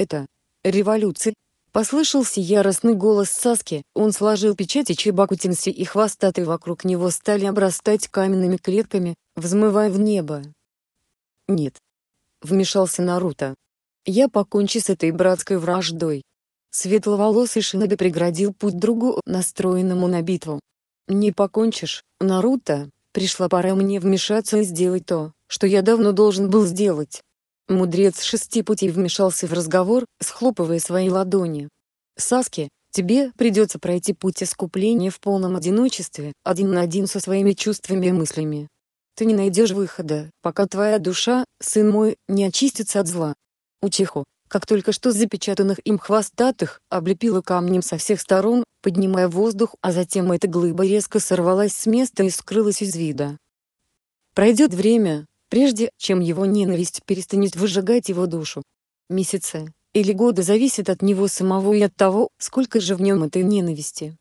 Это революция. Послышался яростный голос Саски, он сложил печати Чебакутинси и хвостатые вокруг него стали обрастать каменными клетками, взмывая в небо. «Нет», — вмешался Наруто. «Я покончу с этой братской враждой». Светловолосый Шиноби преградил путь другу, настроенному на битву. «Не покончишь, Наруто, пришла пора мне вмешаться и сделать то, что я давно должен был сделать». Мудрец шести путей вмешался в разговор, схлопывая свои ладони. «Саски, тебе придется пройти путь искупления в полном одиночестве, один на один со своими чувствами и мыслями. Ты не найдешь выхода, пока твоя душа, сын мой, не очистится от зла». Учиху, как только что запечатанных им хвостатых, облепила камнем со всех сторон, поднимая воздух, а затем эта глыба резко сорвалась с места и скрылась из вида. Пройдет время, прежде чем его ненависть перестанет выжигать его душу. Месяцы или годы зависят от него самого и от того, сколько же в нем этой ненависти.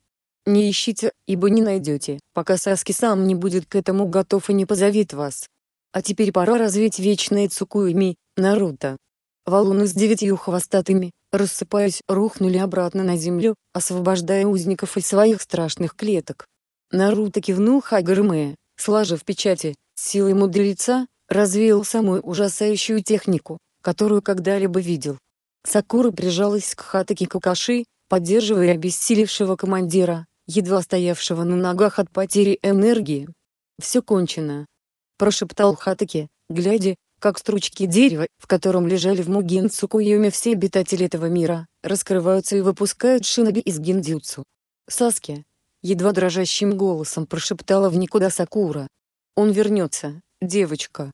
Не ищите, ибо не найдете, пока Саски сам не будет к этому готов и не позовет вас. А теперь пора развить вечное Цукуеми, Наруто. Валуны с девятью хвостатыми, рассыпаясь, рухнули обратно на землю, освобождая узников из своих страшных клеток. Наруто кивнул Хагарме, сложив печати, силой мудреца, развеял самую ужасающую технику, которую когда-либо видел. Сакура прижалась к Хатаки Какаши, поддерживая обессилевшего командира, едва стоявшего на ногах от потери энергии. «Все кончено», — прошептал Хатаки, глядя, как стручки дерева, в котором лежали в Муген Цукуюме все обитатели этого мира, раскрываются и выпускают шиноби из гиндзюцу. Саски, едва дрожащим голосом прошептала в никуда Сакура. «Он вернется, девочка».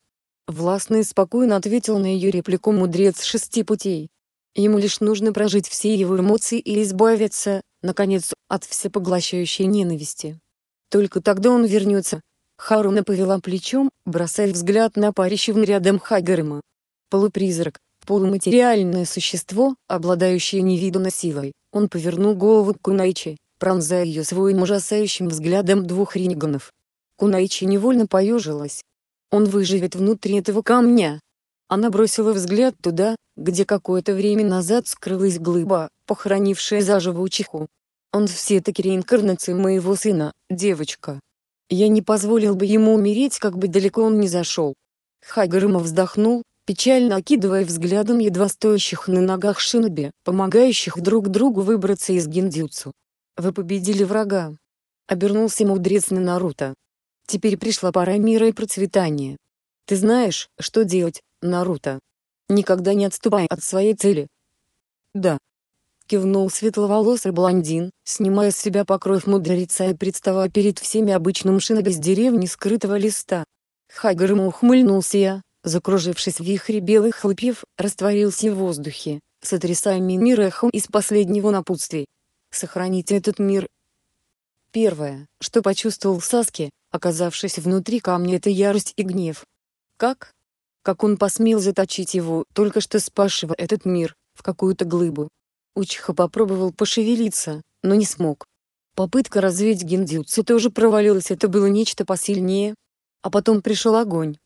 Властно и спокойно ответил на ее реплику мудрец шести путей. Ему лишь нужно прожить все его эмоции и избавиться, наконец, от всепоглощающей ненависти. Только тогда он вернется. Харуна повела плечом, бросая взгляд на парящего рядом Хагарема. Полупризрак, полуматериальное существо, обладающее невиданной силой, он повернул голову к Кунайчи, пронзая ее своим ужасающим взглядом двух ринганов. Кунайчи невольно поежилась, он выживет внутри этого камня. Она бросила взгляд туда, где какое-то время назад скрылась глыба, похоронившая заживо учиху. Он все-таки реинкарнация моего сына, девочка. Я не позволил бы ему умереть, как бы далеко он ни зашел. Хайгарыма вздохнул, печально окидывая взглядом едва стоящих на ногах шиноби, помогающих друг другу выбраться из гиндзюцу. Вы победили врага. Обернулся мудрец на Наруто. Теперь пришла пора мира и процветания. Ты знаешь, что делать, Наруто. Никогда не отступай от своей цели. Да. Кивнул светловолосый блондин, снимая с себя покров мудреца и представая перед всеми обычным шиноби с деревни скрытого листа. Хайгарм ухмыльнулся я, закружившись в вихре белых хлопьев, растворился в воздухе, сотрясая мир эхом из последнего напутствия. Сохраните этот мир. Первое, что почувствовал Саски, оказавшись внутри камня это ярость и гнев. Как? Как он посмел заточить его, только что спасшего этот мир, в какую-то глыбу. Учиха попробовал пошевелиться, но не смог. Попытка развеять гиндзюцу тоже провалилась, это было нечто посильнее. А потом пришел огонь.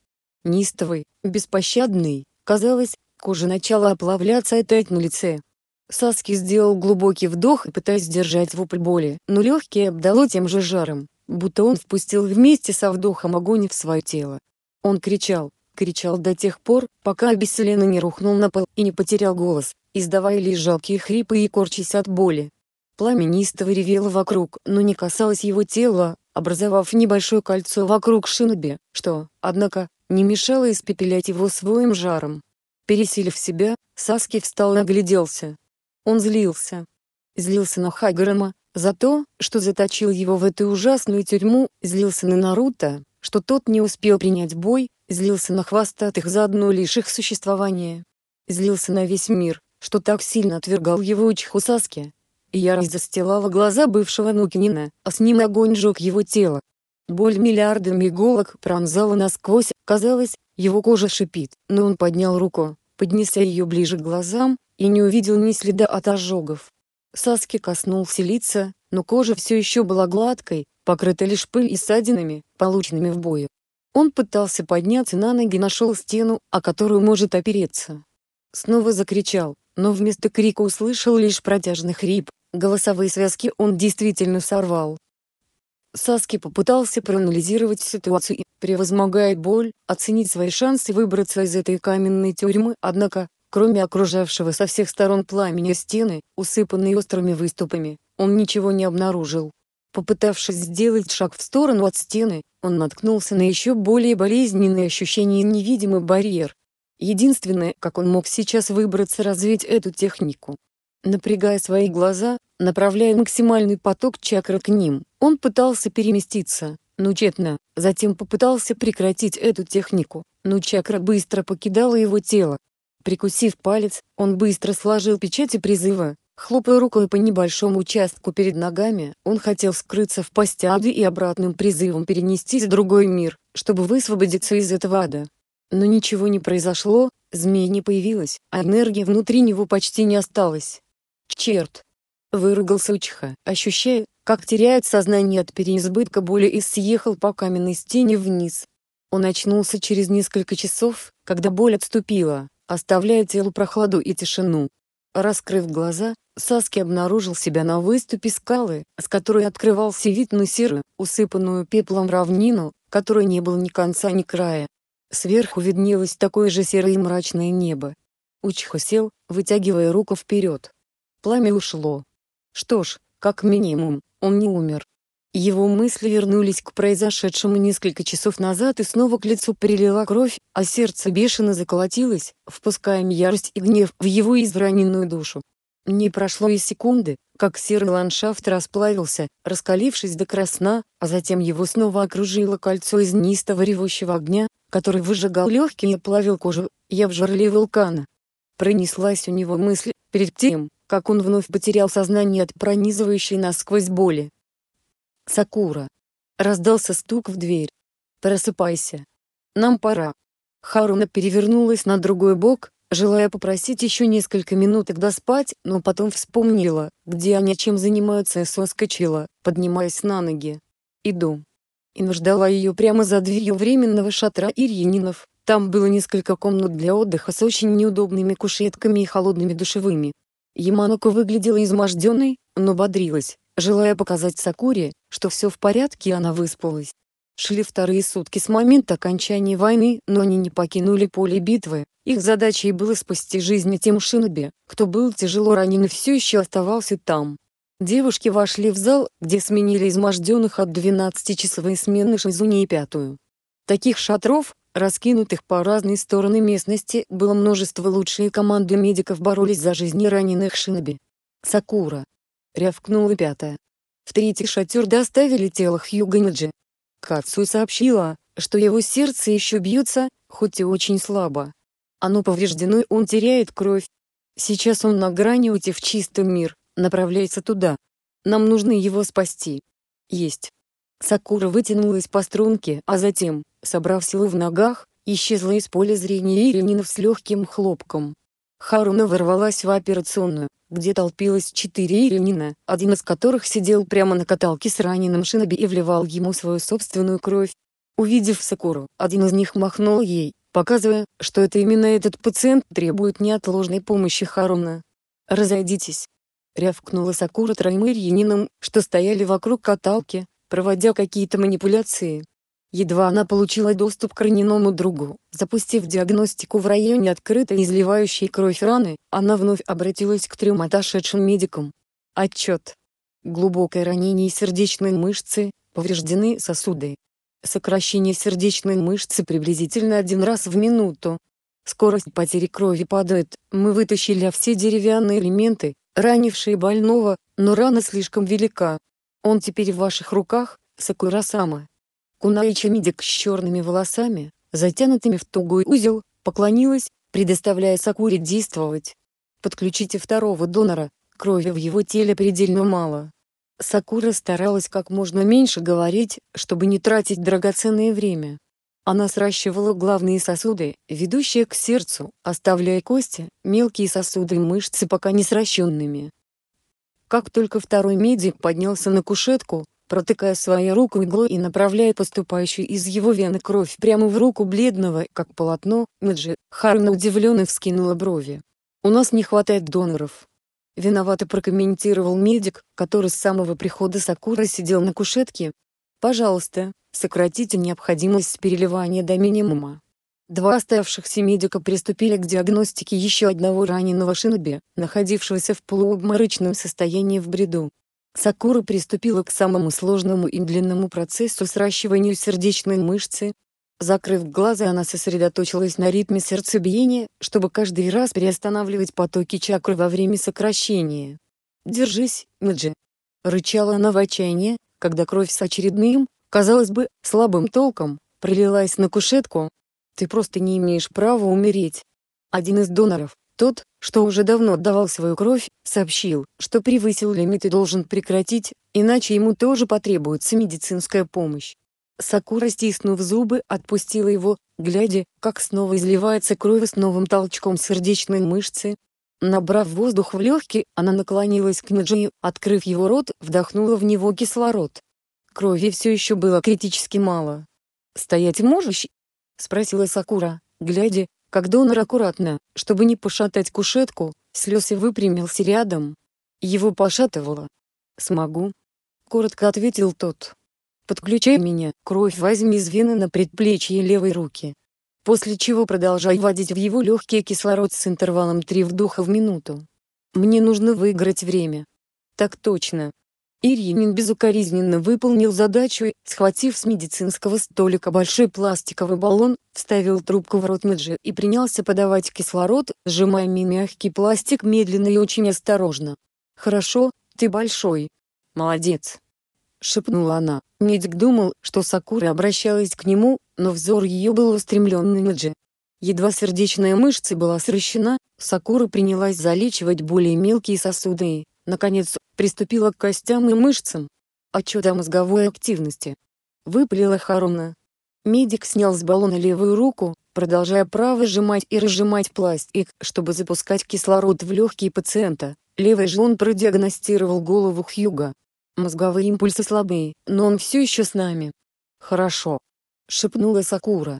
Нистовый, беспощадный, казалось, кожа начала оплавляться опять на лице. Саски сделал глубокий вдох и пытаясь сдержать вопль боли, но легкие обдало тем же жаром будто он впустил вместе со вдохом огонь в свое тело. Он кричал, кричал до тех пор, пока обессиленно не рухнул на пол и не потерял голос, издавая лишь жалкие хрипы и корчась от боли. Пламя ревело вокруг, но не касалось его тела, образовав небольшое кольцо вокруг шиноби, что, однако, не мешало испепелять его своим жаром. Пересилив себя, Саски встал и огляделся. Он злился. Злился на Хайгарама, за то, что заточил его в эту ужасную тюрьму, злился на Наруто, что тот не успел принять бой, злился на хвостатых за одно лишь их существование. Злился на весь мир, что так сильно отвергал его Учху Саски. Ярость застилала глаза бывшего Нукинина, а с ним огонь жег его тело. Боль миллиардами иголок пронзала насквозь, казалось, его кожа шипит, но он поднял руку, поднеся ее ближе к глазам, и не увидел ни следа от ожогов. Саски коснулся лица, но кожа все еще была гладкой, покрыта лишь пыль и ссадинами, полученными в бою. Он пытался подняться на ноги и нашел стену, о которую может опереться. Снова закричал, но вместо крика услышал лишь протяжный хрип, голосовые связки он действительно сорвал. Саски попытался проанализировать ситуацию и, превозмогая боль, оценить свои шансы выбраться из этой каменной тюрьмы, однако, кроме окружавшего со всех сторон пламени стены, усыпанные острыми выступами, он ничего не обнаружил. Попытавшись сделать шаг в сторону от стены, он наткнулся на еще более болезненные ощущения и невидимый барьер. Единственное, как он мог сейчас выбраться развить эту технику. Напрягая свои глаза, направляя максимальный поток чакры к ним, он пытался переместиться, но тщетно, затем попытался прекратить эту технику, но чакра быстро покидала его тело. Прикусив палец, он быстро сложил печати призыва, Хлопая рукой по небольшому участку перед ногами, он хотел скрыться в пасти ада и обратным призывом перенестись в другой мир, чтобы высвободиться из этого ада. Но ничего не произошло, змея не появилась, а энергии внутри него почти не осталось. Черт! Выругался Учиха, ощущая, как теряет сознание от переизбытка боли и съехал по каменной стене вниз. Он очнулся через несколько часов, когда боль отступила, оставляя телу прохладу и тишину. Раскрыв глаза, Саски обнаружил себя на выступе скалы, с которой открывался вид на серую, усыпанную пеплом равнину, которой не было ни конца ни края. Сверху виднелось такое же серое и мрачное небо. Учхо сел, вытягивая руку вперед. Пламя ушло. Что ж, как минимум, он не умер. Его мысли вернулись к произошедшему несколько часов назад и снова к лицу прилила кровь, а сердце бешено заколотилось, впуская ярость и гнев в его израненную душу. Не прошло и секунды, как серый ландшафт расплавился, раскалившись до красна, а затем его снова окружило кольцо из нистого ревущего огня, который выжигал легкие и плавил кожу, я в жерле вулкана. Пронеслась у него мысль, перед тем, как он вновь потерял сознание от пронизывающей насквозь боли. «Сакура!» Раздался стук в дверь. «Просыпайся. Нам пора». Харуна перевернулась на другой бок, желая попросить еще несколько минут тогда спать, но потом вспомнила, где они чем занимаются и соскочила, поднимаясь на ноги. «Иду». Ин ждала ее прямо за дверью временного шатра Ирининов. Там было несколько комнат для отдыха с очень неудобными кушетками и холодными душевыми. Яманоко выглядела изможденной, но бодрилась, желая показать Сакуре, что все в порядке она выспалась. Шли вторые сутки с момента окончания войны, но они не покинули поле битвы. Их задачей было спасти жизни тем шиноби, кто был тяжело ранен и все еще оставался там. Девушки вошли в зал, где сменили изможденных от 12-часовой смены Шизуни и пятую. Таких шатров, раскинутых по разные стороны местности, было множество лучшие команды медиков боролись за жизни раненых шиноби. «Сакура!» — рявкнула пятая. В третий шатер доставили тело Хьюганиджи, Кацуй сообщила, что его сердце еще бьется, хоть и очень слабо. Оно повреждено и он теряет кровь. Сейчас он на грани уйти в чистый мир, направляется туда. Нам нужно его спасти. Есть. Сакура вытянулась по струнке, а затем, собрав силу в ногах, исчезла из поля зрения Ирининов с легким хлопком. Харуна ворвалась в операционную, где толпилось четыре иринина, один из которых сидел прямо на каталке с раненым шиноби и вливал ему свою собственную кровь. Увидев Сакуру, один из них махнул ей, показывая, что это именно этот пациент требует неотложной помощи Харуна. «Разойдитесь!» — рявкнула Сакура троим ирининам, что стояли вокруг каталки, проводя какие-то манипуляции. Едва она получила доступ к раненому другу, запустив диагностику в районе открытой изливающей кровь раны, она вновь обратилась к трем отошедшим медикам. Отчет. Глубокое ранение сердечной мышцы, повреждены сосуды. Сокращение сердечной мышцы приблизительно один раз в минуту. Скорость потери крови падает, мы вытащили все деревянные элементы, ранившие больного, но рана слишком велика. Он теперь в ваших руках, Сакура-сама. Кунаича Мидик с черными волосами, затянутыми в тугой узел, поклонилась, предоставляя Сакуре действовать. Подключите второго донора, крови в его теле предельно мало. Сакура старалась как можно меньше говорить, чтобы не тратить драгоценное время. Она сращивала главные сосуды, ведущие к сердцу, оставляя кости, мелкие сосуды и мышцы пока не сращенными. Как только второй медик поднялся на кушетку, протыкая свою руку иглой и направляя поступающую из его вены кровь прямо в руку бледного, как полотно, Меджи, Харна удивленно вскинула брови. У нас не хватает доноров. Виновато прокомментировал медик, который с самого прихода Сакуры сидел на кушетке. Пожалуйста, сократите необходимость переливания до минимума. Два оставшихся медика приступили к диагностике еще одного раненого шиноби, находившегося в полуобморочном состоянии в бреду. Сакура приступила к самому сложному и длинному процессу сращивания сердечной мышцы, Закрыв глаза она сосредоточилась на ритме сердцебиения, чтобы каждый раз переостанавливать потоки чакры во время сокращения. «Держись, Миджи!» — рычала она в отчаянии, когда кровь с очередным, казалось бы, слабым толком, пролилась на кушетку. «Ты просто не имеешь права умереть!» Один из доноров, тот, что уже давно отдавал свою кровь, сообщил, что превысил лимит и должен прекратить, иначе ему тоже потребуется медицинская помощь. Сакура стиснув зубы отпустила его, глядя, как снова изливается кровь с новым толчком сердечной мышцы. Набрав воздух в легкие, она наклонилась к Ниджию, открыв его рот, вдохнула в него кислород. Крови все еще было критически мало. «Стоять можешь?» — спросила Сакура, глядя, как донор аккуратно, чтобы не пошатать кушетку, слез и выпрямился рядом. Его пошатывало. «Смогу», — коротко ответил тот. Подключай меня, кровь возьми из вены на предплечье левой руки. После чего продолжай вводить в его легкий кислород с интервалом 3 вдоха в минуту. Мне нужно выиграть время. Так точно. Иринин безукоризненно выполнил задачу и, схватив с медицинского столика большой пластиковый баллон, вставил трубку в рот Меджи и принялся подавать кислород, сжимая мягкий пластик медленно и очень осторожно. «Хорошо, ты большой. Молодец. — шепнула она. Медик думал, что Сакура обращалась к нему, но взор ее был устремлен на Меджи. Едва сердечная мышца была сращена, Сакура принялась залечивать более мелкие сосуды и, наконец, приступила к костям и мышцам. Отчет о мозговой активности. Выпалила Харуна. Медик снял с баллона левую руку, продолжая право сжимать и разжимать пластик, чтобы запускать кислород в легкие пациента. Левой же он продиагностировал голову Хьюга. Мозговые импульсы слабые, но он все еще с нами. Хорошо. Шепнула Сакура.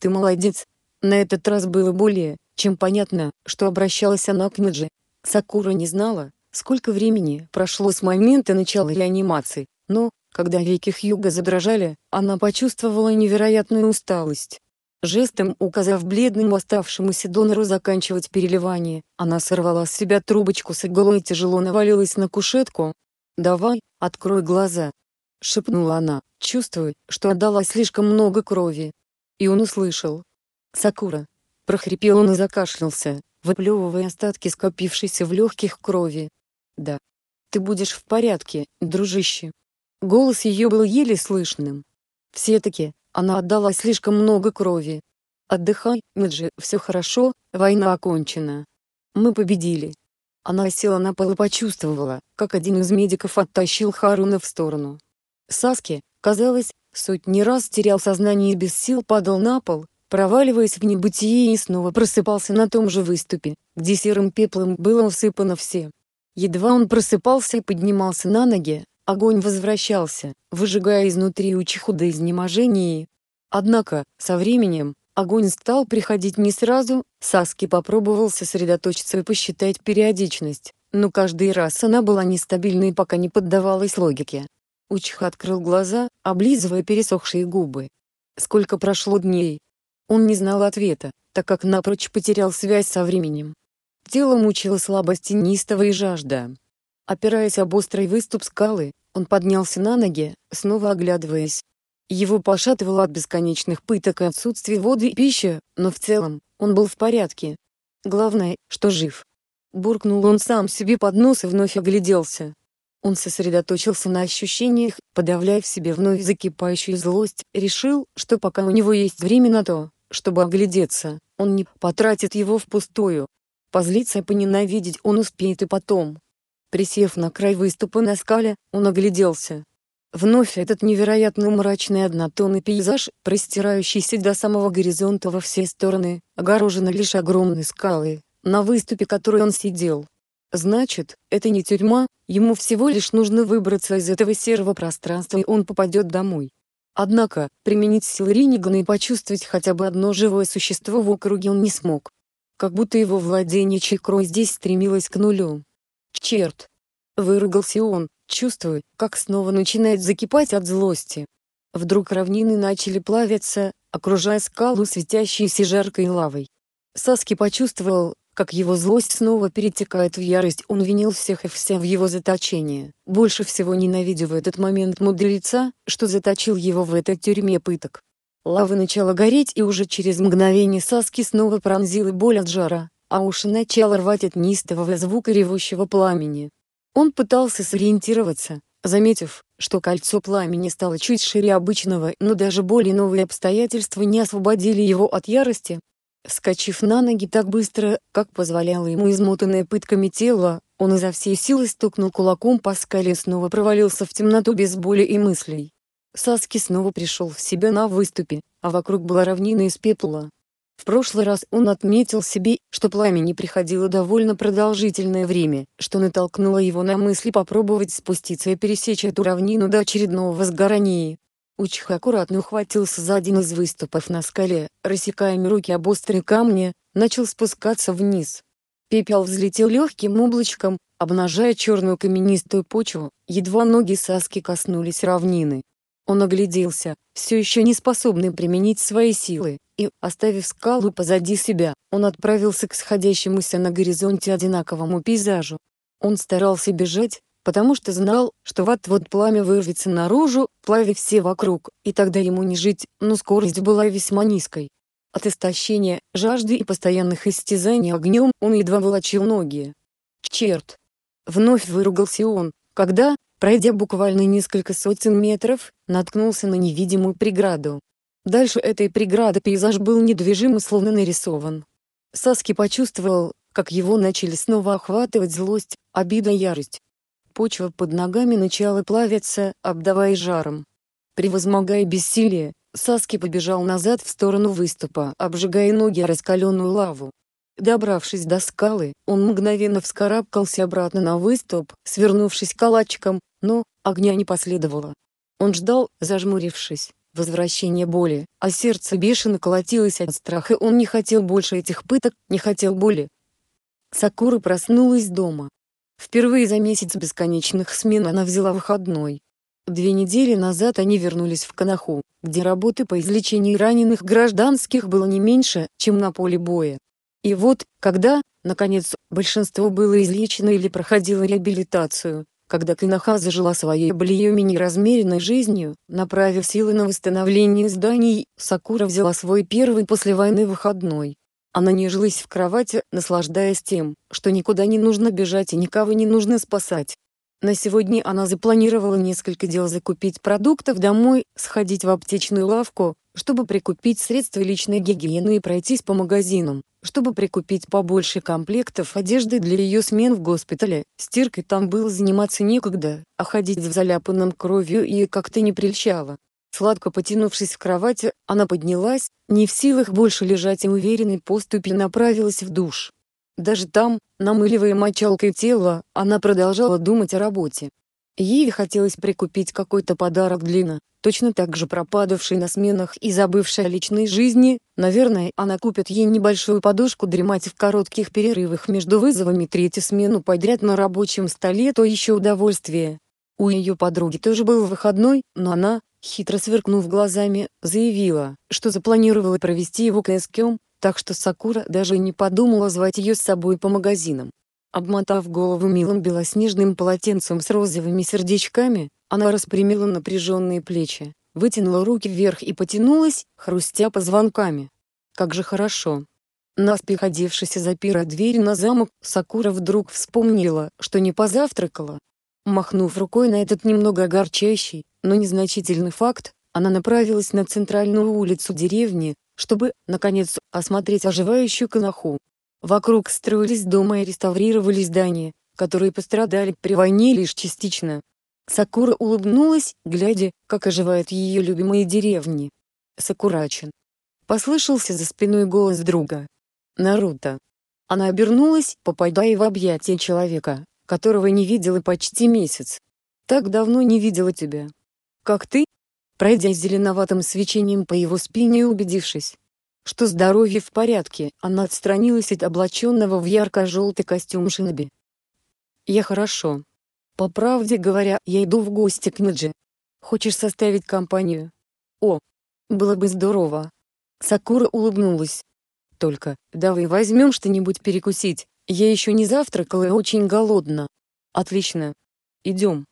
Ты молодец. На этот раз было более, чем понятно, что обращалась она к Ниджи. Сакура не знала, сколько времени прошло с момента начала реанимации, но, когда веки Хьюга задрожали, она почувствовала невероятную усталость. Жестом указав бледному оставшемуся донору заканчивать переливание, она сорвала с себя трубочку с иглой и тяжело навалилась на кушетку, «Давай, открой глаза», — шепнула она, чувствуя, что отдала слишком много крови. И он услышал. «Сакура». Прохрипел он и закашлялся, выплевывая остатки скопившейся в легких крови. «Да. Ты будешь в порядке, дружище». Голос ее был еле слышным. Все-таки, она отдала слишком много крови. «Отдыхай, Меджи, все хорошо, война окончена. Мы победили». Она села на пол и почувствовала, как один из медиков оттащил Харуна в сторону. Саски, казалось, сотни раз терял сознание и без сил падал на пол, проваливаясь в небытие и снова просыпался на том же выступе, где серым пеплом было усыпано все. Едва он просыпался и поднимался на ноги, огонь возвращался, выжигая изнутри учиху до изнеможения. Однако, со временем, Огонь стал приходить не сразу, Саски попробовал сосредоточиться и посчитать периодичность, но каждый раз она была нестабильной пока не поддавалась логике. Учих открыл глаза, облизывая пересохшие губы. Сколько прошло дней? Он не знал ответа, так как напрочь потерял связь со временем. Тело мучило слабость и неистовая жажда. Опираясь об острый выступ скалы, он поднялся на ноги, снова оглядываясь. Его пошатывало от бесконечных пыток и отсутствия воды и пищи, но в целом, он был в порядке. Главное, что жив. Буркнул он сам себе под нос и вновь огляделся. Он сосредоточился на ощущениях, подавляя в себе вновь закипающую злость, решил, что пока у него есть время на то, чтобы оглядеться, он не потратит его впустую. Позлиться и поненавидеть он успеет и потом. Присев на край выступа на скале, он огляделся. Вновь этот невероятно мрачный однотонный пейзаж, простирающийся до самого горизонта во все стороны, огорожены лишь огромной скалой, на выступе которой он сидел. Значит, это не тюрьма, ему всего лишь нужно выбраться из этого серого пространства и он попадет домой. Однако, применить силы Ринигана и почувствовать хотя бы одно живое существо в округе он не смог. Как будто его владение Чикро здесь стремилось к нулю. Черт! Выругался он, чувствуя, как снова начинает закипать от злости. Вдруг равнины начали плавиться, окружая скалу светящейся жаркой лавой. Саски почувствовал, как его злость снова перетекает в ярость, он винил всех и вся в его заточении. Больше всего ненавидел в этот момент мудреца, что заточил его в этой тюрьме пыток. Лава начала гореть и уже через мгновение Саски снова пронзила боль от жара, а уши начало рвать от неистового звука ревущего пламени. Он пытался сориентироваться, заметив, что кольцо пламени стало чуть шире обычного, но даже более новые обстоятельства не освободили его от ярости. Вскочив на ноги так быстро, как позволяло ему измотанное пытками тело, он изо всей силы стукнул кулаком по скале и снова провалился в темноту без боли и мыслей. Саски снова пришел в себя на выступе, а вокруг была равнина из пепла. В прошлый раз он отметил себе, что пламени приходило довольно продолжительное время, что натолкнуло его на мысли попробовать спуститься и пересечь эту равнину до очередного возгорания. Учих аккуратно ухватился за один из выступов на скале, рассекая руки об острые камни, начал спускаться вниз. Пепел взлетел легким облачком, обнажая черную каменистую почву, едва ноги Саски коснулись равнины. Он огляделся, все еще не способный применить свои силы, и, оставив скалу позади себя, он отправился к сходящемуся на горизонте одинаковому пейзажу. Он старался бежать, потому что знал, что вот-вот пламя вырвется наружу, плавя все вокруг, и тогда ему не жить, но скорость была весьма низкой. От истощения, жажды и постоянных истязаний огнем он едва волочил ноги. Черт! Вновь выругался он, когда, Пройдя буквально несколько сотен метров, наткнулся на невидимую преграду. Дальше этой преграды пейзаж был недвижим и словно нарисован. Саски почувствовал, как его начали снова охватывать злость, обида и ярость. Почва под ногами начала плавиться, обдавая жаром. Превозмогая бессилие, Саски побежал назад в сторону выступа, обжигая ноги раскаленную лаву. Добравшись до скалы, он мгновенно вскарабкался обратно на выступ, свернувшись калачиком, но огня не последовало. Он ждал, зажмурившись, возвращения боли, а сердце бешено колотилось от страха. Он не хотел больше этих пыток, не хотел боли. Сакура проснулась дома. Впервые за месяц бесконечных смен она взяла выходной. Две недели назад они вернулись в Канаху, где работы по излечению раненых гражданских было не меньше, чем на поле боя. И вот, когда, наконец, большинство было излечено или проходило реабилитацию, когда Кинаха зажила своей более размеренной жизнью, направив силы на восстановление зданий, Сакура взяла свой первый после войны выходной. Она нежилась в кровати, наслаждаясь тем, что никуда не нужно бежать и никого не нужно спасать. На сегодня она запланировала несколько дел закупить продуктов домой, сходить в аптечную лавку, чтобы прикупить средства личной гигиены и пройтись по магазинам, чтобы прикупить побольше комплектов одежды для ее смен в госпитале. Стиркой там было заниматься некогда, а ходить в заляпанном кровью и как-то не прельщало. Сладко потянувшись в кровати, она поднялась, не в силах больше лежать и уверенной поступью направилась в душ. Даже там, намыливая мочалкой тело, она продолжала думать о работе. Ей хотелось прикупить какой-то подарок Длина, точно так же пропадавший на сменах и забывший о личной жизни, наверное, она купит ей небольшую подушку дремать в коротких перерывах между вызовами третью смену подряд на рабочем столе то еще удовольствие. У ее подруги тоже был выходной, но она, хитро сверкнув глазами, заявила, что запланировала провести его к Эскем, так что Сакура даже не подумала звать ее с собой по магазинам. Обмотав голову милым белоснежным полотенцем с розовыми сердечками, она распрямила напряженные плечи, вытянула руки вверх и потянулась, хрустя позвонками. Как же хорошо. Наспех одевшись и запира дверь на замок, Сакура вдруг вспомнила, что не позавтракала. Махнув рукой на этот немного огорчающий, но незначительный факт, она направилась на центральную улицу деревни, чтобы, наконец, осмотреть оживающую канаху. Вокруг строились дома и реставрировали здания, которые пострадали при войне лишь частично. Сакура улыбнулась, глядя, как оживают ее любимые деревни. Сакурачен. Послышался за спиной голос друга. Наруто. Она обернулась, попадая в объятия человека, которого не видела почти месяц. Так давно не видела тебя. Как ты? Пройдя зеленоватым свечением по его спине и убедившись, что здоровье в порядке, она отстранилась от облаченного в ярко-желтый костюм шиноби. «Я хорошо. По правде говоря, я иду в гости к Ниджи. Хочешь составить компанию?» «О, было бы здорово». Сакура улыбнулась. «Только, давай возьмем что-нибудь перекусить, я еще не завтракала и очень голодна». «Отлично. Идем.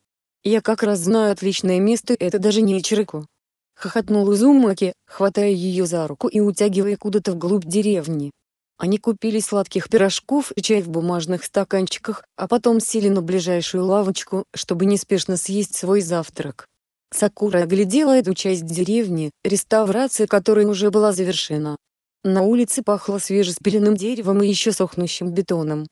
Я как раз знаю отличное место, это даже не Ичирику». Хохотнул Изумаки, хватая ее за руку и утягивая куда-то вглубь деревни. Они купили сладких пирожков и чай в бумажных стаканчиках, а потом сели на ближайшую лавочку, чтобы неспешно съесть свой завтрак. Сакура оглядела эту часть деревни, реставрация которой уже была завершена. На улице пахло свежеспиленным деревом и еще сохнущим бетоном.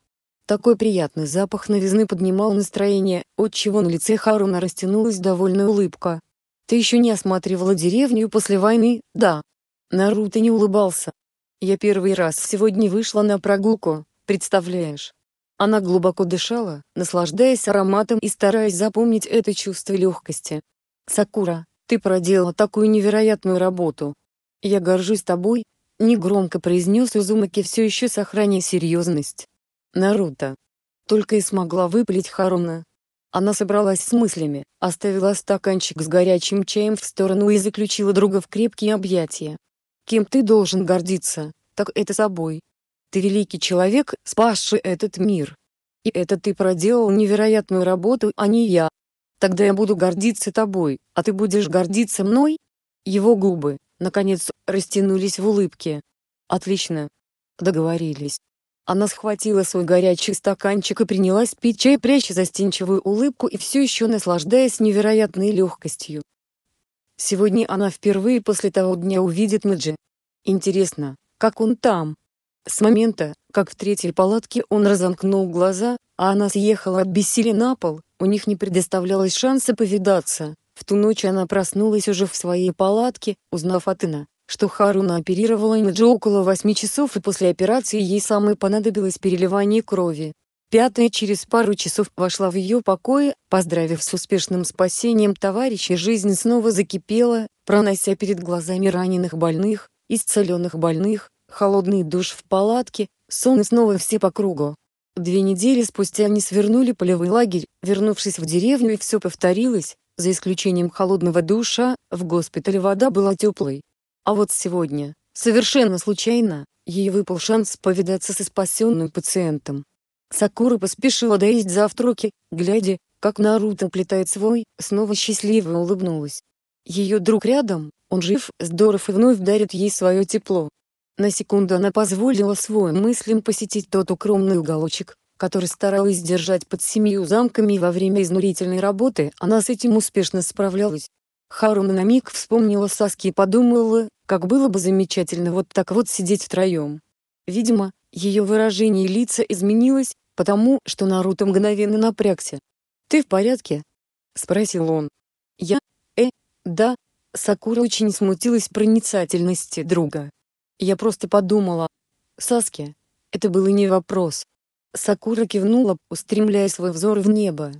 Такой приятный запах новизны поднимал настроение, отчего на лице Харуна растянулась довольная улыбка. Ты еще не осматривала деревню после войны, да? Наруто не улыбался. Я первый раз сегодня вышла на прогулку, представляешь? Она глубоко дышала, наслаждаясь ароматом и стараясь запомнить это чувство легкости. Сакура, ты проделала такую невероятную работу. Я горжусь тобой, негромко произнес Узумаки все еще сохраняя серьезность. Наруто. Только и смогла выпалить Харуна, она собралась с мыслями, оставила стаканчик с горячим чаем в сторону и заключила друга в крепкие объятия. «Кем ты должен гордиться, так это собой. Ты великий человек, спасший этот мир. И это ты проделал невероятную работу, а не я. Тогда я буду гордиться тобой, а ты будешь гордиться мной?» Его губы, наконец, растянулись в улыбке. «Отлично. Договорились». Она схватила свой горячий стаканчик и принялась пить чай, пряча застенчивую улыбку и все еще наслаждаясь невероятной легкостью. Сегодня она впервые после того дня увидит Мэджи. Интересно, как он там? С момента, как в третьей палатке он разомкнул глаза, а она съехала от бессилия на пол, у них не предоставлялось шанса повидаться. В ту ночь она проснулась уже в своей палатке, узнав от Ина, что Харуна оперировала Имиджи около 8 часов и после операции ей самой понадобилось переливание крови. Пятая через пару часов вошла в ее покои, поздравив с успешным спасением товарища, жизнь снова закипела, пронося перед глазами раненых больных, исцеленных больных, холодный душ в палатке, сон и снова все по кругу. Две недели спустя они свернули полевой лагерь, вернувшись в деревню и все повторилось, за исключением холодного душа, в госпитале вода была теплой, а вот сегодня, совершенно случайно, ей выпал шанс повидаться со спасенным пациентом. Сакура поспешила доесть завтраки, глядя, как Наруто плетает свой, снова счастливо улыбнулась. Ее друг рядом, он жив, здоров и вновь дарит ей свое тепло. На секунду она позволила своим мыслям посетить тот укромный уголочек, который старалась держать под семью замками во время изнурительной работы она с этим успешно справлялась. Харуна на миг вспомнила Саски и подумала, как было бы замечательно вот так вот сидеть втроем. Видимо, ее выражение лица изменилось, потому что Наруто мгновенно напрягся. «Ты в порядке?» — спросил он. «Я? Э, да». Сакура очень смутилась проницательности друга. «Я просто подумала. Саски, это был и не вопрос». Сакура кивнула, устремляя свой взор в небо.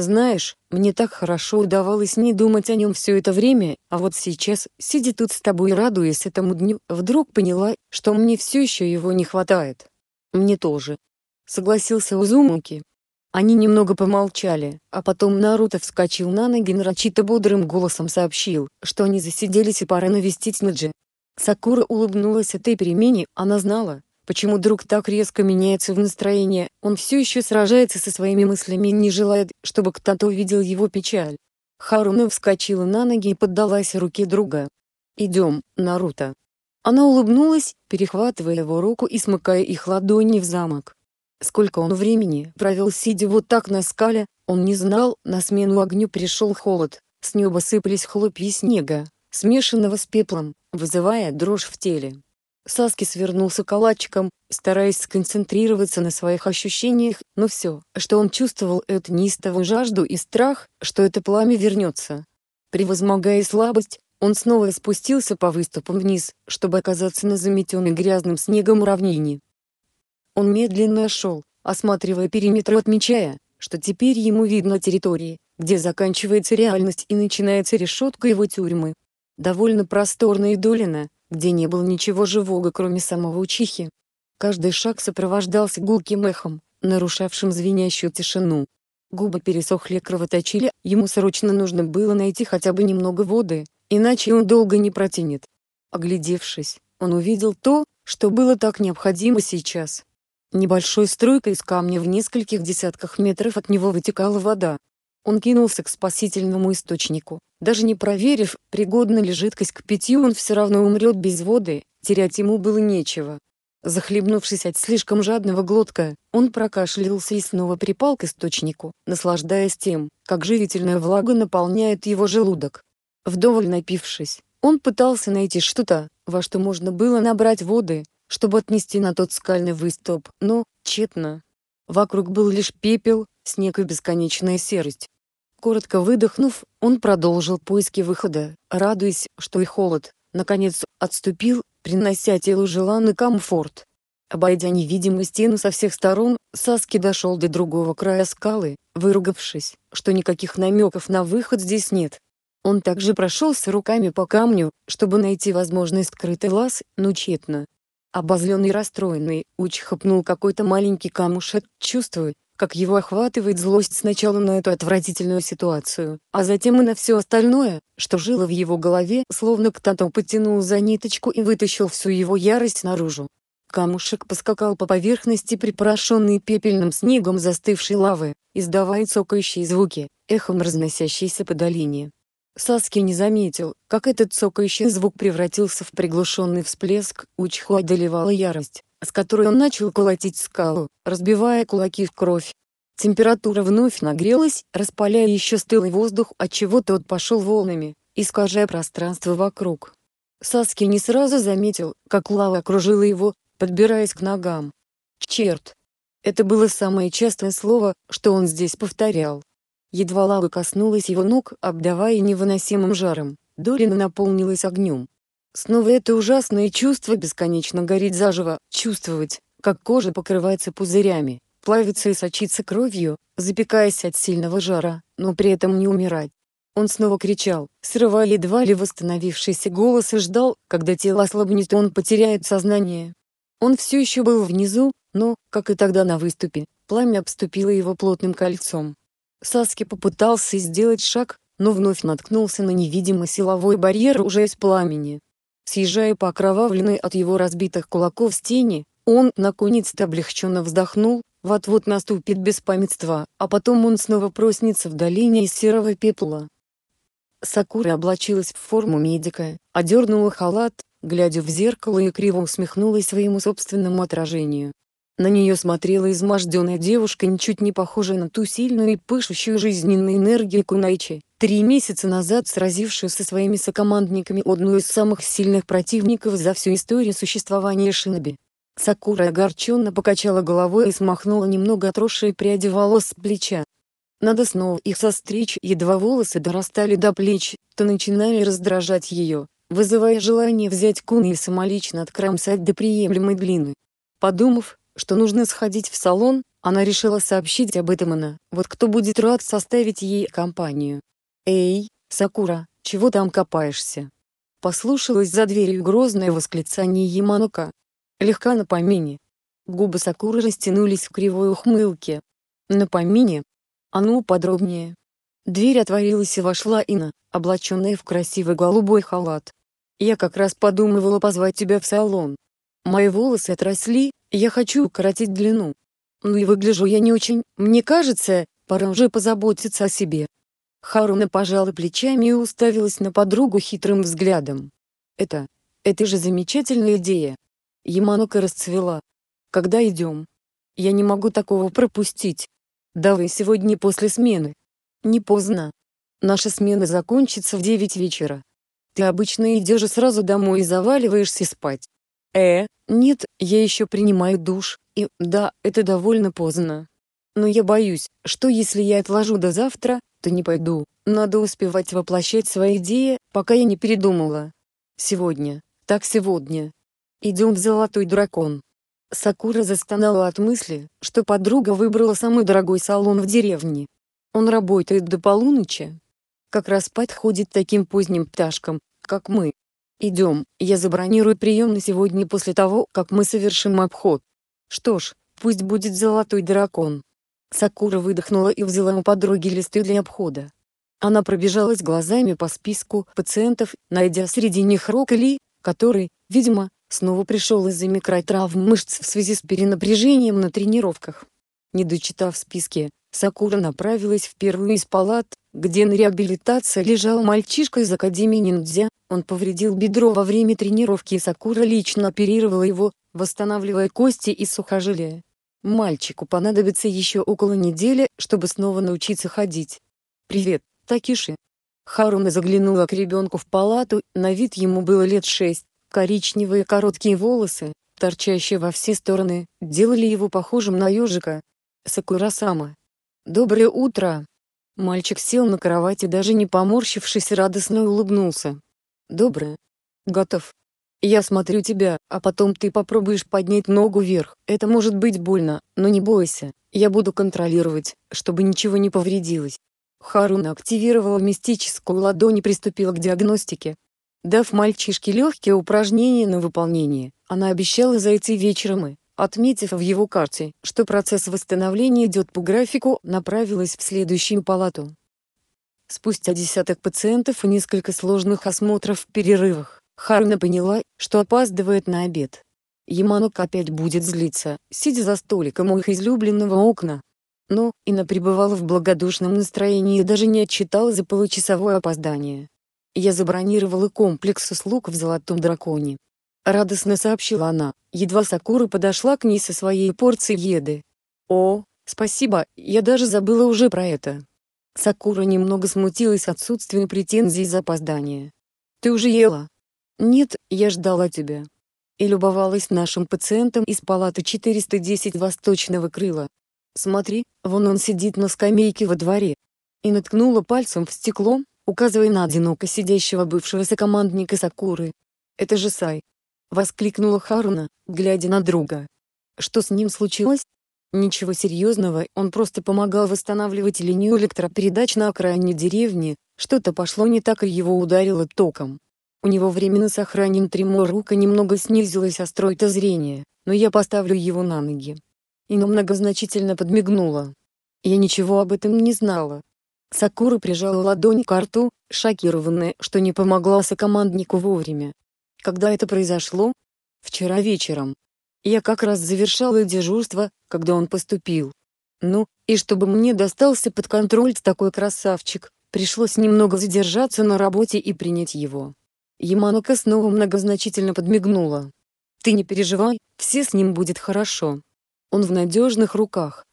Знаешь, мне так хорошо удавалось не думать о нем все это время, а вот сейчас, сидя тут с тобой и радуясь этому дню, вдруг поняла, что мне все еще его не хватает. Мне тоже. Согласился Узумуки. Они немного помолчали, а потом Наруто вскочил на ноги нарочито бодрым голосом сообщил, что они засиделись и пора навестить Наджи. Сакура улыбнулась этой перемене, она знала, Почему друг так резко меняется в настроении, он все еще сражается со своими мыслями и не желает, чтобы кто-то увидел его печаль. Харуна вскочила на ноги и поддалась руке друга. «Идем, Наруто». Она улыбнулась, перехватывая его руку и смыкая их ладони в замок. Сколько он времени провел сидя вот так на скале, он не знал, на смену огню пришел холод, с неба сыпались хлопья снега, смешанного с пеплом, вызывая дрожь в теле. Саски свернулся калачиком, стараясь сконцентрироваться на своих ощущениях, но все, что он чувствовал, это неистовую жажду и страх, что это пламя вернется. Превозмогая слабость, он снова спустился по выступам вниз, чтобы оказаться на заметенной грязным снегом равнине. Он медленно шел, осматривая периметр отмечая, что теперь ему видно территории, где заканчивается реальность и начинается решетка его тюрьмы. Довольно просторная долина, где не было ничего живого кроме самого учихи. Каждый шаг сопровождался гулким эхом, нарушавшим звенящую тишину. Губы пересохли кровоточили, ему срочно нужно было найти хотя бы немного воды, иначе он долго не протянет. Оглядевшись, он увидел то, что было так необходимо сейчас. Небольшой струйкой из камня в нескольких десятках метров от него вытекала вода. Он кинулся к спасительному источнику. Даже не проверив, пригодна ли жидкость к питью он все равно умрет без воды, терять ему было нечего. Захлебнувшись от слишком жадного глотка, он прокашлялся и снова припал к источнику, наслаждаясь тем, как живительная влага наполняет его желудок. Вдоволь напившись, он пытался найти что-то, во что можно было набрать воды, чтобы отнести на тот скальный выступ, но, тщетно. Вокруг был лишь пепел, снег и бесконечная серость. Коротко выдохнув, он продолжил поиски выхода, радуясь, что и холод, наконец, отступил, принося телу желанный комфорт. Обойдя невидимую стену со всех сторон, Саски дошел до другого края скалы, выругавшись, что никаких намеков на выход здесь нет. Он также прошелся руками по камню, чтобы найти возможный скрытый лаз, но тщетно. Обозленный и расстроенный, Уч хапнул какой-то маленький камушек, чувствуя, как его охватывает злость сначала на эту отвратительную ситуацию, а затем и на все остальное, что жило в его голове, словно кто-то потянул за ниточку и вытащил всю его ярость наружу. Камушек поскакал по поверхности припорошенный пепельным снегом застывшей лавы, издавая цокающие звуки, эхом разносящиеся по долине. Саски не заметил, как этот цокающий звук превратился в приглушенный всплеск, Учху одолевала ярость с которой он начал колотить скалу, разбивая кулаки в кровь. Температура вновь нагрелась, распаляя еще стылый воздух, отчего тот пошел волнами, искажая пространство вокруг. Саски не сразу заметил, как лава окружила его, подбираясь к ногам. Черт! Это было самое частое слово, что он здесь повторял. Едва лава коснулась его ног, обдавая невыносимым жаром, Дорина наполнилась огнем. Снова это ужасное чувство бесконечно гореть заживо, чувствовать, как кожа покрывается пузырями, плавится и сочится кровью, запекаясь от сильного жара, но при этом не умирать. Он снова кричал, срывая едва ли восстановившийся голос и ждал, когда тело ослабнет и он потеряет сознание. Он все еще был внизу, но, как и тогда на выступе, пламя обступило его плотным кольцом. Саски попытался сделать шаг, но вновь наткнулся на невидимый силовой барьер уже из пламени. Съезжая по окровавленной от его разбитых кулаков стене, он наконец-то облегченно вздохнул, вот-вот наступит беспамятство, а потом он снова проснется в долине из серого пепла. Сакура облачилась в форму медика, одернула халат, глядя в зеркало и криво усмехнулась своему собственному отражению. На нее смотрела изможденная девушка, ничуть не похожая на ту сильную и пышущую жизненной энергию Кунайчи, три месяца назад сразившую со своими сокомандниками одну из самых сильных противников за всю историю существования Шиноби. Сакура огорченно покачала головой и смахнула немного отросшие пряди волос с плеча. Надо снова их состричь, едва волосы дорастали до плеч, то начинали раздражать ее, вызывая желание взять куны и самолично откромсать до приемлемой длины. Подумав, что нужно сходить в салон, она решила сообщить об этом Ина, вот кто будет рад составить ей компанию. «Эй, Сакура, чего там копаешься?» Послушалось за дверью грозное восклицание Яманука. Легка на помине. Губы Сакуры растянулись в кривой ухмылке. На помине? А ну подробнее. Дверь отворилась и вошла Ина, облаченная в красивый голубой халат. «Я как раз подумывала позвать тебя в салон. Мои волосы отросли, я хочу укоротить длину. Ну и выгляжу я не очень, мне кажется, пора уже позаботиться о себе. Харуна пожала плечами и уставилась на подругу хитрым взглядом. Это, это же замечательная идея. Яманока расцвела. Когда идем? Я не могу такого пропустить. Давай сегодня после смены. Не поздно. Наша смена закончится в девять вечера. Ты обычно идешь сразу домой и заваливаешься спать. Э, нет, я еще принимаю душ, и, да, это довольно поздно. Но я боюсь, что если я отложу до завтра, то не пойду. Надо успевать воплощать свои идеи, пока я не передумала. Сегодня, так сегодня. Идем в Золотой Дракон. Сакура застонала от мысли, что подруга выбрала самый дорогой салон в деревне. Он работает до полуночи. Как раз подходит таким поздним пташкам, как мы. Идем, я забронирую прием на сегодня после того, как мы совершим обход. Что ж, пусть будет золотой дракон. Сакура выдохнула и взяла у подруги листы для обхода. Она пробежалась глазами по списку пациентов, найдя среди них Рокли, который, видимо, снова пришел из-за микротравм мышц в связи с перенапряжением на тренировках. Не дочитав списки, Сакура направилась в первую из палат, где на реабилитации лежал мальчишка из Академии ниндзя, он повредил бедро во время тренировки и Сакура лично оперировала его, восстанавливая кости и сухожилия. Мальчику понадобится еще около недели, чтобы снова научиться ходить. «Привет, Такиши». Харуна заглянула к ребенку в палату, на вид ему было лет шесть, коричневые короткие волосы, торчащие во все стороны, делали его похожим на ежика. Сакура-сама. «Доброе утро!» Мальчик сел на кровати даже не поморщившись радостно улыбнулся. «Доброе. Готов. Я смотрю тебя, а потом ты попробуешь поднять ногу вверх. Это может быть больно, но не бойся. Я буду контролировать, чтобы ничего не повредилось». Харуна активировала мистическую ладонь и приступила к диагностике. Дав мальчишке легкие упражнения на выполнение, она обещала зайти вечером и, Отметив в его карте, что процесс восстановления идет по графику, направилась в следующую палату. Спустя десяток пациентов и несколько сложных осмотров в перерывах, Харуна поняла, что опаздывает на обед. Яманок опять будет злиться, сидя за столиком у их излюбленного окна. Но, Ина пребывала в благодушном настроении и даже не отчитала за получасовое опоздание. Я забронировала комплекс услуг в «Золотом драконе», Радостно сообщила она, едва Сакура подошла к ней со своей порцией еды. «О, спасибо, я даже забыла уже про это». Сакура немного смутилась отсутствием претензий за опоздание. «Ты уже ела?» «Нет, я ждала тебя». И любовалась нашим пациентом из палаты 410 Восточного крыла. «Смотри, вон он сидит на скамейке во дворе». И наткнула пальцем в стекло, указывая на одиноко сидящего бывшего сокомандника Сакуры. «Это же Сай, — воскликнула Харуна, глядя на друга. «Что с ним случилось?» «Ничего серьезного, он просто помогал восстанавливать линию электропередач на окраине деревни, что-то пошло не так и его ударило током. У него временно сохранен тремор рука немного снизилась остройта зрения, но я поставлю его на ноги». Ина многозначительно подмигнула. Я ничего об этом не знала. Сакура прижала ладонь к рту, шокированная, что не помогла сокоманднику вовремя. Когда это произошло? Вчера вечером. Я как раз завершала дежурство, когда он поступил. Ну, и чтобы мне достался под контроль такой красавчик, пришлось немного задержаться на работе и принять его. Яманока снова многозначительно подмигнула. «Ты не переживай, все с ним будет хорошо. Он в надежных руках».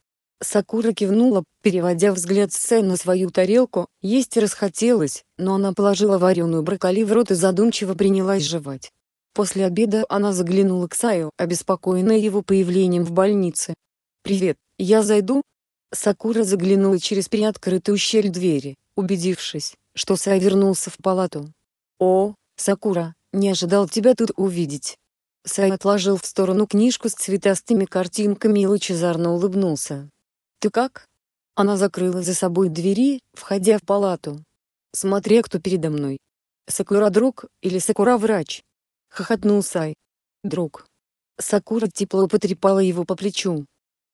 Сакура кивнула, переводя взгляд Сэ на свою тарелку, есть расхотелось, но она положила вареную брокколи в рот и задумчиво принялась жевать. После обеда она заглянула к Саю, обеспокоенная его появлением в больнице. «Привет, я зайду?» Сакура заглянула через приоткрытую щель двери, убедившись, что Сай вернулся в палату. «О, Сакура, не ожидал тебя тут увидеть». Сай отложил в сторону книжку с цветастыми картинками и лучезарно улыбнулся. «Ты как?» Она закрыла за собой двери, входя в палату. Смотря кто передо мной. Сакура друг или Сакура врач? Хохотнул Сай. Друг. Сакура тепло потрепала его по плечу.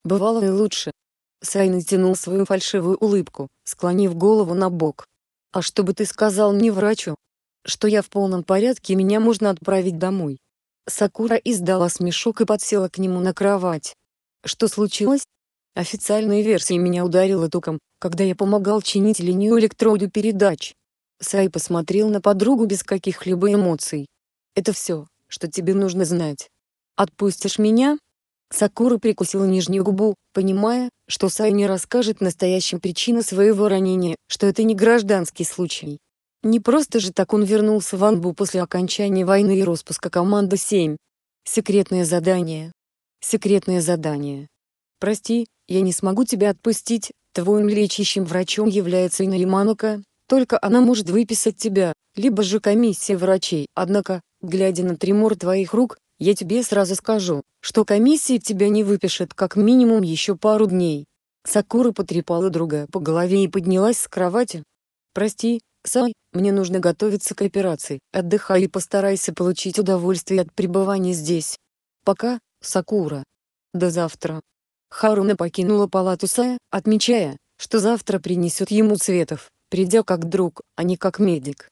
Бывало и лучше. Сай натянул свою фальшивую улыбку, склонив голову на бок. «А что бы ты сказал мне врачу? Что я в полном порядке и меня можно отправить домой?» Сакура издала смешок и подсела к нему на кровать. «Что случилось?» Официальной версией меня ударило током, когда я помогал чинить линию электроду передач. Сай посмотрел на подругу без каких-либо эмоций. «Это все, что тебе нужно знать. Отпустишь меня?» Сакура прикусила нижнюю губу, понимая, что Сай не расскажет настоящим причину своего ранения, что это не гражданский случай. Не просто же так он вернулся в Анбу после окончания войны и распуска команды 7. Секретное задание. Секретное задание. Прости, я не смогу тебя отпустить, твоим лечащим врачом является Ина Яманука, только она может выписать тебя, либо же комиссия врачей. Однако, глядя на тремор твоих рук, я тебе сразу скажу, что комиссия тебя не выпишет как минимум еще пару дней. Сакура потрепала друга по голове и поднялась с кровати. Прости, Сай, мне нужно готовиться к операции. Отдыхай и постарайся получить удовольствие от пребывания здесь. Пока, Сакура. До завтра. Харуна покинула палату Сая, отмечая, что завтра принесет ему цветов, придя как друг, а не как медик.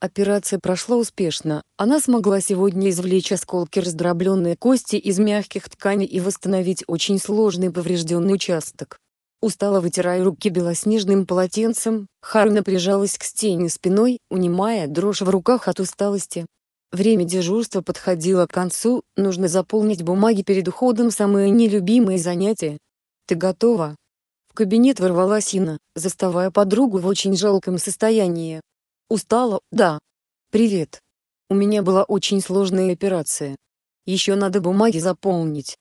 Операция прошла успешно, она смогла сегодня извлечь осколки раздробленной кости из мягких тканей и восстановить очень сложный поврежденный участок. Устало вытирая руки белоснежным полотенцем, Харна прижалась к стене спиной, унимая дрожь в руках от усталости. Время дежурства подходило к концу, нужно заполнить бумаги перед уходом самые нелюбимые занятия. «Ты готова?» В кабинет ворвалась Инна, заставая подругу в очень жалком состоянии. Устала, да. Привет. У меня была очень сложная операция. Еще надо бумаги заполнить.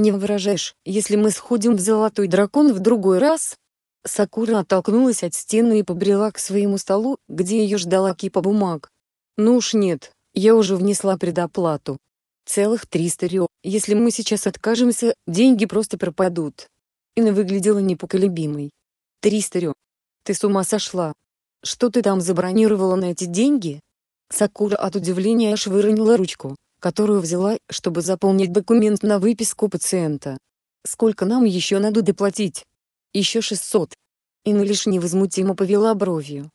Не выражаешь, если мы сходим в Золотой Дракон в другой раз? Сакура оттолкнулась от стены и побрела к своему столу, где ее ждала кипа бумаг. Ну уж нет, я уже внесла предоплату. Целых 300 рё. Если мы сейчас откажемся, деньги просто пропадут. Инна выглядела непоколебимой. 300 рё. Ты с ума сошла. Что ты там забронировала на эти деньги? Сакура от удивления аж выронила ручку, которую взяла, чтобы заполнить документ на выписку пациента. Сколько нам еще надо доплатить? Еще 600. Ина лишь невозмутимо повела бровью.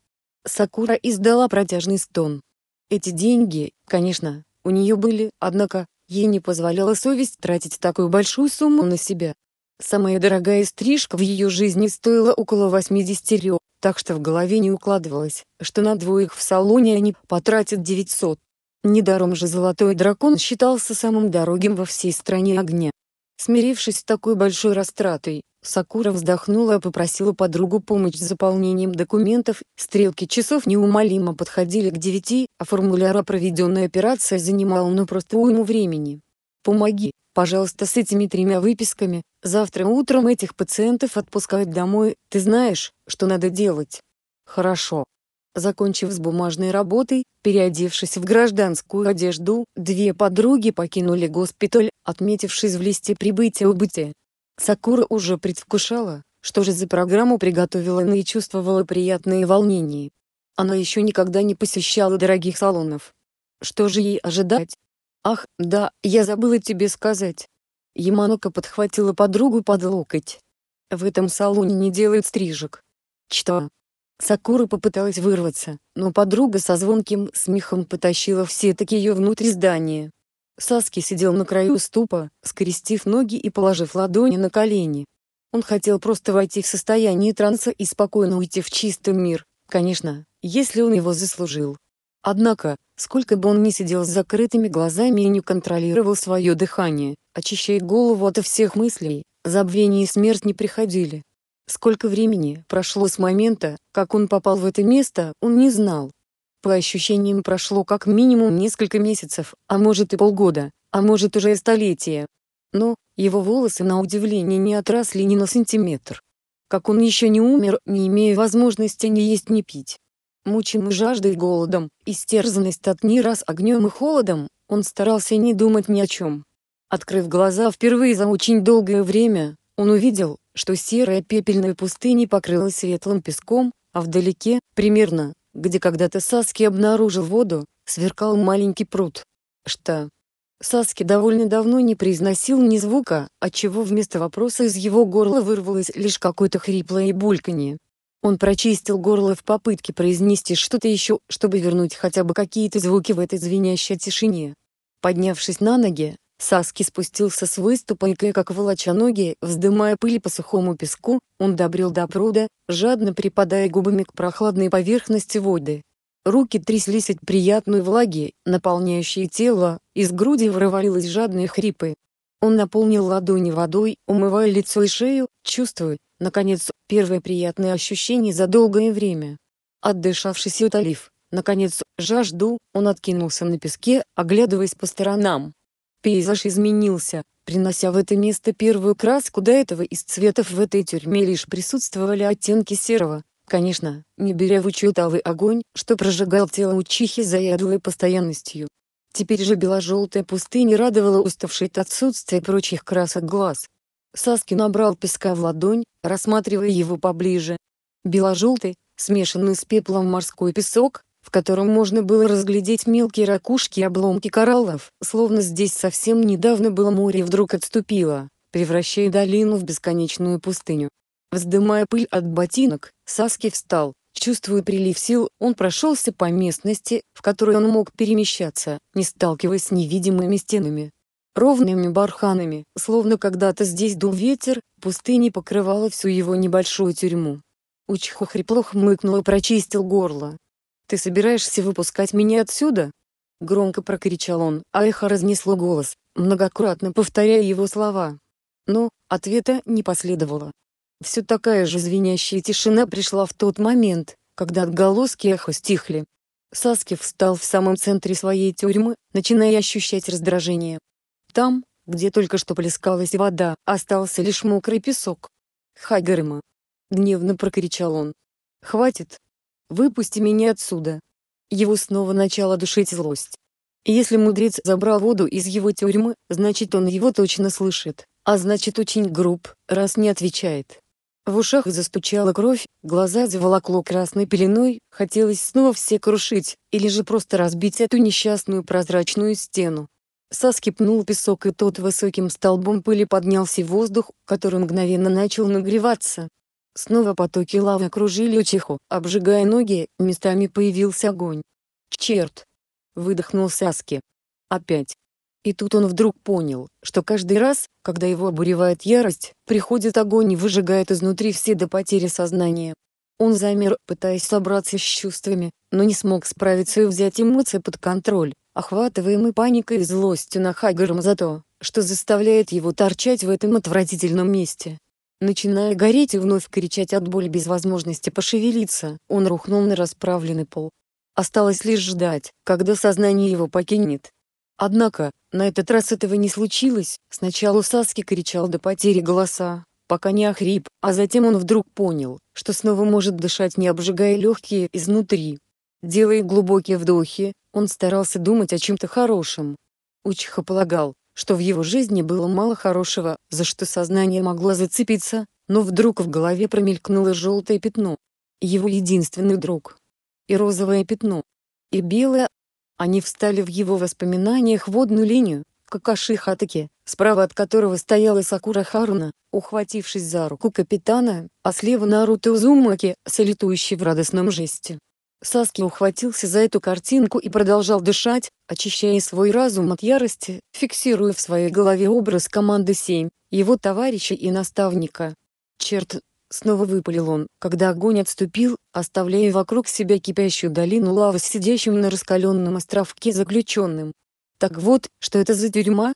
Сакура издала протяжный стон. Эти деньги, конечно, у нее были, однако, ей не позволяла совесть тратить такую большую сумму на себя. Самая дорогая стрижка в ее жизни стоила около 80 рё, так что в голове не укладывалось, что на двоих в салоне они потратят 900. Недаром же Золотой Дракон считался самым дорогим во всей стране огня. Смирившись с такой большой растратой, Сакура вздохнула и попросила подругу помочь с заполнением документов, стрелки часов неумолимо подходили к девяти, а формуляр о проведенной операции занимал ну просто уйму времени. «Помоги, пожалуйста с этими тремя выписками, завтра утром этих пациентов отпускают домой, ты знаешь, что надо делать?» «Хорошо». Закончив с бумажной работой, переодевшись в гражданскую одежду, две подруги покинули госпиталь, отметившись в листе прибытия убытия. Сакура уже предвкушала, что же за программу приготовила она и чувствовала приятные волнения. Она еще никогда не посещала дорогих салонов. Что же ей ожидать? Ах, да, я забыла тебе сказать. Яманока подхватила подругу под локоть. В этом салоне не делают стрижек. Что? Сакура попыталась вырваться, но подруга со звонким смехом потащила все-таки ее внутрь здания. Саски сидел на краю ступа, скрестив ноги и положив ладони на колени. Он хотел просто войти в состояние транса и спокойно уйти в чистый мир, конечно, если он его заслужил. Однако, сколько бы он ни сидел с закрытыми глазами и не контролировал свое дыхание, очищая голову от всех мыслей, забвение и смерть не приходили. Сколько времени прошло с момента, как он попал в это место, он не знал. По ощущениям прошло как минимум несколько месяцев, а может и полгода, а может уже и столетие. Но, его волосы на удивление не отросли ни на сантиметр. Как он еще не умер, не имея возможности ни есть ни пить. Мучимый жаждой и голодом, истерзанный статни раз огнем и холодом, он старался не думать ни о чем. Открыв глаза впервые за очень долгое время, он увидел, что серая пепельная пустыня покрылась светлым песком, а вдалеке, примерно, где когда-то Саски обнаружил воду, сверкал маленький пруд. Что? Саски довольно давно не произносил ни звука, отчего вместо вопроса из его горла вырвалось лишь какое-то хриплое бульканье. Он прочистил горло в попытке произнести что-то еще, чтобы вернуть хотя бы какие-то звуки в этой звенящей тишине. Поднявшись на ноги, Саски спустился с выступа и как волоча ноги, вздымая пыль по сухому песку, он добрел до пруда, жадно припадая губами к прохладной поверхности воды. Руки тряслись от приятной влаги, наполняющей тело, из груди вырывались жадные хрипы. Он наполнил ладони водой, умывая лицо и шею, чувствуя, наконец, первое приятное ощущение за долгое время. Отдышавшись и утолив, наконец, жажду, он откинулся на песке, оглядываясь по сторонам. Пейзаж изменился, принося в это место первую краску до этого из цветов в этой тюрьме лишь присутствовали оттенки серого, конечно, не беря в учет алый огонь, что прожигал тело учихи заядлой постоянностью. Теперь же бело-желтая пустыня радовала уставшей от отсутствия прочих красок глаз. Саски набрал песка в ладонь, рассматривая его поближе. Бело-желтый, смешанный с пеплом морской песок, в котором можно было разглядеть мелкие ракушки и обломки кораллов, словно здесь совсем недавно было море и вдруг отступило, превращая долину в бесконечную пустыню. Вздымая пыль от ботинок, Саски встал, чувствуя прилив сил, он прошелся по местности, в которой он мог перемещаться, не сталкиваясь с невидимыми стенами. Ровными барханами, словно когда-то здесь дул ветер, пустыня покрывала всю его небольшую тюрьму. Учху хрипло хмыкнул и прочистил горло. «Ты собираешься выпускать меня отсюда?» Громко прокричал он, а эхо разнесло голос, многократно повторяя его слова. Но, ответа не последовало. Все такая же звенящая тишина пришла в тот момент, когда отголоски эха стихли. Саски встал в самом центре своей тюрьмы, начиная ощущать раздражение. Там, где только что плескалась вода, остался лишь мокрый песок. «Хагерма!» — гневно прокричал он. «Хватит! Выпусти меня отсюда. Его снова начала душить злость. Если мудрец забрал воду из его тюрьмы, значит он его точно слышит, а значит очень груб, раз не отвечает. В ушах застучала кровь, глаза заволокло красной пеленой, хотелось снова все крушить, или же просто разбить эту несчастную прозрачную стену. Саски пнул песок и тот высоким столбом пыли поднялся в воздух, который мгновенно начал нагреваться. Снова потоки лавы окружили Учиху, обжигая ноги, местами появился огонь. «Черт!» — выдохнул Саски. «Опять!» И тут он вдруг понял, что каждый раз, когда его обуревает ярость, приходит огонь и выжигает изнутри все до потери сознания. Он замер, пытаясь собраться с чувствами, но не смог справиться и взять эмоции под контроль, охватываемый паникой и злостью на Хагером за то, что заставляет его торчать в этом отвратительном месте. Начиная гореть и вновь кричать от боли без возможности пошевелиться, он рухнул на расправленный пол. Осталось лишь ждать, когда сознание его покинет. Однако, на этот раз этого не случилось, сначала Саски кричал до потери голоса, пока не охрип, а затем он вдруг понял, что снова может дышать не обжигая легкие изнутри. Делая глубокие вдохи, он старался думать о чем-то хорошем. Учиха полагал, что в его жизни было мало хорошего, за что сознание могло зацепиться, но вдруг в голове промелькнуло желтое пятно. Его единственный друг. И розовое пятно. И белое. Они встали в его воспоминаниях в одну линию, Какаши Хатаки, справа от которого стояла Сакура Харуна, ухватившись за руку капитана, а слева Наруто Узумаки, салютующий в радостном жесте. Саски ухватился за эту картинку и продолжал дышать, очищая свой разум от ярости, фиксируя в своей голове образ команды 7, его товарища и наставника. «Черт!» — снова выпалил он, когда огонь отступил, оставляя вокруг себя кипящую долину лавы с сидящим на раскаленном островке заключенным. Так вот, что это за тюрьма?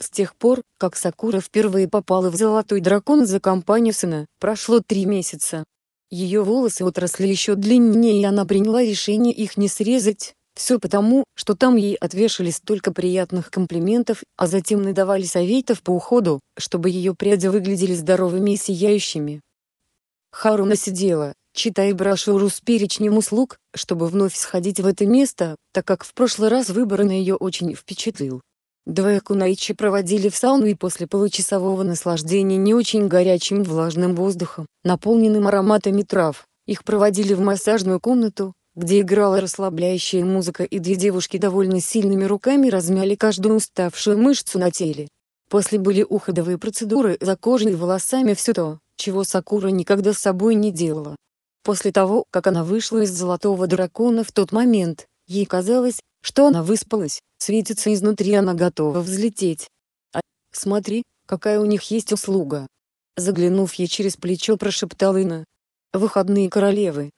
С тех пор, как Сакура впервые попала в Золотой Дракон за компанию сына, прошло три месяца. Ее волосы отросли еще длиннее и она приняла решение их не срезать. Все потому, что там ей отвешали столько приятных комплиментов, а затем надавали советов по уходу, чтобы ее пряди выглядели здоровыми и сияющими. Харуна сидела, читая брошюру с перечнем услуг, чтобы вновь сходить в это место, так как в прошлый раз выбор на ее очень впечатлил. Двое кунайчи проводили в сауну и после получасового наслаждения не очень горячим влажным воздухом, наполненным ароматами трав, их проводили в массажную комнату, где играла расслабляющая музыка и две девушки довольно сильными руками размяли каждую уставшую мышцу на теле. После были уходовые процедуры за кожей и волосами все то, чего Сакура никогда с собой не делала. После того, как она вышла из Золотого Дракона в тот момент, ей казалось, что она выспалась, светится изнутри она готова взлететь. А, смотри, какая у них есть услуга. Заглянув ей через плечо прошептал Инна. Выходные королевы.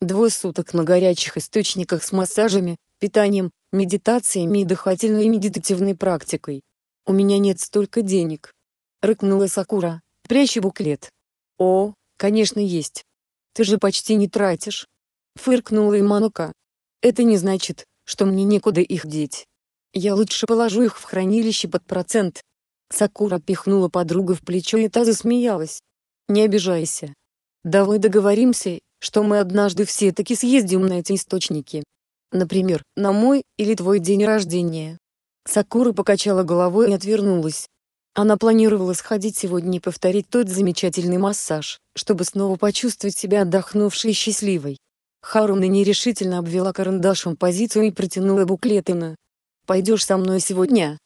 Двое суток на горячих источниках с массажами, питанием, медитациями и дыхательной медитативной практикой. У меня нет столько денег. Рыкнула Сакура, пряча буклет. О, конечно есть. Ты же почти не тратишь. Фыркнула Иманука. Это не значит, что мне некуда их деть. Я лучше положу их в хранилище под процент. Сакура пихнула подругу в плечо и та засмеялась. Не обижайся. Давай договоримся, что мы однажды все-таки съездим на эти источники. Например, на мой или твой день рождения. Сакура покачала головой и отвернулась. Она планировала сходить сегодня и повторить тот замечательный массаж, чтобы снова почувствовать себя отдохнувшей и счастливой. Харуна нерешительно обвела карандашом позицию и протянула буклетина. «Пойдешь со мной сегодня?»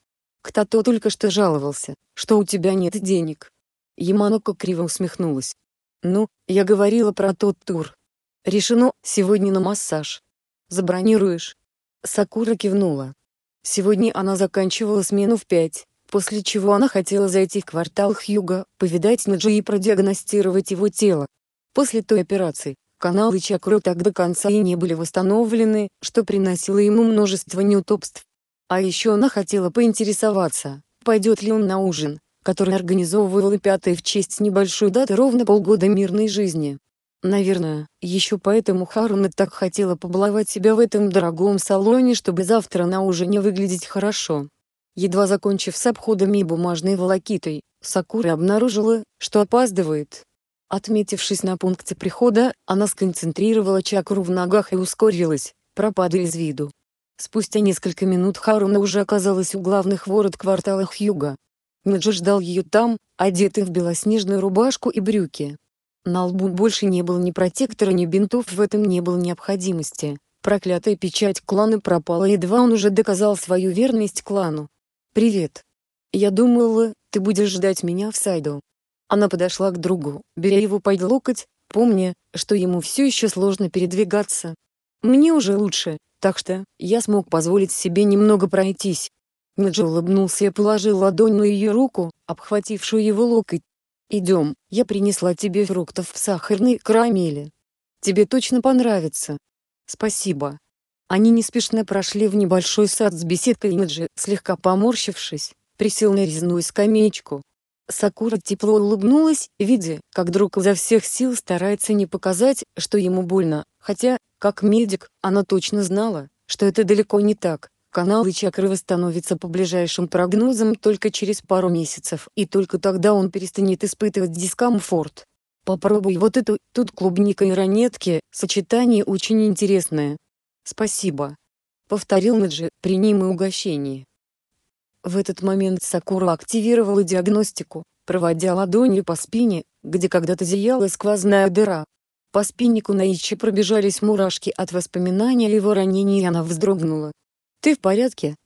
Кто-то только что жаловался, что у тебя нет денег. Яманоко криво усмехнулась. Ну, я говорила про тот тур. Решено, сегодня на массаж. Забронируешь? Сакура кивнула. Сегодня она заканчивала смену в пять, после чего она хотела зайти в квартал Хьюга, повидать Наджи и продиагностировать его тело. После той операции, каналы чакры так до конца и не были восстановлены, что приносило ему множество неудобств. А еще она хотела поинтересоваться, пойдет ли он на ужин, который организовывала пятая в честь небольшой даты ровно полгода мирной жизни. Наверное, еще поэтому Харуна так хотела побаловать себя в этом дорогом салоне, чтобы завтра на ужине выглядеть хорошо. Едва закончив с обходами и бумажной волокитой, Сакура обнаружила, что опаздывает. Отметившись на пункте прихода, она сконцентрировала чакру в ногах и ускорилась, пропадая из виду. Спустя несколько минут Харуна уже оказалась у главных ворот квартала Хьюга. Наджи ждал ее там, одетый в белоснежную рубашку и брюки. На лбу больше не было ни протектора, ни бинтов, в этом не было необходимости. Проклятая печать клана пропала, едва он уже доказал свою верность клану. «Привет. Я думала, ты будешь ждать меня в Сайду». Она подошла к другу, беря его под локоть, помня, что ему все еще сложно передвигаться. «Мне уже лучше, так что, я смог позволить себе немного пройтись. Ниджи улыбнулся и положил ладонь на ее руку, обхватившую его локоть. «Идем, я принесла тебе фруктов в сахарной карамели. Тебе точно понравится». «Спасибо». Они неспешно прошли в небольшой сад с беседкой Ниджи, слегка поморщившись, присел на резную скамеечку. Сакура тепло улыбнулась, видя, как друг изо всех сил старается не показать, что ему больно, хотя, как медик, она точно знала, что это далеко не так. Каналы чакры восстановятся по ближайшим прогнозам только через пару месяцев, и только тогда он перестанет испытывать дискомфорт. Попробуй вот эту, тут клубника и ранетки, сочетание очень интересное. Спасибо. Повторил Наджи, принимая угощение. В этот момент Сакура активировала диагностику, проводя ладонью по спине, где когда-то зияла сквозная дыра. По спиннику Наичи пробежались мурашки от воспоминания его ранении и она вздрогнула. «Ты в порядке?»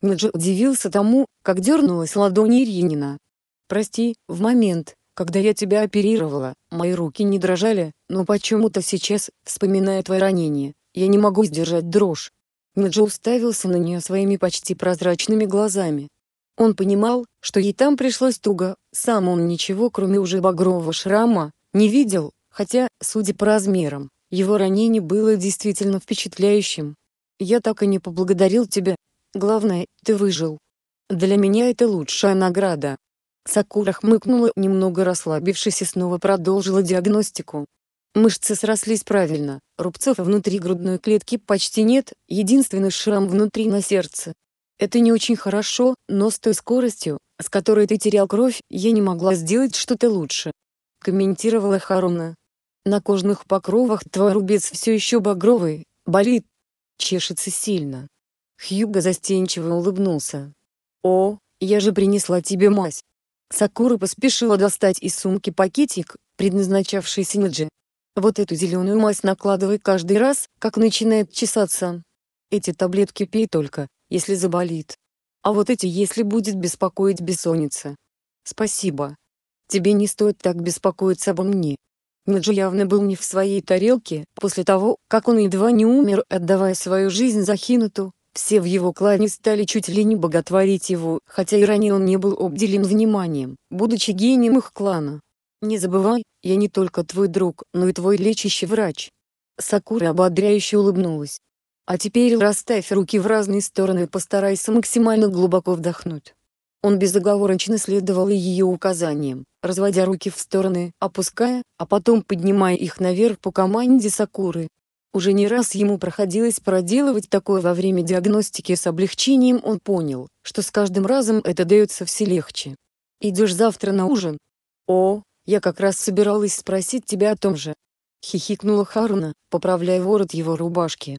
Наджи удивился тому, как дернулась ладонь Иринина. «Прости, в момент, когда я тебя оперировала, мои руки не дрожали, но почему-то сейчас, вспоминая твое ранение, я не могу сдержать дрожь». Наджи уставился на нее своими почти прозрачными глазами. Он понимал, что ей там пришлось туго, сам он ничего кроме уже багрового шрама, не видел, Хотя, судя по размерам, его ранение было действительно впечатляющим. Я так и не поблагодарил тебя. Главное, ты выжил. Для меня это лучшая награда. Сакура хмыкнула, немного расслабившись и снова продолжила диагностику. Мышцы срослись правильно, рубцов внутри грудной клетки почти нет, единственный шрам внутри на сердце. Это не очень хорошо, но с той скоростью, с которой ты терял кровь, я не могла сделать что-то лучше. Комментировала Харуна. На кожных покровах твой рубец все еще багровый, болит, чешется сильно. Хьюго застенчиво улыбнулся. «О, я же принесла тебе мазь». Сакура поспешила достать из сумки пакетик, предназначавшийся Ниджи. «Вот эту зеленую мазь накладывай каждый раз, как начинает чесаться. Эти таблетки пей только, если заболит. А вот эти если будет беспокоить бессонница. Спасибо. Тебе не стоит так беспокоиться обо мне. Наджи явно был не в своей тарелке, после того, как он едва не умер, отдавая свою жизнь за Хинуту, все в его клане стали чуть ли не боготворить его, хотя и ранее он не был обделен вниманием, будучи гением их клана. «Не забывай, я не только твой друг, но и твой лечащий врач». Сакура ободряюще улыбнулась. «А теперь расставь руки в разные стороны и постарайся максимально глубоко вдохнуть». Он безоговорочно следовал ее указаниям, разводя руки в стороны, опуская, а потом поднимая их наверх по команде Сакуры. Уже не раз ему проходилось проделывать такое во время диагностики с облегчением он понял, что с каждым разом это дается все легче. «Идешь завтра на ужин?» «О, я как раз собиралась спросить тебя о том же». Хихикнула Харуна, поправляя ворот его рубашки.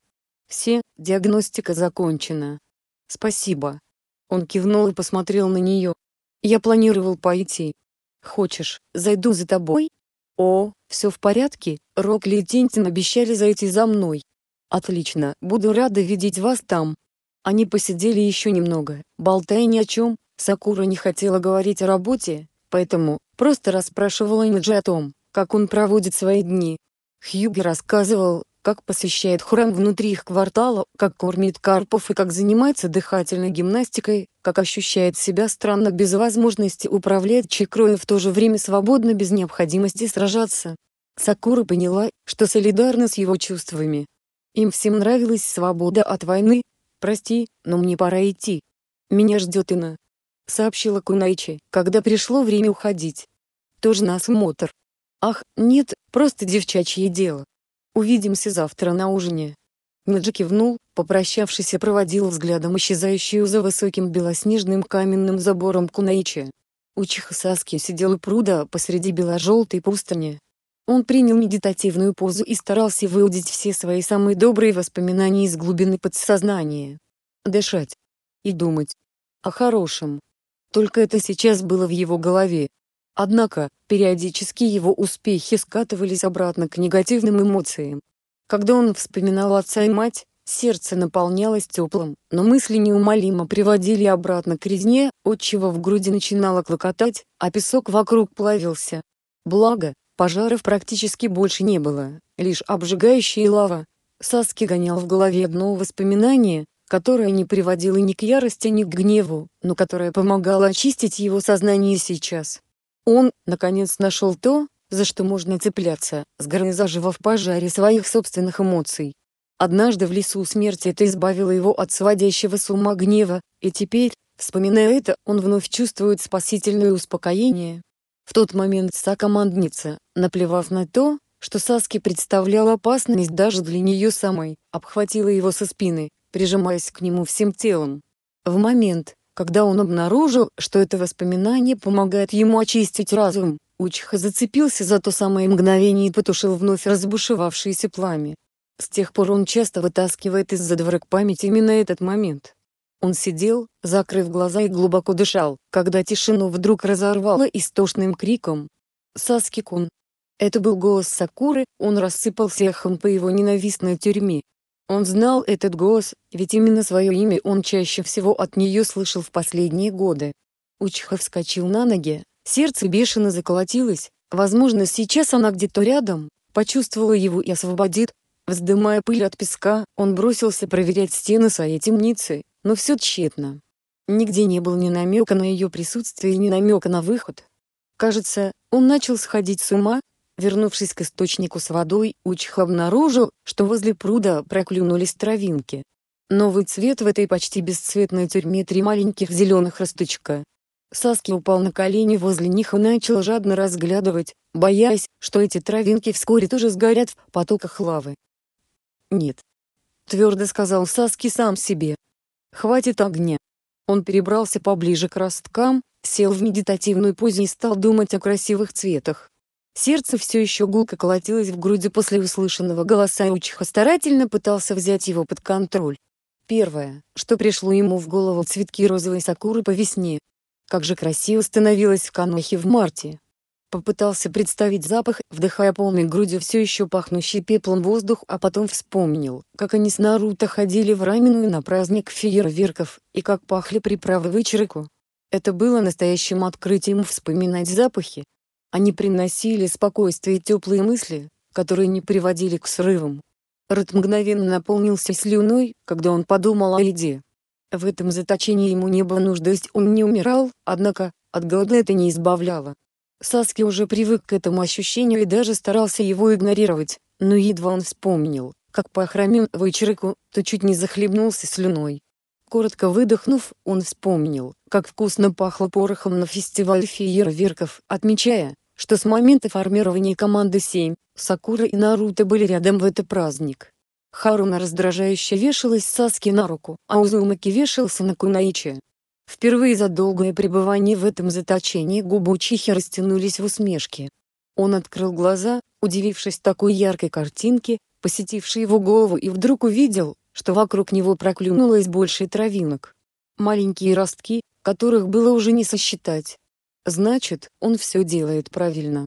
«Все, диагностика закончена». «Спасибо». Он кивнул и посмотрел на нее. Я планировал пойти. Хочешь, зайду за тобой? О, все в порядке, Рокли и Тинтин обещали зайти за мной. Отлично, буду рада видеть вас там. Они посидели еще немного, болтая ни о чем, Сакура не хотела говорить о работе, поэтому, просто расспрашивала Ниджи о том, как он проводит свои дни. Хьюги рассказывал, как посещает храм внутри их квартала, как кормит карпов и как занимается дыхательной гимнастикой, как ощущает себя странно без возможности управлять чикрой и в то же время свободно без необходимости сражаться. Сакура поняла, что солидарна с его чувствами. Им всем нравилась свобода от войны. «Прости, но мне пора идти. Меня ждет Ина», — сообщила Кунайчи, когда пришло время уходить. «Тоже на осмотр». Ах, нет, просто девчачье дело. Увидимся завтра на ужине. Ниджи кивнул, попрощавшись и проводил взглядом исчезающую за высоким белоснежным каменным забором Кунаичи. Учиха Саски сидел у пруда посреди бело-желтой пустыни. Он принял медитативную позу и старался выудить все свои самые добрые воспоминания из глубины подсознания. Дышать. И думать. О хорошем. Только это сейчас было в его голове, Однако, периодически его успехи скатывались обратно к негативным эмоциям. Когда он вспоминал отца и мать, сердце наполнялось теплым, но мысли неумолимо приводили обратно к резне, отчего в груди начинало клокотать, а песок вокруг плавился. Благо, пожаров практически больше не было, лишь обжигающая лава. Саски гонял в голове одно воспоминание, которое не приводило ни к ярости, ни к гневу, но которое помогало очистить его сознание сейчас. Он, наконец, нашел то, за что можно цепляться, сгорая заживо в пожаре своих собственных эмоций. Однажды в лесу смерти это избавило его от сводящего с ума гнева, и теперь, вспоминая это, он вновь чувствует спасительное успокоение. В тот момент Са-командница, наплевав на то, что Саски представлял опасность даже для нее самой, обхватила его со спины, прижимаясь к нему всем телом. В момент, когда он обнаружил, что это воспоминание помогает ему очистить разум, Учиха зацепился за то самое мгновение и потушил вновь разбушевавшееся пламя. С тех пор он часто вытаскивает из задворок памяти именно этот момент. Он сидел, закрыв глаза и глубоко дышал, когда тишину вдруг разорвало истошным криком. «Саски-кун!» Это был голос Сакуры, он рассыпался эхом по его ненавистной тюрьме, он знал этот голос, ведь именно свое имя он чаще всего от нее слышал в последние годы. Учиха вскочил на ноги, сердце бешено заколотилось, возможно сейчас она где-то рядом, почувствовала его и освободит. Вздымая пыль от песка, он бросился проверять стены своей темницы, но все тщетно. Нигде не было ни намека на ее присутствие и ни намека на выход. Кажется, он начал сходить с ума, Вернувшись к источнику с водой, Учих обнаружил, что возле пруда проклюнулись травинки. Новый цвет в этой почти бесцветной тюрьме три маленьких зеленых росточка. Саски упал на колени возле них и начал жадно разглядывать, боясь, что эти травинки вскоре тоже сгорят в потоках лавы. «Нет», — твердо сказал Саски сам себе. «Хватит огня». Он перебрался поближе к росткам, сел в медитативную позе и стал думать о красивых цветах. Сердце все еще гулко колотилось в груди после услышанного голоса и Учиха старательно пытался взять его под контроль. Первое, что пришло ему в голову цветки розовой сакуры по весне. Как же красиво становилось в Канохе в марте. Попытался представить запах, вдыхая полной грудью все еще пахнущий пеплом воздух, а потом вспомнил, как они с Наруто ходили в Раменую на праздник фейерверков, и как пахли приправы вычереку. Это было настоящим открытием вспоминать запахи, они приносили спокойствие и теплые мысли, которые не приводили к срывам. Рот мгновенно наполнился слюной, когда он подумал о еде. В этом заточении ему не было нужды он не умирал, однако, от голода это не избавляло. Саски уже привык к этому ощущению и даже старался его игнорировать, но едва он вспомнил, как похромил вычереку, то чуть не захлебнулся слюной. Коротко выдохнув, он вспомнил, как вкусно пахло порохом на фестивале фейерверков, отмечая, что с момента формирования команды 7, Сакура и Наруто были рядом в этот праздник. Харуна раздражающе вешалась Саски на руку, а Узумаки вешался на Кунаичи. Впервые за долгое пребывание в этом заточении губы Учихи растянулись в усмешке. Он открыл глаза, удивившись такой яркой картинке, посетившей его голову и вдруг увидел, что вокруг него проклюнулось больше травинок. Маленькие ростки, которых было уже не сосчитать. Значит, он все делает правильно.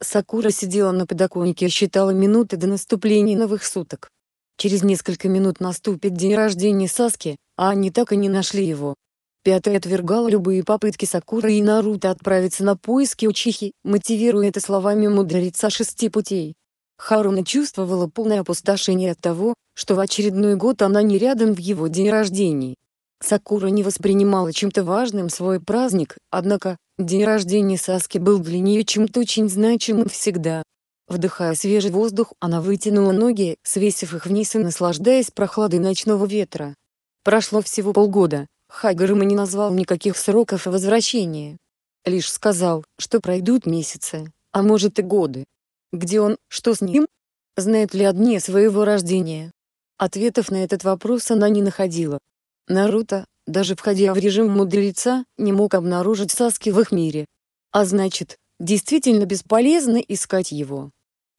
Сакура сидела на подоконнике и считала минуты до наступления новых суток. Через несколько минут наступит день рождения Саски, а они так и не нашли его. Пятый отвергал любые попытки Сакуры и Наруто отправиться на поиски Учихи, мотивируя это словами мудреца шести путей. Харуна чувствовала полное опустошение от того, что в очередной год она не рядом в его день рождения. Сакура не воспринимала чем-то важным свой праздник, однако, день рождения Саски был для нее чем-то очень значимым всегда. Вдыхая свежий воздух, она вытянула ноги, свесив их вниз и наслаждаясь прохладой ночного ветра. Прошло всего полгода, Хагерма не назвал никаких сроков возвращения. Лишь сказал, что пройдут месяцы, а может и годы. Где он, что с ним? Знает ли о дне своего рождения? Ответов на этот вопрос она не находила. Наруто, даже входя в режим мудреца, не мог обнаружить Саски в их мире. А значит, действительно бесполезно искать его.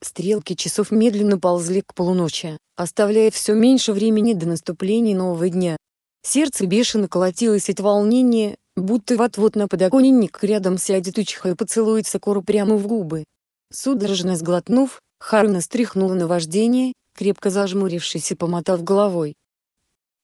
Стрелки часов медленно ползли к полуночи, оставляя все меньше времени до наступления нового дня. Сердце бешено колотилось от волнения, будто вот-вот на подоконник рядом сядет Учиха и поцелует Сакуру прямо в губы. Судорожно сглотнув, Харуна стряхнула наваждение, крепко зажмурившись и помотав головой.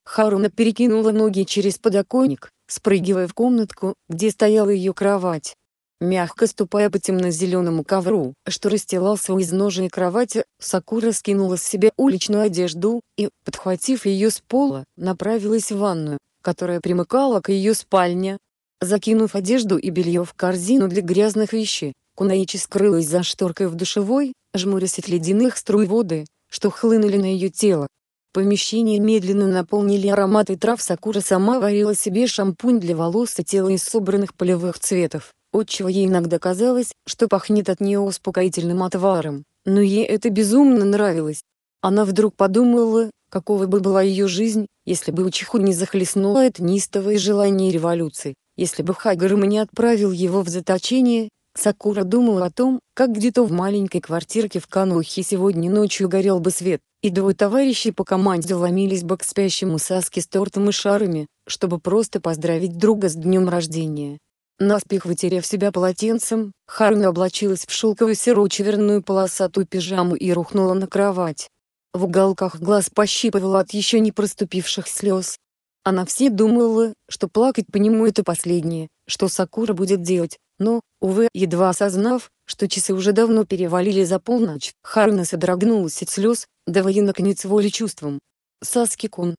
Харуна перекинула ноги через подоконник, спрыгивая в комнатку, где стояла ее кровать. Мягко ступая по темно-зеленому ковру, что расстилался у изножия кровати, Сакура скинула с себя уличную одежду и, подхватив ее с пола, направилась в ванную, которая примыкала к ее спальне. Закинув одежду и белье в корзину для грязных вещей, Кунаичи скрылась за шторкой в душевой, жмурясь от ледяных струй воды, что хлынули на ее тело. Помещение медленно наполнили ароматы трав Сакура сама варила себе шампунь для волос и тела из собранных полевых цветов. Отчего ей иногда казалось, что пахнет от нее успокоительным отваром, но ей это безумно нравилось. Она вдруг подумала, какого бы была ее жизнь, если бы Учиху не захлестнуло это неистовое желание революции, если бы Хайгарма не отправил его в заточение, Сакура думала о том, как где-то в маленькой квартирке в Канухе сегодня ночью горел бы свет, и двое товарищей по команде ломились бы к спящему Саске с тортом и шарами, чтобы просто поздравить друга с днем рождения. Наспех вытерев себя полотенцем, Харуна облачилась в шелковую серо-черную полосатую пижаму и рухнула на кровать. В уголках глаз пощипывала от еще не проступивших слез. Она все думала, что плакать по нему это последнее, что Сакура будет делать, но, увы, едва осознав, что часы уже давно перевалили за полночь, Харуна содрогнулась от слез, давая наконец воли чувствам. «Саски-кун!»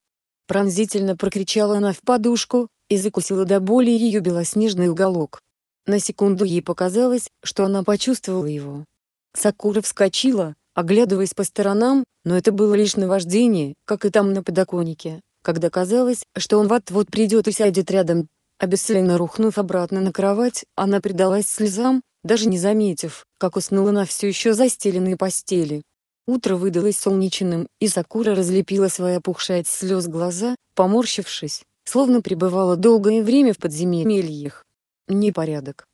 Пронзительно прокричала она в подушку, и закусила до боли ее белоснежный уголок. На секунду ей показалось, что она почувствовала его. Сакура вскочила, оглядываясь по сторонам, но это было лишь наваждение, как и там на подоконнике, когда казалось, что он вот-вот придет и сядет рядом. Обессиленно рухнув обратно на кровать, она предалась слезам, даже не заметив, как уснула на все еще застеленной постели. Утро выдалось солнечным, и Сакура разлепила свои опухшие от слез глаза, поморщившись, словно пребывала долгое время в подземельях. Непорядок.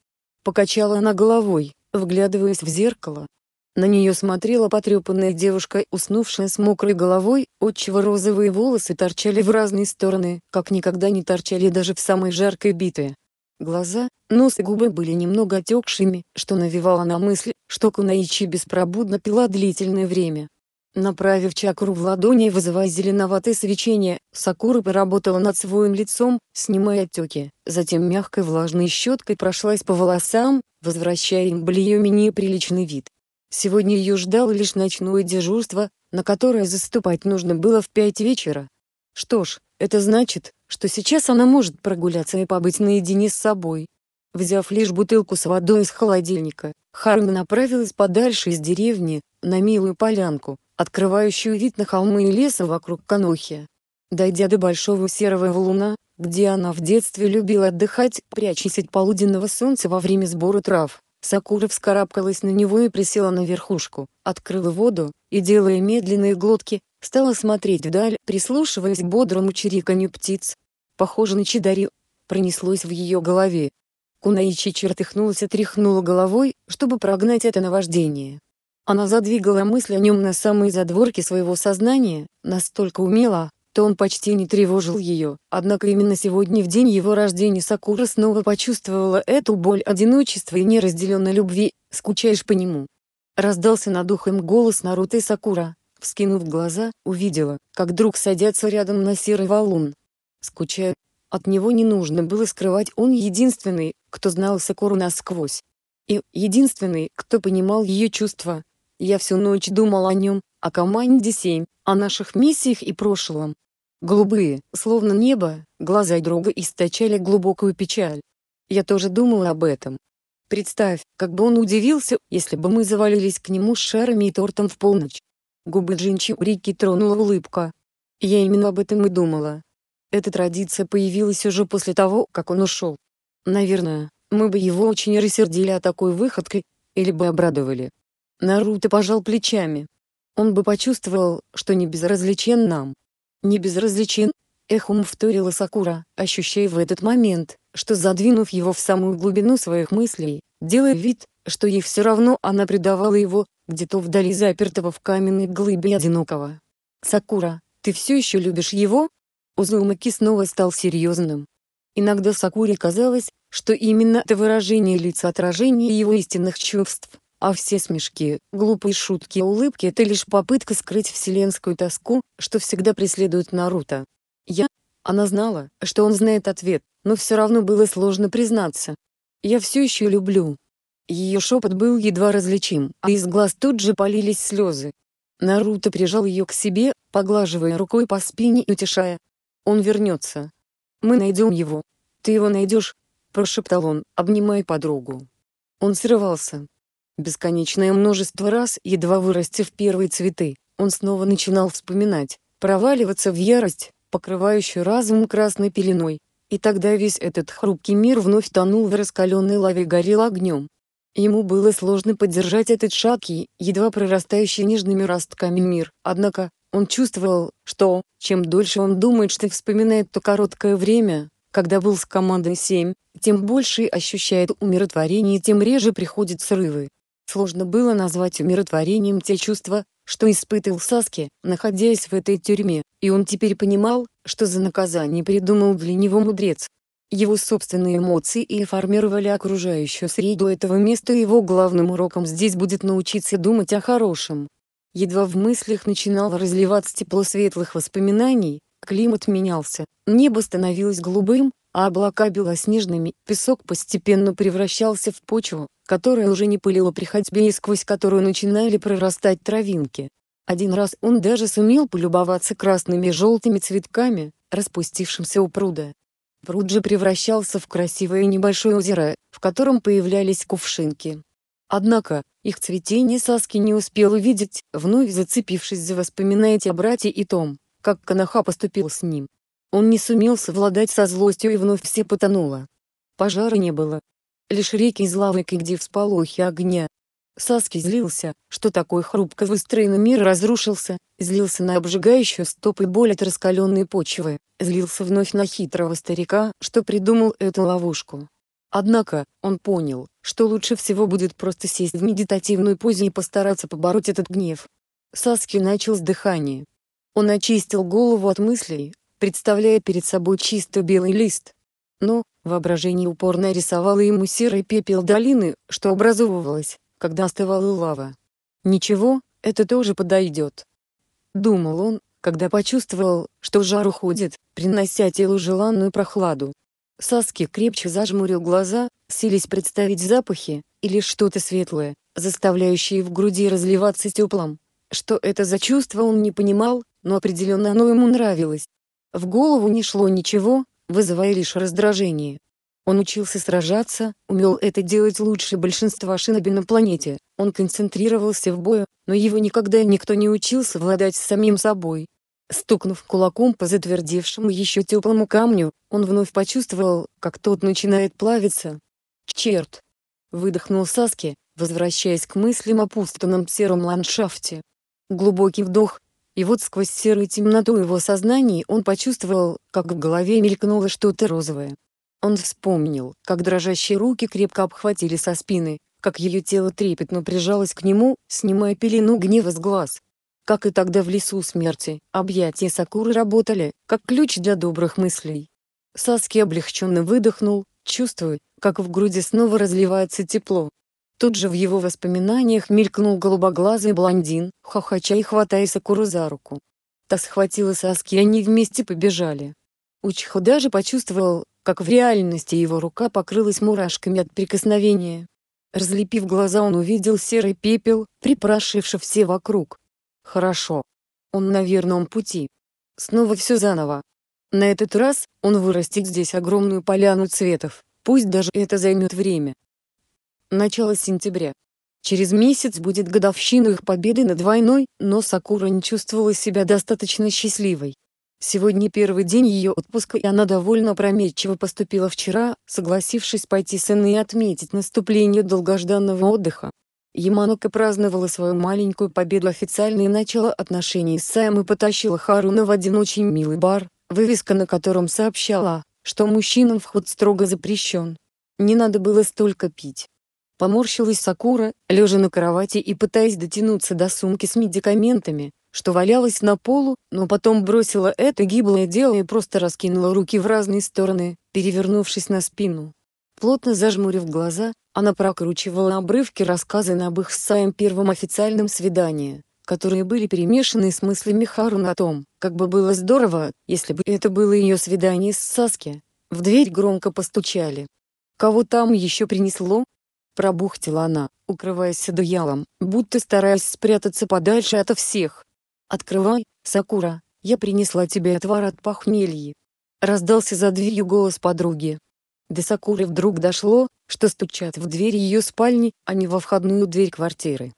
Покачала она головой, вглядываясь в зеркало. На нее смотрела потрепанная девушка, уснувшая с мокрой головой, отчего розовые волосы торчали в разные стороны, как никогда не торчали даже в самой жаркой битве. Глаза, нос и губы были немного отекшими, что навевало на мысль, что Кунаичи беспробудно пила длительное время. Направив чакру в ладони вызывая зеленоватое свечение, Сакура поработала над своим лицом, снимая отеки, затем мягкой влажной щеткой прошлась по волосам, возвращая им блиюми неприличный вид. Сегодня ее ждало лишь ночное дежурство, на которое заступать нужно было в пять вечера. Что ж, это значит, что сейчас она может прогуляться и побыть наедине с собой. Взяв лишь бутылку с водой из холодильника, Харма направилась подальше из деревни, на милую полянку, открывающую вид на холмы и леса вокруг Канохи. Дойдя до большого серого валуна, где она в детстве любила отдыхать, прячась от полуденного солнца во время сбора трав, Сакура вскарабкалась на него и присела на верхушку, открыла воду, и делая медленные глотки, стала смотреть вдаль, прислушиваясь к бодрому чириканью птиц. Похоже на Чидари, пронеслось в ее голове. Кунаичи чертыхнулась и тряхнула головой, чтобы прогнать это наваждение. Она задвигала мысль о нем на самые задворки своего сознания, настолько умело, то он почти не тревожил ее. Однако именно сегодня в день его рождения Сакура снова почувствовала эту боль одиночества и неразделенной любви, скучаешь по нему. Раздался над ухом голос Наруто и Сакура, вскинув глаза, увидела, как друг садятся рядом на серый валун. Скучаю. От него не нужно было скрывать, он единственный, кто знал Сакуру насквозь. И единственный, кто понимал ее чувства. Я всю ночь думал о нем, о команде 7, о наших миссиях и прошлом. Голубые, словно небо, глаза друга источали глубокую печаль. Я тоже думал об этом. Представь, как бы он удивился, если бы мы завалились к нему с шарами и тортом в полночь. Губы Джинчи Рики тронула улыбка. Я именно об этом и думала. Эта традиция появилась уже после того, как он ушел. Наверное, мы бы его очень рассердили о такой выходкой, или бы обрадовали. Наруто пожал плечами. Он бы почувствовал, что не безразличен нам. Не безразличен, эхом вторила Сакура, ощущая в этот момент, что задвинув его в самую глубину своих мыслей, делая вид, что ей все равно она предавала его, где-то вдали запертого в каменной глыбе одинокого. «Сакура, ты все еще любишь его?» Узумаки снова стал серьезным. Иногда Сакуре казалось, что именно это выражение лица отражение его истинных чувств, а все смешки, глупые шутки и улыбки — это лишь попытка скрыть вселенскую тоску, что всегда преследует Наруто. Я? Она знала, что он знает ответ, но все равно было сложно признаться. Я все еще люблю. Ее шепот был едва различим, а из глаз тут же полились слезы. Наруто прижал ее к себе, поглаживая рукой по спине и утешая. Он вернется. Мы найдем его. Ты его найдешь, прошептал он, обнимая подругу. Он срывался. Бесконечное множество раз, едва вырастив первые цветы, он снова начинал вспоминать, проваливаться в ярость, покрывающую разум красной пеленой. И тогда весь этот хрупкий мир вновь тонул в раскаленной лаве горел огнем. Ему было сложно поддержать этот шаткий, едва прорастающий нежными ростками мир, однако, он чувствовал, что, чем дольше он думает, что вспоминает то короткое время, когда был с командой 7, тем больше ощущает умиротворение и тем реже приходят срывы. Сложно было назвать умиротворением те чувства, что испытывал Саски, находясь в этой тюрьме, и он теперь понимал, что за наказание придумал для него мудрец. Его собственные эмоции и формировали окружающую среду этого места его главным уроком здесь будет научиться думать о хорошем. Едва в мыслях начинало разливаться тепло светлых воспоминаний, Климат менялся, небо становилось голубым, а облака белоснежными, песок постепенно превращался в почву, которая уже не пылила при ходьбе и сквозь которую начинали прорастать травинки. Один раз он даже сумел полюбоваться красными и желтыми цветками, распустившимся у пруда. Пруд же превращался в красивое небольшое озеро, в котором появлялись кувшинки. Однако, их цветение Саски не успел увидеть, вновь зацепившись за воспоминания о брате и том, как Канаха поступил с ним. Он не сумел совладать со злостью и вновь все потонуло. Пожара не было. Лишь реки из лавы где всполохи огня. Саски злился, что такой хрупко выстроенный мир разрушился, злился на обжигающую стоп и боль от раскаленной почвы, злился вновь на хитрого старика, что придумал эту ловушку. Однако, он понял, что лучше всего будет просто сесть в медитативную позе и постараться побороть этот гнев. Саски начал с дыхания, он очистил голову от мыслей, представляя перед собой чисто белый лист. Но, воображение упорно рисовало ему серый пепел долины, что образовывалось, когда остывала лава. Ничего, это тоже подойдет. Думал он, когда почувствовал, что жар уходит, принося телу желанную прохладу. Саски крепче зажмурил глаза, сились представить запахи, или что-то светлое, заставляющее в груди разливаться теплом. Что это за чувство он не понимал, но определенно оно ему нравилось. В голову не шло ничего, вызывая лишь раздражение. Он учился сражаться, умел это делать лучше большинства шиноби на планете, он концентрировался в бою, но его никогда никто не учился владать самим собой. Стукнув кулаком по затвердевшему еще теплому камню, он вновь почувствовал, как тот начинает плавиться. «Черт!» — выдохнул Саски, возвращаясь к мыслям о пустынном сером ландшафте. Глубокий вдох, и вот сквозь серую темноту его сознания он почувствовал, как в голове мелькнуло что-то розовое. Он вспомнил, как дрожащие руки крепко обхватили со спины, как ее тело трепетно прижалось к нему, снимая пелену гнева с глаз. Как и тогда в лесу смерти, объятия Сакуры работали, как ключ для добрых мыслей. Саски облегченно выдохнул, чувствуя, как в груди снова разливается тепло. Тут же в его воспоминаниях мелькнул голубоглазый блондин, хохоча и хватая Сакуру за руку. Та схватила Саски и они вместе побежали. Учихо даже почувствовал, как в реальности его рука покрылась мурашками от прикосновения. Разлепив глаза он увидел серый пепел, припрашивший все вокруг. Хорошо. Он на верном пути. Снова все заново. На этот раз, он вырастет здесь огромную поляну цветов, пусть даже это займет время. Начало сентября. Через месяц будет годовщина их победы над войной, но Сакура не чувствовала себя достаточно счастливой. Сегодня первый день ее отпуска и она довольно опрометчиво поступила вчера, согласившись пойти с Энной и отметить наступление долгожданного отдыха. Яманока праздновала свою маленькую победу официальное начало отношений с Саем и потащила Харуна в один очень милый бар, вывеска на котором сообщала, что мужчинам вход строго запрещен. Не надо было столько пить. Поморщилась Сакура, лежа на кровати и пытаясь дотянуться до сумки с медикаментами, что валялась на полу, но потом бросила это гиблое дело и просто раскинула руки в разные стороны, перевернувшись на спину. Плотно зажмурив глаза, она прокручивала обрывки рассказа об их с Саем первом официальном свидании, которые были перемешаны с мыслями Харуна о том, как бы было здорово, если бы это было ее свидание с Саски. В дверь громко постучали. «Кого там еще принесло?» Пробухтела она, укрываясь одеялом, будто стараясь спрятаться подальше ото всех. «Открывай, Сакура, я принесла тебе отвар от похмелья». Раздался за дверью голос подруги. До Сакуры вдруг дошло, что стучат в дверь ее спальни, а не во входную дверь квартиры.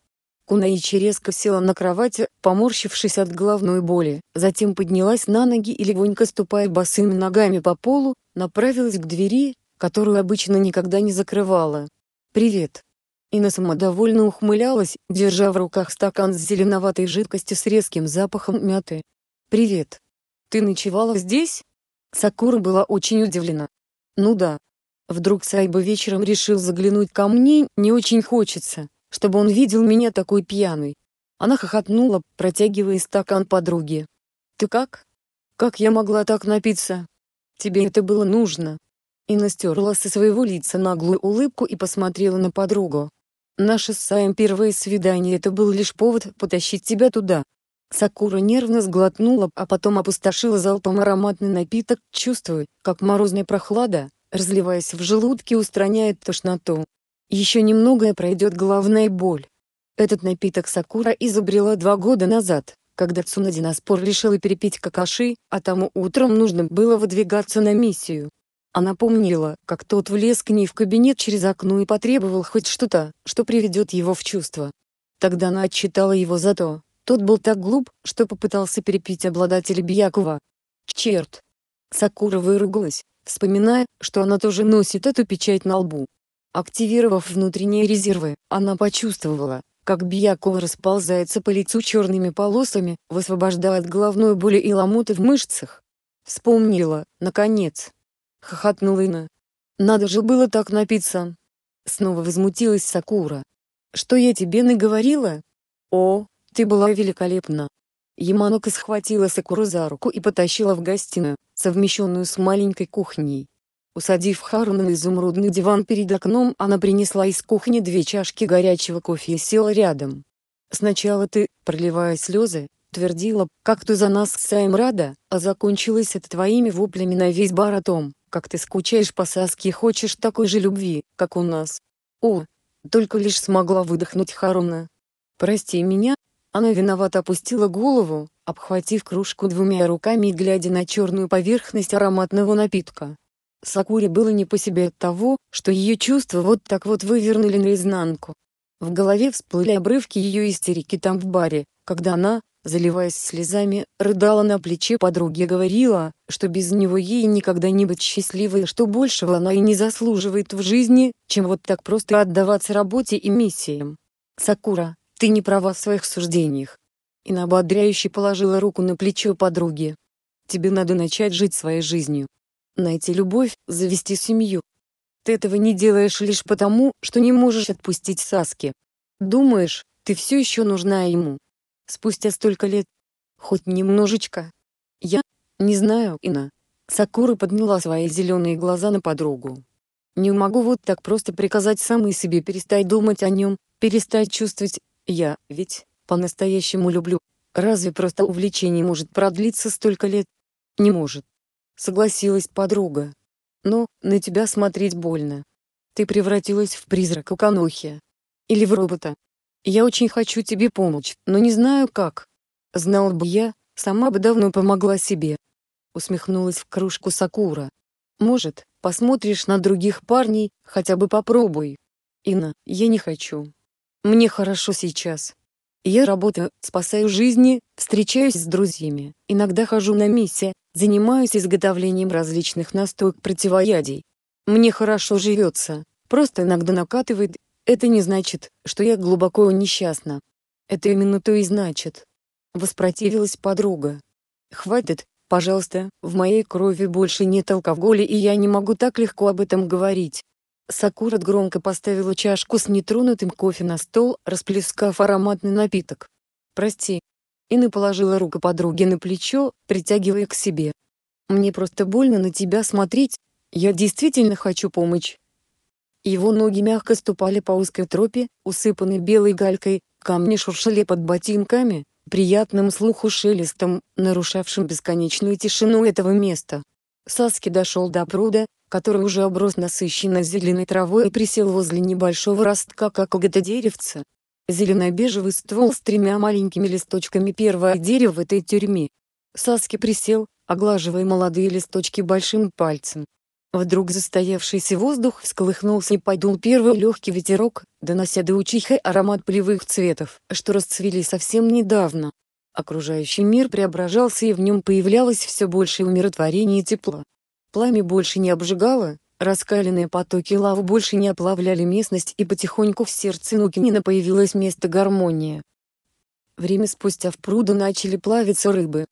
Кунаичи резко села на кровати, поморщившись от головной боли, затем поднялась на ноги и легонько ступая босыми ногами по полу, направилась к двери, которую обычно никогда не закрывала. «Привет», Инна самодовольно ухмылялась, держа в руках стакан с зеленоватой жидкостью с резким запахом мяты. «Привет. Ты ночевала здесь?» Сакура была очень удивлена. «Ну да. Вдруг Сайба вечером решил заглянуть ко мне, не очень хочется, чтобы он видел меня такой пьяной». Она хохотнула, протягивая стакан подруге. «Ты как? Как я могла так напиться? Тебе это было нужно?» Инна стерла со своего лица наглую улыбку и посмотрела на подругу. Наше с Саем первое свидание это был лишь повод потащить тебя туда. Сакура нервно сглотнула, а потом опустошила залпом ароматный напиток, чувствуя, как морозная прохлада, разливаясь в желудке устраняет тошноту. Еще немного и пройдет головная боль. Этот напиток Сакура изобрела два года назад, когда Цунади на спор решила перепить какаши, а тому утром нужно было выдвигаться на миссию. Она помнила, как тот влез к ней в кабинет через окно и потребовал хоть что-то, что приведет его в чувство. Тогда она отчитала его за то, тот был так глуп, что попытался перепить обладателя Бьякова. Черт! Сакура выругалась, вспоминая, что она тоже носит эту печать на лбу. Активировав внутренние резервы, она почувствовала, как Бьякова расползается по лицу черными полосами, высвобождая от головной боли и ломоты в мышцах. Вспомнила, наконец, хохотнула Ина. Надо же было так напиться. Снова возмутилась Сакура. Что я тебе наговорила? О, ты была великолепна. Яманока схватила Сакуру за руку и потащила в гостиную, совмещенную с маленькой кухней. Усадив Харуна на изумрудный диван перед окном, она принесла из кухни две чашки горячего кофе и села рядом. «Сначала ты, проливая слезы, твердила, как ты за нас с рада, а закончилось это твоими воплями на весь бар о том, как ты скучаешь по Саске и хочешь такой же любви, как у нас. О, только лишь смогла выдохнуть Харуна. Прости меня. Она виновато опустила голову, обхватив кружку двумя руками и глядя на черную поверхность ароматного напитка. Сакуре было не по себе от того, что ее чувства вот так вот вывернули наизнанку. В голове всплыли обрывки ее истерики там в баре, когда она, заливаясь слезами, рыдала на плече подруги и говорила, что без него ей никогда не быть счастливой что большего она и не заслуживает в жизни, чем вот так просто отдаваться работе и миссиям. «Сакура, ты не права в своих суждениях». Ина ободряюще положила руку на плечо подруги. «Тебе надо начать жить своей жизнью. Найти любовь, завести семью. Ты этого не делаешь лишь потому, что не можешь отпустить Саски. Думаешь, ты все еще нужна ему. Спустя столько лет. Хоть немножечко. Я не знаю, Ина. Сакура подняла свои зеленые глаза на подругу. Не могу вот так просто приказать самой себе перестать думать о нем, перестать чувствовать. Я ведь по-настоящему люблю. Разве просто увлечение может продлиться столько лет? Не может. Согласилась подруга. Но на тебя смотреть больно. Ты превратилась в призрака Канохи. Или в робота. Я очень хочу тебе помочь, но не знаю как. Знал бы я, сама бы давно помогла себе. Усмехнулась в кружку Сакура. Может, посмотришь на других парней, хотя бы попробуй. Инна, я не хочу. Мне хорошо сейчас. Я работаю, спасаю жизни, встречаюсь с друзьями, иногда хожу на миссии, занимаюсь изготовлением различных настоек противоядий. Мне хорошо живется, просто иногда накатывает, это не значит, что я глубоко несчастна. Это именно то и значит. Воспротивилась подруга. Хватит, пожалуйста, в моей крови больше нет алкоголя и я не могу так легко об этом говорить. Сакура громко поставила чашку с нетронутым кофе на стол, расплескав ароматный напиток. «Прости». Инна положила руку подруге на плечо, притягивая к себе. «Мне просто больно на тебя смотреть. Я действительно хочу помочь. Его ноги мягко ступали по узкой тропе, усыпанной белой галькой, камни шуршали под ботинками, приятным слуху шелестом, нарушавшим бесконечную тишину этого места. Саски дошел до пруда, который уже оброс насыщенной зеленой травой и присел возле небольшого ростка какого-то деревца. Зелено-бежевый ствол с тремя маленькими листочками первое дерево в этой тюрьме. Саски присел, оглаживая молодые листочки большим пальцем. Вдруг застоявшийся воздух всколыхнулся и подул первый легкий ветерок, донося до учихи аромат полевых цветов, что расцвели совсем недавно. Окружающий мир преображался и в нем появлялось все больше умиротворения и тепла. Пламя больше не обжигало, раскаленные потоки лавы больше не оплавляли местность и потихоньку в сердце Нукинина появилось место гармония. Время спустя в пруду начали плавиться рыбы,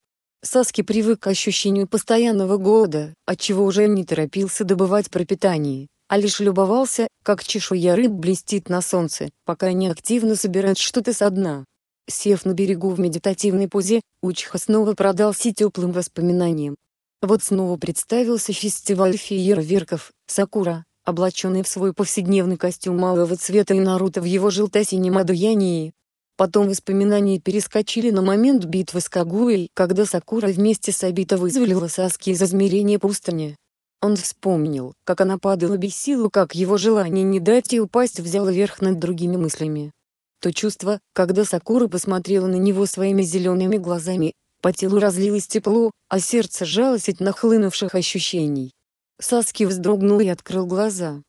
Саски привык к ощущению постоянного голода, отчего уже не торопился добывать пропитание, а лишь любовался, как чешуя рыб блестит на солнце, пока они активно собирают что-то со дна. Сев на берегу в медитативной позе, Учха снова продался теплым воспоминаниям. Вот снова представился фестиваль фейерверков, Сакура, облаченный в свой повседневный костюм малого цвета и Наруто в его желто-синем одеянии, Потом воспоминания перескочили на момент битвы с Кагуей, когда Сакура вместе с Абита вызволила Саски из измерения пустыни. Он вспомнил, как она падала без силы, как его желание не дать ей упасть взяло верх над другими мыслями. То чувство, когда Сакура посмотрела на него своими зелеными глазами, по телу разлилось тепло, а сердце жалось от нахлынувших ощущений. Саски вздрогнул и открыл глаза.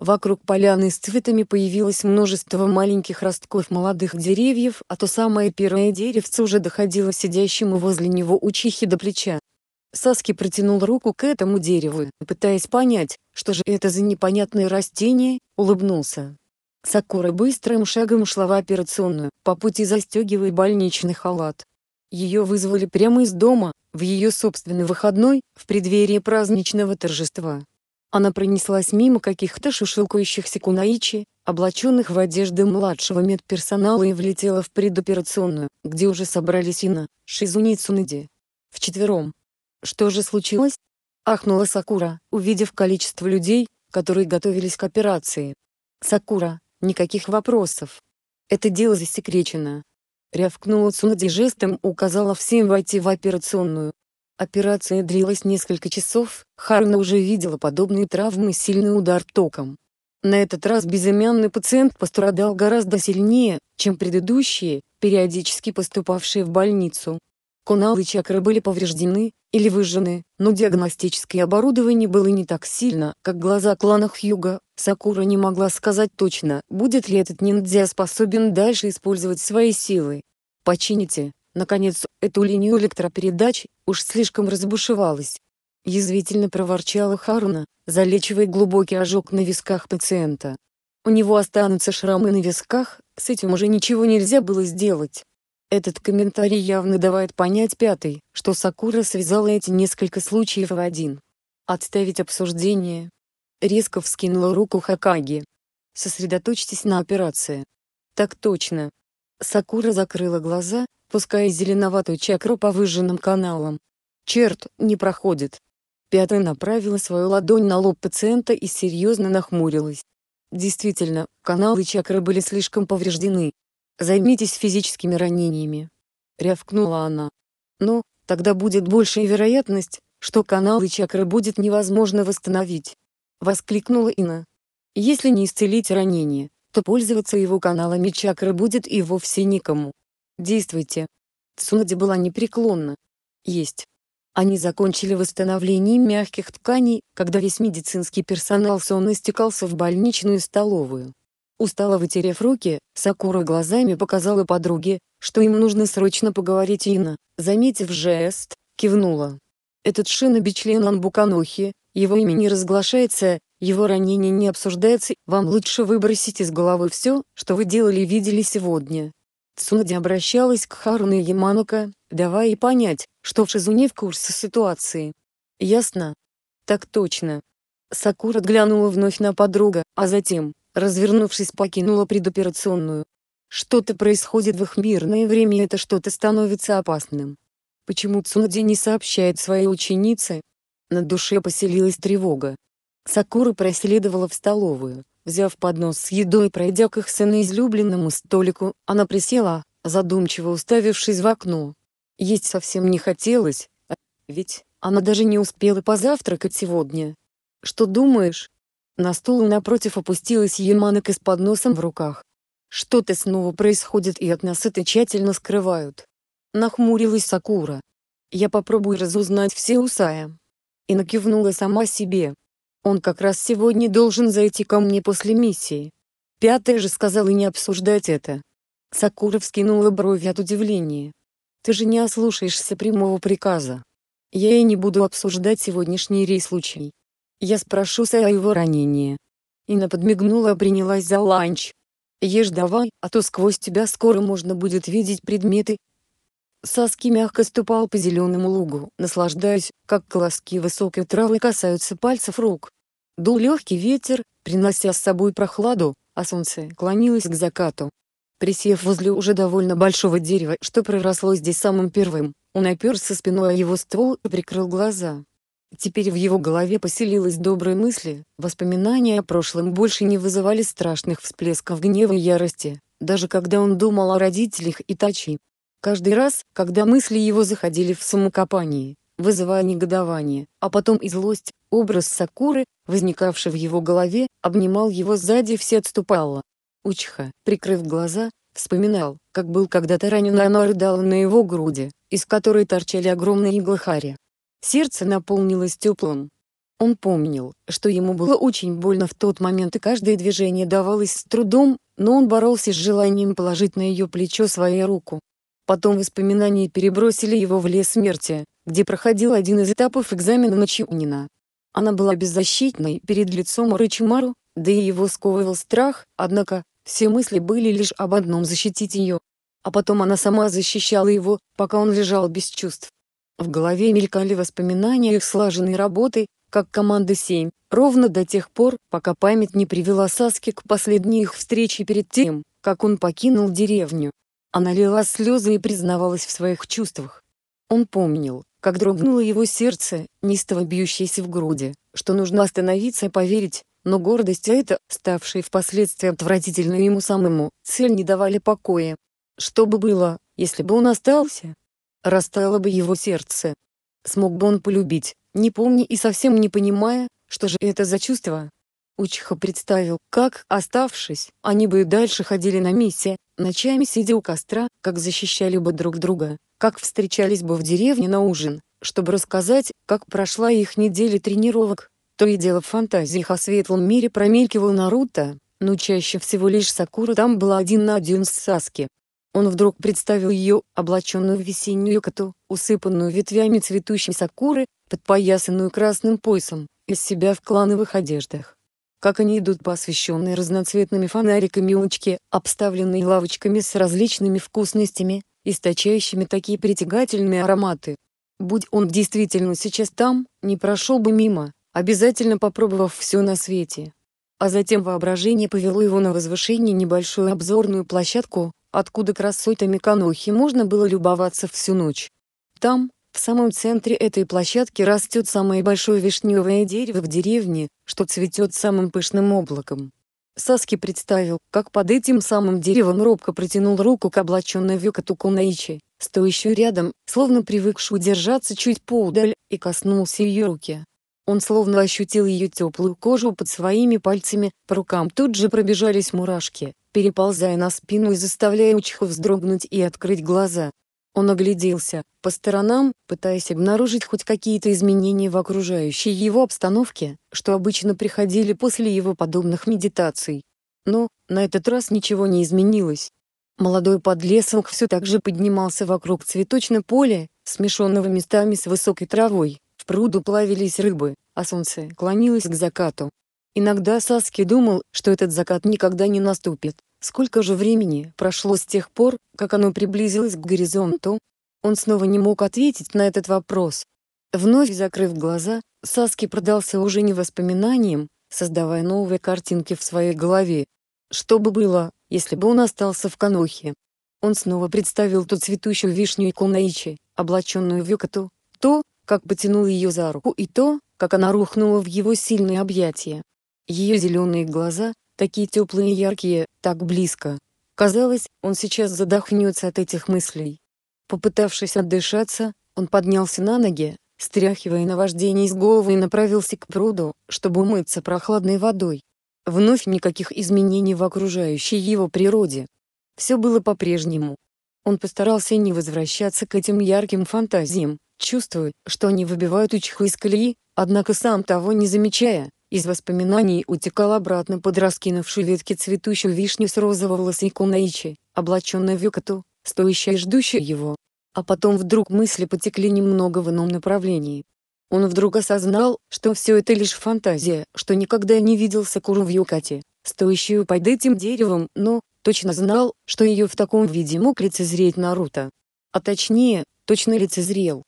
Вокруг поляны с цветами появилось множество маленьких ростков молодых деревьев, а то самое первое деревце уже доходило сидящему возле него учихи до плеча. Саски протянул руку к этому дереву, пытаясь понять, что же это за непонятное растение, улыбнулся. Сакура быстрым шагом шла в операционную, по пути застегивая больничный халат. Ее вызвали прямо из дома, в ее собственный выходной, в преддверии праздничного торжества. Она пронеслась мимо каких-то шушелкающихся кунаичи, облаченных в одежды младшего медперсонала и влетела в предоперационную, где уже собрались Ина, Шизуни и Цунади. Вчетвером. Что же случилось? Ахнула Сакура, увидев количество людей, которые готовились к операции. Сакура, никаких вопросов. Это дело засекречено. Рявкнула Цунади жестом указала всем войти в операционную, Операция длилась несколько часов, Харна уже видела подобные травмы сильный удар током. На этот раз безымянный пациент пострадал гораздо сильнее, чем предыдущие, периодически поступавшие в больницу. Куналы чакры были повреждены, или выжжены, но диагностическое оборудование было не так сильно, как глаза клана Хьюга. Сакура не могла сказать точно, будет ли этот ниндзя способен дальше использовать свои силы. «Почините», Наконец, эту линию электропередач, уж слишком разбушевалась. Язвительно проворчала Харуна, залечивая глубокий ожог на висках пациента. У него останутся шрамы на висках, с этим уже ничего нельзя было сделать. Этот комментарий явно давает понять пятый, что Сакура связала эти несколько случаев в один. Отставить обсуждение. Резко вскинула руку Хакаги. Сосредоточьтесь на операции. Так точно. Сакура закрыла глаза, пуская зеленоватую чакру по выжженным каналам. Черт, не проходит. Пятая направила свою ладонь на лоб пациента и серьезно нахмурилась. Действительно, каналы чакры были слишком повреждены. Займитесь физическими ранениями. Рявкнула она. Но, тогда будет большая вероятность, что каналы чакры будет невозможно восстановить. Воскликнула Ина. Если не исцелить ранение, то пользоваться его каналами чакры будет и вовсе никому. Действуйте. Цунади была непреклонна. Есть. Они закончили восстановление мягких тканей, когда весь медицинский персонал сонно стекался в больничную столовую. Устало вытерев руки, Сакура глазами показала подруге, что им нужно срочно поговорить Ина, заметив жест, кивнула. Этот шиноби член Анбуканохи, его имя не разглашается, его ранение не обсуждается, вам лучше выбросить из головы все, что вы делали и видели сегодня. Цунади обращалась к Харуне Яманука, давая ей понять, что в Шизуне в курсе ситуации. Ясно? Так точно. Сакура глянула вновь на подруга, а затем, развернувшись покинула предоперационную. Что-то происходит в их мирное время и это что-то становится опасным. Почему Цунади не сообщает своей ученице? На душе поселилась тревога. Сакура проследовала в столовую, взяв поднос с едой и пройдя к их сыну излюбленному столику, она присела, задумчиво уставившись в окно. Есть совсем не хотелось, а ведь она даже не успела позавтракать сегодня. Что думаешь? На стул напротив опустилась Яманек с подносом в руках. Что-то снова происходит и от нас это тщательно скрывают. Нахмурилась Сакура. Я попробую разузнать все у Сая. И накивнула сама себе. Он как раз сегодня должен зайти ко мне после миссии. Пятая же сказала не обсуждать это. Сакура вскинула брови от удивления. Ты же не ослушаешься прямого приказа. Я и не буду обсуждать сегодняшний рейс случай. Я спрошу Сая о его ранении. Ина подмигнула и принялась за ланч. Ешь давай, а то сквозь тебя скоро можно будет видеть предметы. Саски мягко ступал по зеленому лугу, наслаждаясь, как колоски высокой травы касаются пальцев рук. Дул легкий ветер, принося с собой прохладу, а солнце клонилось к закату. Присев возле уже довольно большого дерева, что проросло здесь самым первым, он оперся спиной о его ствол и прикрыл глаза. Теперь в его голове поселилась добрые мысли, воспоминания о прошлом больше не вызывали страшных всплесков гнева и ярости, даже когда он думал о родителях и Тачи. Каждый раз, когда мысли его заходили в самокопание, вызывая негодование, а потом и злость, образ Сакуры, возникавший в его голове, обнимал его сзади и все отступало. Учха, прикрыв глаза, вспоминал, как был когда-то ранен и она рыдала на его груди, из которой торчали огромные иглы хари. Сердце наполнилось теплым. Он помнил, что ему было очень больно в тот момент и каждое движение давалось с трудом, но он боролся с желанием положить на ее плечо свою руку. Потом воспоминания перебросили его в лес смерти, где проходил один из этапов экзамена на Чиунина. Она была беззащитной перед лицом Рычимару, да и его сковывал страх, однако, все мысли были лишь об одном – защитить ее. А потом она сама защищала его, пока он лежал без чувств. В голове мелькали воспоминания их слаженной работы, как команды 7, ровно до тех пор, пока память не привела Саски к последней их встрече перед тем, как он покинул деревню. Она лила слезы и признавалась в своих чувствах. Он помнил, как дрогнуло его сердце, неистово бьющееся в груди, что нужно остановиться и поверить, но гордость и это, ставшие впоследствии отвратительной ему самому, цель не давали покоя. Что бы было, если бы он остался? Растаяло бы его сердце. Смог бы он полюбить, не помня и совсем не понимая, что же это за чувство? Учиха представил, как, оставшись, они бы и дальше ходили на миссии, ночами сидя у костра, как защищали бы друг друга, как встречались бы в деревне на ужин, чтобы рассказать, как прошла их неделя тренировок. То и дело в фантазиях о светлом мире промелькивал Наруто, но чаще всего лишь Сакура там была один на один с Саски. Он вдруг представил ее, облаченную в весеннюю коту, усыпанную ветвями цветущей сакуры, подпоясанную красным поясом, из себя в клановых одеждах. Как они идут по освещенной разноцветными фонариками улочке, обставленной лавочками с различными вкусностями, источающими такие притягательные ароматы. Будь он действительно сейчас там, не прошел бы мимо, обязательно попробовав все на свете. А затем воображение повело его на возвышение небольшую обзорную площадку, откуда красотами Канохи можно было любоваться всю ночь. Там, в самом центре этой площадки растет самое большое вишневое дерево в деревне, что цветет самым пышным облаком. Саски представил, как под этим самым деревом робко протянул руку к облаченной вюкату Кунаичи, стоящую рядом, словно привыкшую держаться чуть поудаль, и коснулся ее руки. Он словно ощутил ее теплую кожу под своими пальцами, по рукам тут же пробежались мурашки, переползая на спину и заставляя Учиху вздрогнуть и открыть глаза. Он огляделся, по сторонам, пытаясь обнаружить хоть какие-то изменения в окружающей его обстановке, что обычно приходили после его подобных медитаций. Но, на этот раз ничего не изменилось. Молодой подлесок все так же поднимался вокруг цветочного поля, смешанного местами с высокой травой. В пруду плавились рыбы, а солнце клонилось к закату. Иногда Саски думал, что этот закат никогда не наступит. Сколько же времени прошло с тех пор, как оно приблизилось к горизонту? Он снова не мог ответить на этот вопрос. Вновь закрыв глаза, Саски продался уже не воспоминанием, создавая новые картинки в своей голове. Что бы было, если бы он остался в Канохе? Он снова представил ту цветущую вишню и Кунаичи, облаченную в юкату, то, как потянул ее за руку и то, как она рухнула в его сильные объятия. Ее зеленые глаза, такие теплые и яркие, так близко. Казалось, он сейчас задохнется от этих мыслей. Попытавшись отдышаться, он поднялся на ноги, стряхивая наваждение из головы и направился к пруду, чтобы умыться прохладной водой. Вновь никаких изменений в окружающей его природе. Все было по-прежнему. Он постарался не возвращаться к этим ярким фантазиям, чувствуя, что они выбивают Учиху из колеи, однако сам того не замечая, из воспоминаний утекал обратно под раскинувшую ветки цветущую вишню с розово-волосой Кунаичи, облаченной в юкату, стоящая и ждущая его. А потом вдруг мысли потекли немного в ином направлении. Он вдруг осознал, что все это лишь фантазия, что никогда не видел Сакуру в юкате, стоящую под этим деревом, но, точно знал, что ее в таком виде мог лицезреть Наруто. А точнее, точно лицезрел.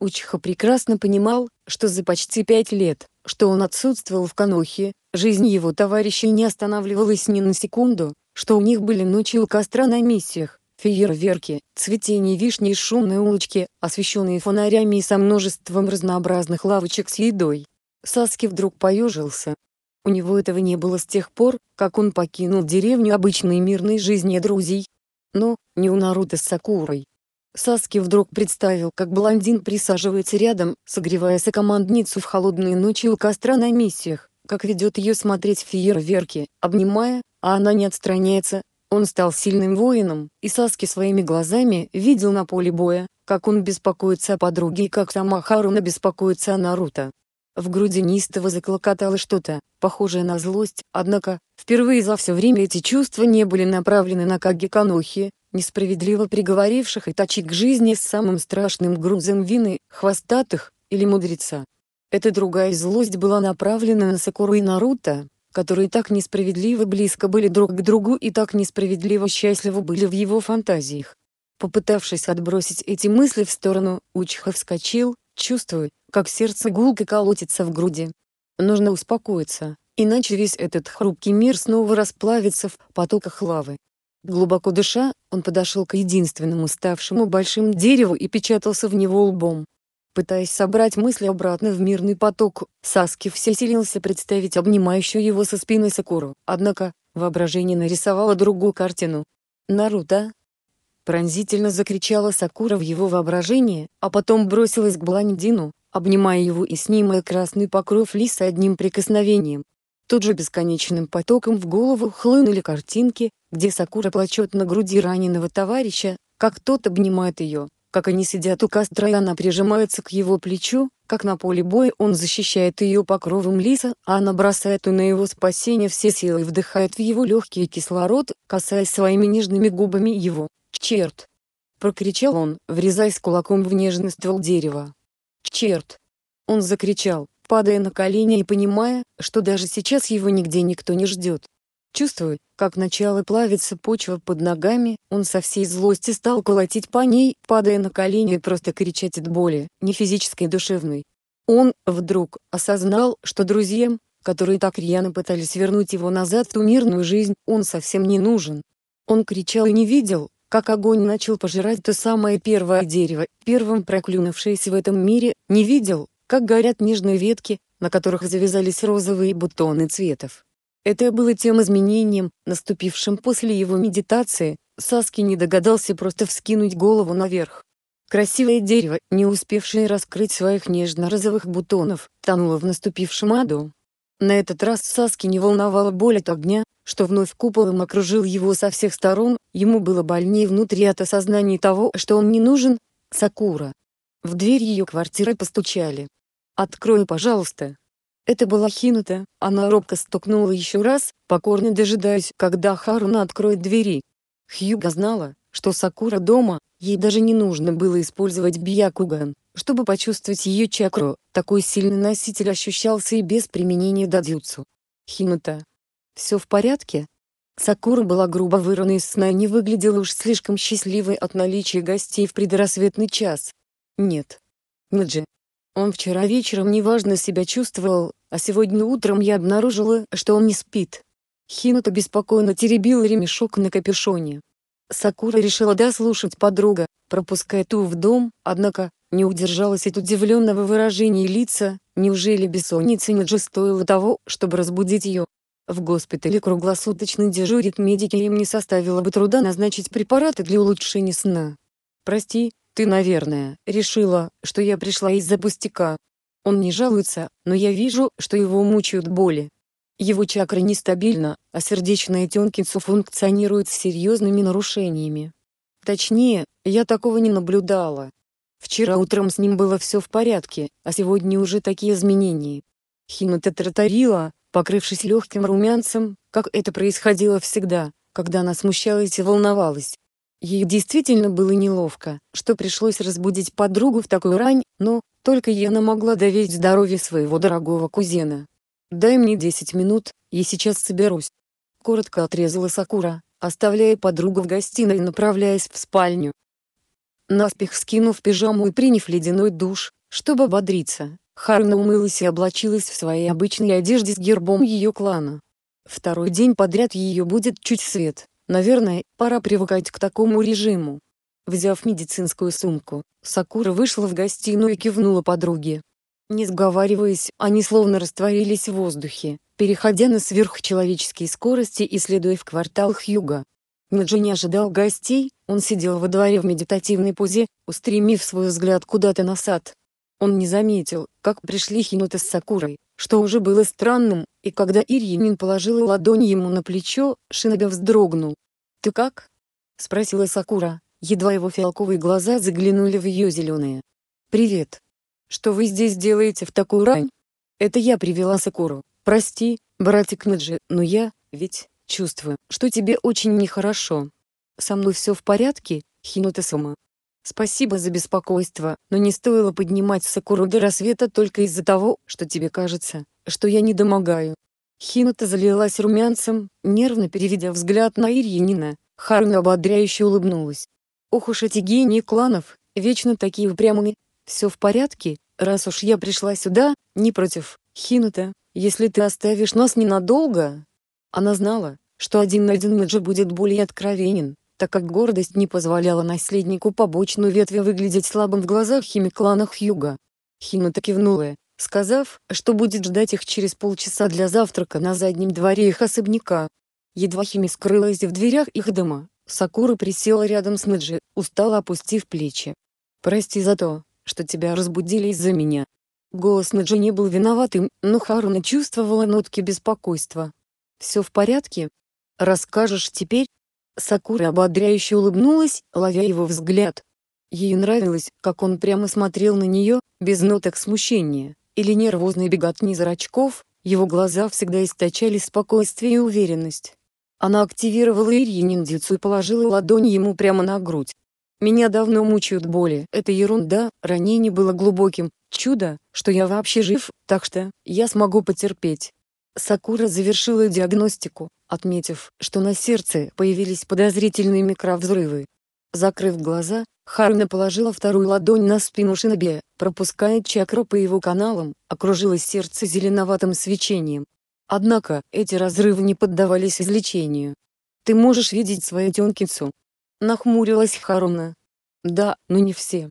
Учиха прекрасно понимал, что за почти пять лет, что он отсутствовал в Канохе, жизнь его товарищей не останавливалась ни на секунду, что у них были ночи у костра на миссиях, фейерверки, цветение вишни и шумные улочки, освещенные фонарями и со множеством разнообразных лавочек с едой. Саски вдруг поежился. У него этого не было с тех пор, как он покинул деревню обычной мирной жизни друзей. Но, не у Наруто с Сакурой. Саски вдруг представил, как блондин присаживается рядом, согревая сокомандницу в холодные ночи у костра на миссиях, как ведет ее смотреть фейерверки, обнимая, а она не отстраняется. Он стал сильным воином, и Саски своими глазами видел на поле боя, как он беспокоится о подруге и как сама Харуна беспокоится о Наруто. В груди неистово заклокотало что-то, похожее на злость, однако, впервые за все время эти чувства не были направлены на Каги Канохи, несправедливо приговоривших Итачи к жизни с самым страшным грузом вины, хвостатых, или мудреца. Эта другая злость была направлена на Сакуру и Наруто, которые так несправедливо близко были друг к другу и так несправедливо счастливы были в его фантазиях. Попытавшись отбросить эти мысли в сторону, Учха вскочил, чувствуя, как сердце гулко колотится в груди. Нужно успокоиться, иначе весь этот хрупкий мир снова расплавится в потоках лавы. Глубоко дыша, он подошел к единственному ставшему большим дереву и печатался в него лбом. Пытаясь собрать мысли обратно в мирный поток, Саски все силился представить обнимающую его со спины Сакуру. Однако, воображение нарисовало другую картину. «Наруто!» Пронзительно закричала Сакура в его воображении, а потом бросилась к блондину, обнимая его и снимая красный покров лиса одним прикосновением. Тут же бесконечным потоком в голову хлынули картинки, где Сакура плачет на груди раненого товарища, как тот обнимает ее, как они сидят у костра и она прижимается к его плечу, как на поле боя он защищает ее покровом лиса, а она бросает на его спасение все силы и вдыхает в его легкий кислород, касаясь своими нежными губами его. «Черт!» — прокричал он, врезаясь кулаком в нежный ствол дерева. «Черт!» — он закричал, падая на колени и понимая, что даже сейчас его нигде никто не ждет. Чувствуя, как начало плавится почва под ногами, он со всей злости стал колотить по ней, падая на колени и просто кричать от боли, не физической и душевной. Он, вдруг, осознал, что друзьям, которые так рьяно пытались вернуть его назад в ту мирную жизнь, он совсем не нужен. Он кричал и не видел, как огонь начал пожирать то самое первое дерево, первым проклюнувшееся в этом мире, не видел, как горят нежные ветки, на которых завязались розовые бутоны цветов. Это было тем изменением, наступившим после его медитации, Саски не догадался просто вскинуть голову наверх. Красивое дерево, не успевшее раскрыть своих нежно-розовых бутонов, тонуло в наступившем аду. На этот раз Саски не волновала боль от огня, что вновь куполом окружил его со всех сторон, ему было больнее внутри от осознания того, что он не нужен, Сакура. В дверь ее квартиры постучали. «Открой, пожалуйста». Это была Хинута, она робко стукнула еще раз, покорно дожидаясь, когда Харуна откроет двери. Хьюга знала, что Сакура дома, ей даже не нужно было использовать Бьякуган, чтобы почувствовать ее чакру, такой сильный носитель ощущался и без применения дадзюцу. Хинута. Все в порядке? Сакура была грубо вырвана из сна и не выглядела уж слишком счастливой от наличия гостей в предрассветный час. Нет. Наджи. Он вчера вечером неважно себя чувствовал, а сегодня утром я обнаружила, что он не спит. Хинута беспокойно теребила ремешок на капюшоне. Сакура решила дослушать подруга, пропуская ту в дом, однако, не удержалась от удивленного выражения лица, неужели бессонница Ниджи стоила того, чтобы разбудить ее? В госпитале круглосуточно дежурит медики им не составило бы труда назначить препараты для улучшения сна. «Прости, ты, наверное, решила, что я пришла из-за пустяка. Он не жалуется, но я вижу, что его мучают боли. Его чакра нестабильна, а сердечная тёнкинцу функционирует с серьезными нарушениями. Точнее, я такого не наблюдала. Вчера утром с ним было все в порядке, а сегодня уже такие изменения. Хинута тратарила, покрывшись легким румянцем, как это происходило всегда, когда она смущалась и волновалась. Ей действительно было неловко, что пришлось разбудить подругу в такую рань, но только она могла доверить здоровье своего дорогого кузена. «Дай мне десять минут, я сейчас соберусь». Коротко отрезала Сакура, оставляя подругу в гостиной и направляясь в спальню. Наспех скинув пижаму и приняв ледяной душ, чтобы ободриться, Харна умылась и облачилась в своей обычной одежде с гербом ее клана. Второй день подряд ее будет чуть свет, наверное, пора привыкать к такому режиму. Взяв медицинскую сумку, Сакура вышла в гостиную и кивнула подруге. Не сговариваясь, они словно растворились в воздухе, переходя на сверхчеловеческие скорости и следуя в квартал Хьюга. Наджи не ожидал гостей, он сидел во дворе в медитативной позе, устремив свой взгляд куда-то на сад. Он не заметил, как пришли Хинута с Сакурой, что уже было странным, и когда Ирьянин положила ладонь ему на плечо, Шинога вздрогнул. «Ты как?» — спросила Сакура, едва его фиалковые глаза заглянули в ее зеленые. «Привет», что вы здесь делаете в такую рань? Это я привела Сакуру. Прости, братик Наджи, но я, ведь, чувствую, что тебе очень нехорошо. Со мной все в порядке, Хинута-сама. Спасибо за беспокойство, но не стоило поднимать Сакуру до рассвета только из-за того, что тебе кажется, что я не домогаю. Хинута залилась румянцем, нервно переведя взгляд на Ирьянина, Харуна ободряюще улыбнулась. Ох уж эти гении кланов, вечно такие упрямые, все в порядке, раз уж я пришла сюда, не против, Хинута, если ты оставишь нас ненадолго. Она знала, что один на один Мэджи будет более откровенен, так как гордость не позволяла наследнику побочную ветви выглядеть слабым в глазах химиклана Хьюга. Хинута кивнула, сказав, что будет ждать их через полчаса для завтрака на заднем дворе их особняка. Едва Хими скрылась в дверях их дома, Сакура присела рядом с Мэджи, устало опустив плечи. «Прости за то, что тебя разбудили из-за меня». Голос Наджи не был виноватым, но Харуна чувствовала нотки беспокойства. «Все в порядке? Расскажешь теперь?» Сакура ободряюще улыбнулась, ловя его взгляд. Ей нравилось, как он прямо смотрел на нее, без ноток смущения, или нервозной беготни зрачков, его глаза всегда источали спокойствие и уверенность. Она активировала Ирьи и положила ладонь ему прямо на грудь. Меня давно мучают боли. Это ерунда, ранение было глубоким. Чудо, что я вообще жив, так что, я смогу потерпеть. Сакура завершила диагностику, отметив, что на сердце появились подозрительные микровзрывы. Закрыв глаза, Харуна положила вторую ладонь на спину Шинобе, пропуская чакру по его каналам, окружила сердце зеленоватым свечением. Однако, эти разрывы не поддавались излечению. Ты можешь видеть свою тёнкицу. Нахмурилась Харуна. Да, но не все.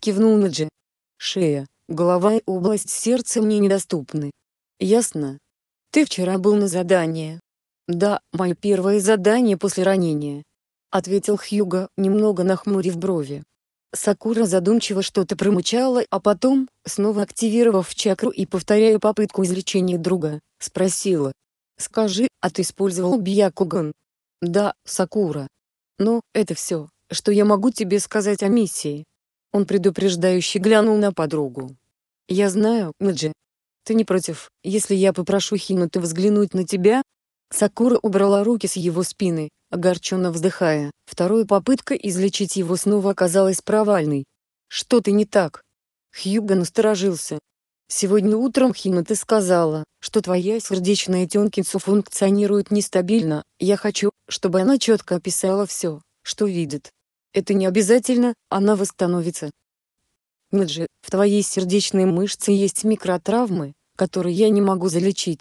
Кивнул Наджи. Шея, голова и область сердца мне недоступны. Ясно? Ты вчера был на задании. Да, мое первое задание после ранения. Ответил Хьюго, немного нахмурив брови. Сакура задумчиво что-то промычала, а потом, снова активировав чакру и повторяя попытку излечения друга, спросила. «Скажи, а ты использовал Бьякуган?» «Да, Сакура. Но, это все, что я могу тебе сказать о миссии». Он предупреждающе глянул на подругу. «Я знаю, Наджи. Ты не против, если я попрошу Хинуты взглянуть на тебя?» Сакура убрала руки с его спины, огорченно вздыхая. Вторая попытка излечить его снова оказалась провальной. «Что-то не так?» Хьюго насторожился. «Сегодня утром Хина ты сказала, что твоя сердечная тёнкинцу функционирует нестабильно. Я хочу, чтобы она четко описала все, что видит. Это не обязательно, она восстановится. Наджи, в твоей сердечной мышце есть микротравмы, которые я не могу залечить.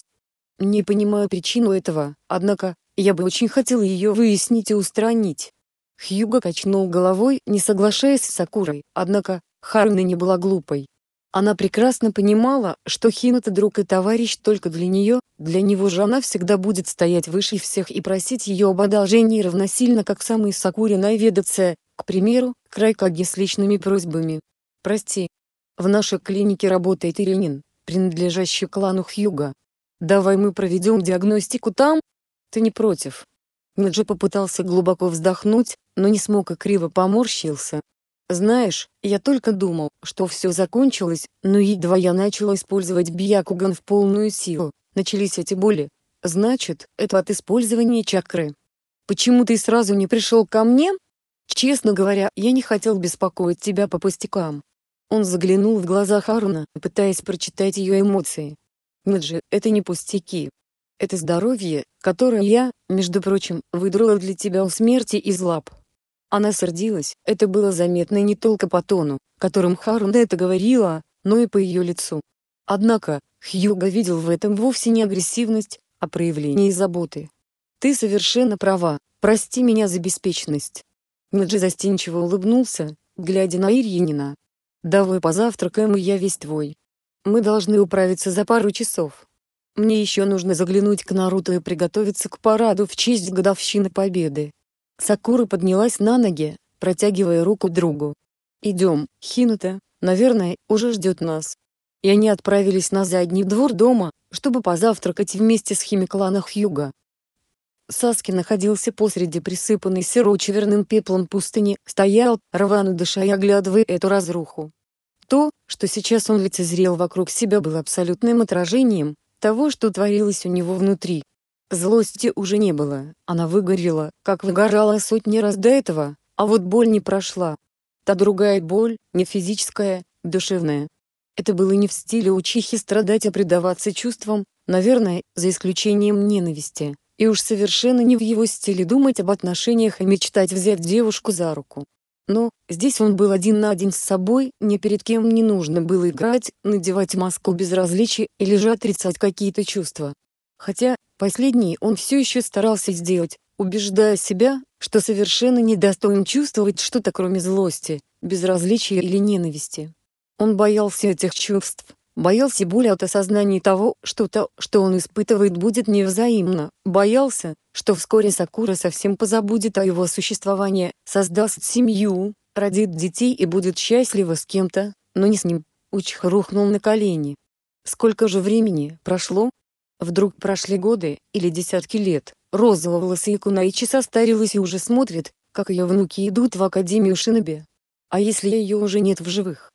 Не понимаю причину этого, однако, я бы очень хотел ее выяснить и устранить. Хьюго качнул головой, не соглашаясь с Сакурой, однако, Харуна не была глупой. Она прекрасно понимала, что Хината друг и товарищ только для нее, для него же она всегда будет стоять выше всех и просить ее об одолжении равносильно как самой Сакуре наведаться, к примеру, к Райкаге с личными просьбами. «Прости. В нашей клинике работает Иринин, принадлежащий клану Хьюга. Давай мы проведем диагностику там, ты не против?» Ниджи попытался глубоко вздохнуть, но не смог и криво поморщился. «Знаешь, я только думал, что все закончилось, но едва я начал использовать Бьякуган в полную силу, начались эти боли. Значит, это от использования чакры. Почему ты сразу не пришел ко мне? Честно говоря, я не хотел беспокоить тебя по пустякам». Он заглянул в глаза Харуна, пытаясь прочитать ее эмоции. «Ниджи, это не пустяки. Это здоровье, которое я, между прочим, выдрала для тебя у смерти из лап. Она сердилась, это было заметно не только по тону, которым Харун это говорила, но и по ее лицу. Однако, Хьюго видел в этом вовсе не агрессивность, а проявление заботы. «Ты совершенно права, прости меня за беспечность». Наджи застенчиво улыбнулся, глядя на Ирьянина. «Давай позавтракаем и я весь твой. Мы должны управиться за пару часов». Мне еще нужно заглянуть к Наруто и приготовиться к параду в честь годовщины победы. Сакура поднялась на ноги, протягивая руку другу. «Идем, Хинута, наверное, уже ждет нас». И они отправились на задний двор дома, чтобы позавтракать вместе с химикланом Хьюга. Саски находился посреди присыпанной серо-черным пеплом пустыни, стоял, рвано дыша и оглядывая эту разруху. То, что сейчас он лицезрел вокруг себя было абсолютным отражением, того, что творилось у него внутри. Злости уже не было, она выгорела, как выгорала сотни раз до этого, а вот боль не прошла. Та другая боль, не физическая, душевная. Это было не в стиле учихи страдать и предаваться чувствам, наверное, за исключением ненависти, и уж совершенно не в его стиле думать об отношениях и мечтать взять девушку за руку. Но, здесь он был один на один с собой, ни перед кем не нужно было играть, надевать маску безразличия или же отрицать какие-то чувства. Хотя, последний он все еще старался сделать, убеждая себя, что совершенно недостоин чувствовать что-то кроме злости, безразличия или ненависти. Он боялся этих чувств, боялся боли от осознания того, что то, что он испытывает будет невзаимно, боялся, что вскоре Сакура совсем позабудет о его существовании, создаст семью, родит детей и будет счастлива с кем-то, но не с ним. Учих рухнул на колени. Сколько же времени прошло? Вдруг прошли годы, или десятки лет, розово-волосая Кунаичи состарилась и уже смотрит, как ее внуки идут в Академию Шиноби. А если ее уже нет в живых?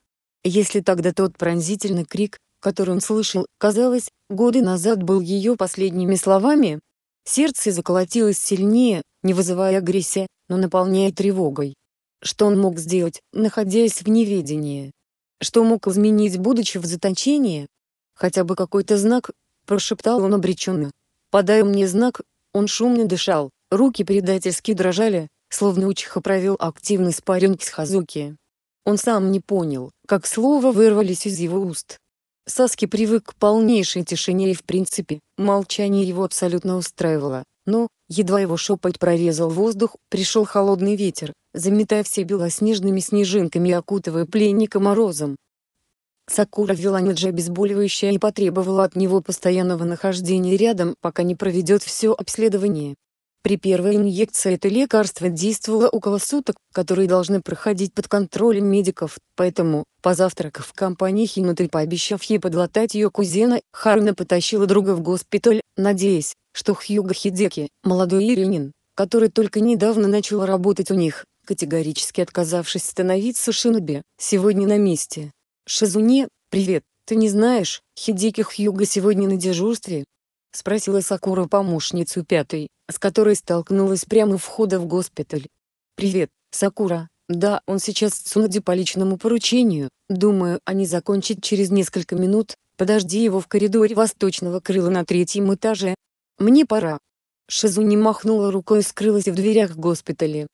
Если тогда тот пронзительный крик, который он слышал, казалось, годы назад был ее последними словами, Сердце заколотилось сильнее, не вызывая агрессии, но наполняя тревогой. Что он мог сделать, находясь в неведении? Что мог изменить, будучи в заточении? Хотя бы какой-то знак, прошептал он обреченно. «Подай мне знак», он шумно дышал, руки предательски дрожали, словно Учиха провел активный спарринг с Хазуки. Он сам не понял, как слова вырвались из его уст. Саски привык к полнейшей тишине и в принципе, молчание его абсолютно устраивало. Но, едва его шепот прорезал воздух, пришел холодный ветер, заметая все белоснежными снежинками и окутывая пленника морозом. Сакура ввела Ниджи обезболивающее и потребовала от него постоянного нахождения рядом, пока не проведет все обследование. При первой инъекции это лекарство действовало около суток, которые должны проходить под контролем медиков, поэтому, позавтракав в компании Хинуты пообещав ей подлатать ее кузена, Харуна потащила друга в госпиталь, надеясь, что Хьюго Хидеки, молодой иринин, который только недавно начал работать у них, категорически отказавшись становиться шиноби, сегодня на месте. Шизуне, привет, ты не знаешь, Хидеки Хьюго сегодня на дежурстве? — спросила Сакура помощницу пятой, с которой столкнулась прямо у входа в госпиталь. «Привет, Сакура. Да, он сейчас в Цунаде по личному поручению. Думаю, они закончат через несколько минут. Подожди его в коридоре восточного крыла на третьем этаже. Мне пора». Шизуни махнула рукой и скрылась в дверях госпиталя.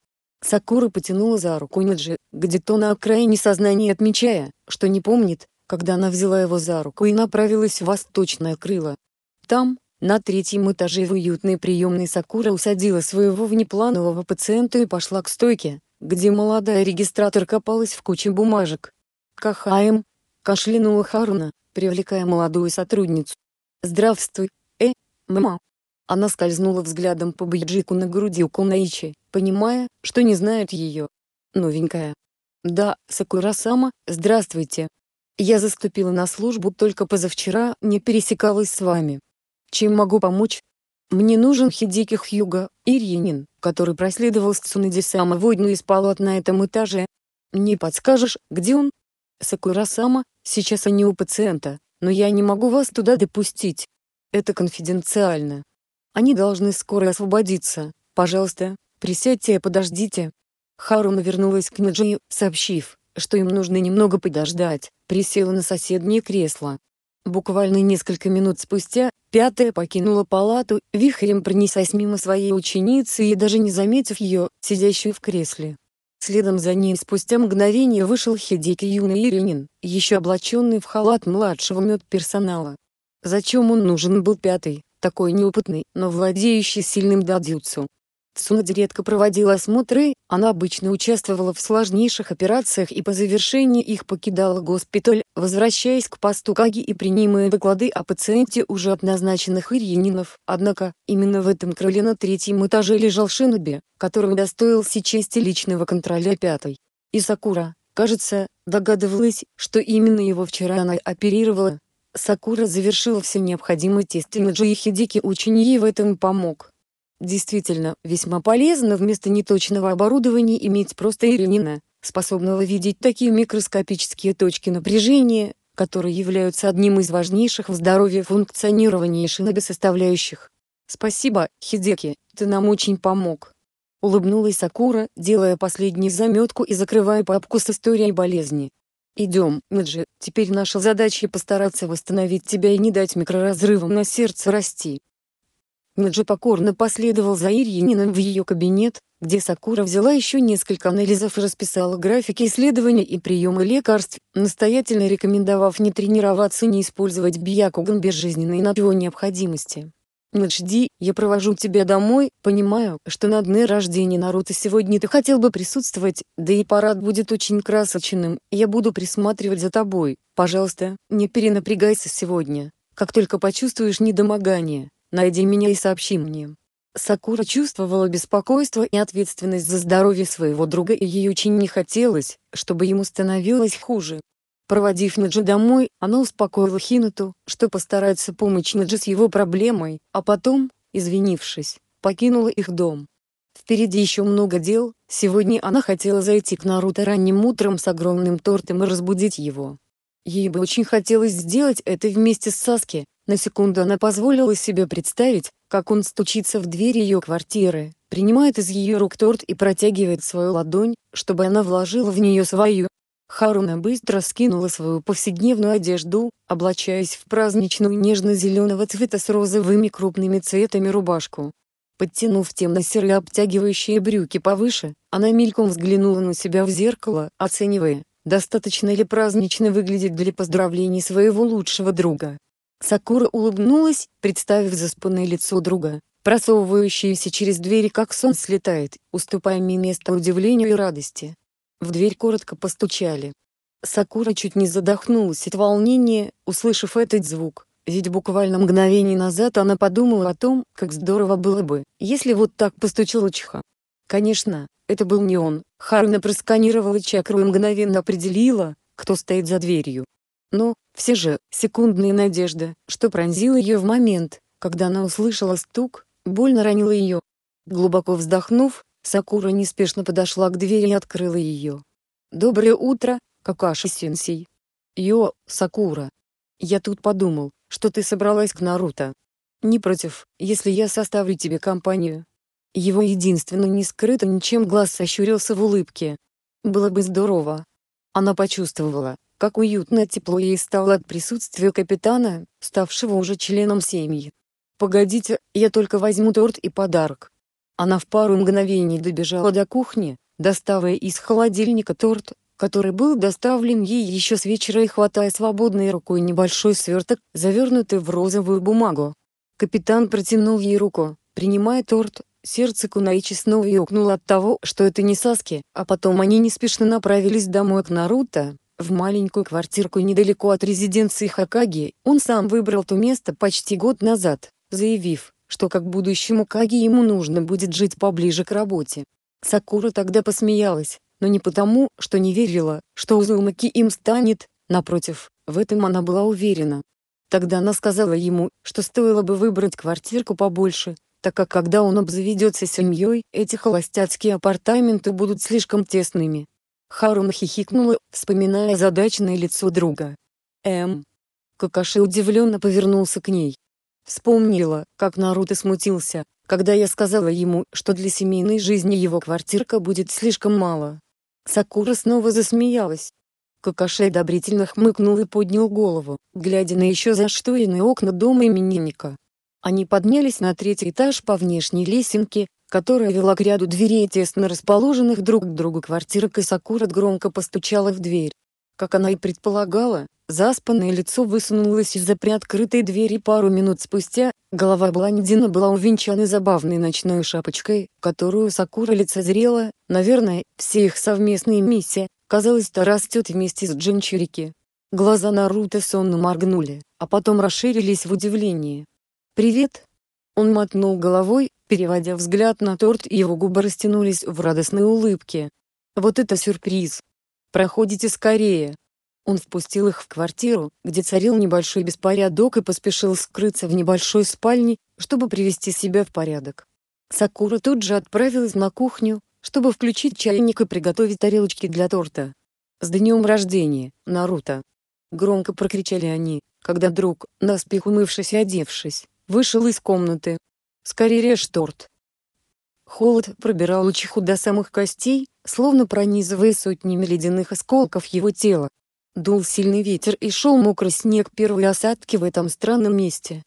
Сакура потянула за руку Ниджи, где-то на окраине сознания отмечая, что не помнит, когда она взяла его за руку и направилась в восточное крыло. Там, на третьем этаже в уютной приемной Сакура усадила своего внепланового пациента и пошла к стойке, где молодая регистратор копалась в куче бумажек. «Кахаем!» — кашлянула Харуна, привлекая молодую сотрудницу. «Здравствуй, э, мама!» Она скользнула взглядом по бейджику на груди у Кунаичи, понимая, что не знает ее. Новенькая. «Да, Сакура-сама, здравствуйте. Я заступила на службу только позавчера, не пересекалась с вами. Чем могу помочь? Мне нужен Хидеки Хьюга, Ирьянин, который проследовал с Цунэди-сама Войну из палат на этом этаже. Не подскажешь, где он? Сакура-сама, сейчас они у пациента, но я не могу вас туда допустить. Это конфиденциально. Они должны скоро освободиться. Пожалуйста, присядьте и подождите. Харуна вернулась к Наджи, сообщив, что им нужно немного подождать, присела на соседнее кресло. Буквально несколько минут спустя, пятая покинула палату, вихрем пронесясь мимо своей ученицы и даже не заметив ее, сидящую в кресле. Следом за ней спустя мгновение вышел Хидеки Юна Иринин, еще облаченный в халат младшего медперсонала. Зачем он нужен был пятый, такой неопытный, но владеющий сильным дадзюцу? Цунади редко проводила осмотры, она обычно участвовала в сложнейших операциях и по завершении их покидала госпиталь, возвращаясь к посту Каги и принимая доклады о пациенте уже от назначенных ирьянинов. Однако, именно в этом крыле на третьем этаже лежал Шиноби, который удостоился чести личного контроля пятой. И Сакура, кажется, догадывалась, что именно его вчера она оперировала. Сакура завершила все необходимые тесты на Джи Хидеки очень ей в этом помог. Действительно, весьма полезно вместо неточного оборудования иметь просто иринина, способного видеть такие микроскопические точки напряжения, которые являются одним из важнейших в здоровье функционирования шиноби составляющих. Спасибо, Хидеки, ты нам очень помог. Улыбнулась Сакура, делая последнюю заметку и закрывая папку с историей болезни. Идем, Меджи, теперь наша задача постараться восстановить тебя и не дать микроразрывам на сердце расти. Наджи покорно последовал за Ирьянином в ее кабинет, где Сакура взяла еще несколько анализов и расписала графики исследований и приемы лекарств, настоятельно рекомендовав не тренироваться и не использовать биякуган без жизненной на его необходимости. Наджди, я провожу тебя домой, понимаю, что на дне рождения Наруто сегодня ты хотел бы присутствовать, да и парад будет очень красочным, я буду присматривать за тобой, пожалуйста, не перенапрягайся сегодня, как только почувствуешь недомогание, Найди меня и сообщи мне. Сакура чувствовала беспокойство и ответственность за здоровье своего друга и ей очень не хотелось, чтобы ему становилось хуже. Проводив Наджи домой, она успокоила Хинату, что постарается помочь Наджи с его проблемой, а потом, извинившись, покинула их дом. Впереди еще много дел, сегодня она хотела зайти к Наруто ранним утром с огромным тортом и разбудить его. Ей бы очень хотелось сделать это вместе с Саски, на секунду она позволила себе представить, как он стучится в дверь ее квартиры, принимает из ее рук торт и протягивает свою ладонь, чтобы она вложила в нее свою. Харуна быстро скинула свою повседневную одежду, облачаясь в праздничную нежно-зеленого цвета с розовыми крупными цветами рубашку. Подтянув темно-серые обтягивающие брюки повыше, она мельком взглянула на себя в зеркало, оценивая, достаточно ли празднично выглядит для поздравлений своего лучшего друга. Сакура улыбнулась, представив за спиной лицо друга, просовывающиеся через двери как сон слетает, уступая мне место удивлению и радости. В дверь коротко постучали. Сакура чуть не задохнулась от волнения, услышав этот звук, ведь буквально мгновение назад она подумала о том, как здорово было бы, если вот так постучала Чха. Конечно, это был не он, Харуна просканировала чакру и мгновенно определила, кто стоит за дверью. Но, все же, секундная надежда, что пронзила ее в момент, когда она услышала стук, больно ранила ее. Глубоко вздохнув, Сакура неспешно подошла к двери и открыла ее. «Доброе утро, Какаши-сенсей!» «Йо, Сакура!» «Я тут подумал, что ты собралась к Наруто. Не против, если я составлю тебе компанию?» Его единственно не скрыто ничем глаз сощурился в улыбке. «Было бы здорово!» Она почувствовала, как уютно тепло ей стало от присутствия капитана, ставшего уже членом семьи. «Погодите, я только возьму торт и подарок». Она в пару мгновений добежала до кухни, доставая из холодильника торт, который был доставлен ей еще с вечера и хватая свободной рукой небольшой сверток, завернутый в розовую бумагу. Капитан протянул ей руку, принимая торт, сердце Кунаичи снова ёкнуло от того, что это не Саски, а потом они неспешно направились домой к Наруто, в маленькую квартирку недалеко от резиденции Хакаги, он сам выбрал то место почти год назад, заявив, что как будущему Каги ему нужно будет жить поближе к работе. Сакура тогда посмеялась, но не потому, что не верила, что Узумаки им станет, напротив, в этом она была уверена. Тогда она сказала ему, что стоило бы выбрать квартирку побольше, так как когда он обзаведется семьей, эти холостяцкие апартаменты будут слишком тесными. Харуна хихикнула, вспоминая задачное лицо друга. Эм. Какаши удивленно повернулся к ней. Вспомнила, как Наруто смутился, когда я сказала ему, что для семейной жизни его квартирка будет слишком мало. Сакура снова засмеялась. Какаши одобрительно хмыкнул и поднял голову, глядя на еще зашторенные окна дома именинника. Они поднялись на третий этаж по внешней лесенке, которая вела к ряду дверей тесно расположенных друг к другу квартирок и Сакура громко постучала в дверь. Как она и предполагала, заспанное лицо высунулось из-за приоткрытой двери пару минут спустя, голова Бландина была увенчана забавной ночной шапочкой, которую Сакура лицезрела, наверное, все их совместные миссии, казалось-то растет вместе с Джинчурики. Глаза Наруто сонно моргнули, а потом расширились в удивлении. «Привет!» Он мотнул головой, переводя взгляд на торт и его губы растянулись в радостной улыбке. «Вот это сюрприз! Проходите скорее!» Он впустил их в квартиру, где царил небольшой беспорядок и поспешил скрыться в небольшой спальне, чтобы привести себя в порядок. Сакура тут же отправилась на кухню, чтобы включить чайник и приготовить тарелочки для торта. «С днем рождения, Наруто!» Громко прокричали они, когда друг, наспех умывшись и одевшись, вышел из комнаты. «Скорее режь торт!» Холод пробирал Учиху до самых костей, словно пронизывая сотнями ледяных осколков его тела. Дул сильный ветер и шел мокрый снег первой осадки в этом странном месте.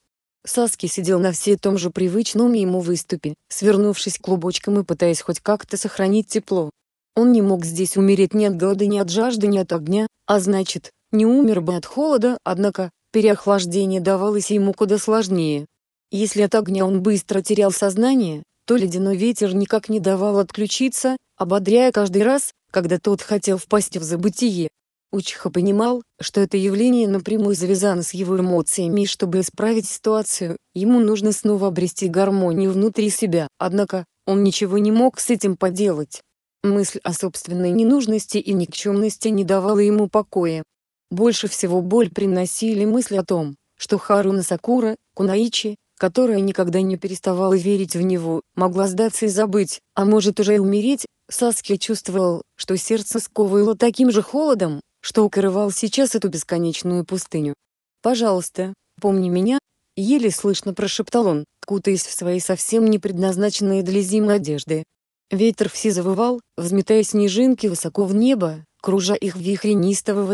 Саски сидел на все том же привычном ему выступе, свернувшись клубочком и пытаясь хоть как-то сохранить тепло. Он не мог здесь умереть ни от голода, ни от жажды, ни от огня, а значит, не умер бы от холода, однако, переохлаждение давалось ему куда сложнее. Если от огня он быстро терял сознание, то ледяной ветер никак не давал отключиться, ободряя каждый раз, когда тот хотел впасть в забытие. Учиха понимал, что это явление напрямую завязано с его эмоциями и чтобы исправить ситуацию, ему нужно снова обрести гармонию внутри себя, однако, он ничего не мог с этим поделать. Мысль о собственной ненужности и никчемности не давала ему покоя. Больше всего боль приносили мысли о том, что Харуна Сакура, Кунаичи, которая никогда не переставала верить в него, могла сдаться и забыть, а может уже и умереть, Саски чувствовал, что сердце сковывало таким же холодом, что укрывал сейчас эту бесконечную пустыню. «Пожалуйста, помни меня», — еле слышно прошептал он, кутаясь в свои совсем не предназначенные для зимы одежды. Ветер все завывал, взметая снежинки высоко в небо, кружа их в вихре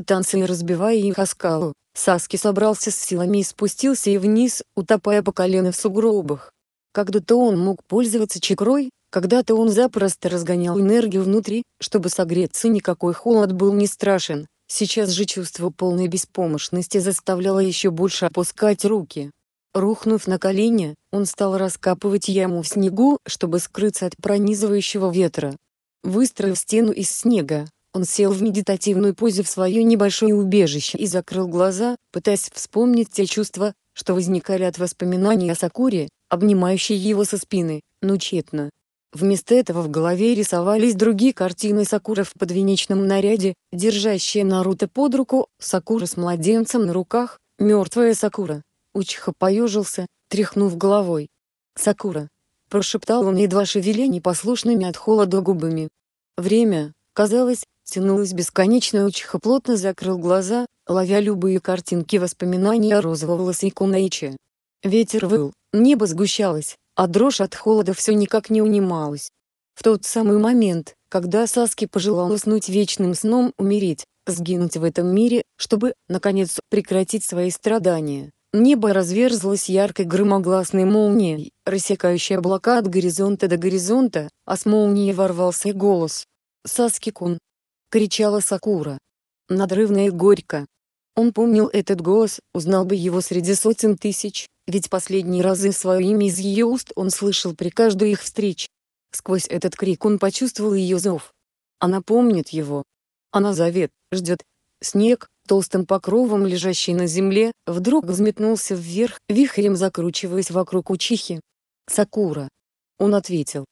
танца и разбивая их о скалу. Саски собрался с силами и спустился и вниз, утопая по колено в сугробах. Когда-то он мог пользоваться чекрой, когда-то он запросто разгонял энергию внутри, чтобы согреться никакой холод был не страшен. Сейчас же чувство полной беспомощности заставляло еще больше опускать руки. Рухнув на колени, он стал раскапывать яму в снегу, чтобы скрыться от пронизывающего ветра. Выстроив стену из снега, он сел в медитативную позе в свое небольшое убежище и закрыл глаза, пытаясь вспомнить те чувства, что возникали от воспоминаний о Сакуре, обнимающей его со спины, но тщетно. Вместо этого в голове рисовались другие картины Сакура в подвенечном наряде, держащая Наруто под руку, Сакура с младенцем на руках, мертвая Сакура. Учиха поежился, тряхнув головой. «Сакура!» — прошептал он едва шевеля непослушными от холода губами. Время, казалось, тянулось бесконечно Учиха плотно закрыл глаза, ловя любые картинки воспоминаний о розово-волосой Кунаиче. Ветер выл, небо сгущалось, а дрожь от холода все никак не унималась. В тот самый момент, когда Саски пожелал уснуть вечным сном умереть, сгинуть в этом мире, чтобы, наконец, прекратить свои страдания, Небо разверзлось яркой громогласной молнией, рассекающей облака от горизонта до горизонта, а с молнией ворвался голос. «Саски-кун!» — кричала Сакура. Надрывно и горько. Он помнил этот голос, узнал бы его среди сотен тысяч, ведь последние разы свое имя из ее уст он слышал при каждой их встрече. Сквозь этот крик он почувствовал ее зов. Она помнит его. Она зовет, ждет. Снег, толстым покровом лежащий на земле, вдруг взметнулся вверх, вихрем закручиваясь вокруг учихи. «Сакура!» Он ответил.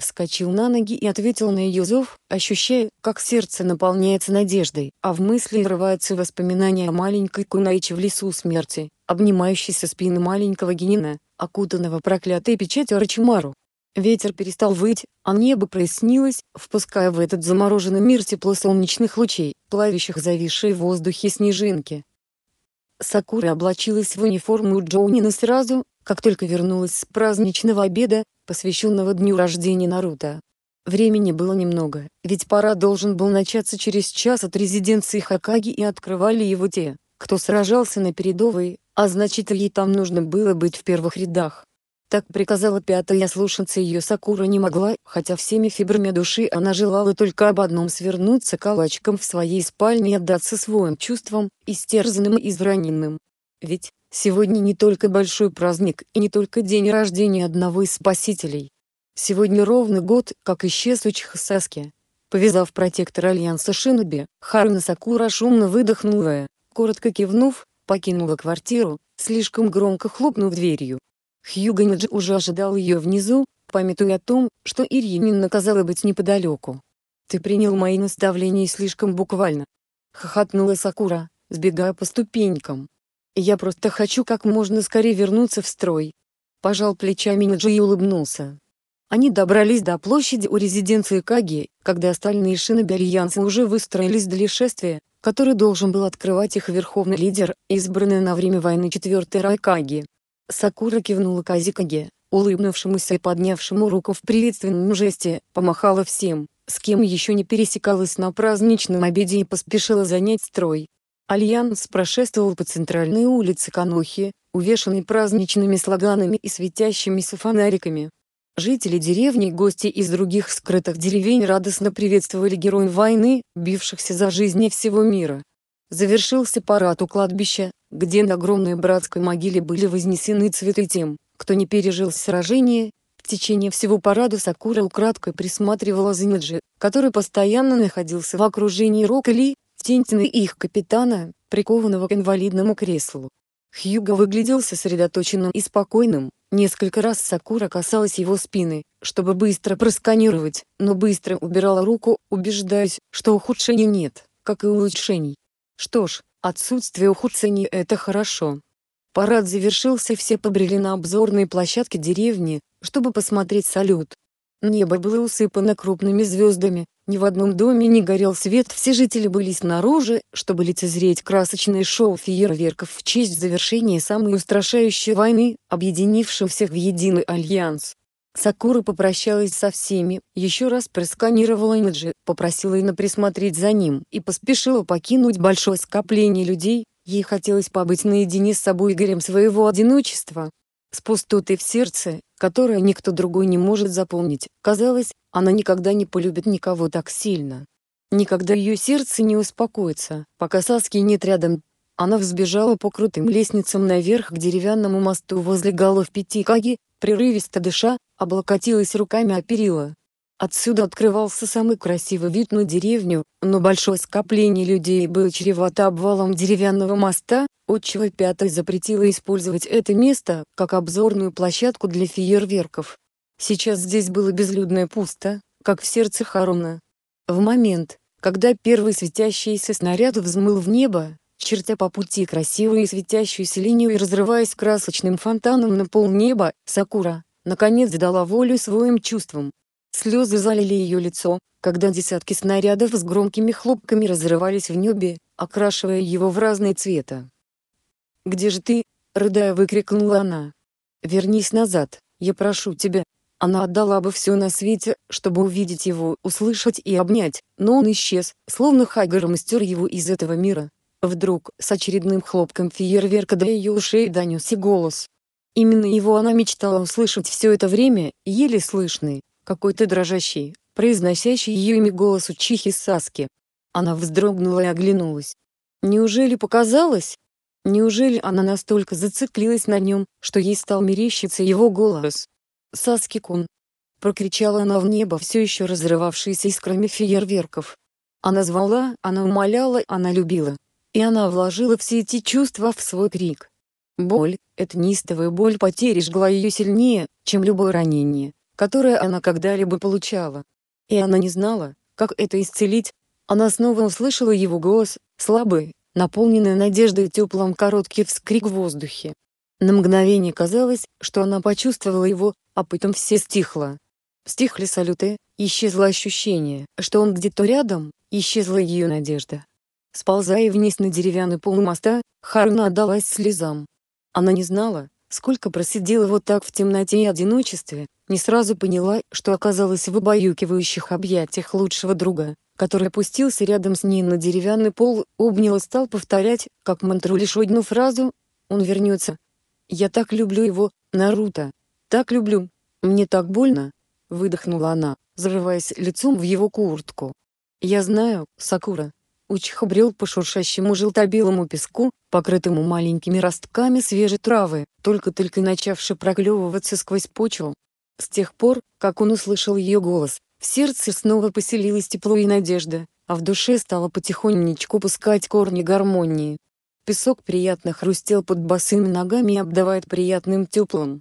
Вскочил на ноги и ответил на ее зов, ощущая, как сердце наполняется надеждой, а в мысли рываются воспоминания о маленькой Кунаиче в лесу смерти, обнимающей со спины маленького Генина, окутанного проклятой печатью Рачимару. Ветер перестал выть, а небо прояснилось, впуская в этот замороженный мир тепло солнечных лучей, плавящих зависшие в воздухе снежинки. Сакура облачилась в униформу Джоунина сразу, как только вернулась с праздничного обеда, посвященного дню рождения Наруто. Времени было немного, ведь парад должен был начаться через час от резиденции Хакаги и открывали его те, кто сражался на передовой, а значит ей там нужно было быть в первых рядах. Так приказала пятая слушаться ее Сакура не могла, хотя всеми фибрами души она желала только об одном свернуться калачком в своей спальне и отдаться своим чувствам, истерзанным и израненным. Ведь, сегодня не только большой праздник и не только день рождения одного из спасителей. Сегодня ровно год, как исчез Учиха Саски. Повязав протектор Альянса Шиноби, Харуна Сакура шумно выдохнула, коротко кивнув, покинула квартиру, слишком громко хлопнув дверью. Хьюганиджи уже ожидал ее внизу, памятуя о том, что Ирьянин наказала быть неподалеку. «Ты принял мои наставления слишком буквально», — хохотнула Сакура, сбегая по ступенькам. «Я просто хочу как можно скорее вернуться в строй». Пожал плечами Ниджи и улыбнулся. Они добрались до площади у резиденции Каги, когда остальные шиноби Альянса уже выстроились для шествия, который должен был открывать их верховный лидер, избранный на время войны четвертый Райкаги. Сакура кивнула Казикаге, улыбнувшемуся и поднявшему руку в приветственном жесте, помахала всем, с кем еще не пересекалась на праздничном обеде и поспешила занять строй. Альянс прошествовал по центральной улице Конохи, увешанной праздничными слоганами и светящимися фонариками. Жители деревни и гости из других скрытых деревень радостно приветствовали героев войны, бившихся за жизни всего мира. Завершился парад у кладбища, где на огромной братской могиле были вознесены цветы тем, кто не пережил сражение. В течение всего парада Сакура украдкой присматривала за Неджи, который постоянно находился в окружении Рока Ли, Тентина и их капитана, прикованного к инвалидному креслу. Хьюго выглядел сосредоточенным и спокойным, несколько раз Сакура касалась его спины, чтобы быстро просканировать, но быстро убирала руку, убеждаясь, что ухудшений нет, как и улучшений. Что ж, отсутствие ухудшений – это хорошо. Парад завершился все побрели на обзорной площадке деревни, чтобы посмотреть салют. Небо было усыпано крупными звездами, ни в одном доме не горел свет, все жители были снаружи, чтобы лицезреть красочное шоу фейерверков в честь завершения самой устрашающей войны, объединившей всех в единый альянс. Сакура попрощалась со всеми, еще раз просканировала имиджи, попросила Ина присмотреть за ним и поспешила покинуть большое скопление людей, ей хотелось побыть наедине с собой и горем своего одиночества. С пустотой в сердце, которое никто другой не может заполнить, казалось, она никогда не полюбит никого так сильно. Никогда ее сердце не успокоится, пока Саски нет рядом. Она взбежала по крутым лестницам наверх к деревянному мосту возле голов пяти Каги, прерывисто дыша, облокотилась руками о перила. Отсюда открывался самый красивый вид на деревню, но большое скопление людей было чревато обвалом деревянного моста, отчего Пятый запретила использовать это место, как обзорную площадку для фейерверков. Сейчас здесь было безлюдно и пусто, как в сердце Харуна. В момент, когда первый светящийся снаряд взмыл в небо, чертя по пути красивую и светящуюся линию и разрываясь красочным фонтаном на пол неба, Сакура, наконец дала волю своим чувствам. Слезы залили ее лицо, когда десятки снарядов с громкими хлопками разрывались в небе, окрашивая его в разные цвета. «Где же ты?» — рыдая выкрикнула она. «Вернись назад, я прошу тебя». Она отдала бы все на свете, чтобы увидеть его, услышать и обнять, но он исчез, словно Хайгер стер его из этого мира. Вдруг, с очередным хлопком фейерверка до ее ушей донесся голос. Именно его она мечтала услышать все это время, еле слышный, какой-то дрожащий, произносящий ее имя голос Учихи Саски. Она вздрогнула и оглянулась. Неужели показалось? Неужели она настолько зациклилась на нем, что ей стал мерещиться его голос? «Саски-кун!» Прокричала она в небо все еще разрывавшееся искрами фейерверков. Она звала, она умоляла, она любила. И она вложила все эти чувства в свой крик. Боль, эта неистовая боль потери жгла ее сильнее, чем любое ранение которое она когда-либо получала. И она не знала, как это исцелить. Она снова услышала его голос, слабый, наполненный надеждой и теплым короткий вскрик в воздухе. На мгновение казалось, что она почувствовала его, а потом все стихло. Стихли салюты, исчезло ощущение, что он где-то рядом, исчезла ее надежда. Сползая вниз на деревянный пол моста, Харуна отдалась слезам. Она не знала, сколько просидела вот так в темноте и одиночестве, не сразу поняла, что оказалась в убаюкивающих объятиях лучшего друга, который опустился рядом с ней на деревянный пол, обнял и стал повторять, как мантру лишь одну фразу «Он вернется». «Я так люблю его, Наруто. Так люблю. Мне так больно», — выдохнула она, зарываясь лицом в его куртку. «Я знаю, Сакура». Учиха брел по шуршащему желтобелому песку, покрытому маленькими ростками свежей травы, только-только начавший проклевываться сквозь почву, с тех пор, как он услышал ее голос, в сердце снова поселилось тепло и надежда, а в душе стало потихонечку пускать корни гармонии. Песок приятно хрустел под босыми ногами и обдавает приятным теплым.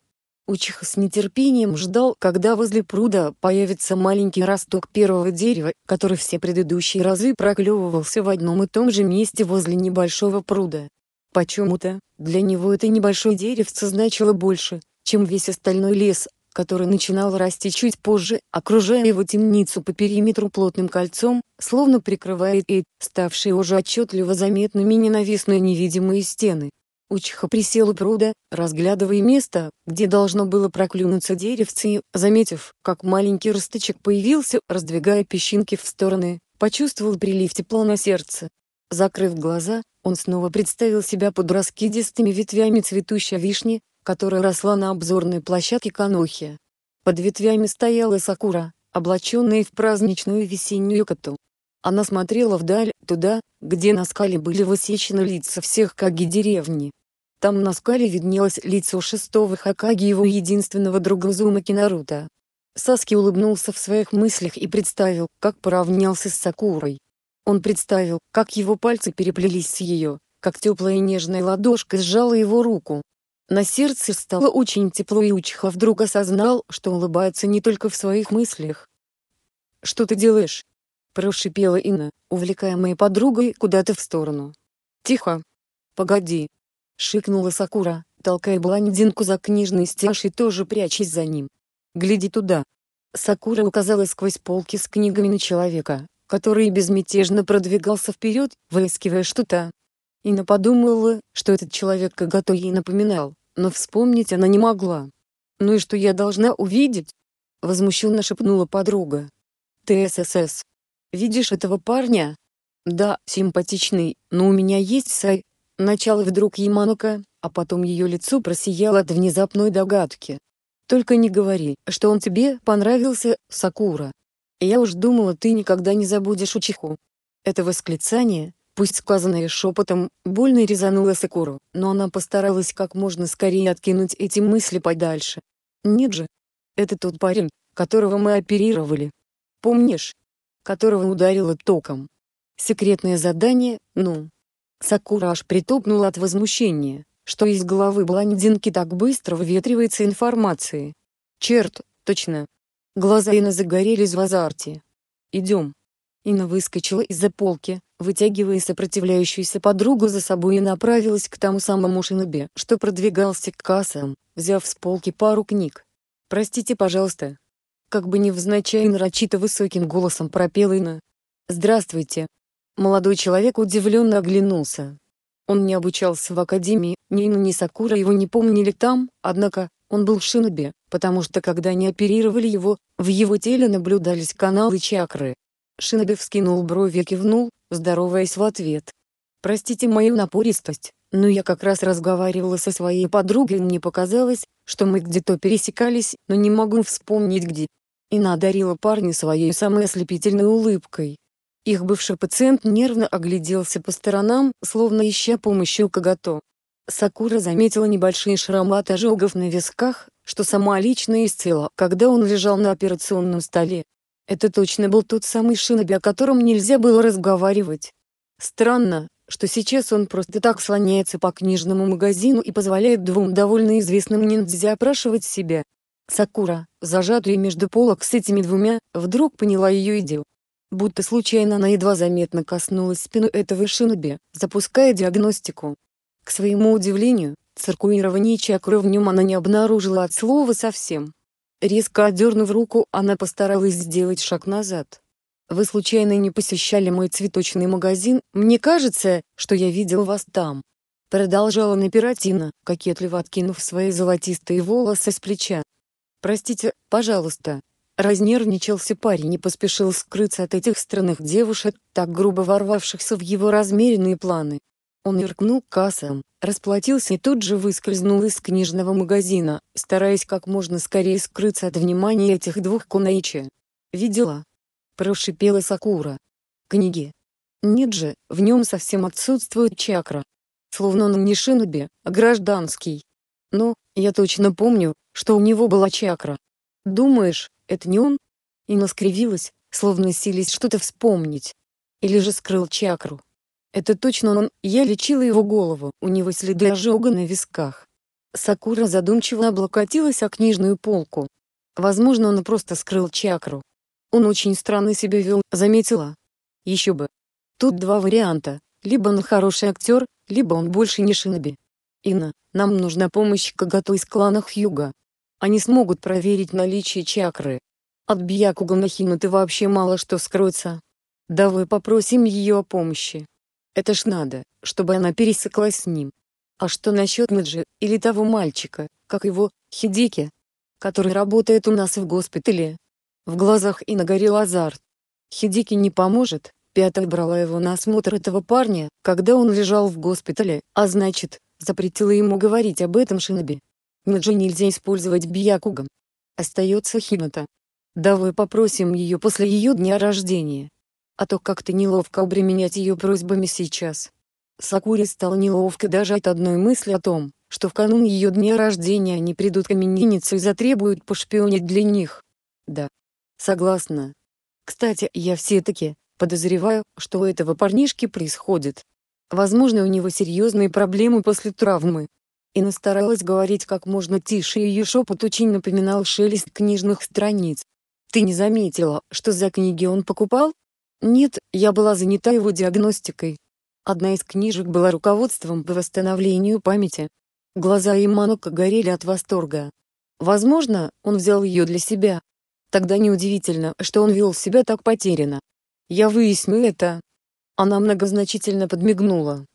Учиха с нетерпением ждал, когда возле пруда появится маленький росток первого дерева, который все предыдущие разы проклевывался в одном и том же месте возле небольшого пруда. Почему-то, для него это небольшое деревце значило больше, чем весь остальной лес, который начинал расти чуть позже, окружая его темницу по периметру плотным кольцом, словно прикрывая и, ставшие уже отчетливо заметными ненавистные невидимые стены. Учиха присел у пруда, разглядывая место, где должно было проклюнуться деревце и, заметив, как маленький росточек появился, раздвигая песчинки в стороны, почувствовал прилив тепла на сердце. Закрыв глаза, он снова представил себя под раскидистыми ветвями цветущей вишни, которая росла на обзорной площадке Канохи. Под ветвями стояла Сакура, облаченная в праздничную весеннюю коту. Она смотрела вдаль, туда, где на скале были высечены лица всех Каги деревни. Там на скале виднелось лицо шестого Хакаги его единственного друга Зумаки Наруто. Саски улыбнулся в своих мыслях и представил, как поравнялся с Сакурой. Он представил, как его пальцы переплелись с ее, как теплая нежная ладошка сжала его руку, на сердце стало очень тепло и Учиха вдруг осознал, что улыбается не только в своих мыслях. «Что ты делаешь?» – прошипела Инна, увлекаемая подругой куда-то в сторону. «Тихо! Погоди!» – шикнула Сакура, толкая блондинку за книжный стеллаж и тоже прячась за ним. «Гляди туда!» Сакура указала сквозь полки с книгами на человека, который безмятежно продвигался вперед, выискивая что-то. Инна подумала, что этот человек Кагато ей напоминал но вспомнить она не могла. «Ну и что я должна увидеть?» — возмущенно шепнула подруга. «Ты ССС. Видишь этого парня?» «Да, симпатичный, но у меня есть сай...» Начало вдруг Яманука, а потом ее лицо просияло от внезапной догадки. «Только не говори, что он тебе понравился, Сакура. Я уж думала, ты никогда не забудешь Учиху». Это восклицание, Пусть сказанное шепотом, больно резануло Сакуру, но она постаралась как можно скорее откинуть эти мысли подальше. Нет же. Это тот парень, которого мы оперировали. Помнишь? Которого ударило током. Секретное задание, ну. Сакура аж притопнула от возмущения, что из головы блондинки так быстро выветривается информации. Черт, точно. Глаза Ина загорелись в азарте. Идем. Инна выскочила из-за полки, вытягивая сопротивляющуюся подругу за собой и направилась к тому самому шинобе, что продвигался к кассам, взяв с полки пару книг. «Простите, пожалуйста». Как бы невзначай нарочито высоким голосом пропела Инна. «Здравствуйте». Молодой человек удивленно оглянулся. Он не обучался в академии, ни Инна, ни Сакура его не помнили там, однако, он был в шинобе, потому что когда они оперировали его, в его теле наблюдались каналы чакры, Шиноби вскинул брови и кивнул, здороваясь в ответ. «Простите мою напористость, но я как раз разговаривала со своей подругой и мне показалось, что мы где-то пересекались, но не могу вспомнить где». Ина одарила парня своей самой ослепительной улыбкой. Их бывший пациент нервно огляделся по сторонам, словно ища помощи у когото. Сакура заметила небольшие шрамы от ожогов на висках, что сама лично исцела, когда он лежал на операционном столе. Это точно был тот самый Шиноби, о котором нельзя было разговаривать. Странно, что сейчас он просто так слоняется по книжному магазину и позволяет двум довольно известным ниндзя опрашивать себя. Сакура, зажатая между полок с этими двумя, вдруг поняла ее идею. Будто случайно она едва заметно коснулась спины этого шиноби, запуская диагностику. К своему удивлению, циркулирование чакры в нем она не обнаружила от слова совсем. Резко отдернув руку, она постаралась сделать шаг назад. «Вы случайно не посещали мой цветочный магазин? Мне кажется, что я видел вас там». Продолжала напирать Инна, кокетливо откинув свои золотистые волосы с плеча. «Простите, пожалуйста». Разнервничался парень и поспешил скрыться от этих странных девушек, так грубо ворвавшихся в его размеренные планы. Он иркнул кассам, расплатился и тут же выскользнул из книжного магазина, стараясь как можно скорее скрыться от внимания этих двух кунаичи. «Видела?» – прошипела Сакура. «Книги. Нет же, в нем совсем отсутствует чакра. Словно он не шиноби, а гражданский. Но, я точно помню, что у него была чакра. Думаешь, это не он?» И скривилась, словно сились что-то вспомнить. Или же скрыл чакру. Это точно он, я лечила его голову, у него следы ожога на висках. Сакура задумчиво облокотилась о книжную полку. Возможно он просто скрыл чакру. Он очень странно себя вел, заметила. Еще бы. Тут два варианта, либо он хороший актер, либо он больше не шиноби. Ина, нам нужна помощь Кагато из клана Хьюга. Они смогут проверить наличие чакры. От Бьякуга Нахиматы вообще мало что скроется. Давай попросим ее о помощи. Это ж надо, чтобы она пересеклась с ним. А что насчет Наджи, или того мальчика, как его, Хидики? Который работает у нас в госпитале. В глазах и нагорел азарт. Хидики не поможет, Пятая брала его на осмотр этого парня, когда он лежал в госпитале, а значит, запретила ему говорить об этом Шиноби. Наджи нельзя использовать Бьякугом. Остается Хината. Давай попросим ее после ее дня рождения а то как-то неловко обременять ее просьбами сейчас. Сакуре стало неловко даже от одной мысли о том, что в канун ее дня рождения они придут к имениннице и затребуют пошпионить для них. Да. Согласна. Кстати, я все-таки, подозреваю, что у этого парнишки происходит. Возможно, у него серьезные проблемы после травмы. И настаралась говорить как можно тише, и ее шепот очень напоминал шелест книжных страниц. «Ты не заметила, что за книги он покупал?» Нет, я была занята его диагностикой. Одна из книжек была руководством по восстановлению памяти. Глаза Иманука горели от восторга. Возможно, он взял ее для себя. Тогда неудивительно, что он вел себя так потерянно. Я выясню это. Она многозначительно подмигнула.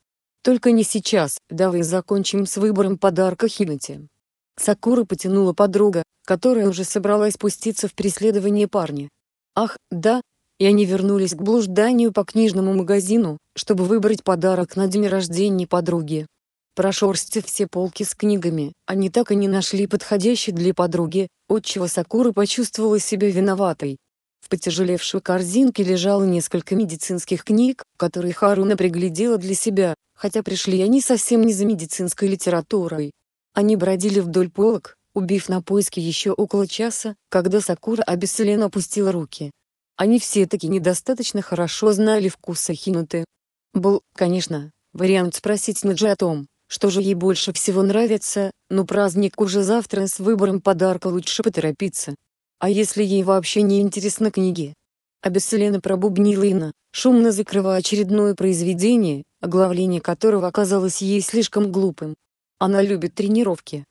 Только не сейчас, давай закончим с выбором подарка Хинати. Сакура потянула подруга, которая уже собралась спуститься в преследование парня. Ах, да, и они вернулись к блужданию по книжному магазину, чтобы выбрать подарок на день рождения подруги. Прошерстив все полки с книгами, они так и не нашли подходящей для подруги, отчего Сакура почувствовала себя виноватой. В потяжелевшей корзинке лежало несколько медицинских книг, которые Харуна приглядела для себя, хотя пришли они совсем не за медицинской литературой. Они бродили вдоль полок, убив на поиски еще около часа, когда Сакура обессиленно опустила руки. Они все-таки недостаточно хорошо знали вкус Ахинуты. Был, конечно, вариант спросить Наджи о том, что же ей больше всего нравится, но праздник уже завтра с выбором подарка лучше поторопиться. А если ей вообще не интересны книги? Обессиленно пробубнила Инна, шумно закрывая очередное произведение, оглавление которого оказалось ей слишком глупым. Она любит тренировки.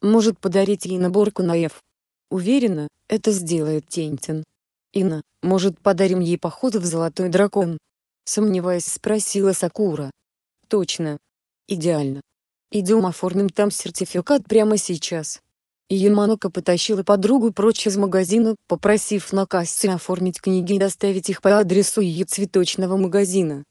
Может подарить ей набор кунаев. Уверена, это сделает Тентин. Инна, может подарим ей поход в Золотой Дракон? Сомневаясь спросила Сакура. Точно. Идеально. Идем оформим там сертификат прямо сейчас. И Яманока потащила подругу прочь из магазина, попросив на кассе оформить книги и доставить их по адресу ее цветочного магазина.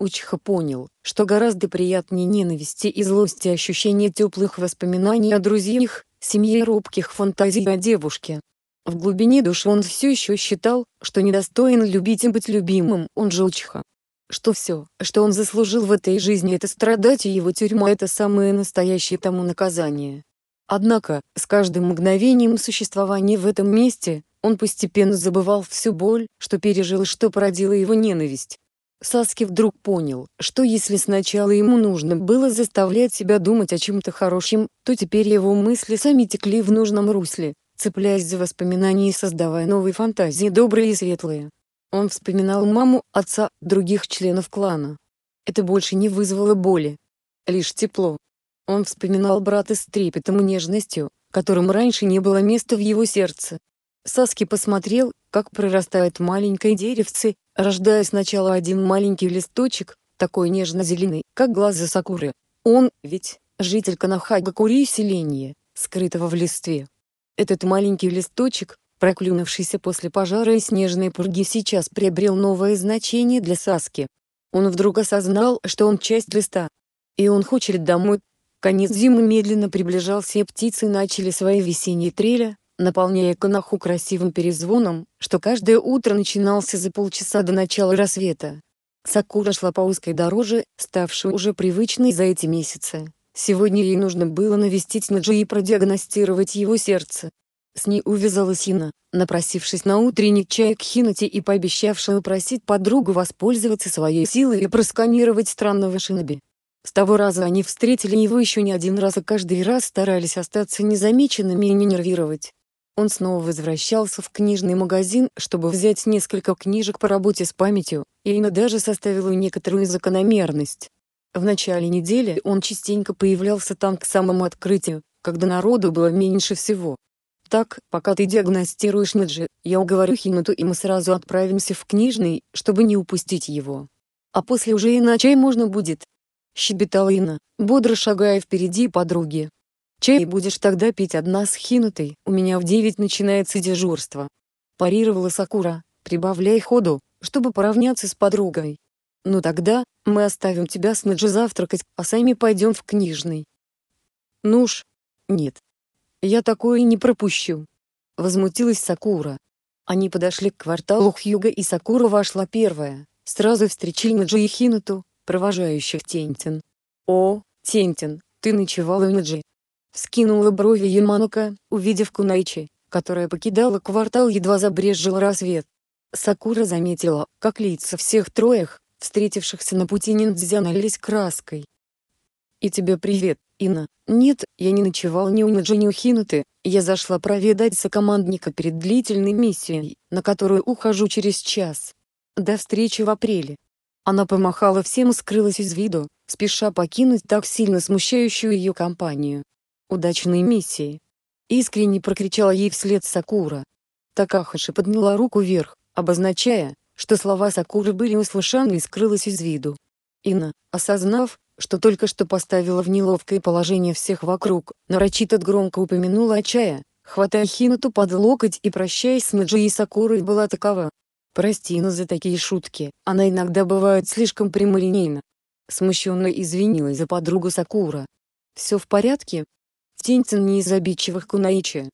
Учиха понял, что гораздо приятнее ненависти и злости ощущение теплых воспоминаний о друзьях, семье и робких фантазий о девушке. В глубине души он все еще считал, что недостоин любить и быть любимым, он же Учиха что все, что он заслужил в этой жизни это страдать и его тюрьма это самое настоящее тому наказание. Однако, с каждым мгновением существования в этом месте, он постепенно забывал всю боль, что пережил и что породила его ненависть. Саски вдруг понял, что если сначала ему нужно было заставлять себя думать о чем-то хорошем, то теперь его мысли сами текли в нужном русле, цепляясь за воспоминания и создавая новые фантазии добрые и светлые. Он вспоминал маму, отца, других членов клана. Это больше не вызвало боли. Лишь тепло. Он вспоминал брата с трепетом и нежностью, которым раньше не было места в его сердце. Саски посмотрел, как прорастает маленькое деревце, рождая сначала один маленький листочек, такой нежно-зеленый, как глаза Сакуры. Он, ведь, житель Канахагакури селения, скрытого в листве. Этот маленький листочек, проклюнувшийся после пожара и снежной пурги сейчас приобрел новое значение для Саски. Он вдруг осознал, что он часть листа. И он хочет домой. Конец зимы медленно приближался и птицы начали свои весенние трели, наполняя Канаху красивым перезвоном, что каждое утро начинался за полчаса до начала рассвета. Сакура шла по узкой дороже, ставшей уже привычной за эти месяцы. Сегодня ей нужно было навестить Наджи и продиагностировать его сердце. С ней увязалась Хина, напросившись на утренний чай к Хиноте и пообещавшая упросить подругу воспользоваться своей силой и просканировать странного шиноби. С того раза они встретили его еще не один раз и каждый раз старались остаться незамеченными и не нервировать. Он снова возвращался в книжный магазин, чтобы взять несколько книжек по работе с памятью, и Ина даже составила некоторую закономерность. В начале недели он частенько появлялся там к самому открытию, когда народу было меньше всего. Так, пока ты диагностируешь Наджи, я уговорю Хинуту и мы сразу отправимся в книжный, чтобы не упустить его. А после уже и на чай можно будет. Щебетала Инна, бодро шагая впереди подруги. Чай будешь тогда пить одна с Хинутой, у меня в девять начинается дежурство. Парировала Сакура, прибавляя ходу, чтобы поравняться с подругой. Ну тогда, мы оставим тебя с Наджи завтракать, а сами пойдем в книжный. Ну ж, нет, я такое не пропущу. Возмутилась Сакура. Они подошли к кварталу Хьюга и Сакура вошла первая, сразу встречали Наджи и Хинуту, провожающих Тентин. «О, Тентин, ты ночевала у Наджи?» Вскинула брови Яманука, увидев Кунайчи, которая покидала квартал едва забрезжил рассвет. Сакура заметила, как лица всех троих, встретившихся на пути ниндзя налились краской. «И тебе привет, Инна. Нет, я не ночевал ни у Наджи, ни у Хинуты. Я зашла проведать сокомандника перед длительной миссией, на которую ухожу через час. До встречи в апреле. Она помахала всем и скрылась из виду, спеша покинуть так сильно смущающую ее компанию. «Удачной миссии!» Искренне прокричала ей вслед Сакура. Такахаши подняла руку вверх, обозначая, что слова Сакуры были услышаны и скрылась из виду. Инна, осознав, что только что поставила в неловкое положение всех вокруг, нарочито громко упомянула о чае, хватая Хинуту под локоть и прощаясь с Наджи и Сакурой была такова. «Прости нас за такие шутки, она иногда бывает слишком прямолинейна». Смущенно извинилась за подругу Сакура. «Все в порядке?» Тентин не из обидчивых Кунаичи.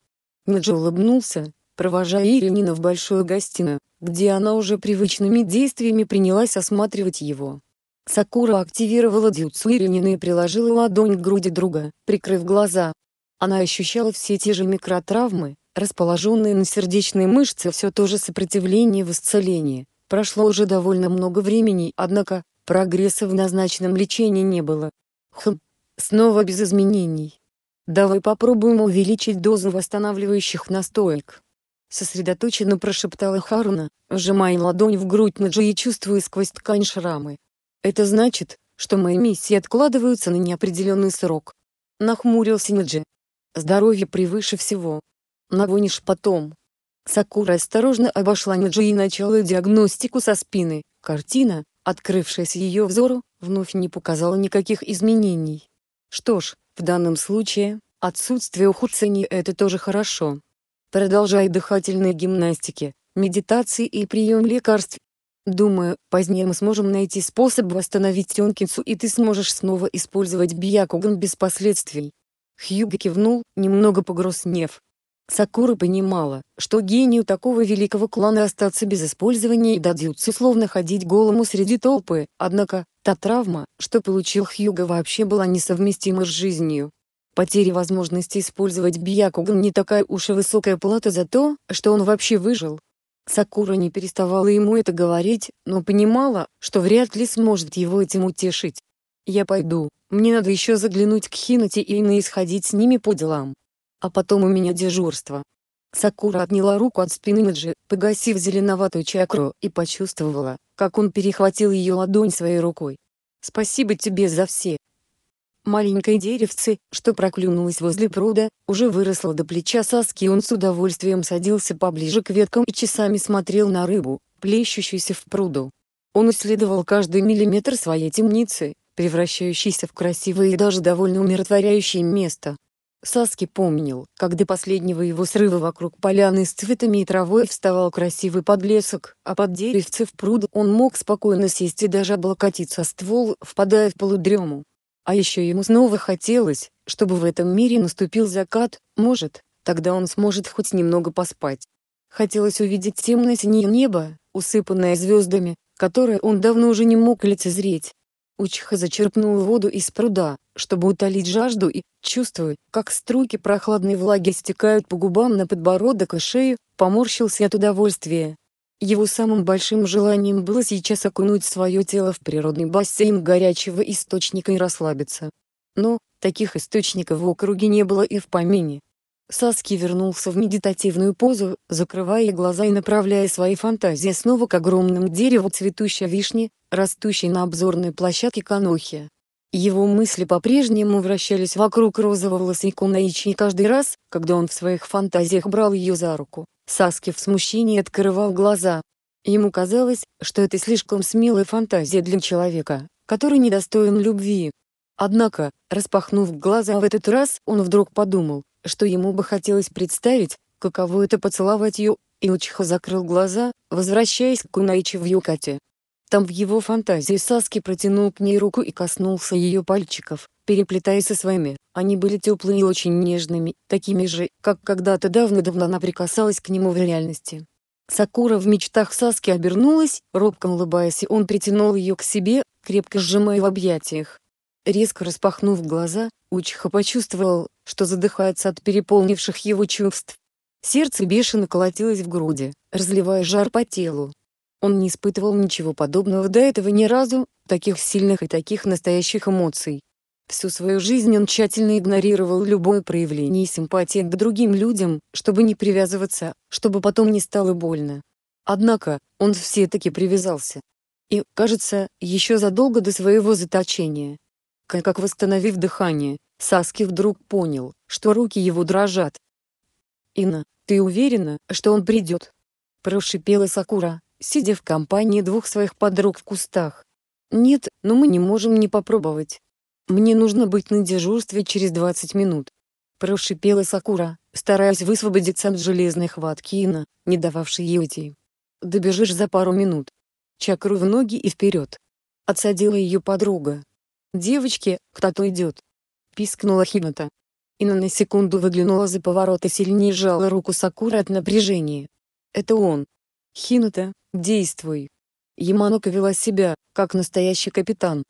Наджи улыбнулся, провожая Иринина в большую гостиную, где она уже привычными действиями принялась осматривать его. Сакура активировала дюцу Иринина и приложила ладонь к груди друга, прикрыв глаза. Она ощущала все те же микротравмы, расположенные на сердечной мышце все то же сопротивление в исцелении. Прошло уже довольно много времени, однако, прогресса в назначенном лечении не было. Хм, снова без изменений. Давай попробуем увеличить дозу восстанавливающих настоек. Сосредоточенно прошептала Харуна, сжимая ладонь в грудь Наджи и чувствуя сквозь ткань шрамы. Это значит, что мои миссии откладываются на неопределенный срок. Нахмурился Наджи. Здоровье превыше всего. Нагонишь потом. Сакура осторожно обошла Наджи и начала диагностику со спины. Картина, открывшаяся ее взору, вновь не показала никаких изменений. Что ж, в данном случае, отсутствие ухудшений – это тоже хорошо. Продолжай дыхательные гимнастики, медитации и прием лекарств. Думаю, позднее мы сможем найти способ восстановить Тёнкинсу и ты сможешь снова использовать Бьякуган без последствий. Хьюго кивнул, немного погрустнев. Сакура понимала, что гению такого великого клана остаться без использования и дадзюцу словно ходить голому среди толпы, однако, Та травма, что получил Хьюго вообще была несовместима с жизнью. Потеря возможности использовать Бьякуган не такая уж и высокая плата за то, что он вообще выжил. Сакура не переставала ему это говорить, но понимала, что вряд ли сможет его этим утешить. «Я пойду, мне надо еще заглянуть к Хинати и Инна сходить с ними по делам. А потом у меня дежурство». Сакура отняла руку от спины Наджи, погасив зеленоватую чакру, и почувствовала, как он перехватил ее ладонь своей рукой. «Спасибо тебе за все». Маленькое деревце, что проклюнулось возле пруда, уже выросло до плеча Саски и он с удовольствием садился поближе к веткам и часами смотрел на рыбу, плещущуюся в пруду. Он исследовал каждый миллиметр своей темницы, превращающейся в красивое и даже довольно умиротворяющее место. Саски помнил, как до последнего его срыва вокруг поляны с цветами и травой вставал красивый подлесок, а под деревце в пруд он мог спокойно сесть и даже облокотиться ствол, впадая в полудрему. А еще ему снова хотелось, чтобы в этом мире наступил закат, может, тогда он сможет хоть немного поспать. Хотелось увидеть темно-синее небо, усыпанное звездами, которое он давно уже не мог лицезреть. Учиха зачерпнул воду из пруда, чтобы утолить жажду и, чувствуя, как струйки прохладной влаги стекают по губам на подбородок и шею, поморщился от удовольствия. Его самым большим желанием было сейчас окунуть свое тело в природный бассейн горячего источника и расслабиться. Но, таких источников в округе не было и в помине. Саски вернулся в медитативную позу, закрывая глаза и направляя свои фантазии снова к огромному дереву цветущей вишни, растущей на обзорной площадке Канохи. Его мысли по-прежнему вращались вокруг розового волосика Наичи и каждый раз, когда он в своих фантазиях брал ее за руку, Саски в смущении открывал глаза. Ему казалось, что это слишком смелая фантазия для человека, который недостоин любви. Однако, распахнув глаза в этот раз, он вдруг подумал, что ему бы хотелось представить, каково это поцеловать ее, и Учиха закрыл глаза, возвращаясь к Кунаичи в Юкате. Там в его фантазии Саски протянул к ней руку и коснулся ее пальчиков, переплетаясь со своими. Они были теплыми и очень нежными, такими же, как когда-то давно-давно она прикасалась к нему в реальности. Сакура в мечтах Саски обернулась, робко улыбаясь, и он притянул ее к себе, крепко сжимая в объятиях. Резко распахнув глаза, Учиха почувствовал, что задыхается от переполнивших его чувств. Сердце бешено колотилось в груди, разливая жар по телу. Он не испытывал ничего подобного до этого ни разу, таких сильных и таких настоящих эмоций. Всю свою жизнь он тщательно игнорировал любое проявление симпатии к другим людям, чтобы не привязываться, чтобы потом не стало больно. Однако, он все-таки привязался. И, кажется, еще задолго до своего заточения. Как восстановив дыхание, Саски вдруг понял, что руки его дрожат. «Инна, ты уверена, что он придет?» Прошипела Сакура, сидя в компании двух своих подруг в кустах. «Нет, но мы не можем не попробовать. Мне нужно быть на дежурстве через 20 минут». Прошипела Сакура, стараясь высвободиться от железной хватки Инна, не дававшей ей уйти. «Добежишь за пару минут. Чакру в ноги и вперед». Отсадила ее подруга. «Девочки, кто-то идет!» — пискнула Хината. Ина на секунду выглянула за поворот и сильнее сжала руку Сакуры от напряжения. Это он. Хинута, действуй. Яманока вела себя, как настоящий капитан.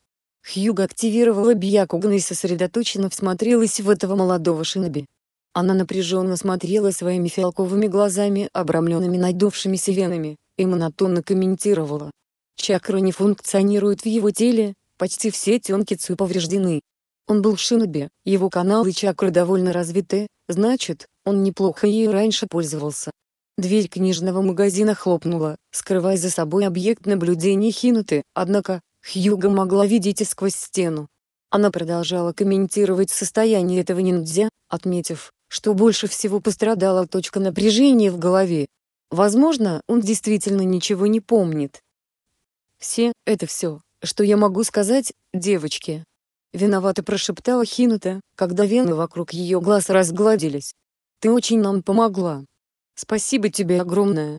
Хьюга активировала Бьякугна и сосредоточенно всмотрелась в этого молодого шиноби. Она напряженно смотрела своими фиалковыми глазами, обрамленными надувшимися венами, и монотонно комментировала. Чакры не функционируют в его теле, почти все тенкицу повреждены. Он был шиноби, его каналы чакры довольно развиты, значит, он неплохо ей раньше пользовался. Дверь книжного магазина хлопнула, скрывая за собой объект наблюдения Хинуты, однако, Хьюга могла видеть и сквозь стену. Она продолжала комментировать состояние этого ниндзя, отметив, что больше всего пострадала точка напряжения в голове. Возможно, он действительно ничего не помнит. Все, это все, что я могу сказать, девочки. Виновато прошептала Хинута, когда вены вокруг ее глаз разгладились. Ты очень нам помогла. Спасибо тебе огромное.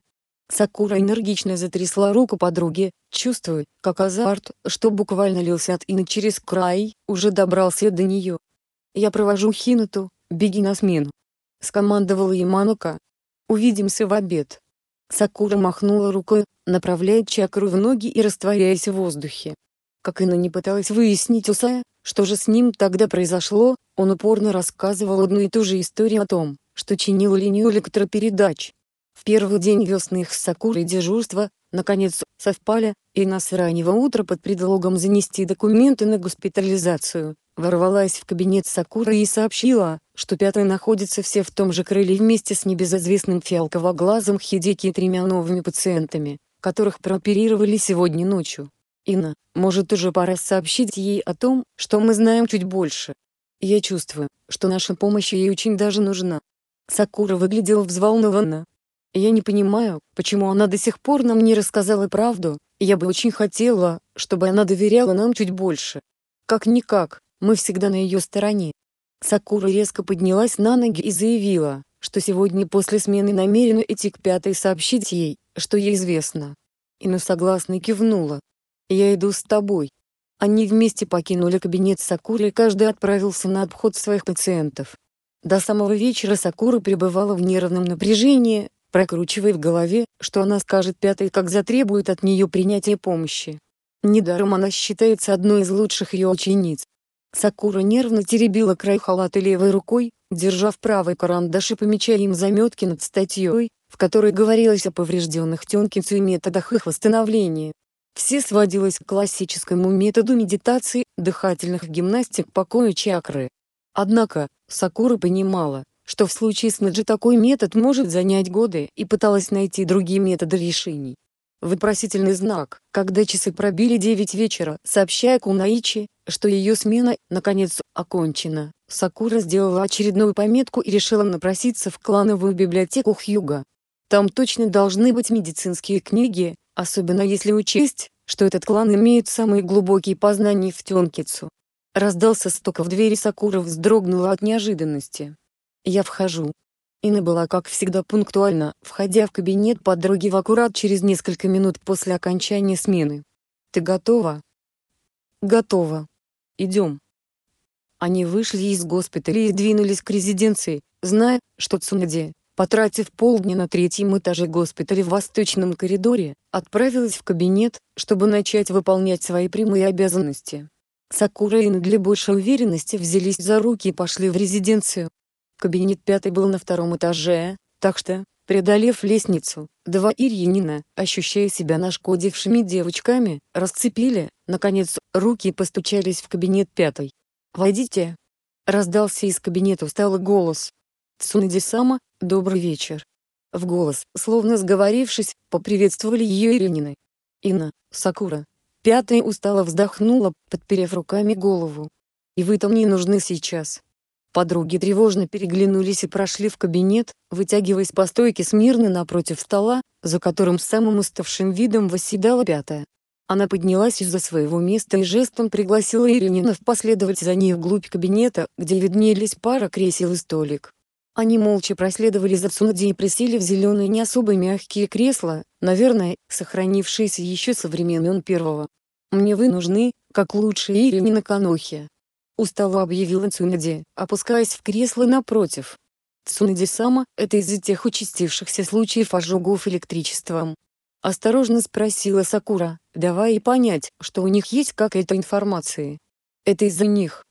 Сакура энергично затрясла руку подруги, чувствуя, как азарт, что буквально лился от Ины через край, уже добрался до нее. «Я провожу Хинуту, беги на смену», — скомандовала Яманука. «Увидимся в обед». Сакура махнула рукой, направляя чакру в ноги и растворяясь в воздухе. Как Ина не пыталась выяснить у Сая, что же с ним тогда произошло, он упорно рассказывал одну и ту же историю о том, что чинил линию электропередач. Первый день весны их с Сакурой дежурства, наконец, совпали, и с раннего утра под предлогом занести документы на госпитализацию, ворвалась в кабинет Сакуры и сообщила, что пятая находится все в том же крыле вместе с небезызвестным фиалковоглазым Хидеки и тремя новыми пациентами, которых прооперировали сегодня ночью. Инна, может уже пора сообщить ей о том, что мы знаем чуть больше. Я чувствую, что наша помощь ей очень даже нужна. Сакура выглядела взволнованно, я не понимаю, почему она до сих пор нам не рассказала правду, я бы очень хотела, чтобы она доверяла нам чуть больше. Как-никак, мы всегда на ее стороне. Сакура резко поднялась на ноги и заявила, что сегодня после смены намерена идти к пятой сообщить ей, что ей известно. Ина согласно кивнула. «Я иду с тобой». Они вместе покинули кабинет Сакуры и каждый отправился на обход своих пациентов. До самого вечера Сакура пребывала в нервном напряжении, прокручивая в голове, что она скажет пятой, как затребует от нее принятия помощи. Недаром она считается одной из лучших ее учениц. Сакура нервно теребила край халата левой рукой, держа в правой карандаш и помечая им заметки над статьей, в которой говорилось о поврежденных Тёнкинцу и методах их восстановления. Все сводилось к классическому методу медитации, дыхательных гимнастик покоя чакры. Однако, Сакура понимала, что в случае с Наджи такой метод может занять годы и пыталась найти другие методы решений. Вопросительный знак, когда часы пробили 9 вечера, сообщая Кунаичи, что ее смена, наконец, окончена, Сакура сделала очередную пометку и решила напроситься в клановую библиотеку Хьюга. Там точно должны быть медицинские книги, особенно если учесть, что этот клан имеет самые глубокие познания в Тёнкицу. Раздался стук в двери Сакура вздрогнула от неожиданности. Я вхожу. Инна была как всегда пунктуальна, входя в кабинет подруги в аккурат через несколько минут после окончания смены. «Ты готова?» «Готова. Идем». Они вышли из госпиталя и двинулись к резиденции, зная, что Цунади, потратив полдня на третьем этаже госпиталя в восточном коридоре, отправилась в кабинет, чтобы начать выполнять свои прямые обязанности. Сакура и Инна для большей уверенности взялись за руки и пошли в резиденцию. Кабинет пятый был на втором этаже, так что, преодолев лестницу, два Ирьянина, ощущая себя нашкодившими девочками, расцепили, наконец, руки и постучались в кабинет пятый. «Войдите!» Раздался из кабинета усталый голос. «Цунади-сама, добрый вечер!» В голос, словно сговорившись, поприветствовали ее Иринины. «Инна, Сакура!» Пятая устало вздохнула, подперев руками голову. «И вы там не нужны сейчас. Подруги тревожно переглянулись и прошли в кабинет, вытягиваясь по стойке смирно напротив стола, за которым самым уставшим видом восседала пятая. Она поднялась из-за своего места и жестом пригласила Ирининов последовать за ней вглубь кабинета, где виднелись пара кресел и столик. Они молча проследовали за Цунади и присели в зеленые не особо мягкие кресла, наверное, сохранившиеся еще со времен первого. «Мне вы нужны, как лучшие Иринина Канохи», устало объявила Цунади, опускаясь в кресло напротив. Цунади-сама – это из-за тех участившихся случаев ожогов электричеством. Осторожно спросила Сакура, давая ей понять, что у них есть какая-то информация. Это из-за них.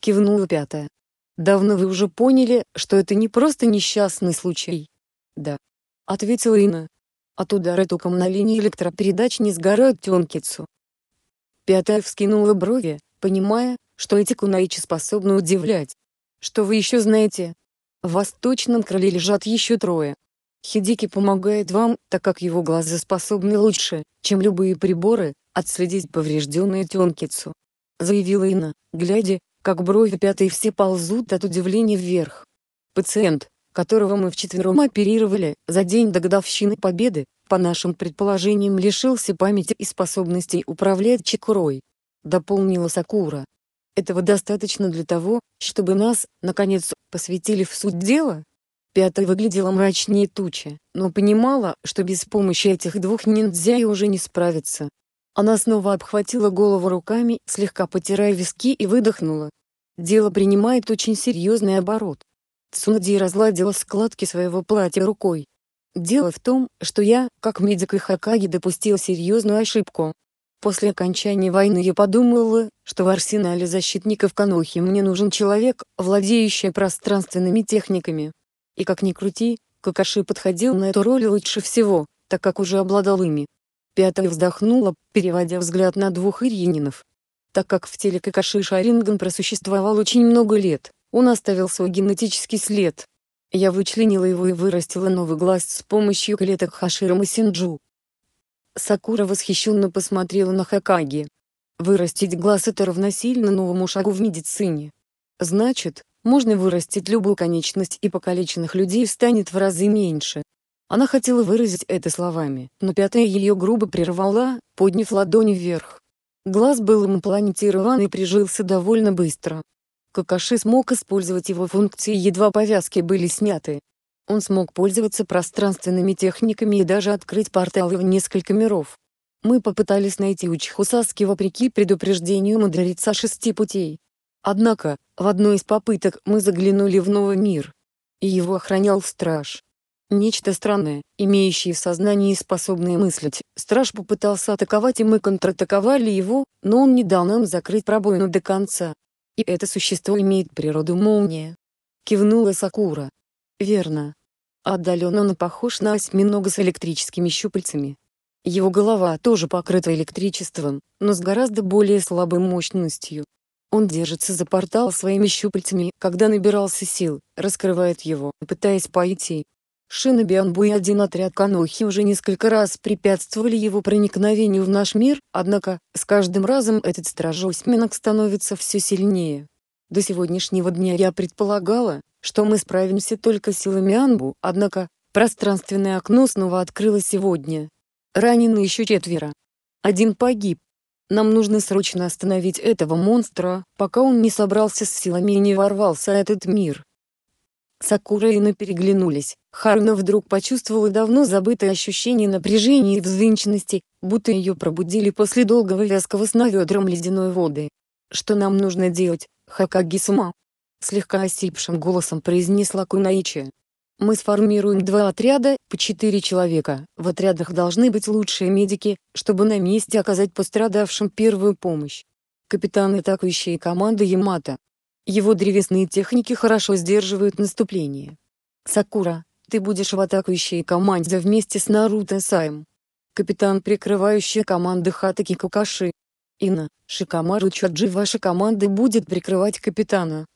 Кивнула пятая. Давно вы уже поняли, что это не просто несчастный случай. Да. Ответила Ина. От удара током на линии электропередач не сгорают Тёнкицу. Пятая вскинула брови, понимая, что эти кунаичи способны удивлять. Что вы еще знаете? В восточном крыле лежат еще трое. Хидики помогает вам, так как его глаза способны лучше, чем любые приборы, отследить поврежденную Тёнкицу. Заявила Ина, глядя, как брови пятой все ползут от удивления вверх. Пациент, которого мы вчетвером оперировали, за день до годовщины победы, по нашим предположениям лишился памяти и способностей управлять Чикурой. Дополнила Сакура. Этого достаточно для того, чтобы нас, наконец, посвятили в суть дела? Пятая выглядела мрачнее тучи, но понимала, что без помощи этих двух ниндзя и уже не справиться. Она снова обхватила голову руками, слегка потирая виски и выдохнула. Дело принимает очень серьезный оборот. Цунади разладила складки своего платья рукой. Дело в том, что я, как медик и Хакаги допустил серьезную ошибку. После окончания войны я подумала, что в арсенале защитников Канохи мне нужен человек, владеющий пространственными техниками. И как ни крути, Какаши подходил на эту роль лучше всего, так как уже обладал ими. Пятая вздохнула, переводя взгляд на двух Ирьянинов. Так как в теле Какаши Шаринган просуществовал очень много лет, он оставил свой генетический след. Я вычленила его и вырастила новый глаз с помощью клеток Хаширам и Синджу. Сакура восхищенно посмотрела на Хакаги. Вырастить глаз это равносильно новому шагу в медицине. Значит, можно вырастить любую конечность и покалеченных людей станет в разы меньше. Она хотела выразить это словами, но пятая ее грубо прервала, подняв ладони вверх. Глаз был имплантирован и прижился довольно быстро. Какаши смог использовать его функции едва повязки были сняты. Он смог пользоваться пространственными техниками и даже открыть порталы в несколько миров. Мы попытались найти Учиху Саски вопреки предупреждению мудреца шести путей. Однако, в одной из попыток мы заглянули в новый мир. И его охранял страж. Нечто странное, имеющее в сознании и способное мыслить. Страж попытался атаковать и мы контратаковали его, но он не дал нам закрыть пробоину до конца. И это существо имеет природу молния. Кивнула Сакура. Верно. Отдаленно он похож на осьминога с электрическими щупальцами. Его голова тоже покрыта электричеством, но с гораздо более слабой мощностью. Он держится за портал своими щупальцами, когда набирался сил, раскрывает его, пытаясь пойти. Шиноби Анбу и один отряд Канохи уже несколько раз препятствовали его проникновению в наш мир, однако, с каждым разом этот стражосьминог становится все сильнее. До сегодняшнего дня я предполагала, что мы справимся только силами Анбу, однако, пространственное окно снова открылось сегодня. Ранены еще четверо. Один погиб. Нам нужно срочно остановить этого монстра, пока он не собрался с силами и не ворвался в этот мир. Сакура и Ина переглянулись. Харуна вдруг почувствовала давно забытое ощущение напряжения и взвинченности, будто ее пробудили после долгого вязкого сна ведром ледяной воды. «Что нам нужно делать, Хакаги-сама?» Слегка осипшим голосом произнесла Кунаичи. «Мы сформируем два отряда, по четыре человека. В отрядах должны быть лучшие медики, чтобы на месте оказать пострадавшим первую помощь. Капитан атакующей команды Ямато, его древесные техники хорошо сдерживают наступление. Сакура, ты будешь в атакующей команде вместе с Наруто Саем. Капитан прикрывающая команды Хатаки Кукаши. Ина, Шикамару Чаджи ваша команда будет прикрывать капитана.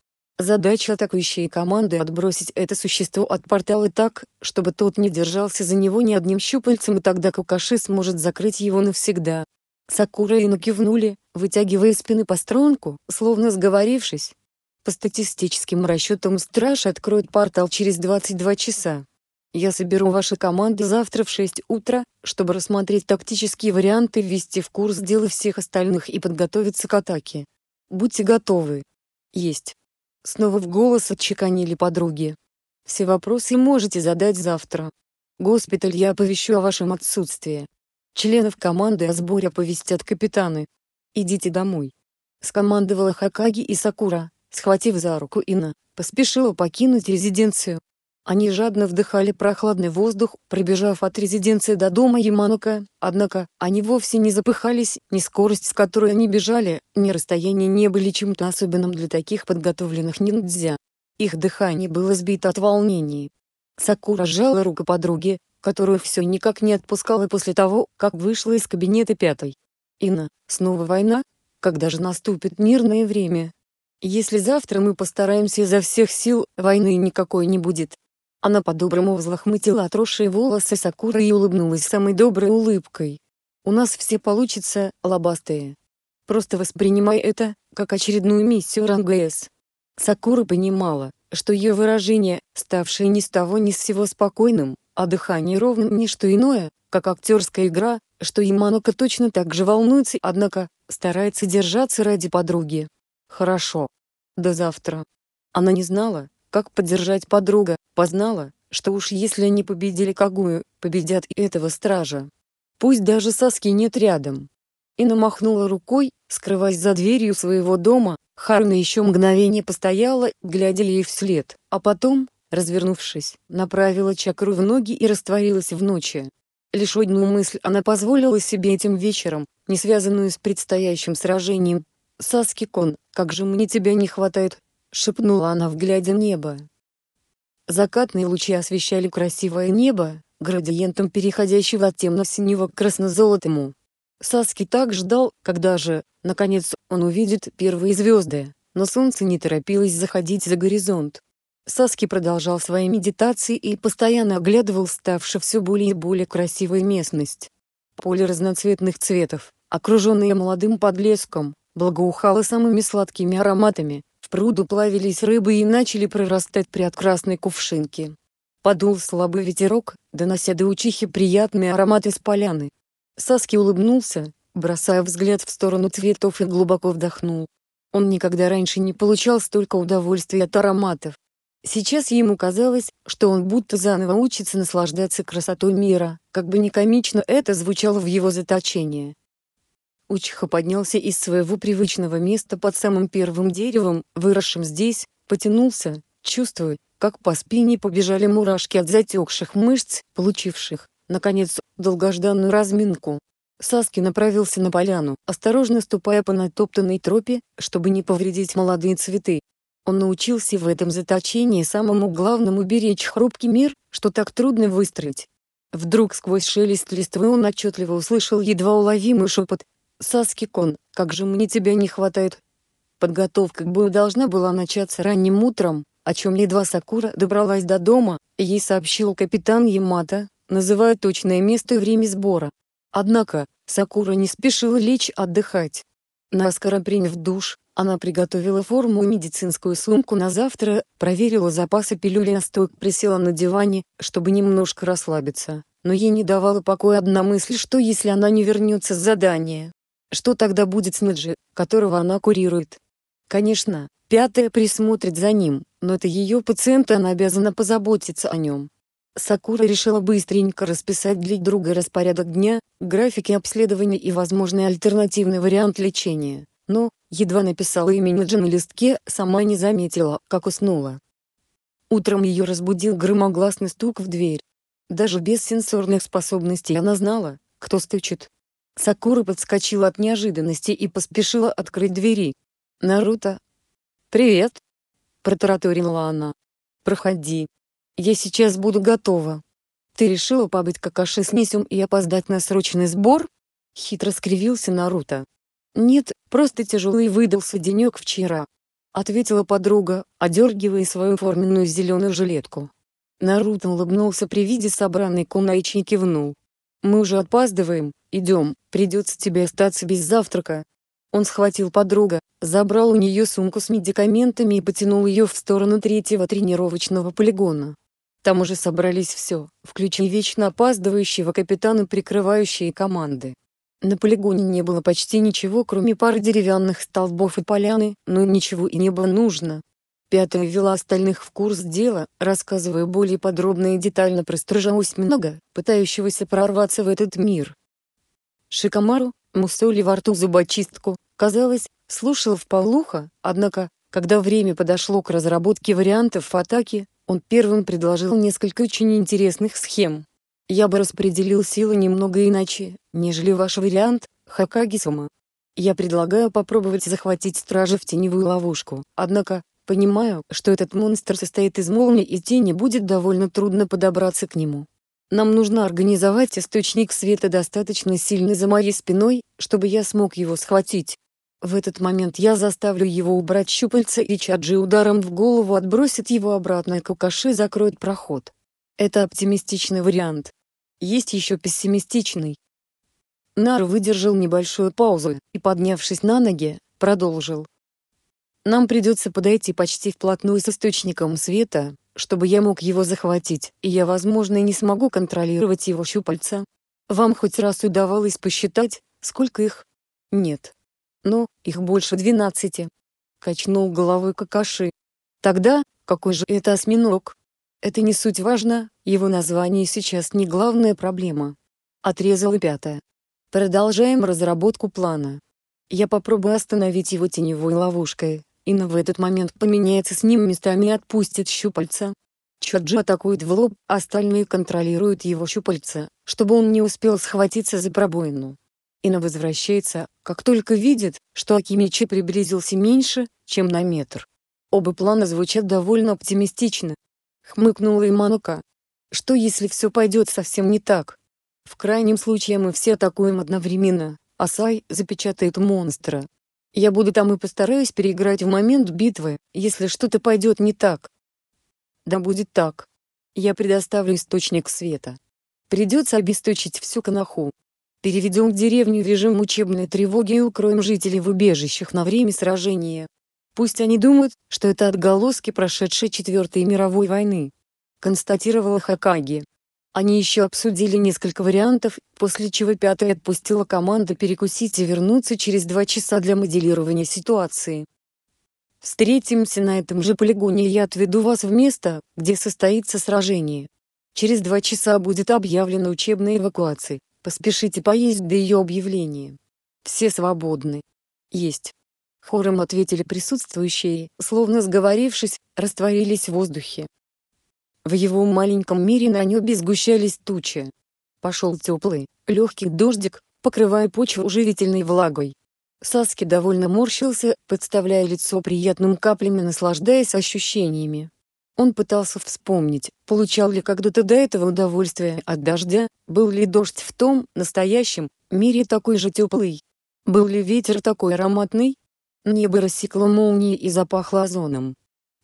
Задача атакующей команды отбросить это существо от портала так, чтобы тот не держался за него ни одним щупальцем и тогда Кукаши сможет закрыть его навсегда. Сакура и Ина кивнули, вытягивая спины по струнку, словно сговорившись. По статистическим расчетам страж откроет портал через 22 часа. Я соберу ваши команды завтра в 6 утра, чтобы рассмотреть тактические варианты ввести в курс дела всех остальных и подготовиться к атаке. Будьте готовы. Есть. Снова в голос отчеканили подруги. Все вопросы можете задать завтра. Госпиталь я оповещу о вашем отсутствии. Членов команды о сборе оповестят капитаны. Идите домой. скомандовала Хакаги и Сакура, схватив за руку Ина, поспешила покинуть резиденцию. Они жадно вдыхали прохладный воздух, пробежав от резиденции до дома Яманука, однако, они вовсе не запыхались, ни скорость, с которой они бежали, ни расстояние не были чем-то особенным для таких подготовленных ниндзя. Их дыхание было сбито от волнений. Сакура сжала руку подруги, которую все никак не отпускала после того, как вышла из кабинета пятой. Инна, снова война? Когда же наступит мирное время? Если завтра мы постараемся изо всех сил, войны никакой не будет. Она по-доброму взлохмытила отросшие волосы Сакуры и улыбнулась самой доброй улыбкой. «У нас все получится, лобастые. Просто воспринимай это, как очередную миссию ранга С». Сакура понимала, что ее выражение, ставшее ни с того ни с сего спокойным, а дыхание ровным не что иное, как актерская игра, что Яманока точно так же волнуется, однако, старается держаться ради подруги. Хорошо. До завтра. Она не знала, как поддержать подруга, познала, что уж если они победили Кагую, победят и этого стража. Пусть даже Саски нет рядом. И намахнула рукой, скрываясь за дверью своего дома, Харуна еще мгновение постояла, глядя ей вслед, а потом, развернувшись, направила чакру в ноги и растворилась в ночи. Лишь одну мысль она позволила себе этим вечером, не связанную с предстоящим сражением. «Саски-кон, как же мне тебя не хватает!» — шепнула она, вглядя небо. Закатные лучи освещали красивое небо, градиентом переходящего от темно-синего к красно-золотому. Саски так ждал, когда же, наконец, он увидит первые звезды, но солнце не торопилось заходить за горизонт. Саски продолжал свои медитации и постоянно оглядывал ставшую все более и более красивой местность. Поле разноцветных цветов, окруженное молодым подлеском, благоухало самыми сладкими ароматами, в пруду плавились рыбы и начали прорастать приоткрасные кувшинки. Подул слабый ветерок, донося до учихи приятный аромат из поляны. Саски улыбнулся, бросая взгляд в сторону цветов и глубоко вдохнул. Он никогда раньше не получал столько удовольствия от ароматов. Сейчас ему казалось, что он будто заново учится наслаждаться красотой мира, как бы не комично это звучало в его заточении. Учиха поднялся из своего привычного места под самым первым деревом, выросшим здесь, потянулся, чувствуя, как по спине побежали мурашки от затекших мышц, получивших, наконец, долгожданную разминку. Саски направился на поляну, осторожно ступая по натоптанной тропе, чтобы не повредить молодые цветы. Он научился в этом заточении самому главному беречь хрупкий мир, что так трудно выстроить. Вдруг сквозь шелест листвы он отчетливо услышал едва уловимый шепот, Саски-кон, как же мне тебя не хватает. Подготовка к бою должна была начаться ранним утром, о чем едва Сакура добралась до дома, ей сообщил капитан Ямата, называя точное место и время сбора. Однако, Сакура не спешила лечь отдыхать. Наскоро приняв душ, она приготовила форму и медицинскую сумку на завтра, проверила запасы пилюли настойк, присела на диване, чтобы немножко расслабиться. Но ей не давала покоя одна мысль, что если она не вернется с задания, что тогда будет с Неджи, которого она курирует? Конечно, пятая присмотрит за ним, но это ее пациент и она обязана позаботиться о нем. Сакура решила быстренько расписать для друга распорядок дня, графики обследования и возможный альтернативный вариант лечения. Но, едва написала имя Неджи на листке, сама не заметила, как уснула. Утром ее разбудил громогласный стук в дверь. Даже без сенсорных способностей она знала, кто стучит. Сакура подскочила от неожиданности и поспешила открыть двери. «Наруто!» «Привет!» — протараторила она. «Проходи. Я сейчас буду готова. Ты решила побыть какаши с Нисем и опоздать на срочный сбор?» Хитро скривился Наруто. «Нет, просто тяжелый выдался денек вчера», — ответила подруга, одергивая свою форменную зеленую жилетку. Наруто улыбнулся при виде собранной кунайчи и кивнул. «Мы уже опаздываем, идем, придется тебе остаться без завтрака». Он схватил подруга, забрал у нее сумку с медикаментами и потянул ее в сторону третьего тренировочного полигона. Там уже собрались все, включая вечно опаздывающего капитана прикрывающие команды. На полигоне не было почти ничего, кроме пары деревянных столбов и поляны, но ничего и не было нужно. Пятая ввела остальных в курс дела, рассказывая более подробно и детально про стража осьминога, пытающегося прорваться в этот мир. Шикомару, мусоли во рту зубочистку, казалось, слушал вполуха, однако, когда время подошло к разработке вариантов атаки, он первым предложил несколько очень интересных схем. Я бы распределил силы немного иначе, нежели ваш вариант, Хакаги-сама. Я предлагаю попробовать захватить стража в теневую ловушку, однако, понимаю, что этот монстр состоит из молнии и тени будет довольно трудно подобраться к нему. Нам нужно организовать источник света достаточно сильный за моей спиной, чтобы я смог его схватить. В этот момент я заставлю его убрать щупальца и Чаджи ударом в голову отбросит его обратно и Кукаши закроет проход. Это оптимистичный вариант. Есть еще пессимистичный. Нар выдержал небольшую паузу и, поднявшись на ноги, продолжил. Нам придется подойти почти вплотную с источником света, чтобы я мог его захватить, и я возможно не смогу контролировать его щупальца. Вам хоть раз удавалось посчитать, сколько их? Нет. Но, их больше двенадцати. Качнул головой Какаши. Тогда, какой же это осьминог? Это не суть важно, его название сейчас не главная проблема. Отрезала пятая. Продолжаем разработку плана. Я попробую остановить его теневой ловушкой, и в этот момент поменяется с ним местами и отпустит щупальца. Чаджи атакует в лоб, остальные контролируют его щупальца, чтобы он не успел схватиться за пробоину. Ина возвращается, как только видит, что Акимичи приблизился меньше, чем на метр. Оба плана звучат довольно оптимистично, хмыкнула Иманука. Что если все пойдет совсем не так? В крайнем случае мы все атакуем одновременно, а Сай запечатает монстра. Я буду там и постараюсь переиграть в момент битвы, если что-то пойдет не так. Да будет так. Я предоставлю источник света. Придется обесточить всю Канаху. Переведем в деревню режим учебной тревоги и укроем жителей в убежищах на время сражения. Пусть они думают, что это отголоски прошедшей Четвертой мировой войны. Констатировала Хакаги. Они еще обсудили несколько вариантов, после чего пятая отпустила команду перекусить и вернуться через два часа для моделирования ситуации. Встретимся на этом же полигоне и я отведу вас в место, где состоится сражение. Через два часа будет объявлена учебная эвакуация. Поспешите поесть до ее объявления. Все свободны. Есть. Хором ответили присутствующие, словно сговорившись, растворились в воздухе. В его маленьком мире на небе сгущались тучи. Пошел теплый, легкий дождик, покрывая почву живительной влагой. Саски довольно морщился, подставляя лицо приятным каплями наслаждаясь ощущениями. Он пытался вспомнить, получал ли когда-то до этого удовольствие от дождя, был ли дождь в том, настоящем, мире такой же теплый. Был ли ветер такой ароматный, Небо рассекло молнией и запахло озоном.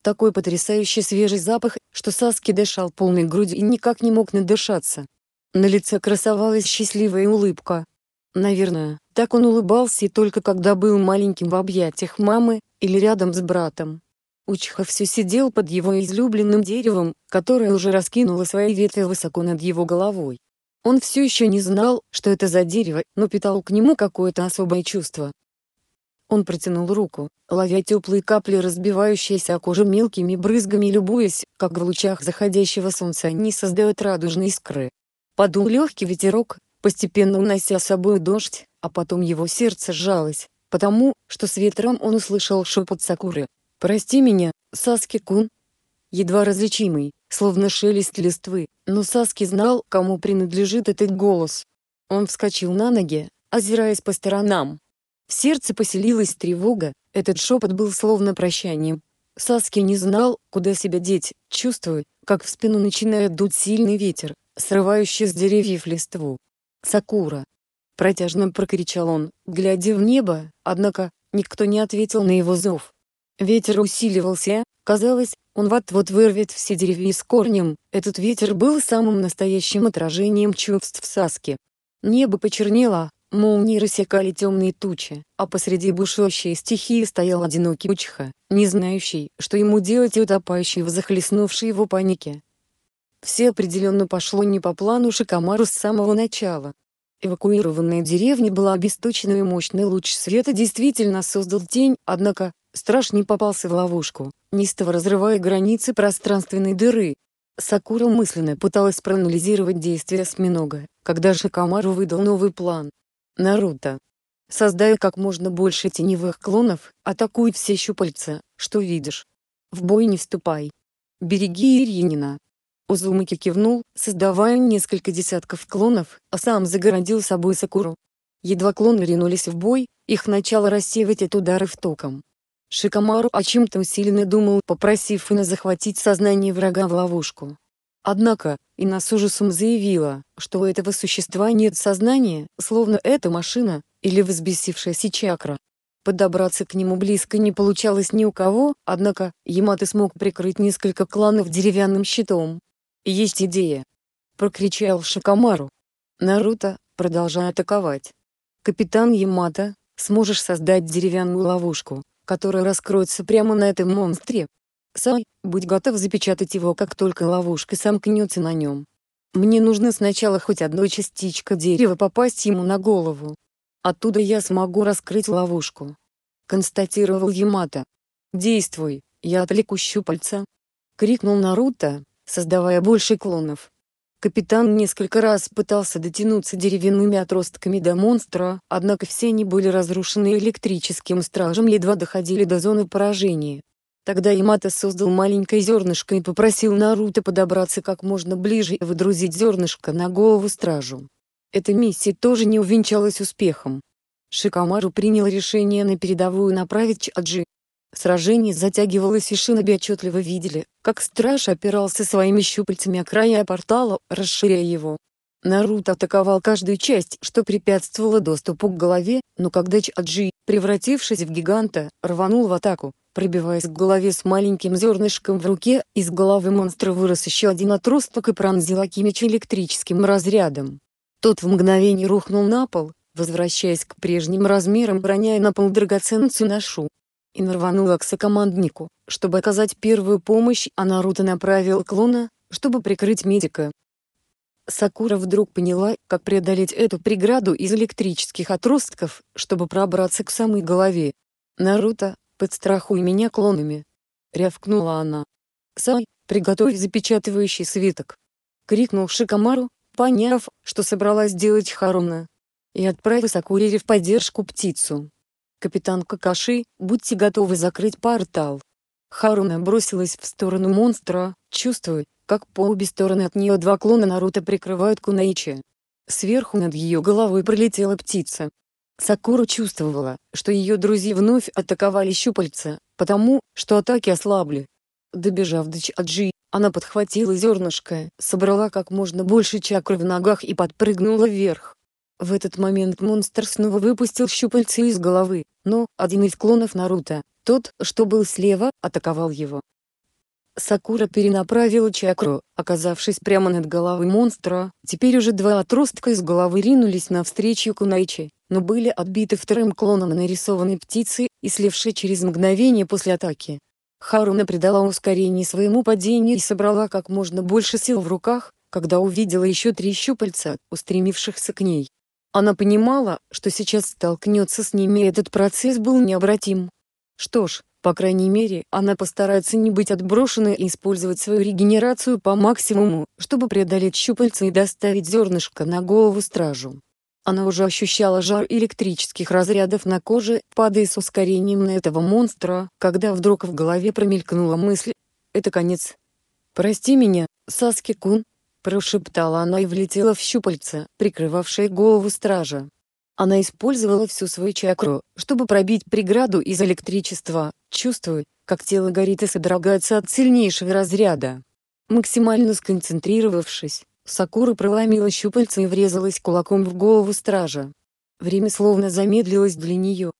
Такой потрясающий свежий запах, что Саски дышал полной грудью и никак не мог надышаться. На лице красовалась счастливая улыбка. Наверное, так он улыбался и только когда был маленьким в объятиях мамы, или рядом с братом. Учха все сидел под его излюбленным деревом, которое уже раскинуло свои ветви высоко над его головой. Он все еще не знал, что это за дерево, но питал к нему какое-то особое чувство. Он протянул руку, ловя теплые капли разбивающиеся о кожу мелкими брызгами любуясь, как в лучах заходящего солнца они создают радужные искры. Подул легкий ветерок, постепенно унося с собой дождь, а потом его сердце сжалось, потому, что с ветром он услышал шепот Сакуры. «Прости меня, Саски-кун». Едва различимый, словно шелест листвы, но Саски знал, кому принадлежит этот голос. Он вскочил на ноги, озираясь по сторонам. В сердце поселилась тревога, этот шепот был словно прощанием. Саски не знал, куда себя деть, чувствуя, как в спину начинает дуть сильный ветер, срывающий с деревьев листву. «Сакура!» Протяжно прокричал он, глядя в небо, однако, никто не ответил на его зов. Ветер усиливался, казалось, он вот-вот вырвет все деревья с корнем, этот ветер был самым настоящим отражением чувств Саски. Небо почернело, Молнии рассекали темные тучи, а посреди бушующей стихии стоял одинокий Учха, не знающий, что ему делать и утопающий в захлестнувшей его панике. Все определенно пошло не по плану Шикомару с самого начала. Эвакуированная деревня была обесточена и мощный луч света действительно создал тень, однако, страж не попался в ловушку, неистово разрывая границы пространственной дыры. Сакура мысленно пыталась проанализировать действия осьминога, когда Шикомару выдал новый план. Наруто. создая как можно больше теневых клонов, атакуй все щупальца, что видишь. В бой не вступай. Береги Иринина. Узумаки кивнул, создавая несколько десятков клонов, а сам загородил собой Сакуру. Едва клоны ринулись в бой, их начало рассеивать от ударов током. Шикамару о чем-то усиленно думал, попросив Ина захватить сознание врага в ловушку. Однако, Ина с ужасом заявила, что у этого существа нет сознания, словно это машина, или взбесившаяся чакра. Подобраться к нему близко не получалось ни у кого, однако, Ямато смог прикрыть несколько кланов деревянным щитом. «Есть идея!» — прокричал Шикамару. Наруто, продолжая атаковать. «Капитан Ямато, сможешь создать деревянную ловушку, которая раскроется прямо на этом монстре. Сай, будь готов запечатать его как только ловушка сомкнется на нем. Мне нужно сначала хоть одной частичка дерева попасть ему на голову. Оттуда я смогу раскрыть ловушку. Констатировал Ямато. «Действуй, я отвлеку щупальца!» Крикнул Наруто, создавая больше клонов. Капитан несколько раз пытался дотянуться деревянными отростками до монстра, однако все они были разрушены электрическим стражем едва доходили до зоны поражения. Тогда Ямато создал маленькое зернышко и попросил Наруто подобраться как можно ближе и выдрузить зернышко на голову стражу. Эта миссия тоже не увенчалась успехом. Шикамару принял решение на передовую направить Чаджи. Сражение затягивалось и шиноби отчетливо видели, как страж опирался своими щупальцами о края портала, расширяя его. Наруто атаковал каждую часть, что препятствовало доступу к голове, но когда Чаджи, превратившись в гиганта, рванул в атаку, пробиваясь к голове с маленьким зернышком в руке, из головы монстра вырос еще один отросток и пронзил Акимич электрическим разрядом. Тот в мгновение рухнул на пол, возвращаясь к прежним размерам, роняя на пол драгоценную ношу. И рванула к сокоманднику, чтобы оказать первую помощь, а Наруто направил клона, чтобы прикрыть медика. Сакура вдруг поняла, как преодолеть эту преграду из электрических отростков, чтобы пробраться к самой голове. «Наруто, подстрахуй меня клонами!» — рявкнула она. «Сай, приготовь запечатывающий свиток!» — крикнул Шикамару, поняв, что собралась делать Харуна. И отправил Сакурире в поддержку птицу. «Капитан Какаши, будьте готовы закрыть портал». Харуна бросилась в сторону монстра, чувствуя, как по обе стороны от нее два клона Наруто прикрывают Кунаичи. Сверху над ее головой пролетела птица. Сакура чувствовала, что ее друзья вновь атаковали щупальца, потому, что атаки ослабли. Добежав до Чаджи, она подхватила зернышко, собрала как можно больше чакры в ногах и подпрыгнула вверх. В этот момент монстр снова выпустил щупальца из головы, но один из клонов Наруто, тот, что был слева, атаковал его. Сакура перенаправила чакру, оказавшись прямо над головой монстра, теперь уже два отростка из головы ринулись навстречу Кунайчи, но были отбиты вторым клоном нарисованной птицы и слевшей через мгновение после атаки. Харуна придала ускорение своему падению и собрала как можно больше сил в руках, когда увидела еще три щупальца, устремившихся к ней. Она понимала, что сейчас столкнется с ними и этот процесс был необратим. Что ж, по крайней мере, она постарается не быть отброшенной и использовать свою регенерацию по максимуму, чтобы преодолеть щупальца и доставить зернышко на голову стражу. Она уже ощущала жар электрических разрядов на коже, падая с ускорением на этого монстра, когда вдруг в голове промелькнула мысль «Это конец». «Прости меня, Саски-кун», — прошептала она и влетела в щупальца, прикрывавшее голову стража. Она использовала всю свою чакру, чтобы пробить преграду из электричества, чувствуя, как тело горит и содрогается от сильнейшего разряда. Максимально сконцентрировавшись, Сакура проломила щупальца и врезалась кулаком в голову стража. Время словно замедлилось для нее.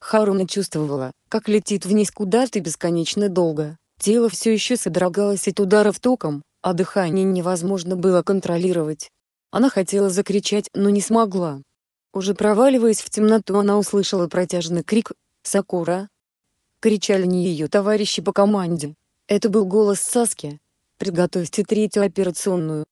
Харуна чувствовала, как летит вниз куда-то бесконечно долго. Тело все еще содрогалось от ударов током, а дыхание невозможно было контролировать. Она хотела закричать, но не смогла. Уже проваливаясь в темноту она услышала протяжный крик «Сакура!». Кричали не ее товарищи по команде. Это был голос Саски. «Приготовьте третью операционную!»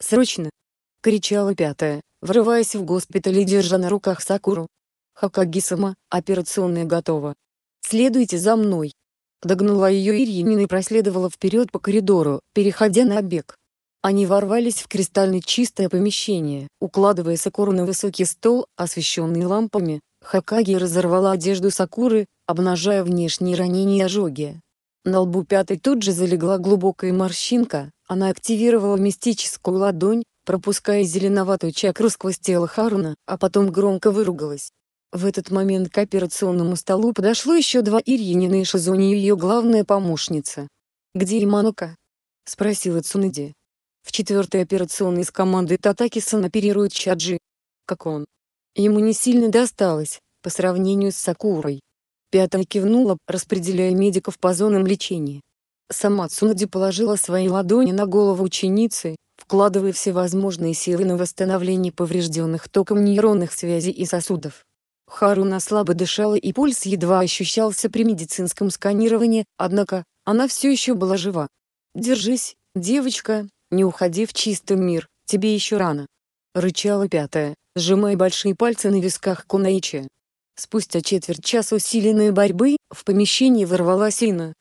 «Срочно!» — кричала пятая, врываясь в госпиталь и держа на руках Сакуру. «Хакаги-сама, операционная готова. Следуйте за мной!» Догнала ее Иринина и проследовала вперед по коридору, переходя на бег. Они ворвались в кристально чистое помещение, укладывая Сакуру на высокий стол, освещенный лампами. Хакаги разорвала одежду Сакуры, обнажая внешние ранения и ожоги. На лбу пятой тут же залегла глубокая морщинка, она активировала мистическую ладонь, пропуская зеленоватую чакру сквозь тело Харуна, а потом громко выругалась. В этот момент к операционному столу подошло еще два Ирьянина и Шизуни и ее главная помощница. «Где Иманука?» — спросила Цунэди. В четвертой операционной с командой Татакисан оперирует Чаджи. Как он? Ему не сильно досталось, по сравнению с Сакурой. Пятая кивнула, распределяя медиков по зонам лечения. Сама Цунади положила свои ладони на голову ученицы, вкладывая всевозможные силы на восстановление поврежденных током нейронных связей и сосудов. Харуна слабо дышала и пульс едва ощущался при медицинском сканировании, однако, она все еще была жива. «Держись, девочка, не уходи в чистый мир, тебе еще рано», — рычала пятая, сжимая большие пальцы на висках Кунаичи. Спустя четверть часа усиленной борьбы, в помещении ворвалась Ина.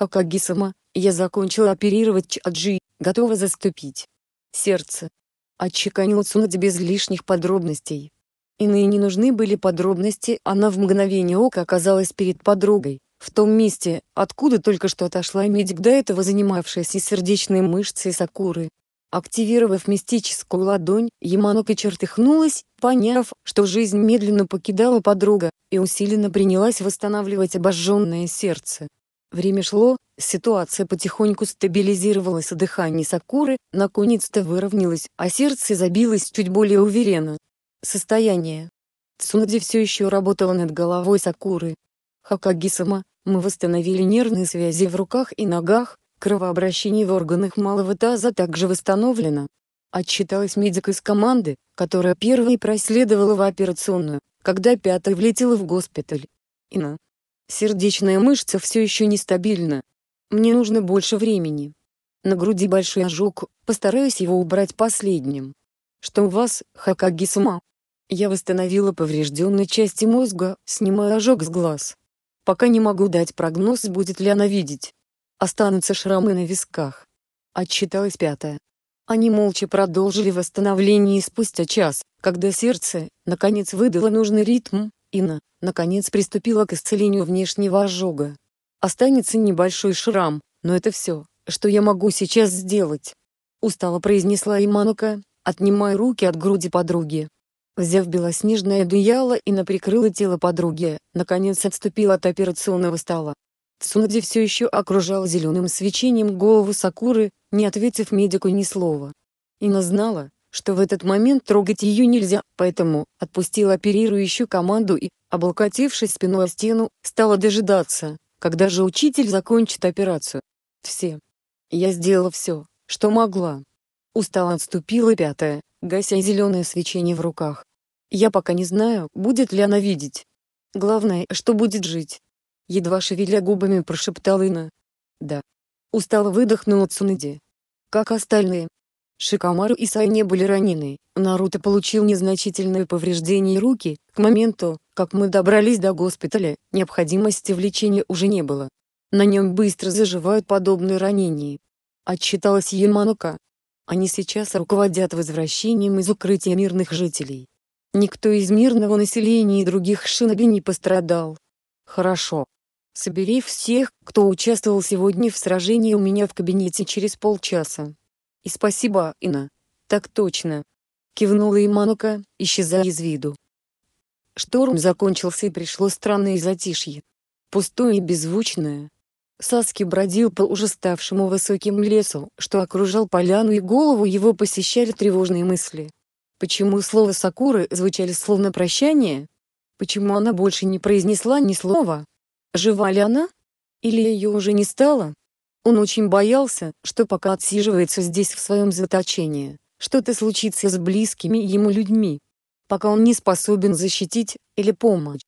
Хакаги-сама, я закончила оперировать Чаджи, готова заступить. Сердце. Отчеканила Цунади без лишних подробностей. Иные не нужны были подробности, она в мгновение ока оказалась перед подругой, в том месте, откуда только что отошла медик до этого занимавшаяся сердечной мышцей Сакуры. Активировав мистическую ладонь, Яманока чертыхнулась, поняв, что жизнь медленно покидала подруга, и усиленно принялась восстанавливать обожженное сердце. Время шло, ситуация потихоньку стабилизировалась, а дыхание Сакуры наконец-то выровнялось, а сердце забилось чуть более уверенно. Состояние. Цунади все еще работала над головой Сакуры. Хакаги-сама, мы восстановили нервные связи в руках и ногах, Кровообращение в органах малого таза также восстановлено. Отчиталась медик из команды, которая первой проследовала в операционную, когда пятая влетела в госпиталь. Ина. Сердечная мышца все еще нестабильна. Мне нужно больше времени. На груди большой ожог, постараюсь его убрать последним. Что у вас, Хакаги-сама? Я восстановила поврежденные части мозга, снимая ожог с глаз. Пока не могу дать прогноз, будет ли она видеть. Останутся шрамы на висках. Отчиталась пятая. Они молча продолжили восстановление и спустя час, когда сердце, наконец выдало нужный ритм, Инна, наконец приступила к исцелению внешнего ожога. Останется небольшой шрам, но это все, что я могу сейчас сделать. Устало произнесла Иманука, отнимая руки от груди подруги. Взяв белоснежное одеяло и наприкрыла тело подруги, наконец отступила от операционного стола. Цунади все еще окружал зеленым свечением голову Сакуры, не ответив медику ни слова. Ина знала, что в этот момент трогать ее нельзя, поэтому отпустила оперирующую команду и, облокотившись спиной о стену, стала дожидаться, когда же учитель закончит операцию. Все. Я сделала все, что могла. Устало отступила пятая, гася зеленое свечение в руках. Я пока не знаю, будет ли она видеть. Главное, что будет жить. Едва шевеля губами прошептал Ина. «Да». Устало выдохнула Цунэди. «Как остальные?» Шикамару и Сай не были ранены. Наруто получил незначительное повреждение руки. К моменту, как мы добрались до госпиталя, необходимости в лечении уже не было. На нем быстро заживают подобные ранения. Отчиталась Яманука. Они сейчас руководят возвращением из укрытия мирных жителей. Никто из мирного населения и других шиноби не пострадал. Хорошо. Собери всех, кто участвовал сегодня в сражении у меня в кабинете через полчаса. И спасибо, Ина. Так точно. Кивнула Иманука, исчезая из виду. Шторм закончился и пришло странное затишье. Пустое и беззвучное. Саски бродил по уже ставшему высоким лесу, что окружал поляну и голову его посещали тревожные мысли. Почему слова Сакуры звучали словно прощание? Почему она больше не произнесла ни слова? Жива ли она? Или ее уже не стало? Он очень боялся, что пока отсиживается здесь в своем заточении, что-то случится с близкими ему людьми, пока он не способен защитить или помочь.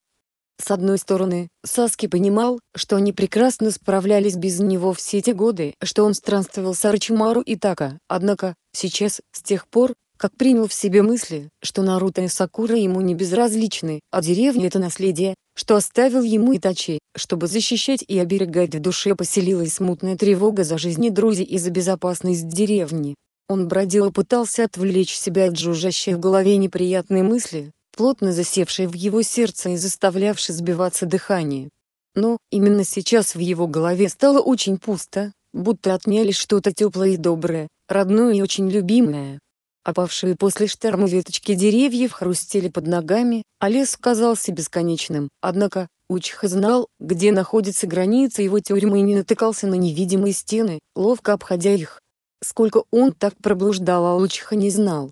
С одной стороны, Саски понимал, что они прекрасно справлялись без него все те годы, что он странствовал с Арчимару и Така, однако, сейчас, с тех пор, как принял в себе мысли, что Наруто и Сакура ему не безразличны, а деревня — это наследие, что оставил ему Итачи, чтобы защищать и оберегать в душе поселилась смутная тревога за жизни друзей и за безопасность деревни. Он бродил и пытался отвлечь себя от жужжащей в голове неприятной мысли, плотно засевший в его сердце и заставлявший сбиваться дыхание. Но, именно сейчас в его голове стало очень пусто, будто отняли что-то теплое и доброе, родное и очень любимое. Опавшие после шторма веточки деревьев хрустели под ногами, а лес казался бесконечным, однако, Учиха знал, где находится граница его тюрьмы и не натыкался на невидимые стены, ловко обходя их. Сколько он так проблуждал, а Учиха не знал.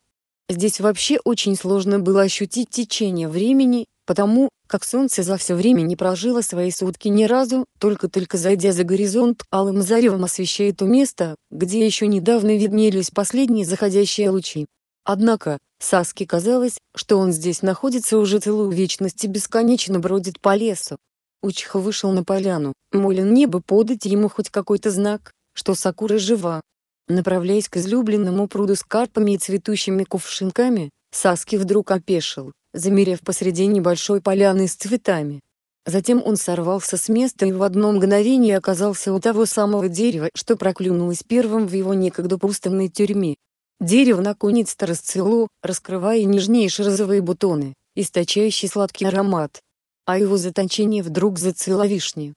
Здесь вообще очень сложно было ощутить течение времени, потому, как солнце за все время не прожило свои сутки ни разу, только-только зайдя за горизонт, алым заревом освещает то место, где еще недавно виднелись последние заходящие лучи. Однако, Саске казалось, что он здесь находится уже целую вечность и бесконечно бродит по лесу. Учиха вышел на поляну, молен небо подать ему хоть какой-то знак, что Сакура жива, Направляясь к излюбленному пруду с карпами и цветущими кувшинками, Саски вдруг опешил, замерев посреди небольшой поляны с цветами. Затем он сорвался с места и в одно мгновение оказался у того самого дерева, что проклюнулось первым в его некогда пустынной тюрьме. Дерево наконец-то расцвело, раскрывая нежнейшие розовые бутоны, источающий сладкий аромат. А его затончение вдруг зацвела вишня.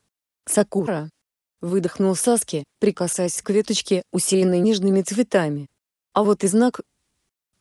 Сакура, выдохнул Саски, прикасаясь к веточке, усеянной нежными цветами. А вот и знак.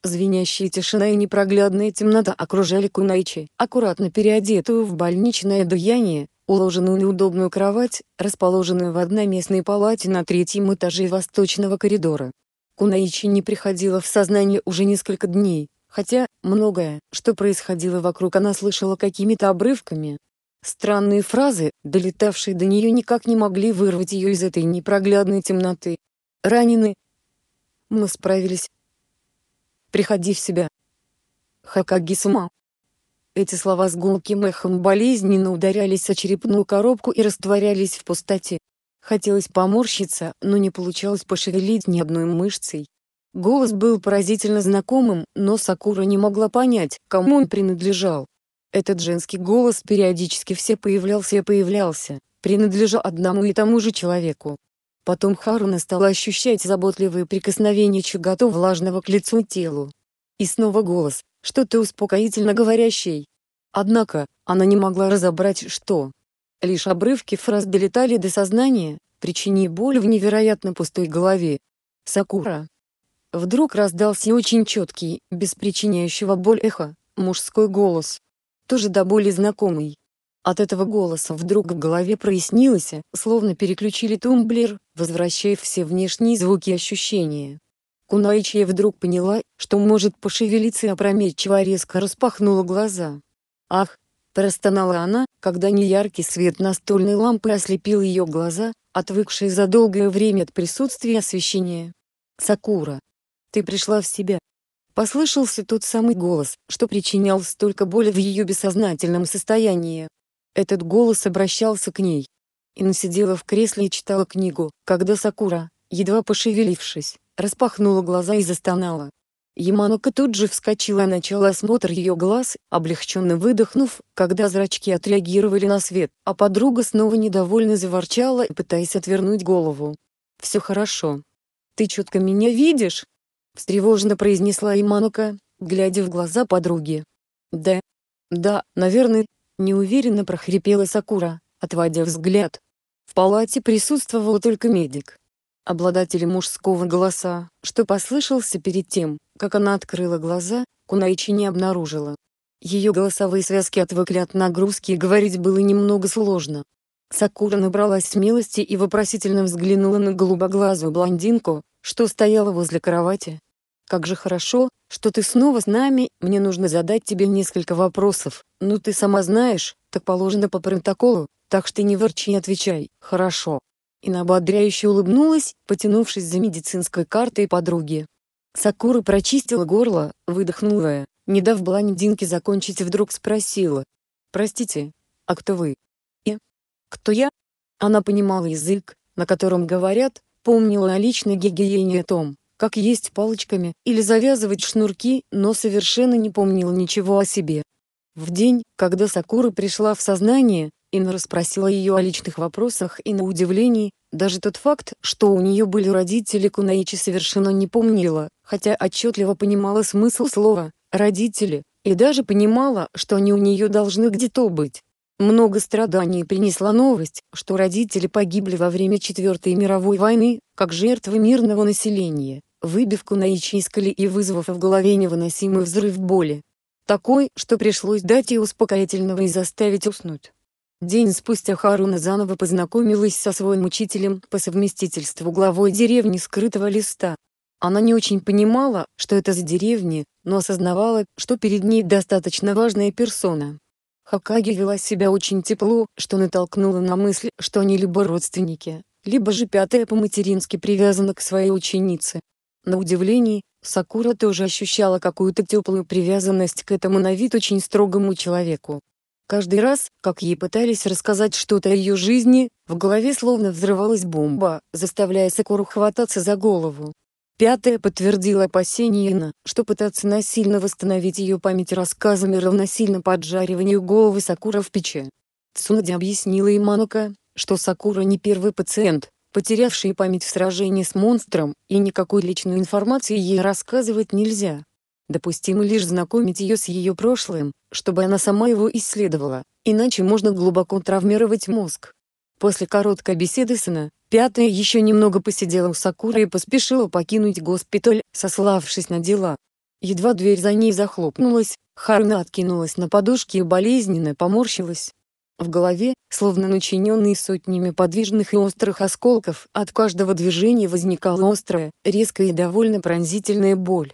Звенящая тишина и непроглядная темнота окружали Кунайчи, аккуратно переодетую в больничное одеяние, уложенную на удобную кровать, расположенную в одноместной палате на третьем этаже восточного коридора. Кунаичи не приходила в сознание уже несколько дней, хотя, многое, что происходило вокруг она слышала какими-то обрывками, Странные фразы, долетавшие до нее никак не могли вырвать ее из этой непроглядной темноты. Ранены. Мы справились. Приходи в себя. Хакаги-сама. Эти слова с гулким эхом болезненно ударялись о черепную коробку и растворялись в пустоте. Хотелось поморщиться, но не получалось пошевелить ни одной мышцей. Голос был поразительно знакомым, но Сакура не могла понять, кому он принадлежал. Этот женский голос периодически все появлялся и появлялся, принадлежал одному и тому же человеку. Потом Харуна стала ощущать заботливые прикосновения Чигато влажного к лицу телу. И снова голос, что-то успокоительно говорящий. Однако, она не могла разобрать, что. Лишь обрывки фраз долетали до сознания, причиняя боль в невероятно пустой голове. Сакура. Вдруг раздался очень четкий, без причиняющего боль эхо, мужской голос тоже до боли знакомый. От этого голоса вдруг в голове прояснилось, словно переключили тумблер, возвращая все внешние звуки и ощущения. Кунаичия вдруг поняла, что может пошевелиться и опрометчиво резко распахнула глаза. «Ах!» – простонала она, когда неяркий свет настольной лампы ослепил ее глаза, отвыкшие за долгое время от присутствия освещения. «Сакура! Ты пришла в себя!» Послышался тот самый голос, что причинял столько боли в ее бессознательном состоянии. Этот голос обращался к ней. Ин сидела в кресле и читала книгу, когда Сакура, едва пошевелившись, распахнула глаза и застонала. Яманока тут же вскочила и начала осмотр ее глаз, облегченно выдохнув, когда зрачки отреагировали на свет, а подруга снова недовольно заворчала, пытаясь отвернуть голову. «Все хорошо. Ты четко меня видишь?» встревоженно произнесла Иманука, глядя в глаза подруги. «Да. Да, наверное», — неуверенно прохрипела Сакура, отводя взгляд. В палате присутствовал только медик. Обладатель мужского голоса, что послышался перед тем, как она открыла глаза, Кунайчи не обнаружила. Ее голосовые связки отвыкли от нагрузки и говорить было немного сложно. Сакура набралась смелости и вопросительно взглянула на голубоглазую блондинку, что стояла возле кровати. «Как же хорошо, что ты снова с нами, мне нужно задать тебе несколько вопросов, ну ты сама знаешь, так положено по протоколу, так что не ворчи и отвечай, хорошо». Ина ободряюще улыбнулась, потянувшись за медицинской картой подруги. Сакура прочистила горло, выдохнула, не дав блондинке закончить вдруг спросила. «Простите, а кто вы?» «И? Кто я?» Она понимала язык, на котором говорят, Помнила о личной гигиене о том, как есть палочками или завязывать шнурки, но совершенно не помнила ничего о себе. В день, когда Сакура пришла в сознание, Инна расспросила ее о личных вопросах и на удивлении, даже тот факт, что у нее были родители Кунаичи совершенно не помнила, хотя отчетливо понимала смысл слова «родители», И даже понимала, что они у нее должны где-то быть. Много страданий принесла новость, что родители погибли во время Четвертой мировой войны, как жертвы мирного населения, выбивку на Ичискале и вызвав в голове невыносимый взрыв боли. Такой, что пришлось дать ей успокоительного и заставить уснуть. День спустя Харуна заново познакомилась со своим учителем по совместительству главой деревни скрытого листа. Она не очень понимала, что это за деревни, но осознавала, что перед ней достаточно важная персона. Хакаги вела себя очень тепло, что натолкнуло на мысль, что они либо родственники, либо же пятая по-матерински привязана к своей ученице. На удивление, Сакура тоже ощущала какую-то теплую привязанность к этому на вид очень строгому человеку. Каждый раз, как ей пытались рассказать что-то о ее жизни, в голове словно взрывалась бомба, заставляя Сакуру хвататься за голову. Пятое подтвердило опасение Ина, что пытаться насильно восстановить ее память рассказами равносильно поджариванию головы Сакура в печи. Цунади объяснила Иманука, что Сакура не первый пациент, потерявший память в сражении с монстром, и никакой личной информации ей рассказывать нельзя. Допустимо лишь знакомить ее с ее прошлым, чтобы она сама его исследовала, иначе можно глубоко травмировать мозг. После короткой беседы сына, пятая еще немного посидела у Сакуры и поспешила покинуть госпиталь, сославшись на дела. Едва дверь за ней захлопнулась, Харуна откинулась на подушке и болезненно поморщилась. В голове, словно начиненный сотнями подвижных и острых осколков, от каждого движения возникала острая, резкая и довольно пронзительная боль.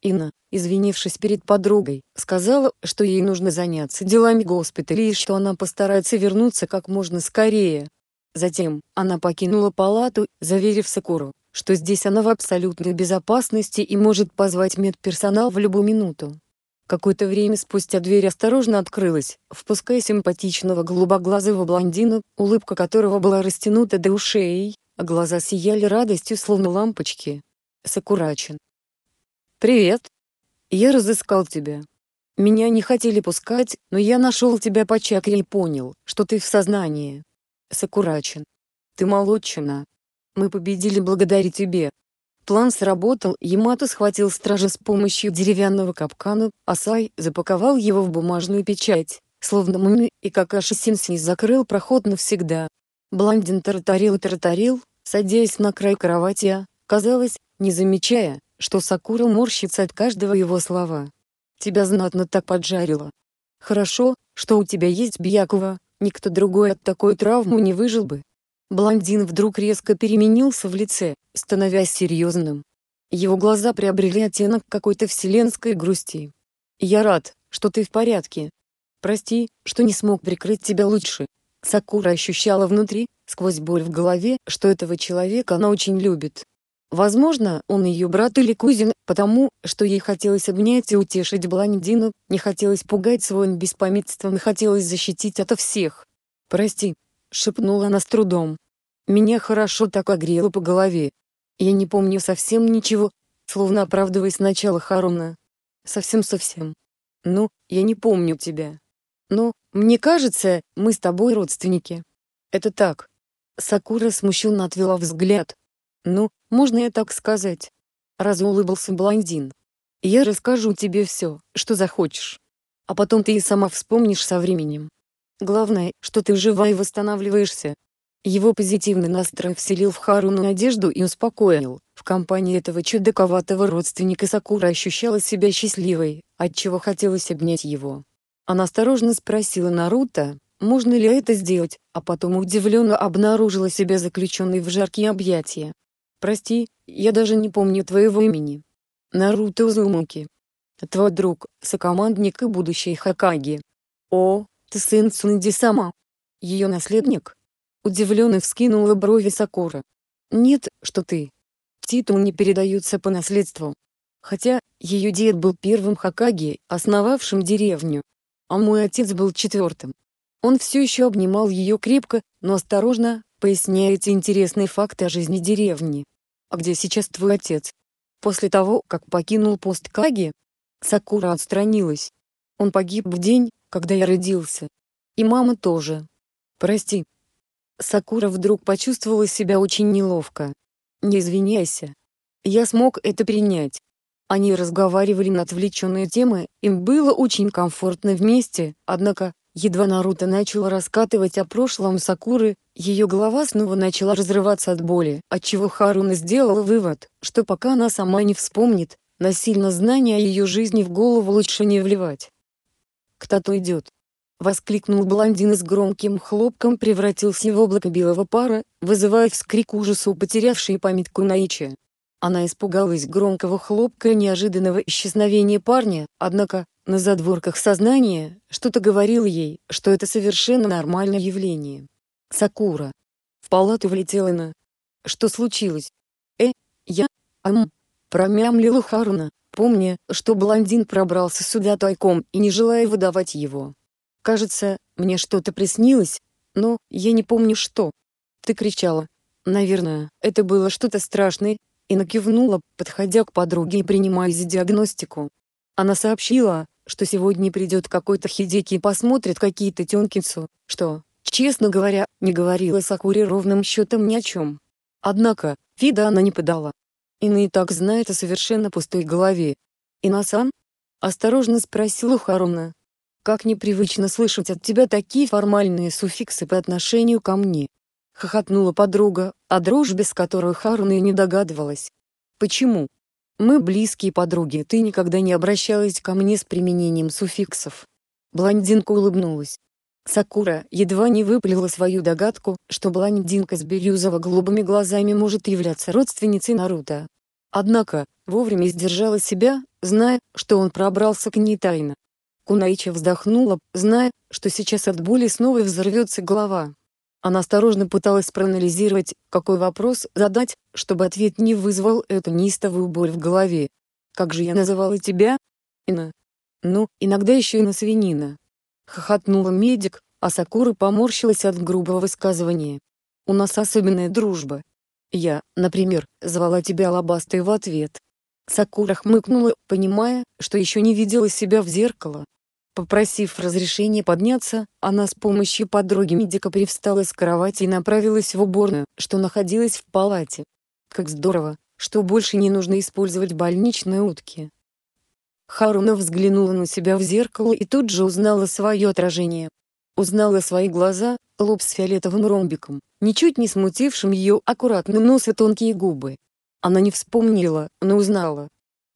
Инна, извинившись перед подругой, сказала, что ей нужно заняться делами госпиталя и что она постарается вернуться как можно скорее. Затем, она покинула палату, заверив Сакуру, что здесь она в абсолютной безопасности и может позвать медперсонал в любую минуту. Какое-то время спустя дверь осторожно открылась, впуская симпатичного голубоглазого блондина, улыбка которого была растянута до ушей, а глаза сияли радостью словно лампочки. Сакурачен. «Привет. Я разыскал тебя. Меня не хотели пускать, но я нашел тебя по чакре и понял, что ты в сознании. Сакурачен. Ты молодчина. Мы победили благодаря тебе. План сработал, Ямато схватил стража с помощью деревянного капкана, а Сай запаковал его в бумажную печать, словно мумия, и Какаши Синси закрыл проход навсегда. Блондин таратарил и таратарил, садясь на край кровати, а, казалось, не замечая, что Сакура морщится от каждого его слова. «Тебя знатно так поджарило. Хорошо, что у тебя есть Бьякова, никто другой от такой травмы не выжил бы. Блондин вдруг резко переменился в лице, становясь серьезным. Его глаза приобрели оттенок какой-то вселенской грусти. «Я рад, что ты в порядке. Прости, что не смог прикрыть тебя лучше». Сакура ощущала внутри, сквозь боль в голове, что этого человека она очень любит. Возможно, он ее брат или кузин, потому, что ей хотелось обнять и утешить блондину, не хотелось пугать своим беспамятством и хотелось защитить ото всех. «Прости, шепнула она с трудом. Меня хорошо так огрело по голове. Я не помню совсем ничего, словно оправдываясь начало Харуна. Совсем-совсем. Ну, я не помню тебя. Но, мне кажется, мы с тобой родственники. Это так. Сакура смущенно отвела взгляд. Ну, можно я так сказать? Разулыбался блондин. Я расскажу тебе все, что захочешь. А потом ты и сама вспомнишь со временем. Главное, что ты жива и восстанавливаешься. Его позитивный настрой вселил в Харуну надежду и успокоил. В компании этого чудаковатого родственника Сакура ощущала себя счастливой, отчего хотелось обнять его. Она осторожно спросила Наруто, можно ли это сделать, а потом удивленно обнаружила себя заключенной в жаркие объятия. «Прости, я даже не помню твоего имени. Наруто Узумаки. Твой друг, сокомандник и будущий Хакаги. О, ты сын Цунди сама. Ее наследник? Удивленно вскинула брови Сакура. Нет, что ты. Титул не передаются по наследству. Хотя, ее дед был первым Хакаги, основавшим деревню. А мой отец был четвертым. Он все еще обнимал ее крепко, но осторожно, поясняя эти интересные факты о жизни деревни. «А где сейчас твой отец?» После того, как покинул пост Каги, Сакура отстранилась. Он погиб в день, когда я родился. И мама тоже. Прости. Сакура вдруг почувствовала себя очень неловко. Не извиняйся. Я смог это принять. Они разговаривали на отвлеченные темы, им было очень комфортно вместе, однако, едва Наруто начал раскатывать о прошлом Сакуры, ее голова снова начала разрываться от боли, отчего Харуна сделала вывод, что пока она сама не вспомнит, насильно знания о ее жизни в голову лучше не вливать. «Кто-то идет!» — воскликнул блондин и с громким хлопком превратился в облако белого пара, вызывая вскрик ужаса у потерявшей память Кунаичи. Она испугалась громкого хлопка и неожиданного исчезновения парня, однако, на задворках сознания, что-то говорило ей, что это совершенно нормальное явление. Сакура. В палату влетела на... Что случилось? Э, я... Ам... Промямлила Харуна, помня, что блондин пробрался сюда тайком и не желая выдавать его. Кажется, мне что-то приснилось, но я не помню что. Ты кричала. Наверное, это было что-то страшное, и накивнула, подходя к подруге и принимая за диагностику. Она сообщила, что сегодня придет какой-то Хидеки и посмотрит какие-то тёнкинцу, что, честно говоря, не говорила Сакуре ровным счетом ни о чем. Однако, вида она не подала. Ина и так знает о совершенно пустой голове. «Инасан?» — осторожно спросила Харуна. «Как непривычно слышать от тебя такие формальные суффиксы по отношению ко мне хохотнула подруга, о дружбе с которой Харуна и не догадывалась. Почему? Мы близкие подруги, ты никогда не обращалась ко мне с применением суффиксов. Блондинка улыбнулась. Сакура едва не выпалила свою догадку, что блондинка с бирюзово-голубыми глазами может являться родственницей Наруто. Однако, вовремя сдержала себя, зная, что он пробрался к ней тайно. Кунаича вздохнула, зная, что сейчас от боли снова взорвется голова. Она осторожно пыталась проанализировать, какой вопрос задать, чтобы ответ не вызвал эту неистовую боль в голове. «Как же я называла тебя?» «Ина». «Ну, иногда еще и на свинина». Хохотнула медик, а Сакура поморщилась от грубого высказывания. «У нас особенная дружба. Я, например, звала тебя Лобастой в ответ». Сакура хмыкнула, понимая, что еще не видела себя в зеркало. Попросив разрешения подняться, она с помощью подруги медика привстала с кровати и направилась в уборную, что находилась в палате. Как здорово, что больше не нужно использовать больничные утки. Харуна взглянула на себя в зеркало и тут же узнала свое отражение. Узнала свои глаза, лоб с фиолетовым ромбиком, ничуть не смутившим ее аккуратный нос и тонкие губы. Она не вспомнила, но узнала.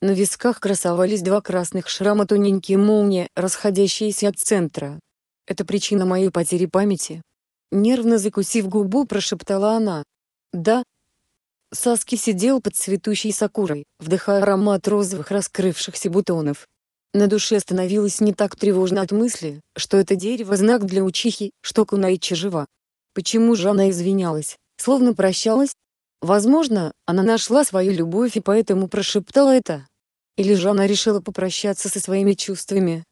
На висках красовались два красных шрама тоненькие молнии, расходящиеся от центра. Это причина моей потери памяти. Нервно закусив губу, прошептала она. Да. Саски сидел под цветущей сакурой, вдыхая аромат розовых раскрывшихся бутонов. На душе становилось не так тревожно от мысли, что это дерево знак для учихи, что Кунаичи жива. Почему же она извинялась, словно прощалась? Возможно, она нашла свою любовь и поэтому прошептала это. Или же она решила попрощаться со своими чувствами.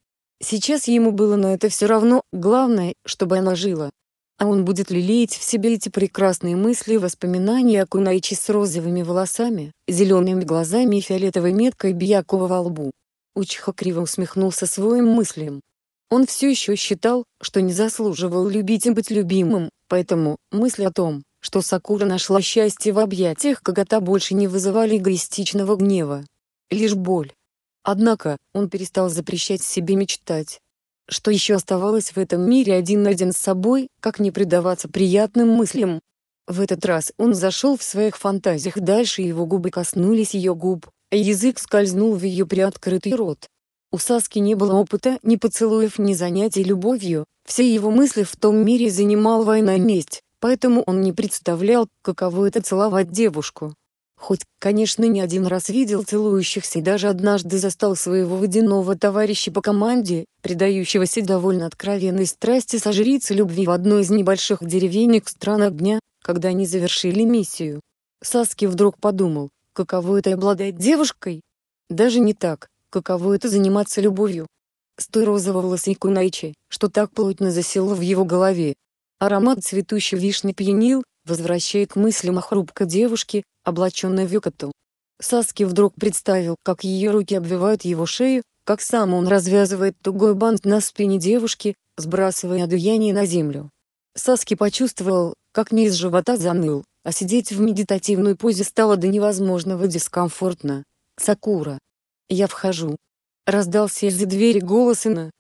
Сейчас ему было на это все равно, главное, чтобы она жила. А он будет лелеять в себе эти прекрасные мысли и воспоминания о Кунайчи с розовыми волосами, зелеными глазами и фиолетовой меткой Бьякова во лбу. Учиха криво усмехнулся своим мыслям. Он все еще считал, что не заслуживал любить и быть любимым, поэтому мысли о том, что Сакура нашла счастье в объятиях Кагата больше не вызывали эгоистичного гнева лишь боль. Однако, он перестал запрещать себе мечтать. Что еще оставалось в этом мире один на один с собой, как не предаваться приятным мыслям? В этот раз он зашел в своих фантазиях дальше его губы коснулись ее губ, а язык скользнул в ее приоткрытый рот. У Саски не было опыта ни поцелуев, ни занятий любовью, все его мысли в том мире занимал война месть, поэтому он не представлял, каково это целовать девушку. Хоть, конечно, не один раз видел целующихся и даже однажды застал своего водяного товарища по команде, предающегося довольно откровенной страсти со жрицей любви в одной из небольших деревенек стран огня, когда они завершили миссию. Саски вдруг подумал, каково это обладать девушкой? Даже не так, каково это заниматься любовью. С той розово-волосой кунайчи, что так плотно засело в его голове. Аромат цветущей вишни пьянил, возвращая к мыслям о хрупкой девушке, облаченной в юкату. Саски вдруг представил, как ее руки обвивают его шею, как сам он развязывает тугой бант на спине девушки, сбрасывая одеяние на землю. Саски почувствовал, как низ живота заныл, а сидеть в медитативной позе стало до невозможного дискомфортно. Сакура. Я вхожу. Раздался из-за двери голос Ина.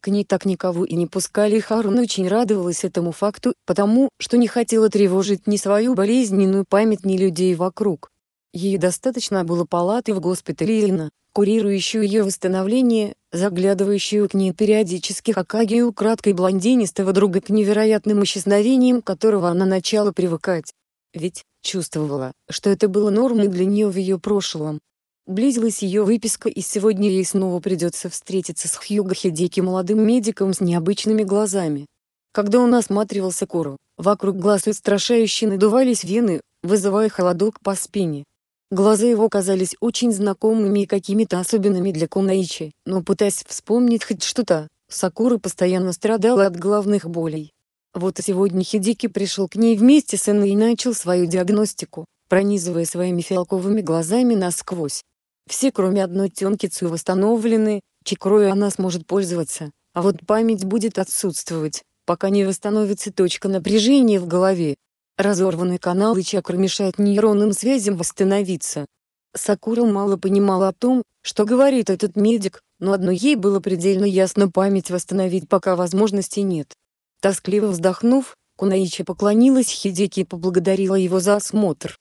К ней так никого и не пускали Харуна очень радовалась этому факту, потому что не хотела тревожить ни свою болезненную память, ни людей вокруг. Ей достаточно было палаты в госпитале Ина, курирующую ее восстановление, заглядывающую к ней периодически Хакаги украдкой блондинистого друга к невероятным исчезновениям которого она начала привыкать. Ведь, чувствовала, что это было нормой для нее в ее прошлом. Близилась ее выписка и сегодня ей снова придется встретиться с Хьюго Хидеки молодым медиком с необычными глазами. Когда он осматривался Кору, вокруг глаз устрашающе надувались вены, вызывая холодок по спине. Глаза его казались очень знакомыми и какими-то особенными для Кунаичи, но пытаясь вспомнить хоть что-то, Сакура постоянно страдала от головных болей. Вот и сегодня Хидеки пришел к ней вместе с Энной и начал свою диагностику, пронизывая своими фиалковыми глазами насквозь. Все кроме одной Тёнкицу восстановлены, чекрою она сможет пользоваться, а вот память будет отсутствовать, пока не восстановится точка напряжения в голове, Разорванный канал и чакра мешает нейронным связям восстановиться. Сакура мало понимала о том, что говорит этот медик, но одно ей было предельно ясно память восстановить пока возможности нет. Тоскливо вздохнув, Кунаичи поклонилась Хидеки и поблагодарила его за осмотр.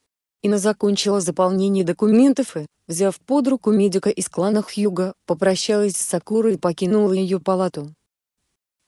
Ина закончила заполнение документов и, взяв под руку медика из клана Хьюга, попрощалась с Сакурой и покинула ее палату.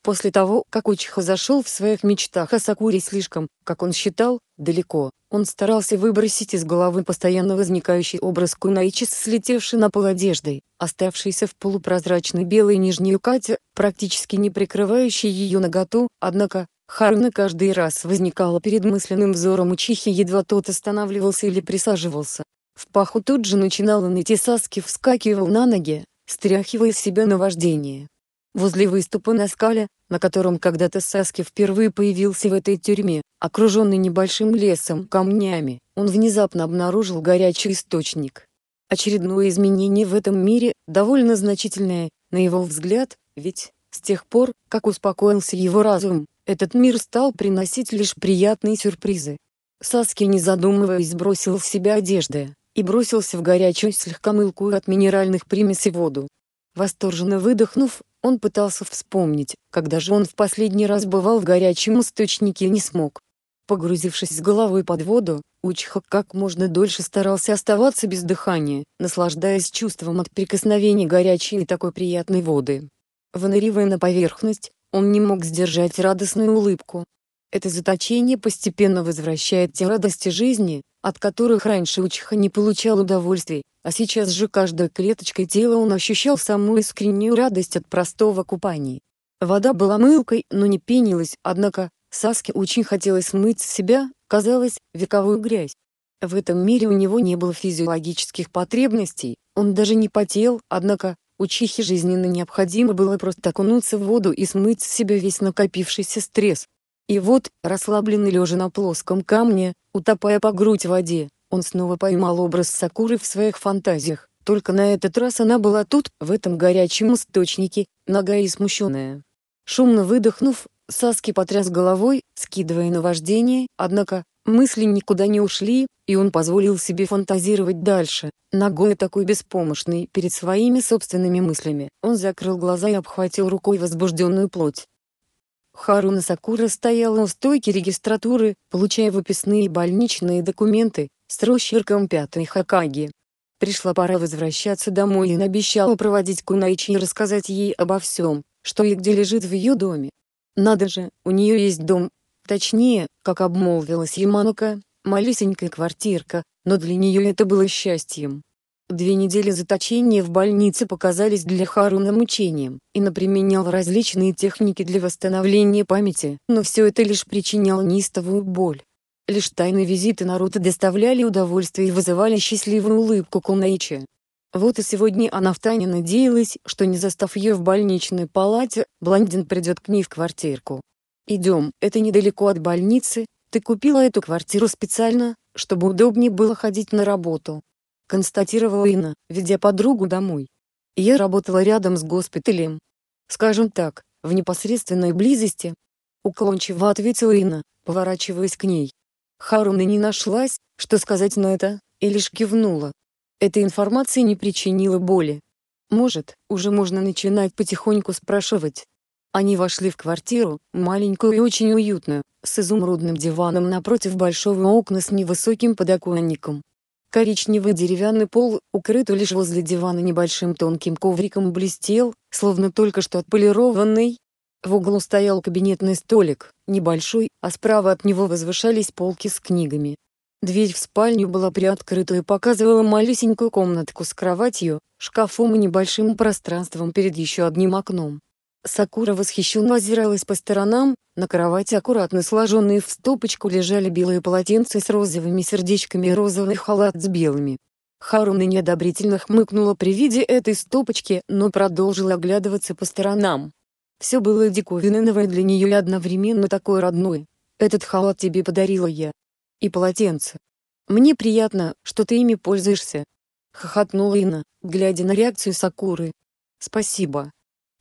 После того, как Учиха зашел в своих мечтах о Сакуре слишком, как он считал, далеко, он старался выбросить из головы постоянно возникающий образ Кунаичи с слетевшей на пол одеждой, оставшейся в полупрозрачной белой нижней юкате, практически не прикрывающей ее наготу, однако, Харуна каждый раз возникала перед мысленным взором Учихи едва тот останавливался или присаживался. В паху тут же начинала ныть Саски вскакивал на ноги, стряхивая с себя наваждение. Возле выступа на скале, на котором когда-то Саски впервые появился в этой тюрьме, окруженный небольшим лесом, камнями, он внезапно обнаружил горячий источник. Очередное изменение в этом мире, довольно значительное, на его взгляд, ведь, с тех пор, как успокоился его разум, этот мир стал приносить лишь приятные сюрпризы. Саски не задумываясь бросил в себя одежды, и бросился в горячую слегка мылкую от минеральных примесей воду. Восторженно выдохнув, он пытался вспомнить, когда же он в последний раз бывал в горячем источнике и не смог. Погрузившись с головой под воду, Учха как можно дольше старался оставаться без дыхания, наслаждаясь чувством от прикосновения горячей и такой приятной воды. Выныривая на поверхность, он не мог сдержать радостную улыбку. Это заточение постепенно возвращает те радости жизни, от которых раньше Учиха не получал удовольствий, а сейчас же каждой клеточкой тела он ощущал самую искреннюю радость от простого купания. Вода была мылкой, но не пенилась, однако, Саске очень хотелось смыть с себя, казалось, вековую грязь. В этом мире у него не было физиологических потребностей, он даже не потел, однако, у Чихи жизненно необходимо было просто окунуться в воду и смыть с себя весь накопившийся стресс. И вот, расслабленный лежа на плоском камне, утопая по грудь в воде, он снова поймал образ Сакуры в своих фантазиях, только на этот раз она была тут, в этом горячем источнике, нога и смущенная. Шумно выдохнув, Саски потряс головой, скидывая наваждение, однако, мысли никуда не ушли, и он позволил себе фантазировать дальше, ногой такой беспомощный перед своими собственными мыслями. Он закрыл глаза и обхватил рукой возбужденную плоть. Харуна Сакура стояла у стойки регистратуры, получая выписные больничные документы, с росчерком пятой Хакаги. Пришла пора возвращаться домой и обещала проводить Кунайчи и рассказать ей обо всем, что и где лежит в ее доме. Надо же, у нее есть дом, точнее, как обмолвилась Яманука, малюсенькая квартирка, но для нее это было счастьем. Две недели заточения в больнице показались для Харуна мучением, и применял различные техники для восстановления памяти, но все это лишь причиняло неистовую боль. Лишь тайные визиты Наруто доставляли удовольствие и вызывали счастливую улыбку Кунаичи. Вот и сегодня она втайне надеялась, что не застав ее в больничной палате, блондин придет к ней в квартирку. «Идем, это недалеко от больницы, ты купила эту квартиру специально, чтобы удобнее было ходить на работу», констатировала Инна, ведя подругу домой. «Я работала рядом с госпиталем. Скажем так, в непосредственной близости». Уклончиво ответила Инна, поворачиваясь к ней. Харуна не нашлась, что сказать на это, и лишь кивнула. Эта информация не причинила боли, Может, уже можно начинать потихоньку спрашивать. Они вошли в квартиру, маленькую и очень уютную, с изумрудным диваном напротив большого окна с невысоким подоконником. Коричневый деревянный пол, укрытый лишь возле дивана небольшим тонким ковриком блестел, словно только что отполированный. В углу стоял кабинетный столик, небольшой, а справа от него возвышались полки с книгами. Дверь в спальню была приоткрыта и показывала малюсенькую комнатку с кроватью, шкафом и небольшим пространством перед еще одним окном. Сакура восхищенно озиралась по сторонам, на кровати аккуратно сложенные в стопочку лежали белые полотенца с розовыми сердечками и розовый халат с белыми. Харуна неодобрительно хмыкнула при виде этой стопочки, но продолжила оглядываться по сторонам. Все было диковинно новое для нее и одновременно такое родное. Этот халат тебе подарила я и полотенце. Мне приятно, что ты ими пользуешься. Хохотнула Ина, глядя на реакцию Сакуры. Спасибо.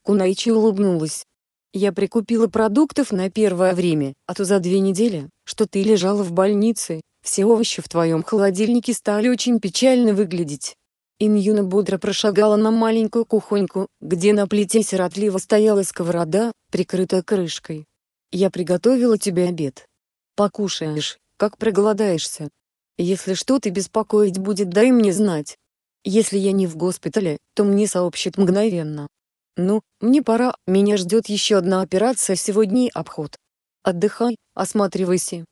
Кунайчи улыбнулась. Я прикупила продуктов на первое время, а то за две недели, что ты лежала в больнице, все овощи в твоем холодильнике стали очень печально выглядеть. Иньюна бодро прошагала на маленькую кухоньку, где на плите сиротливо стояла сковорода, прикрытая крышкой. «Я приготовила тебе обед. Покушаешь, как проголодаешься. Если что-то беспокоить будет, дай мне знать. Если я не в госпитале, то мне сообщат мгновенно. Ну, мне пора, меня ждет еще одна операция сегодня и обход. Отдыхай, осматривайся.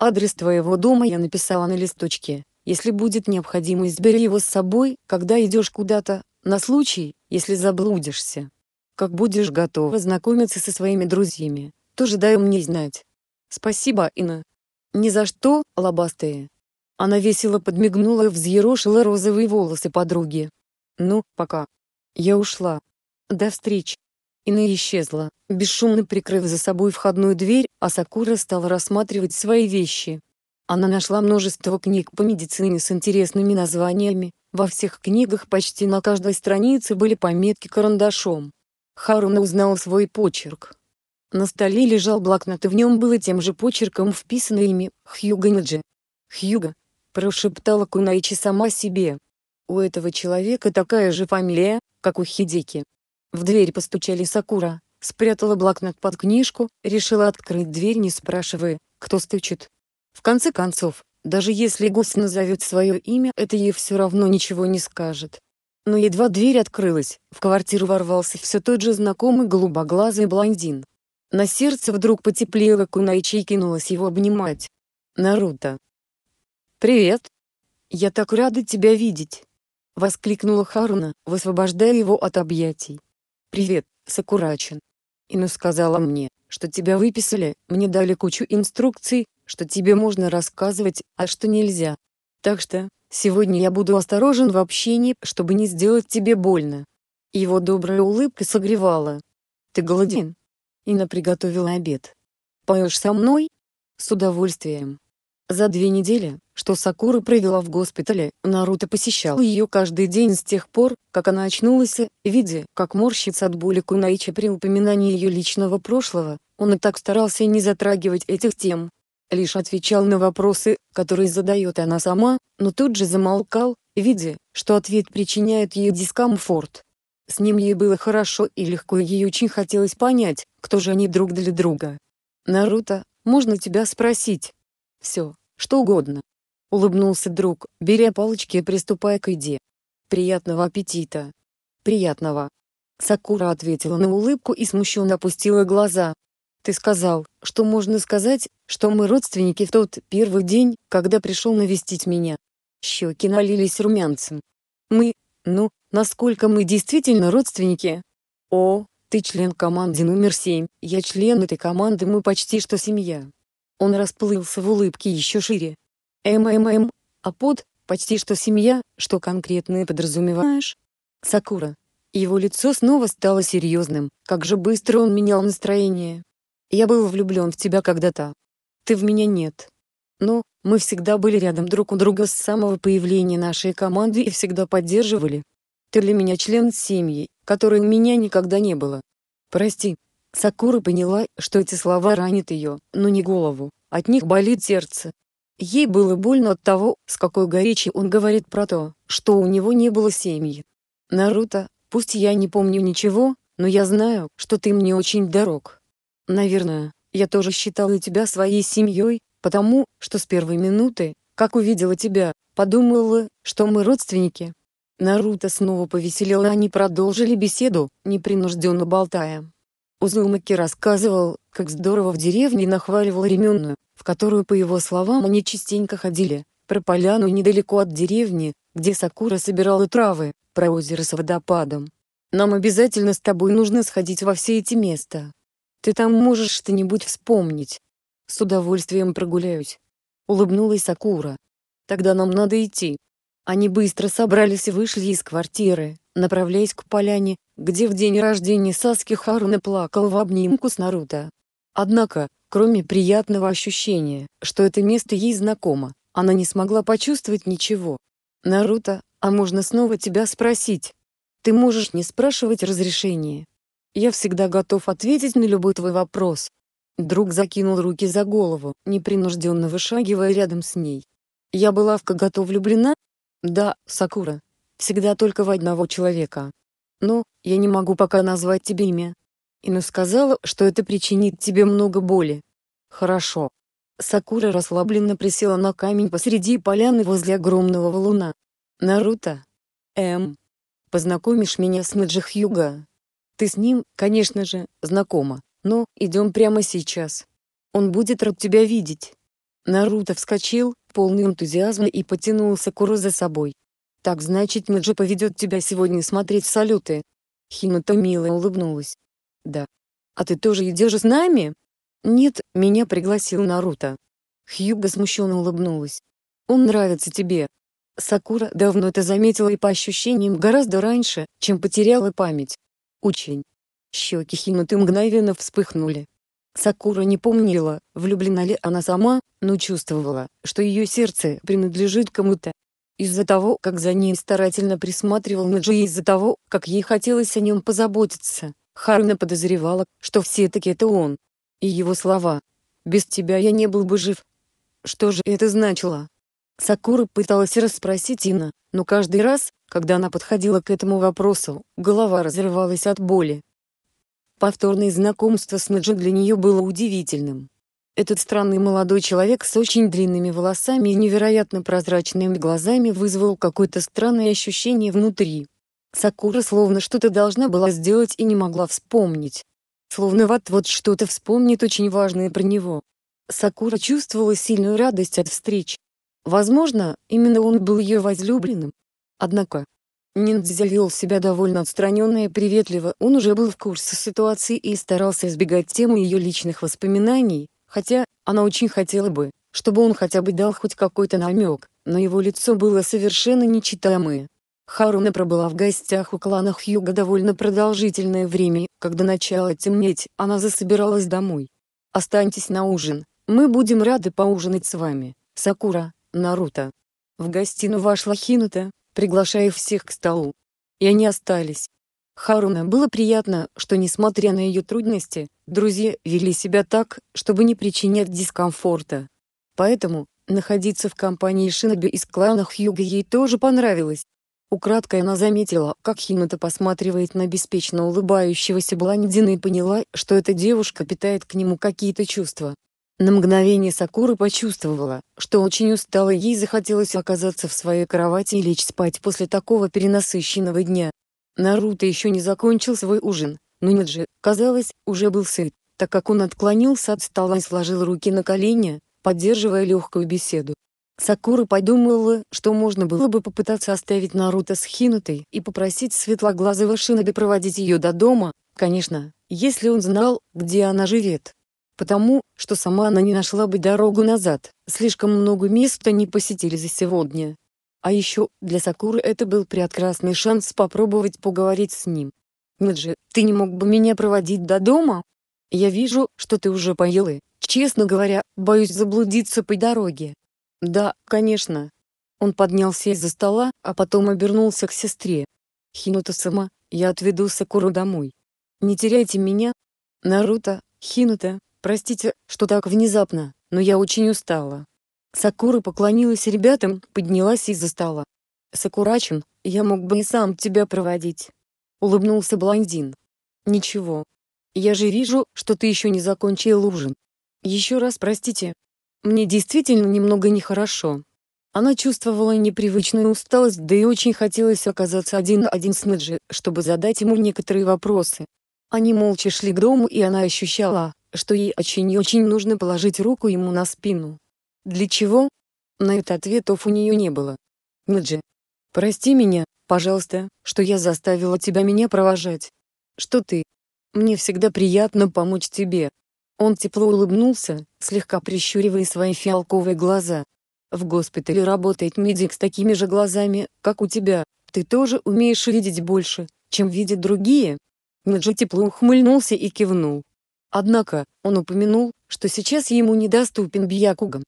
Адрес твоего дома я написала на листочке. Если будет необходимость, бери его с собой, когда идешь куда-то, на случай, если заблудишься. Как будешь готова знакомиться со своими друзьями, тоже дай мне знать. Спасибо, Инна. «Ни за что, лобастые!» Она весело подмигнула и взъерошила розовые волосы подруги. «Ну, пока. Я ушла. До встречи». Ина исчезла, бесшумно прикрыв за собой входную дверь, а Сакура стала рассматривать свои вещи. Она нашла множество книг по медицине с интересными названиями, во всех книгах почти на каждой странице были пометки карандашом. Харуна узнала свой почерк. На столе лежал блокнот и в нем было тем же почерком вписано имя Хьюга Наджи. «Хьюга», — прошептала Кунаичи сама себе. «У этого человека такая же фамилия, как у Хидеки». В дверь постучали Сакура, спрятала блокнот под книжку, решила открыть дверь не спрашивая, кто стучит. В конце концов, даже если гость назовет свое имя, это ей все равно ничего не скажет. Но едва дверь открылась, в квартиру ворвался все тот же знакомый голубоглазый блондин. На сердце вдруг потеплело Кунайчи кинулась его обнимать. Наруто. «Привет! Я так рада тебя видеть!» Воскликнула Харуна, высвобождая его от объятий. «Привет, Сакурачин. Ину сказала мне, что тебя выписали, мне дали кучу инструкций, что тебе можно рассказывать, а что нельзя. Так что, сегодня я буду осторожен в общении, чтобы не сделать тебе больно». Его добрая улыбка согревала. «Ты голоден?» Инна приготовила обед. «Поешь со мной?» «С удовольствием». За две недели, что Сакура провела в госпитале, Наруто посещал ее каждый день с тех пор, как она очнулась, видя, как морщится от боли Кунаичи при упоминании ее личного прошлого, он и так старался не затрагивать этих тем. Лишь отвечал на вопросы, которые задает она сама, но тут же замолкал, видя, что ответ причиняет ей дискомфорт. С ним ей было хорошо и легко и ей очень хотелось понять, кто же они друг для друга. «Наруто, можно тебя спросить?» «Все, что угодно». Улыбнулся друг, беря палочки и приступая к еде. «Приятного аппетита!» «Приятного!» Сакура ответила на улыбку и смущенно опустила глаза. «Ты сказал, что можно сказать, что мы родственники в тот первый день, когда пришел навестить меня». Щеки налились румянцем. «Мы, ну, насколько мы действительно родственники? О, ты член команды номер семь, я член этой команды, мы почти что семья. Он расплылся в улыбке еще шире. МММ, а под, почти что семья, что конкретно подразумеваешь? Сакура. Его лицо снова стало серьезным, как же быстро он менял настроение. Я был влюблен в тебя когда-то. Ты в меня нет. Но, мы всегда были рядом друг у друга с самого появления нашей команды и всегда поддерживали. Ты для меня член семьи, которой у меня никогда не было. Прости. Сакура поняла, что эти слова ранят ее, но не голову, от них болит сердце. Ей было больно от того, с какой горечью он говорит про то, что у него не было семьи. Наруто, Пусть я не помню ничего, но я знаю, что ты мне очень дорог. Наверное, я тоже считала тебя своей семьей, потому, что с первой минуты, как увидела тебя, подумала, что мы родственники. Наруто снова повеселел и они продолжили беседу, непринужденно болтая. Узумаки рассказывал, как здорово в деревне нахваливал ременную, в которую, по его словам, они частенько ходили, про поляну недалеко от деревни, где Сакура собирала травы, про озеро с водопадом. Нам обязательно с тобой нужно сходить во все эти места. Ты там можешь что-нибудь вспомнить. С удовольствием прогуляюсь. Улыбнулась Сакура. Тогда нам надо идти. Они быстро собрались и вышли из квартиры, направляясь к поляне, где в день рождения Саски Харуна плакал в обнимку с Наруто. Однако, кроме приятного ощущения, что это место ей знакомо, она не смогла почувствовать ничего. «Наруто, а можно снова тебя спросить?» «Ты можешь не спрашивать разрешения. Я всегда готов ответить на любой твой вопрос». Друг закинул руки за голову, непринужденно вышагивая рядом с ней. «Я была в Кагато влюблена?» «Да, Сакура. Всегда только в одного человека. Но, я не могу пока назвать тебе имя. Ину сказала, что это причинит тебе много боли. Хорошо, Сакура расслабленно присела на камень посреди поляны возле огромного валуна. «Наруто? Эм. Познакомишь меня с Наджи Хьюга? Ты с ним, конечно же, знакома, но идем прямо сейчас. Он будет рад тебя видеть». Наруто вскочил, полный энтузиазма и потянул Сакуру за собой. «Так значит Наджи поведет тебя сегодня смотреть салюты?» Хинута мило улыбнулась. «Да. А ты тоже идешь с нами?» «Нет, меня пригласил Наруто». Хьюга смущенно улыбнулась. «Он нравится тебе». Сакура давно это заметила и по ощущениям гораздо раньше, чем потеряла память. Очень. Щеки Хинуты мгновенно вспыхнули. Сакура не помнила, влюблена ли она сама, но чувствовала, что ее сердце принадлежит кому-то. Из-за того, как за ней старательно присматривал Наджи из-за того, как ей хотелось о нем позаботиться, Харуна подозревала, что все-таки это он, и его слова «Без тебя я не был бы жив». Что же это значило? Сакура пыталась расспросить Ина, но каждый раз, когда она подходила к этому вопросу, голова разрывалась от боли. Повторное знакомство с Наджи для нее было удивительным. Этот странный молодой человек с очень длинными волосами и невероятно прозрачными глазами вызвал какое-то странное ощущение внутри. Сакура словно что-то должна была сделать и не могла вспомнить словно вот-вот что-то вспомнит очень важное про него. Сакура чувствовала сильную радость от встреч. Возможно, именно он был ее возлюбленным. Однако, ниндзя вел себя довольно отстраненно и приветливо, он уже был в курсе ситуации и старался избегать темы ее личных воспоминаний, хотя, она очень хотела бы, чтобы он хотя бы дал хоть какой-то намек, но его лицо было совершенно нечитаемое. Харуна пробыла в гостях у клана Хьюга довольно продолжительное время, когда начало темнеть, она засобиралась домой. «Останьтесь на ужин, мы будем рады поужинать с вами, Сакура, Наруто». В гостиную вошла Хинута, приглашая всех к столу. И они остались. Харуна было приятно, что несмотря на ее трудности, друзья вели себя так, чтобы не причинять дискомфорта. Поэтому, находиться в компании Шиноби из клана Хьюга ей тоже понравилось. Украдкой она заметила, как Хината посматривает на беспечно улыбающегося Бландина и поняла, что эта девушка питает к нему какие-то чувства. На мгновение Сакура почувствовала, что очень устала и ей захотелось оказаться в своей кровати и лечь спать после такого перенасыщенного дня. Наруто еще не закончил свой ужин, но Ниджи, казалось, уже был сыт, так как он отклонился от стола и сложил руки на колени, поддерживая легкую беседу. Сакура подумала, что можно было бы попытаться оставить Наруто с Хинутой и попросить светлоглазого Шиноби проводить ее до дома, конечно, если он знал, где она живет. Потому, что сама она не нашла бы дорогу назад, слишком много мест они посетили за сегодня. А еще, для Сакуры это был прекрасный шанс попробовать поговорить с ним. Нет же, ты не мог бы меня проводить до дома? Я вижу, что ты уже поела. Честно говоря, боюсь заблудиться по дороге. «Да, конечно». Он поднялся из-за стола, а потом обернулся к сестре. «Хинута-сама, я отведу Сакуру домой. Не теряйте меня. Наруто, Хинута, простите, что так внезапно, но я очень устала». Сакура поклонилась ребятам, поднялась из-за стола. «Сакурачен, я мог бы и сам тебя проводить». улыбнулся блондин. Ничего. Я же вижу, что ты еще не закончил ужин. Еще раз простите. Мне действительно немного нехорошо. Она чувствовала непривычную усталость, да и очень хотелось оказаться один на один с Неджи, чтобы задать ему некоторые вопросы. Они молча шли к дому и она ощущала, что ей очень и очень нужно положить руку ему на спину. Для чего? На этот ответов у нее не было. Неджи. Прости меня, пожалуйста, что я заставила тебя меня провожать. Что ты? Мне всегда приятно помочь тебе. Он тепло улыбнулся, слегка прищуривая свои фиалковые глаза. В госпитале работает медик с такими же глазами, как у тебя. Ты тоже умеешь видеть больше, чем видят другие? Неджи тепло ухмыльнулся и кивнул. Однако, он упомянул, что сейчас ему недоступен Бьякугам.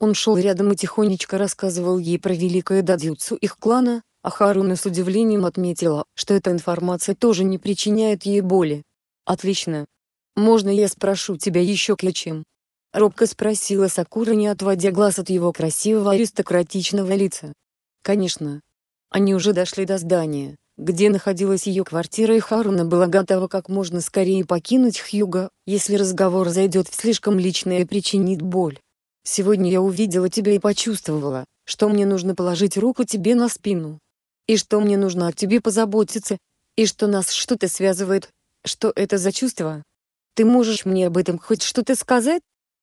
Он шел рядом и тихонечко рассказывал ей про великое дадзюцу их клана, а Харуна с удивлением отметила, что эта информация тоже не причиняет ей боли. «Отлично. Можно я спрошу тебя еще кое-чем?» Робко спросила Сакура не отводя глаз от его красивого аристократичного лица. «Конечно». Они уже дошли до здания, где находилась ее квартира и Харуна была готова как можно скорее покинуть Хьюга, если разговор зайдет в слишком личное и причинит боль. «Сегодня я увидела тебя и почувствовала, что мне нужно положить руку тебе на спину. И что мне нужно о тебе позаботиться, и что нас что-то связывает. Что это за чувство? Ты можешь мне об этом хоть что-то сказать?»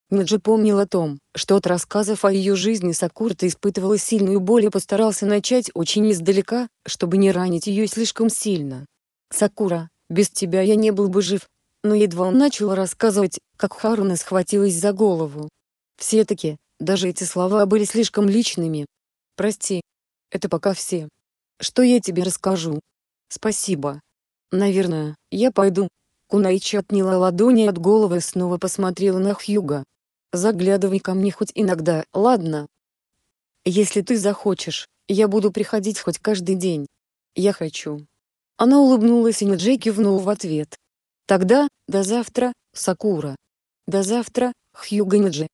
Наджи помнил о том, что от рассказов о ее жизни Сакурта испытывала сильную боль и постарался начать очень издалека, чтобы не ранить ее слишком сильно. «Сакура, без тебя я не был бы жив», но едва он начал рассказывать, как Харуна схватилась за голову. Все-таки, даже эти слова были слишком личными. «Прости. Это пока все. Что я тебе расскажу?» «Спасибо. Наверное, я пойду». Кунаичи отняла ладони от головы и снова посмотрела на Хьюга. Заглядывай ко мне хоть иногда, ладно? Если ты захочешь, я буду приходить хоть каждый день. Я хочу. Она улыбнулась и Ниджей кивнул в ответ. Тогда, до завтра, Сакура. До завтра, Хьюга Ниджи.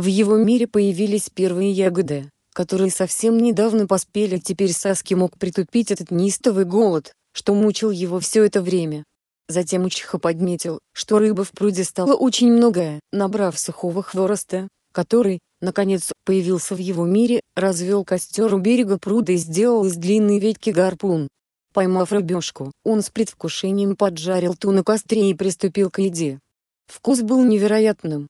В его мире появились первые ягоды, которые совсем недавно поспели, теперь Саски мог притупить этот неистовый голод, что мучил его все это время. Затем Учиха подметил, что рыбы в пруде стало очень многое, набрав сухого хвороста, который, наконец, появился в его мире, развел костер у берега пруда и сделал из длинной ветки гарпун. Поймав рыбешку, он с предвкушением поджарил ту на костре и приступил к еде. Вкус был невероятным.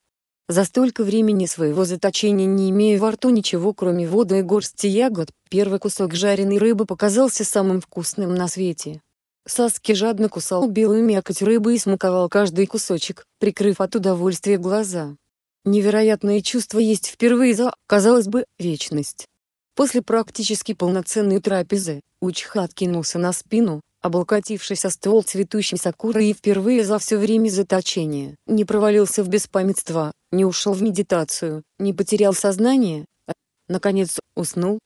За столько времени своего заточения не имея во рту ничего кроме воды и горсти ягод, первый кусок жареной рыбы показался самым вкусным на свете. Саски жадно кусал белую мякоть рыбы и смаковал каждый кусочек, прикрыв от удовольствия глаза. Невероятное чувство есть впервые за, казалось бы, вечность. После практически полноценной трапезы, Учха откинулся на спину, облокотившись о ствол цветущей сакуры и впервые за все время заточения, не провалился в беспамятство, не ушел в медитацию, не потерял сознание, а, наконец, уснул,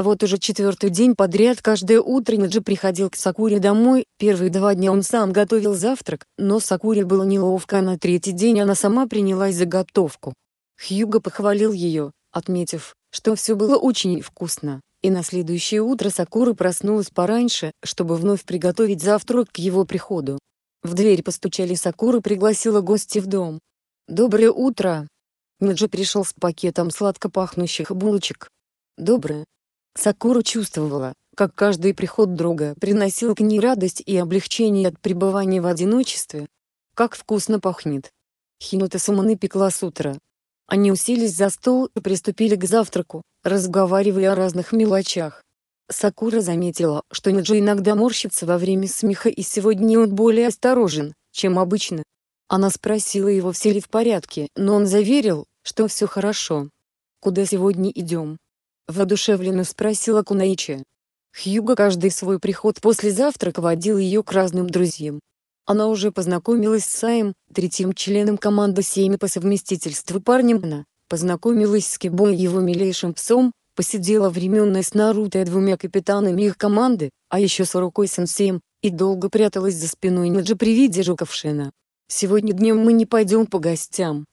вот уже четвертый день подряд каждое утро Наджи приходил к Сакуре домой, первые два дня он сам готовил завтрак, но Сакуре было неловко а на третий день она сама принялась за готовку. Хьюго похвалил ее, отметив, что все было очень вкусно, и на следующее утро Сакура проснулась пораньше, чтобы вновь приготовить завтрак к его приходу. В дверь постучали Сакура пригласила гостей в дом. «Доброе утро!» Наджи пришел с пакетом сладко пахнущих булочек. «Доброе!» Сакура чувствовала, как каждый приход друга приносил к ней радость и облегчение от пребывания в одиночестве. Как вкусно пахнет. Хинута Суманы пекла с утра. Они уселись за стол и приступили к завтраку, разговаривая о разных мелочах. Сакура заметила, что Ниджи иногда морщится во время смеха и сегодня он более осторожен, чем обычно. Она спросила его все ли в порядке, но он заверил, что все хорошо. «Куда сегодня идем?» Воодушевленно спросила Кунаичи. Хьюго каждый свой приход после завтрака водил ее к разным друзьям. Она уже познакомилась с Саем, третьим членом команды Семи по совместительству парнем Она познакомилась с Кибой его милейшим псом, посидела временной с Наруто и двумя капитанами их команды, а еще с Рукой Сенсеем, и долго пряталась за спиной Ниджи при виде Жуковшина. Сегодня днем мы не пойдем по гостям.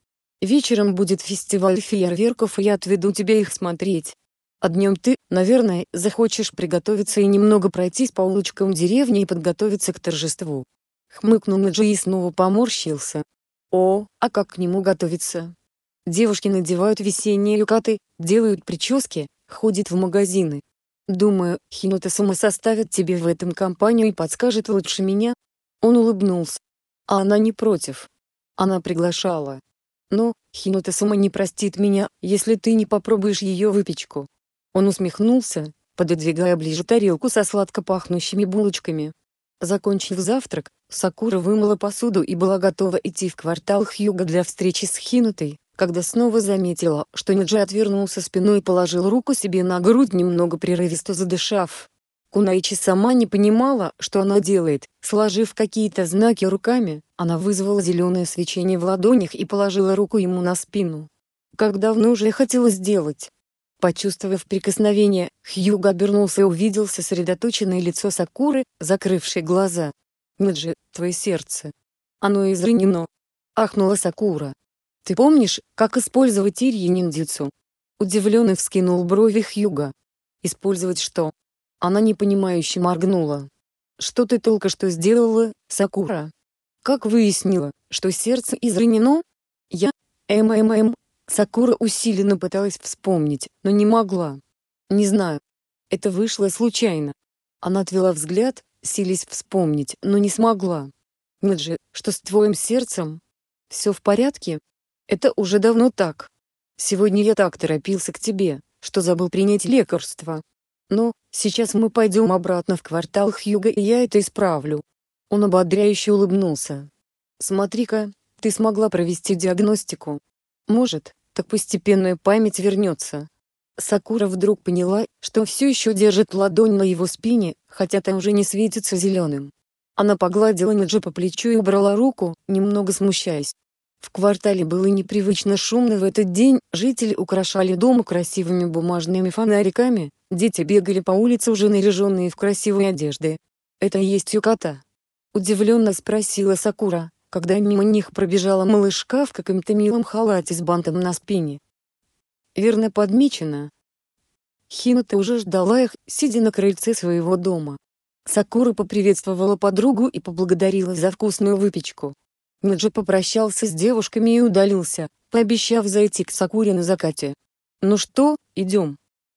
Вечером будет фестиваль фейерверков и я отведу тебя их смотреть. А днем ты, наверное, захочешь приготовиться и немного пройтись по улочкам деревни и подготовиться к торжеству. Хмыкнул Наджи и снова поморщился. О, а как к нему готовиться? Девушки надевают весенние юкаты, делают прически, ходят в магазины. Думаю, Хинута Сума составит тебе в этом компанию и подскажет лучше меня. Он улыбнулся. А она не против. Она приглашала. Но, Хинута Сума не простит меня, если ты не попробуешь ее выпечку. Он усмехнулся, пододвигая ближе тарелку со сладко пахнущими булочками. Закончив завтрак, Сакура вымыла посуду и была готова идти в квартал Хьюга для встречи с Хинутой, когда снова заметила, что Ниджи отвернулся спиной и положил руку себе на грудь немного прерывисто задышав. Кунаичи сама не понимала, что она делает, сложив какие-то знаки руками, она вызвала зеленое свечение в ладонях и положила руку ему на спину. Как давно уже хотела сделать. Почувствовав прикосновение, Хьюго обернулся и увидел сосредоточенное лицо Сакуры, закрывшей глаза. «Ниджи, твое сердце. Оно изранено». Ахнула Сакура. «Ты помнишь, как использовать Ирьи ниндзюцу?» Удивленный вскинул брови Хьюга. «Использовать что?» Она непонимающе моргнула. «Что ты только что сделала, Сакура?» «Как выяснила, что сердце изранено?» «Я... МММ...» Сакура усиленно пыталась вспомнить, но не могла. «Не знаю. Это вышло случайно». Она отвела взгляд, сились вспомнить, но не смогла. «Нет же, что с твоим сердцем? Все в порядке?» «Это уже давно так. Сегодня я так торопился к тебе, что забыл принять лекарство. Но, сейчас мы пойдем обратно в квартал Хьюга и я это исправлю». Он ободряюще улыбнулся. «Смотри-ка, ты смогла провести диагностику. Может, так постепенная память вернется. Сакура вдруг поняла, что все еще держит ладонь на его спине, хотя там уже не светится зеленым. Она погладила Ниджи по плечу и убрала руку, немного смущаясь. В квартале было непривычно шумно в этот день, жители украшали дом красивыми бумажными фонариками, дети бегали по улице уже наряженные в красивые одежды. «Это и есть юката?» Удивленно спросила Сакура когда мимо них пробежала малышка в каком-то милом халате с бантом на спине. Верно подмечено. Хинута уже ждала их, сидя на крыльце своего дома. Сакура поприветствовала подругу и поблагодарила за вкусную выпечку. Ниджи попрощался с девушками и удалился, пообещав зайти к Сакуре на закате. «Ну что, идем?»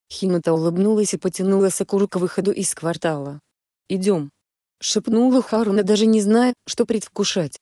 Хинута улыбнулась и потянула Сакуру к выходу из квартала. «Идем», — шепнула Харуна даже не зная, что предвкушать.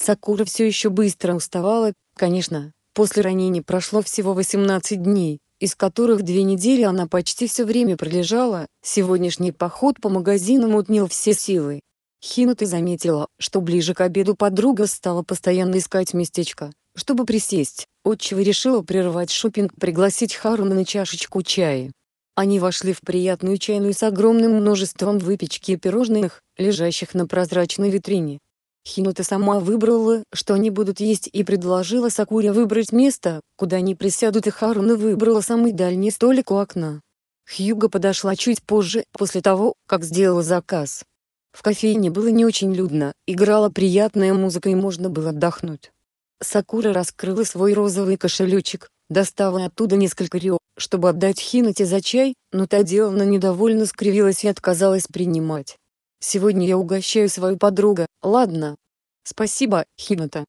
Сакура все еще быстро уставала, конечно, после ранения прошло всего 18 дней, из которых две недели она почти все время пролежала, сегодняшний поход по магазинам утнил все силы. Хинута заметила, что ближе к обеду подруга стала постоянно искать местечко, чтобы присесть, отчего решила прервать шопинг пригласить Харуна на чашечку чая. Они вошли в приятную чайную с огромным множеством выпечки и пирожных, лежащих на прозрачной витрине. Хинута сама выбрала, что они будут есть и предложила Сакуре выбрать место, куда они присядут и Харуна выбрала самый дальний столик у окна. Хьюга подошла чуть позже, после того, как сделала заказ. В кофейне было не очень людно, играла приятная музыка и можно было отдохнуть. Сакура раскрыла свой розовый кошелечек, достала оттуда несколько рё, чтобы отдать Хинуте за чай, но та деланно недовольно скривилась и отказалась принимать. Сегодня я угощаю свою подругу, ладно? Спасибо, Хината.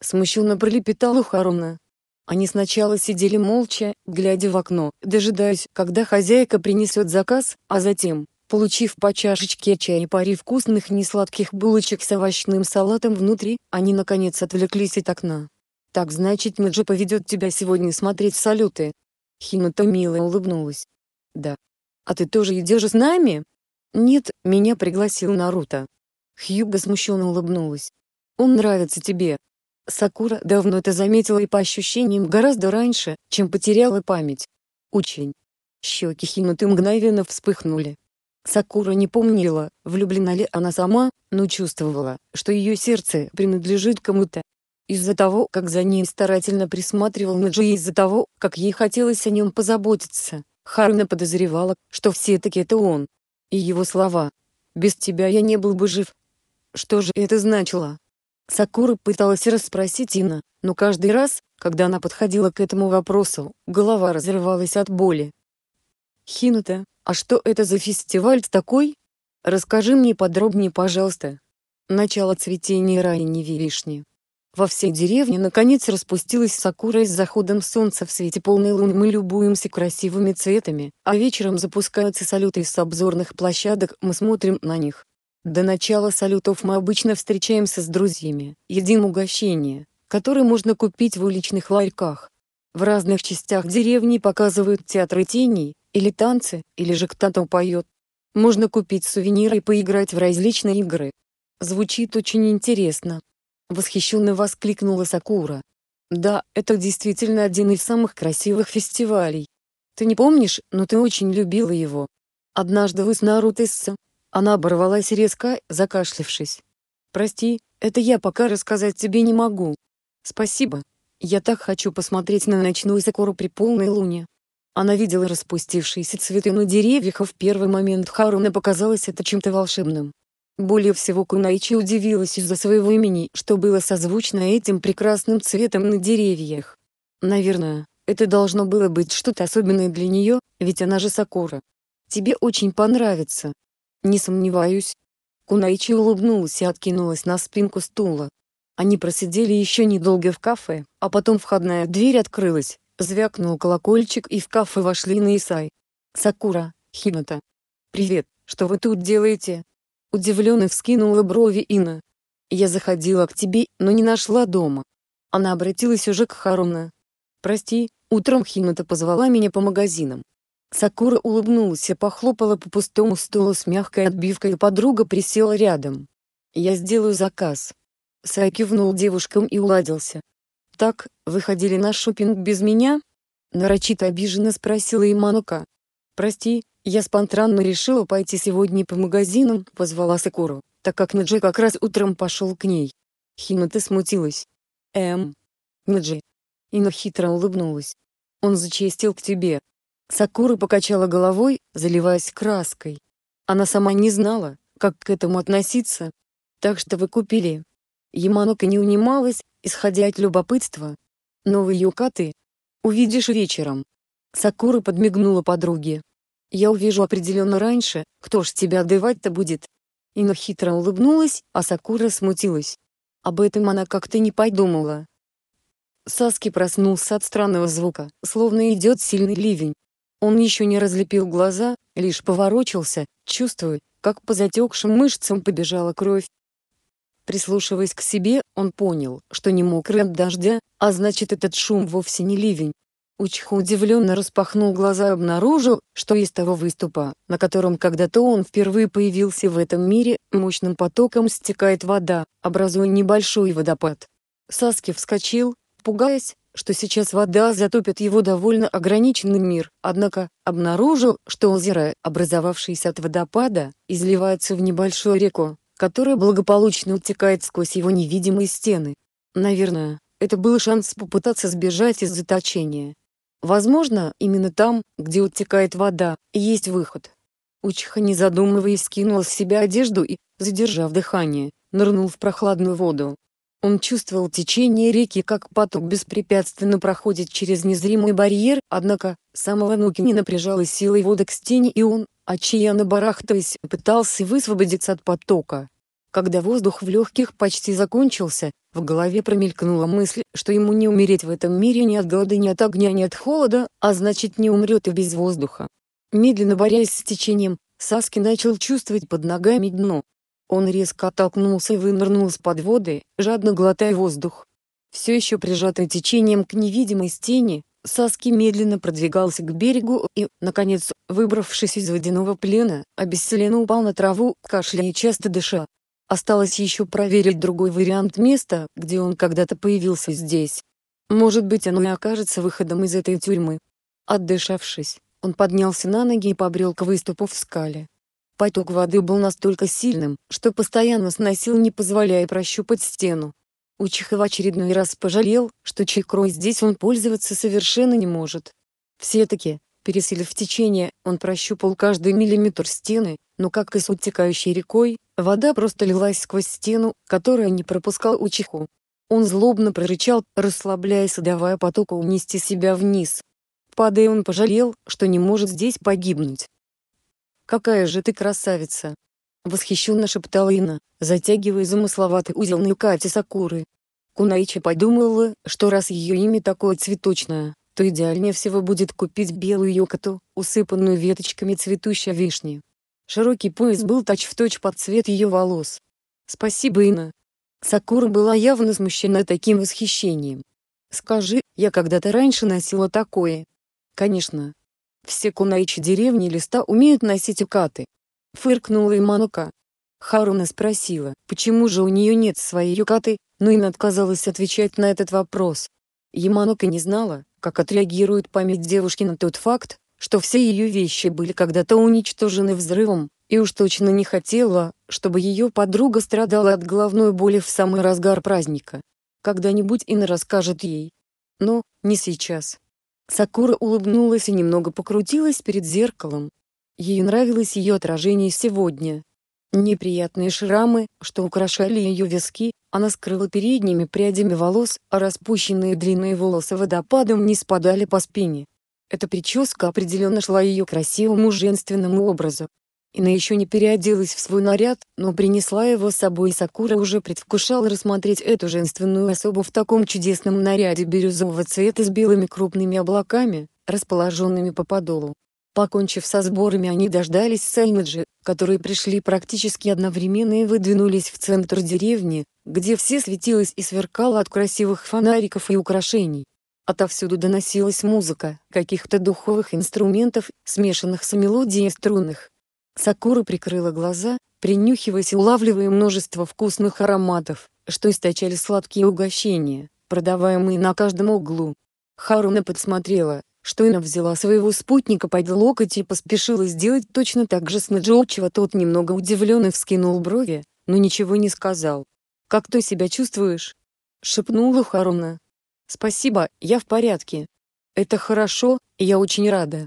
Смущенно пролепетала Харуна. Они сначала сидели молча, глядя в окно, дожидаясь, когда хозяйка принесет заказ, а затем, получив по чашечке чая и паре вкусных несладких булочек с овощным салатом внутри, они наконец отвлеклись от окна. «Так значит Миджи поведет тебя сегодня смотреть салюты?» Хината мило улыбнулась. «Да. А ты тоже идешь с нами?» «Нет, меня пригласил Наруто». Хьюга смущенно улыбнулась. «Он нравится тебе». Сакура давно это заметила и по ощущениям гораздо раньше, чем потеряла память. Очень. Щеки Хинуты мгновенно вспыхнули. Сакура не помнила, влюблена ли она сама, но чувствовала, что ее сердце принадлежит кому-то. Из-за того, как за ней старательно присматривал Наджи и из-за того, как ей хотелось о нем позаботиться, Харуна подозревала, что все-таки это он. И его слова «Без тебя я не был бы жив». Что же это значило? Сакура пыталась расспросить Ина, но каждый раз, когда она подходила к этому вопросу, голова разрывалась от боли. Хинута, а что это за фестиваль такой? Расскажи мне подробнее, пожалуйста. Начало цветения ранней вишни. Во всей деревне наконец распустилась сакура и с заходом солнца в свете полной луны мы любуемся красивыми цветами, а вечером запускаются салюты с обзорных площадок, мы смотрим на них. До начала салютов мы обычно встречаемся с друзьями, едим угощения, которые можно купить в уличных ларьках. В разных частях деревни показывают театры теней, или танцы, или же кто-то поет. Можно купить сувениры и поиграть в различные игры. Звучит очень интересно. Восхищенно воскликнула Сакура. Да, это действительно один из самых красивых фестивалей. Ты не помнишь, но ты очень любила его. Однажды вы с Нарутесса. Она оборвалась резко, закашлявшись. Прости, это я пока рассказать тебе не могу. Спасибо. Я так хочу посмотреть на ночную Сакуру при полной луне. Она видела распустившиеся цветы на деревьях, а в первый момент Харуна показалось это чем-то волшебным. Более всего Кунайчи удивилась из-за своего имени, что было созвучно этим прекрасным цветом на деревьях. Наверное, это должно было быть что-то особенное для нее, ведь она же Сакура. Тебе очень понравится. Не сомневаюсь. Кунайчи улыбнулась и откинулась на спинку стула. Они просидели еще недолго в кафе, а потом входная дверь открылась, звякнул колокольчик и в кафе вошли на Исай. Сакура, Хината. «Привет, что вы тут делаете?» Удивленно вскинула брови Ина. «Я заходила к тебе, но не нашла дома». Она обратилась уже к Харуна. «Прости, утром Хината позвала меня по магазинам». Сакура улыбнулась и похлопала по пустому стулу с мягкой отбивкой и подруга присела рядом. «Я сделаю заказ». Сай кивнул девушкам и уладился. «Так, вы ходили на шопинг без меня?» Нарочито обиженно спросила Иманука. «Прости, я спонтанно решила пойти сегодня по магазинам, позвала Сакуру, так как Наджи как раз утром пошел к ней. Хината смутилась. Эм. Наджи. Ина хитро улыбнулась. Он зачастил к тебе. Сакура покачала головой, заливаясь краской. Она сама не знала, как к этому относиться. Так что вы купили. Яманока не унималась, исходя от любопытства. Новые юкаты. Увидишь вечером. Сакура подмигнула подруге. Я увижу определенно раньше, кто ж тебя отдавать-то будет. Ина хитро улыбнулась, а Сакура смутилась. Об этом она как-то не подумала. Саски проснулся от странного звука, словно идет сильный ливень. Он еще не разлепил глаза, лишь поворочился, чувствуя, как по затекшим мышцам побежала кровь. Прислушиваясь к себе, он понял, что не мокрый от дождя, а значит этот шум вовсе не ливень. Учха удивленно распахнул глаза и обнаружил, что из того выступа, на котором когда-то он впервые появился в этом мире, мощным потоком стекает вода, образуя небольшой водопад. Саски вскочил, пугаясь, что сейчас вода затопит его довольно ограниченный мир, однако, обнаружил, что озеро, образовавшееся от водопада, изливается в небольшую реку, которая благополучно утекает сквозь его невидимые стены. Наверное, это был шанс попытаться сбежать из заточения. Возможно, именно там, где утекает вода, есть выход. Учиха не задумываясь скинул с себя одежду и, задержав дыхание, нырнул в прохладную воду. Он чувствовал течение реки как поток беспрепятственно проходит через незримый барьер, однако, самого нуки не напряжалась силой воды к стене и он, отчаянно барахтаясь, пытался высвободиться от потока. Когда воздух в легких почти закончился, в голове промелькнула мысль, что ему не умереть в этом мире ни от голода, ни от огня, ни от холода, а значит не умрет и без воздуха. Медленно борясь с течением, Саски начал чувствовать под ногами дно. Он резко оттолкнулся и вынырнул с под воды, жадно глотая воздух. Все еще прижатый течением к невидимой стене, Саски медленно продвигался к берегу и, наконец, выбравшись из водяного плена, обессиленно упал на траву, кашляя и часто дыша. Осталось еще проверить другой вариант места, где он когда-то появился здесь. Может быть оно и окажется выходом из этой тюрьмы. Отдышавшись, он поднялся на ноги и побрел к выступу в скале. Поток воды был настолько сильным, что постоянно сносил не позволяя прощупать стену. Учиха в очередной раз пожалел, что чайкрой здесь он пользоваться совершенно не может. Все-таки, Переселив течение, он прощупал каждый миллиметр стены, но как и с утекающей рекой, вода просто лилась сквозь стену, которая не пропускал учиху. Он злобно прорычал, расслабляясь и давая потоку унести себя вниз. Падая он пожалел, что не может здесь погибнуть. «Какая же ты красавица!» Восхищенно шептала Ина, затягивая замысловатый узел на юкате Сакуры. Кунаичи подумала, что раз ее имя такое цветочное, то идеальнее всего будет купить белую юкату, усыпанную веточками цветущей вишни. Широкий пояс был точь-в-точь точь под цвет ее волос. «Спасибо, Ина». Сакура была явно смущена таким восхищением. «Скажи, я когда-то раньше носила такое?» «Конечно. Все кунаичи деревни листа умеют носить укаты. Фыркнула Иманука. Харуна спросила, почему же у нее нет своей юкаты, но Ина отказалась отвечать на этот вопрос. Яманока не знала, как отреагирует память девушки на тот факт, что все ее вещи были когда-то уничтожены взрывом, и уж точно не хотела, чтобы ее подруга страдала от головной боли в самый разгар праздника. Когда-нибудь Ина расскажет ей. Но, не сейчас. Сакура улыбнулась и немного покрутилась перед зеркалом, Ей нравилось ее отражение сегодня. Неприятные шрамы, что украшали ее виски, она скрыла передними прядями волос, а распущенные длинные волосы водопадом не спадали по спине. Эта прическа определенно шла ее красивому женственному образу. Ина еще не переоделась в свой наряд, но принесла его с собой и Сакура уже предвкушала рассмотреть эту женственную особу в таком чудесном наряде бирюзового цвета с белыми крупными облаками, расположенными по подолу. Покончив со сборами они дождались Саймеджи, которые пришли практически одновременно и выдвинулись в центр деревни, где все светилось и сверкало от красивых фонариков и украшений. Отовсюду доносилась музыка, каких-то духовых инструментов, смешанных с мелодией струнных. Сакура прикрыла глаза, принюхиваясь и улавливая множество вкусных ароматов, что источали сладкие угощения, продаваемые на каждом углу. Харуна подсмотрела, что Ина взяла своего спутника под локоть и поспешила сделать точно так же с Наджо, чего тот немного удивленно вскинул брови, но ничего не сказал. «Как ты себя чувствуешь?» — шепнула Харуна. «Спасибо, я в порядке. Это хорошо, и я очень рада.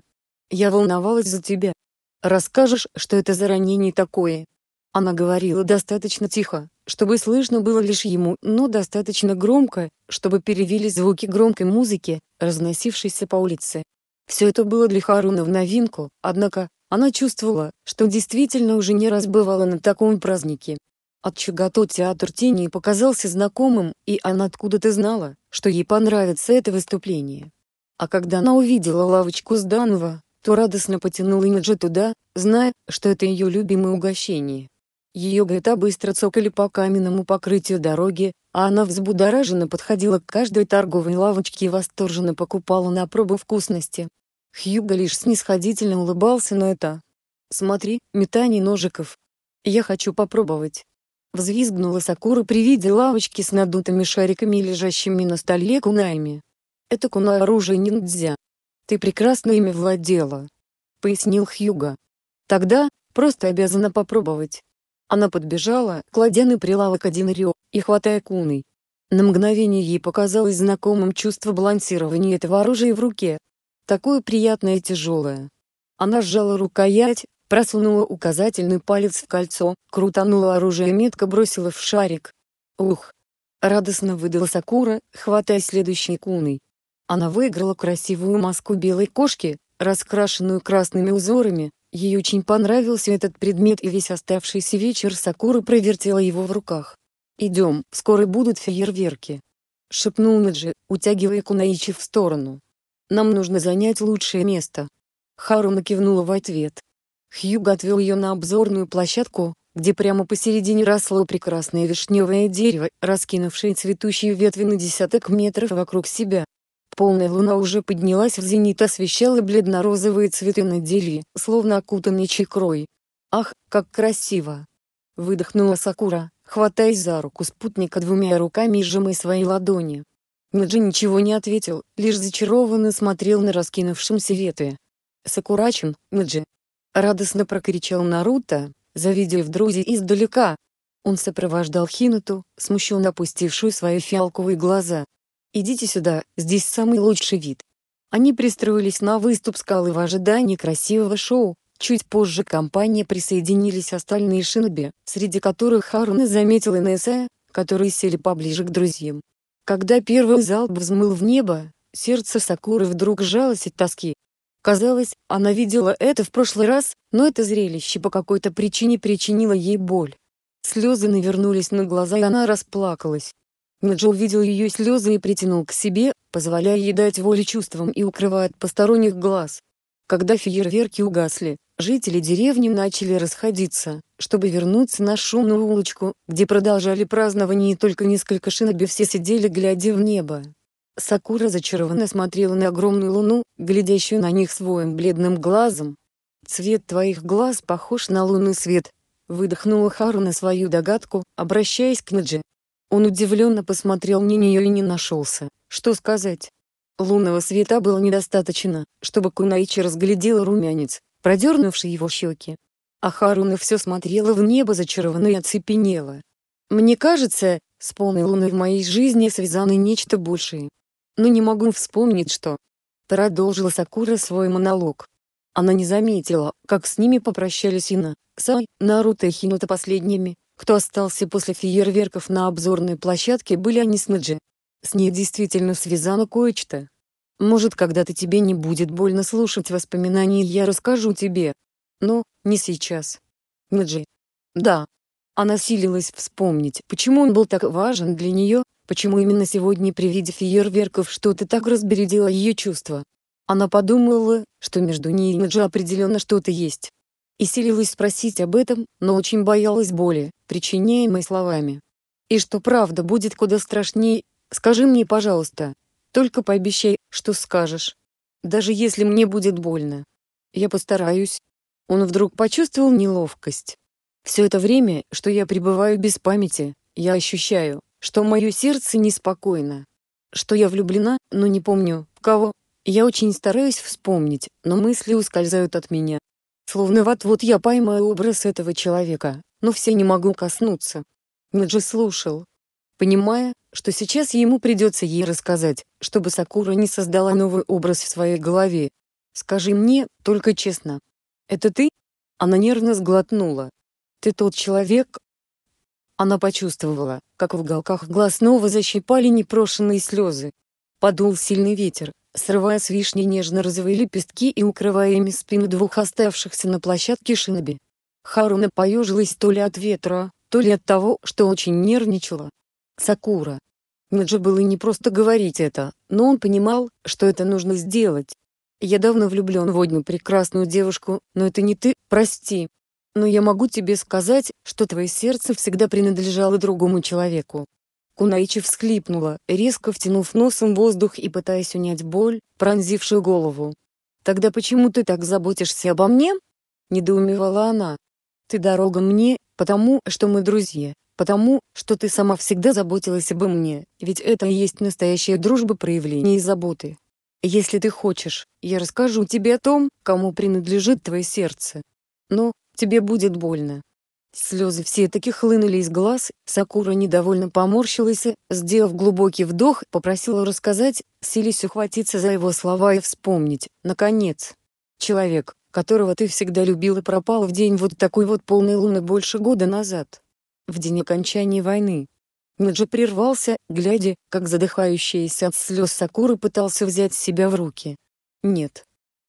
Я волновалась за тебя. Расскажешь, что это за ранение такое?» Она говорила достаточно тихо, чтобы слышно было лишь ему, но достаточно громко, чтобы перевели звуки громкой музыки, разносившейся по улице. Все это было для Харуна в новинку, однако, она чувствовала, что действительно уже не раз бывала на таком празднике. От Чугато театр тени показался знакомым, и она откуда-то знала, что ей понравится это выступление. А когда она увидела лавочку Сданова, то радостно потянула Имиджа туда, зная, что это ее любимое угощение. Ее ГТА быстро цокали по каменному покрытию дороги, а она взбудораженно подходила к каждой торговой лавочке и восторженно покупала на пробу вкусности. Хьюго лишь снисходительно улыбался на это. «Смотри, метание ножиков. Я хочу попробовать». Взвизгнула Сакура при виде лавочки с надутыми шариками, лежащими на столе кунаями. «Это куна оружие ниндзя. Ты прекрасно ими владела», — пояснил Хьюго. «Тогда, просто обязана попробовать». Она подбежала, кладя на прилавок один рё, и хватая куной. На мгновение ей показалось знакомым чувство балансирования этого оружия в руке. Такое приятное и тяжелое. Она сжала рукоять, просунула указательный палец в кольцо, крутанула оружие и метко бросила в шарик. Ух! Радостно выдала Сакура, хватая следующей куной. Она выиграла красивую маску белой кошки, раскрашенную красными узорами, Ей очень понравился этот предмет и весь оставшийся вечер Сакура провертела его в руках. «Идем, скоро будут фейерверки», — шепнул Наджи, утягивая Кунаичи в сторону. «Нам нужно занять лучшее место». Харуна кивнула в ответ. Хьюг отвел ее на обзорную площадку, где прямо посередине росло прекрасное вишневое дерево, раскинувшее цветущие ветви на десяток метров вокруг себя. Полная луна уже поднялась в зенит освещала бледно-розовые цветы на дереве, словно окутанные чекрой. «Ах, как красиво!» Выдохнула Сакура, хватаясь за руку спутника двумя руками и сжимая свои ладони. Наджи ничего не ответил, лишь зачарованно смотрел на раскинувшемся ветви. «Сакурачин, Наджи!» Радостно прокричал Наруто, завидев друзей издалека. Он сопровождал Хинату, смущенно опустившую свои фиалковые глаза. Идите сюда, здесь самый лучший вид. Они пристроились на выступ скалы в ожидании красивого шоу. Чуть позже к компании присоединились остальные шиноби, среди которых Харуна заметил Инесса, которые сели поближе к друзьям. Когда первый залп взмыл в небо, сердце Сакуры вдруг сжалось от тоски. Казалось, она видела это в прошлый раз, но это зрелище по какой-то причине причинило ей боль. Слезы навернулись на глаза и она расплакалась. Наджо увидел ее слезы и притянул к себе, позволяя ей дать волю чувствам и укрывая от посторонних глаз. Когда фейерверки угасли, жители деревни начали расходиться, чтобы вернуться на шумную улочку, где продолжали празднование и только несколько шиноби все сидели глядя в небо. Сакура зачарованно смотрела на огромную луну, глядящую на них своим бледным глазом. «Цвет твоих глаз похож на лунный свет», — выдохнула Хару на свою догадку, обращаясь к Наджи. Он удивленно посмотрел на нее и не нашелся, что сказать. Лунного света было недостаточно, чтобы Кунаичи разглядела румянец, продернувший его щеки. А Харуна все смотрела в небо зачарованно и оцепенела. «Мне кажется, с полной луной в моей жизни связано нечто большее. Но не могу вспомнить что». Продолжила Сакура свой монолог. Она не заметила, как с ними попрощались Ина, Сай, Наруто и Хинута последними, кто остался после фейерверков на обзорной площадке были они с Наджи. С ней действительно связано кое-что. Может когда-то тебе не будет больно слушать воспоминания я расскажу тебе. Но, не сейчас. Наджи. Да. Она силилась вспомнить, почему он был так важен для нее, почему именно сегодня при виде фейерверков что-то так разбередило ее чувства. Она подумала, что между ней и Наджи определенно что-то есть и силилась спросить об этом, но очень боялась боли, причиняемой словами. И что правда будет куда страшнее, скажи мне пожалуйста. Только пообещай, что скажешь. Даже если мне будет больно. Я постараюсь. Он вдруг почувствовал неловкость. Все это время, что я пребываю без памяти, я ощущаю, что мое сердце неспокойно. Что я влюблена, но не помню, кого. Я очень стараюсь вспомнить, но мысли ускользают от меня. Словно вот-вот я поймаю образ этого человека, но все не могу коснуться. Наджи слушал, понимая, что сейчас ему придется ей рассказать, чтобы Сакура не создала новый образ в своей голове. «Скажи мне, только честно. Это ты?» Она нервно сглотнула. «Ты тот человек?» Она почувствовала, как в уголках глаз снова защипали непрошенные слезы. Подул сильный ветер, срывая с вишни нежно-розовые лепестки и укрывая ими спину двух оставшихся на площадке шиноби. Харуна поежилась то ли от ветра, то ли от того, что очень нервничала. Сакура. Наджи было не просто говорить это, но он понимал, что это нужно сделать. Я давно влюблен в одну прекрасную девушку, но это не ты, прости. Но я могу тебе сказать, что твое сердце всегда принадлежало другому человеку. Кунаичи всхлипнула, резко втянув носом воздух и пытаясь унять боль, пронзившую голову. «Тогда почему ты так заботишься обо мне?» — недоумевала она. «Ты дорога мне, потому что мы друзья, потому что ты сама всегда заботилась обо мне, ведь это и есть настоящая дружба проявление и заботы. Если ты хочешь, я расскажу тебе о том, кому принадлежит твое сердце. Но тебе будет больно. Слезы все-таки хлынули из глаз, Сакура недовольно поморщилась и, сделав глубокий вдох, попросила рассказать, сились ухватиться за его слова и вспомнить, наконец. Человек, которого ты всегда любил и пропал в день вот такой вот полной луны больше года назад. В день окончания войны. Наджи прервался, глядя, как задыхающаяся от слез Сакура пытался взять себя в руки. Нет.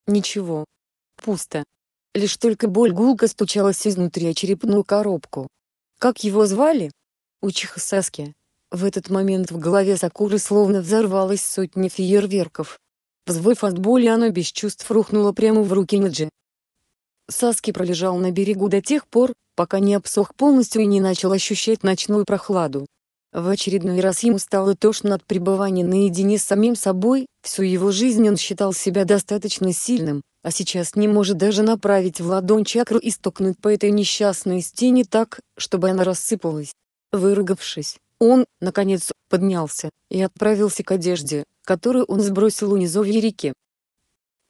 Ничего. Пусто. Лишь только боль гулко стучалась изнутри о черепную коробку. Как его звали? Учиха Саски. В этот момент в голове Сакуры словно взорвалась сотня фейерверков. Взвыв от боли она без чувств рухнула прямо в руки Наджи. Саски пролежал на берегу до тех пор, пока не обсох полностью и не начал ощущать ночную прохладу. В очередной раз ему стало тошно от пребывания наедине с самим собой, всю его жизнь он считал себя достаточно сильным, а сейчас не может даже направить в ладонь чакру и стукнуть по этой несчастной стене так, чтобы она рассыпалась. Выругавшись, он, наконец, поднялся и отправился к одежде, которую он сбросил у низовья реки.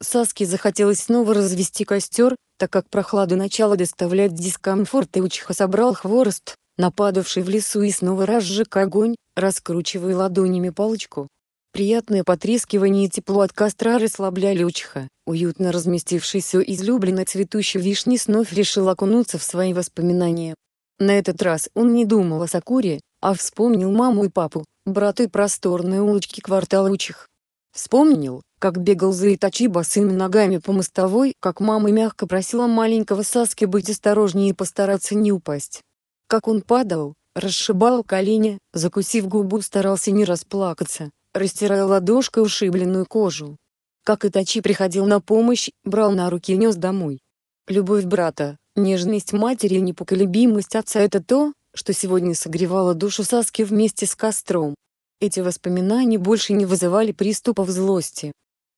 Саске захотелось снова развести костер, так как прохладу начала доставлять дискомфорт и Учиха собрал хворост, нападавший в лесу и снова разжег огонь, раскручивая ладонями палочку. Приятное потрескивание и тепло от костра расслабляли Учиха. Уютно разместившийся излюбленной цветущей вишни снова решил окунуться в свои воспоминания. На этот раз он не думал о Сакуре, а вспомнил маму и папу, брата и просторные улочки квартала Учих. Вспомнил, как бегал за Итачи босыми ногами по мостовой, как мама мягко просила маленького Саски быть осторожнее и постараться не упасть. Как он падал, расшибал колени, закусив губу старался не расплакаться, растирая ладошкой ушибленную кожу. Как Итачи приходил на помощь, брал на руки и нес домой. Любовь брата, нежность матери и непоколебимость отца — это то, что сегодня согревало душу Саски вместе с костром. Эти воспоминания больше не вызывали приступов злости.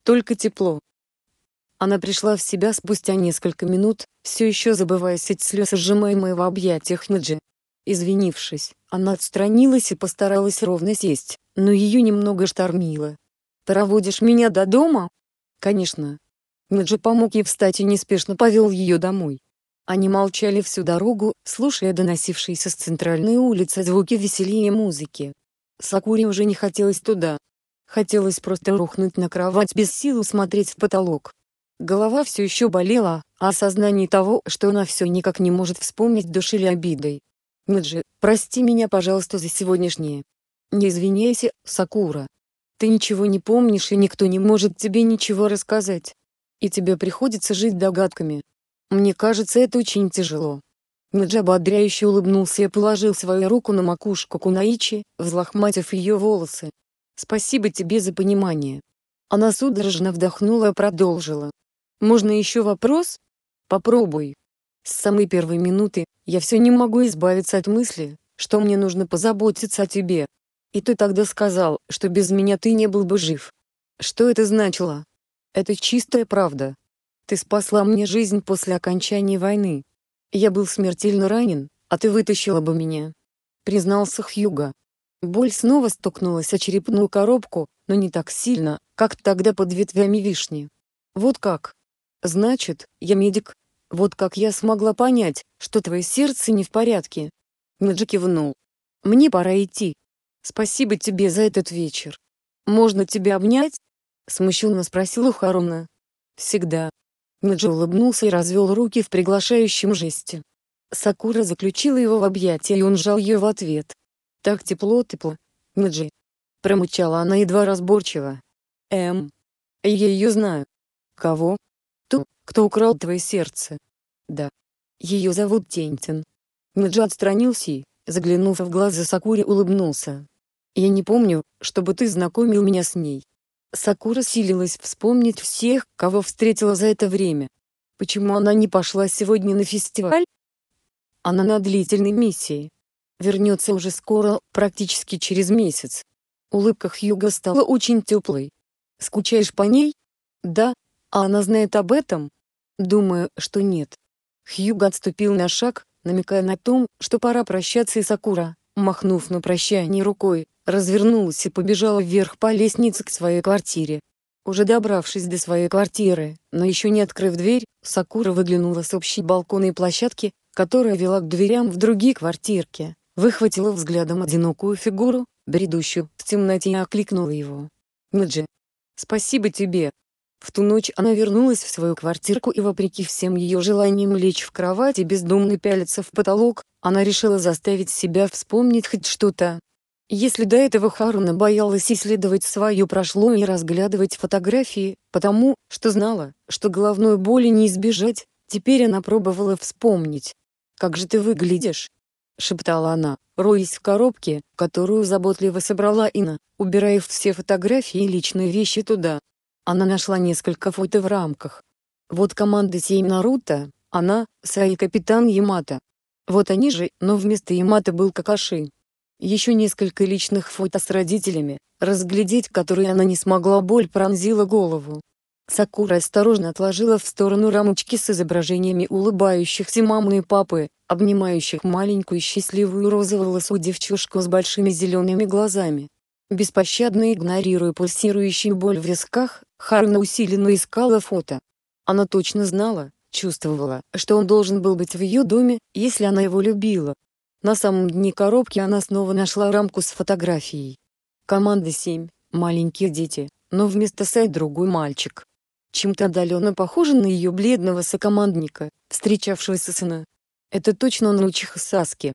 Только тепло. Она пришла в себя спустя несколько минут, все еще забываясь от слез, сжимаемой в объятиях Наджи. Извинившись, она отстранилась и постаралась ровно сесть, но ее немного штормило. «Проводишь меня до дома?» «Конечно». Наджи помог ей встать и неспешно повел ее домой. Они молчали всю дорогу, слушая доносившиеся с центральной улицы звуки веселья и музыки. Сакуре уже не хотелось туда. Хотелось просто рухнуть на кровать без сил смотреть в потолок. Голова все еще болела, а осознание того, что она все никак не может вспомнить, душили обидой. Наджи, прости меня пожалуйста за сегодняшнее. Не извиняйся, Сакура. Ты ничего не помнишь и никто не может тебе ничего рассказать. И тебе приходится жить догадками. Мне кажется это очень тяжело. Наджи ободряюще улыбнулся и положил свою руку на макушку Кунаичи, взлохматив ее волосы. «Спасибо тебе за понимание». Она судорожно вдохнула и продолжила. «Можно еще вопрос?» «Попробуй». С самой первой минуты, я все не могу избавиться от мысли, что мне нужно позаботиться о тебе. И ты тогда сказал, что без меня ты не был бы жив. Что это значило? Это чистая правда. Ты спасла мне жизнь после окончания войны. Я был смертельно ранен, а ты вытащила бы меня. Признался Хьюга. Боль снова стукнулась о черепную коробку, но не так сильно, как тогда под ветвями вишни. Вот как. Значит, я медик. Вот как я смогла понять, что твое сердце не в порядке. Наджи кивнул. Мне пора идти. Спасибо тебе за этот вечер. Можно тебя обнять? Смущенно спросила Харуна. Всегда. Наджи улыбнулся и развел руки в приглашающем жесте. Сакура заключила его в объятия и он сжал ее в ответ. «Так тепло-тепло, Наджи!» Промычала она едва разборчиво. «Эм, я ее знаю». «Кого?» «Ту, кто украл твое сердце». «Да. Ее зовут Тентин». Наджи отстранился и, заглянув в глаза Сакуре, улыбнулся. «Я не помню, чтобы ты знакомил меня с ней. Сакура силилась вспомнить всех, кого встретила за это время. Почему она не пошла сегодня на фестиваль? Она на длительной миссии. Вернется уже скоро, практически через месяц. Улыбка Хьюга стала очень теплой. Скучаешь по ней? Да. А она знает об этом? Думаю, что нет. Хьюга отступил на шаг, намекая на том, что пора прощаться и Сакура, махнув на прощание рукой, развернулась и побежала вверх по лестнице к своей квартире. Уже добравшись до своей квартиры, но еще не открыв дверь, Сакура выглянула с общей балконной площадки, которая вела к дверям в другие квартирки, выхватила взглядом одинокую фигуру, бредущую в темноте и окликнула его. «Наджи! Спасибо тебе!» В ту ночь она вернулась в свою квартирку и вопреки всем ее желаниям лечь в кровать и бездумно пялиться в потолок, она решила заставить себя вспомнить хоть что-то, если до этого Харуна боялась исследовать свое прошлое и разглядывать фотографии, потому, что знала, что головной боли не избежать, теперь она пробовала вспомнить. «Как же ты выглядишь?» — шептала она, роясь в коробке, которую заботливо собрала Ина, убирая все фотографии и личные вещи туда. Она нашла несколько фото в рамках. Вот команда 7 Наруто, она, Сай капитан Ямато. Вот они же, но вместо Ямато был Какаши. Еще несколько личных фото с родителями, разглядеть которые она не смогла боль пронзила голову. Сакура осторожно отложила в сторону рамочки с изображениями улыбающихся мамы и папы, обнимающих маленькую счастливую розоволосую девчушку с большими зелеными глазами. Беспощадно игнорируя пульсирующую боль в висках, Харуна усиленно искала фото. Она точно знала, чувствовала, что он должен был быть в ее доме, если она его любила. На самом дне коробки она снова нашла рамку с фотографией. Команда 7, маленькие дети, но вместо Сай другой мальчик. Чем-то отдаленно похожий на ее бледного сокомандника, встречавшегося сына. Это точно он Учиха Саски.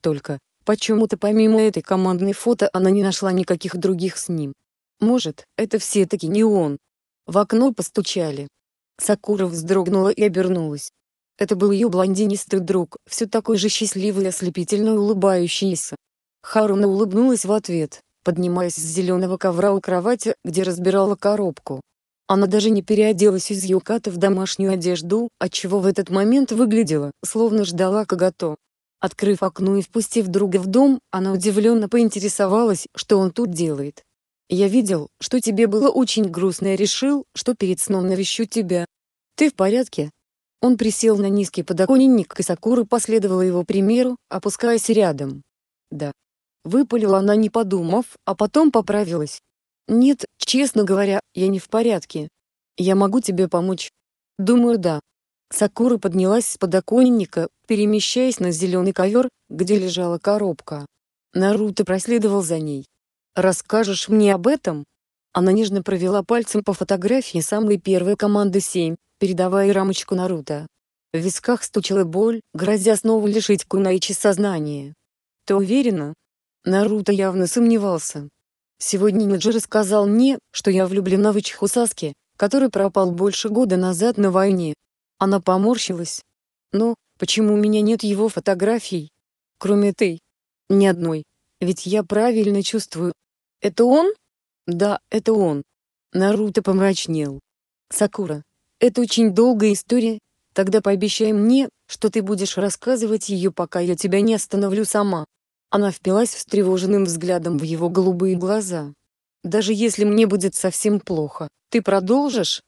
Только, почему-то помимо этой командной фото она не нашла никаких других с ним. Может, это все-таки не он. В окно постучали. Сакура вздрогнула и обернулась. Это был ее блондинистый друг, все такой же счастливый и ослепительно улыбающийся. Харуна улыбнулась в ответ, поднимаясь с зеленого ковра у кровати, где разбирала коробку. Она даже не переоделась из юката в домашнюю одежду, отчего в этот момент выглядела, словно ждала Кагато. Открыв окно и впустив друга в дом, она удивленно поинтересовалась, что он тут делает. «Я видел, что тебе было очень грустно и решил, что перед сном навещу тебя. Ты в порядке?» Он присел на низкий подоконник и Сакура последовала его примеру, опускаясь рядом. «Да». Выпалила она не подумав, а потом поправилась. «Нет, честно говоря, я не в порядке. Я могу тебе помочь?» «Думаю, да». Сакура поднялась с подоконника, перемещаясь на зеленый ковер, где лежала коробка. Наруто проследовал за ней. «Расскажешь мне об этом?» Она нежно провела пальцем по фотографии самой первой команды 7, передавая рамочку Наруто. В висках стучала боль, грозя снова лишить Кунаичи сознания. «Ты уверена?» Наруто явно сомневался. Сегодня Ниджи рассказал мне, что я влюблена в Ичху Саски, который пропал больше года назад на войне. Она поморщилась. Но, почему у меня нет его фотографий? Кроме этой. Ни одной. Ведь я правильно чувствую, это он? Да, это он. Наруто помрачнел. Сакура, это очень долгая история, тогда пообещай мне, что ты будешь рассказывать ее, пока я тебя не остановлю сама. Она впилась встревоженным взглядом в его голубые глаза. Даже если мне будет совсем плохо, ты продолжишь?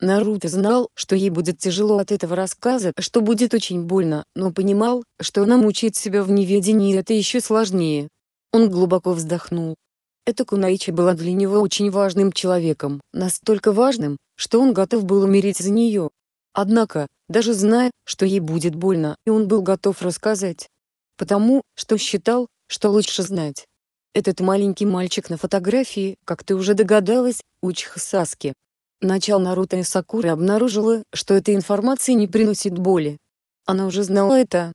Наруто знал, что ей будет тяжело от этого рассказа, что будет очень больно, но понимал, что она мучает себя в неведении и это еще сложнее. Он глубоко вздохнул. Эта Кунаичи была для него очень важным человеком, настолько важным, что он готов был умереть за нее. Однако, даже зная, что ей будет больно, и он был готов рассказать. Потому, что считал, что лучше знать. Этот маленький мальчик на фотографии, как ты уже догадалась, Учиха Саски. Начал Наруто и Сакуры обнаружила, что эта информация не приносит боли. Она уже знала это,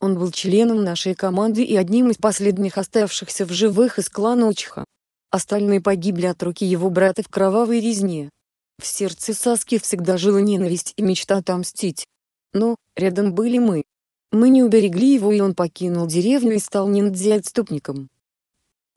он был членом нашей команды и одним из последних оставшихся в живых из клана Учиха. Остальные погибли от руки его брата в кровавой резне. В сердце Саски всегда жила ненависть и мечта отомстить. Но, рядом были мы. Мы не уберегли его и он покинул деревню и стал ниндзя-отступником.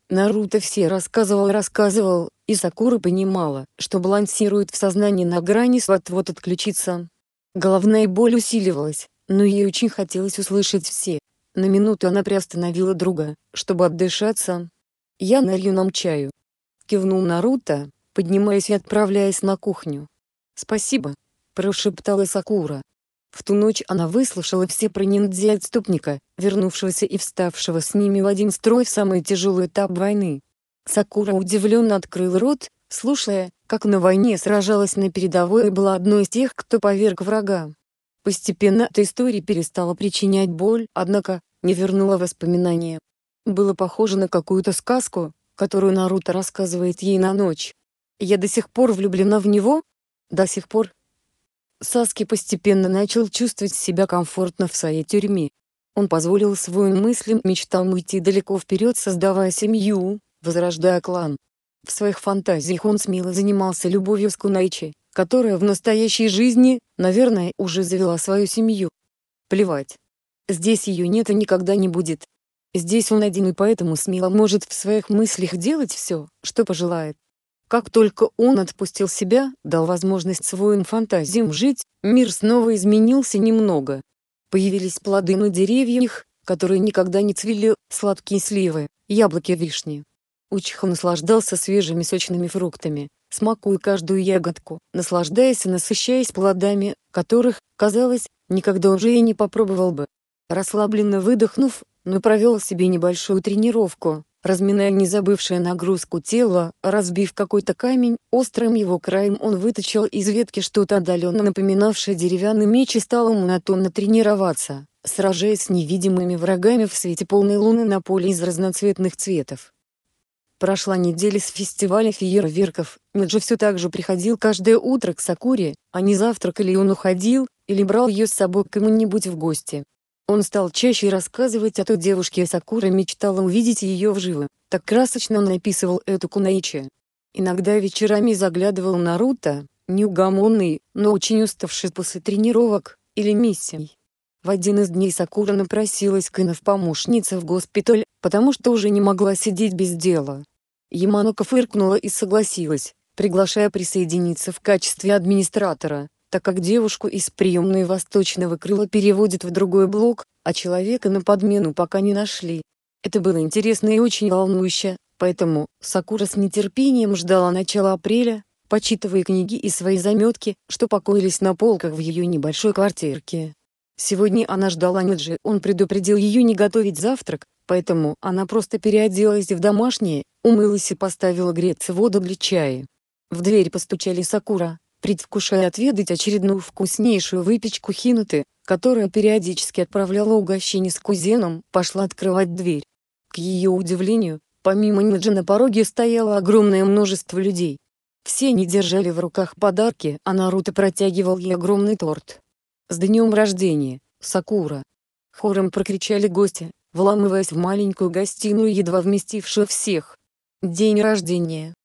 Наруто все рассказывал рассказывал, и Сакура понимала, что балансирует в сознании на грани вот-вот отключиться. Головная боль усиливалась, но ей очень хотелось услышать все. На минуту она приостановила друга, чтобы отдышаться. «Я налью нам чаю», — кивнул Наруто, поднимаясь и отправляясь на кухню. «Спасибо», — прошептала Сакура. В ту ночь она выслушала все про ниндзя-отступника, вернувшегося и вставшего с ними в один строй в самый тяжелый этап войны. Сакура удивленно открыл рот, слушая, как на войне сражалась на передовой и была одной из тех, кто поверг врага. Постепенно эта история перестала причинять боль, однако, не вернула воспоминания. Было похоже на какую-то сказку, которую Наруто рассказывает ей на ночь. Я до сих пор влюблена в него? До сих пор? Саски постепенно начал чувствовать себя комфортно в своей тюрьме. Он позволил своим мыслям, мечтам уйти далеко вперед, создавая семью, возрождая клан. В своих фантазиях он смело занимался любовью с Кунайчи, которая в настоящей жизни, наверное, уже завела свою семью. Плевать. Здесь ее нет и никогда не будет. Здесь он один и поэтому смело может в своих мыслях делать все, что пожелает. Как только он отпустил себя, дал возможность своим фантазиям жить, мир снова изменился немного. Появились плоды на деревьях, которые никогда не цвели, сладкие сливы, яблоки вишни. Учиха наслаждался свежими сочными фруктами, смакуя каждую ягодку, наслаждаясь и насыщаясь плодами, которых, казалось, никогда уже и не попробовал бы. Расслабленно выдохнув, но провел себе небольшую тренировку, разминая незабывшее нагрузку тела, разбив какой-то камень, острым его краем он вытащил из ветки что-то отдаленно напоминавшее деревянный меч и стал монотонно тренироваться, сражаясь с невидимыми врагами в свете полной луны на поле из разноцветных цветов. Прошла неделя с фестиваля фейерверков, Ниджи все так же приходил каждое утро к Сакуре, они завтракали и он уходил, или брал ее с собой к кому-нибудь в гости. Он стал чаще рассказывать о той девушке, Сакура мечтала увидеть ее вживую, так красочно он описывал эту Кунаичи. Иногда вечерами заглядывал Наруто, неугомонный, но очень уставший после тренировок, или миссий. В один из дней Сакура напросилась к Ина в помощнице в госпиталь, потому что уже не могла сидеть без дела. Яманока фыркнула и согласилась, приглашая присоединиться в качестве администратора, так как девушку из приемной Восточного крыла переводят в другой блок, а человека на подмену пока не нашли. Это было интересно и очень волнующе, поэтому Сакура с нетерпением ждала начала апреля, почитывая книги и свои заметки, что покоились на полках в ее небольшой квартирке. Сегодня она ждала Ниджи, он предупредил ее не готовить завтрак, поэтому она просто переоделась в домашнее, умылась и поставила греться воду для чая. В дверь постучали Сакура, предвкушая отведать очередную вкуснейшую выпечку Хинуты, которая периодически отправляла угощение с кузеном, пошла открывать дверь. К ее удивлению, помимо Ниджи на пороге стояло огромное множество людей. Все они держали в руках подарки, а Наруто протягивал ей огромный торт. «С днем рождения, Сакура!» Хором прокричали гости, вламываясь в маленькую гостиную, едва вместившую всех. День рождения.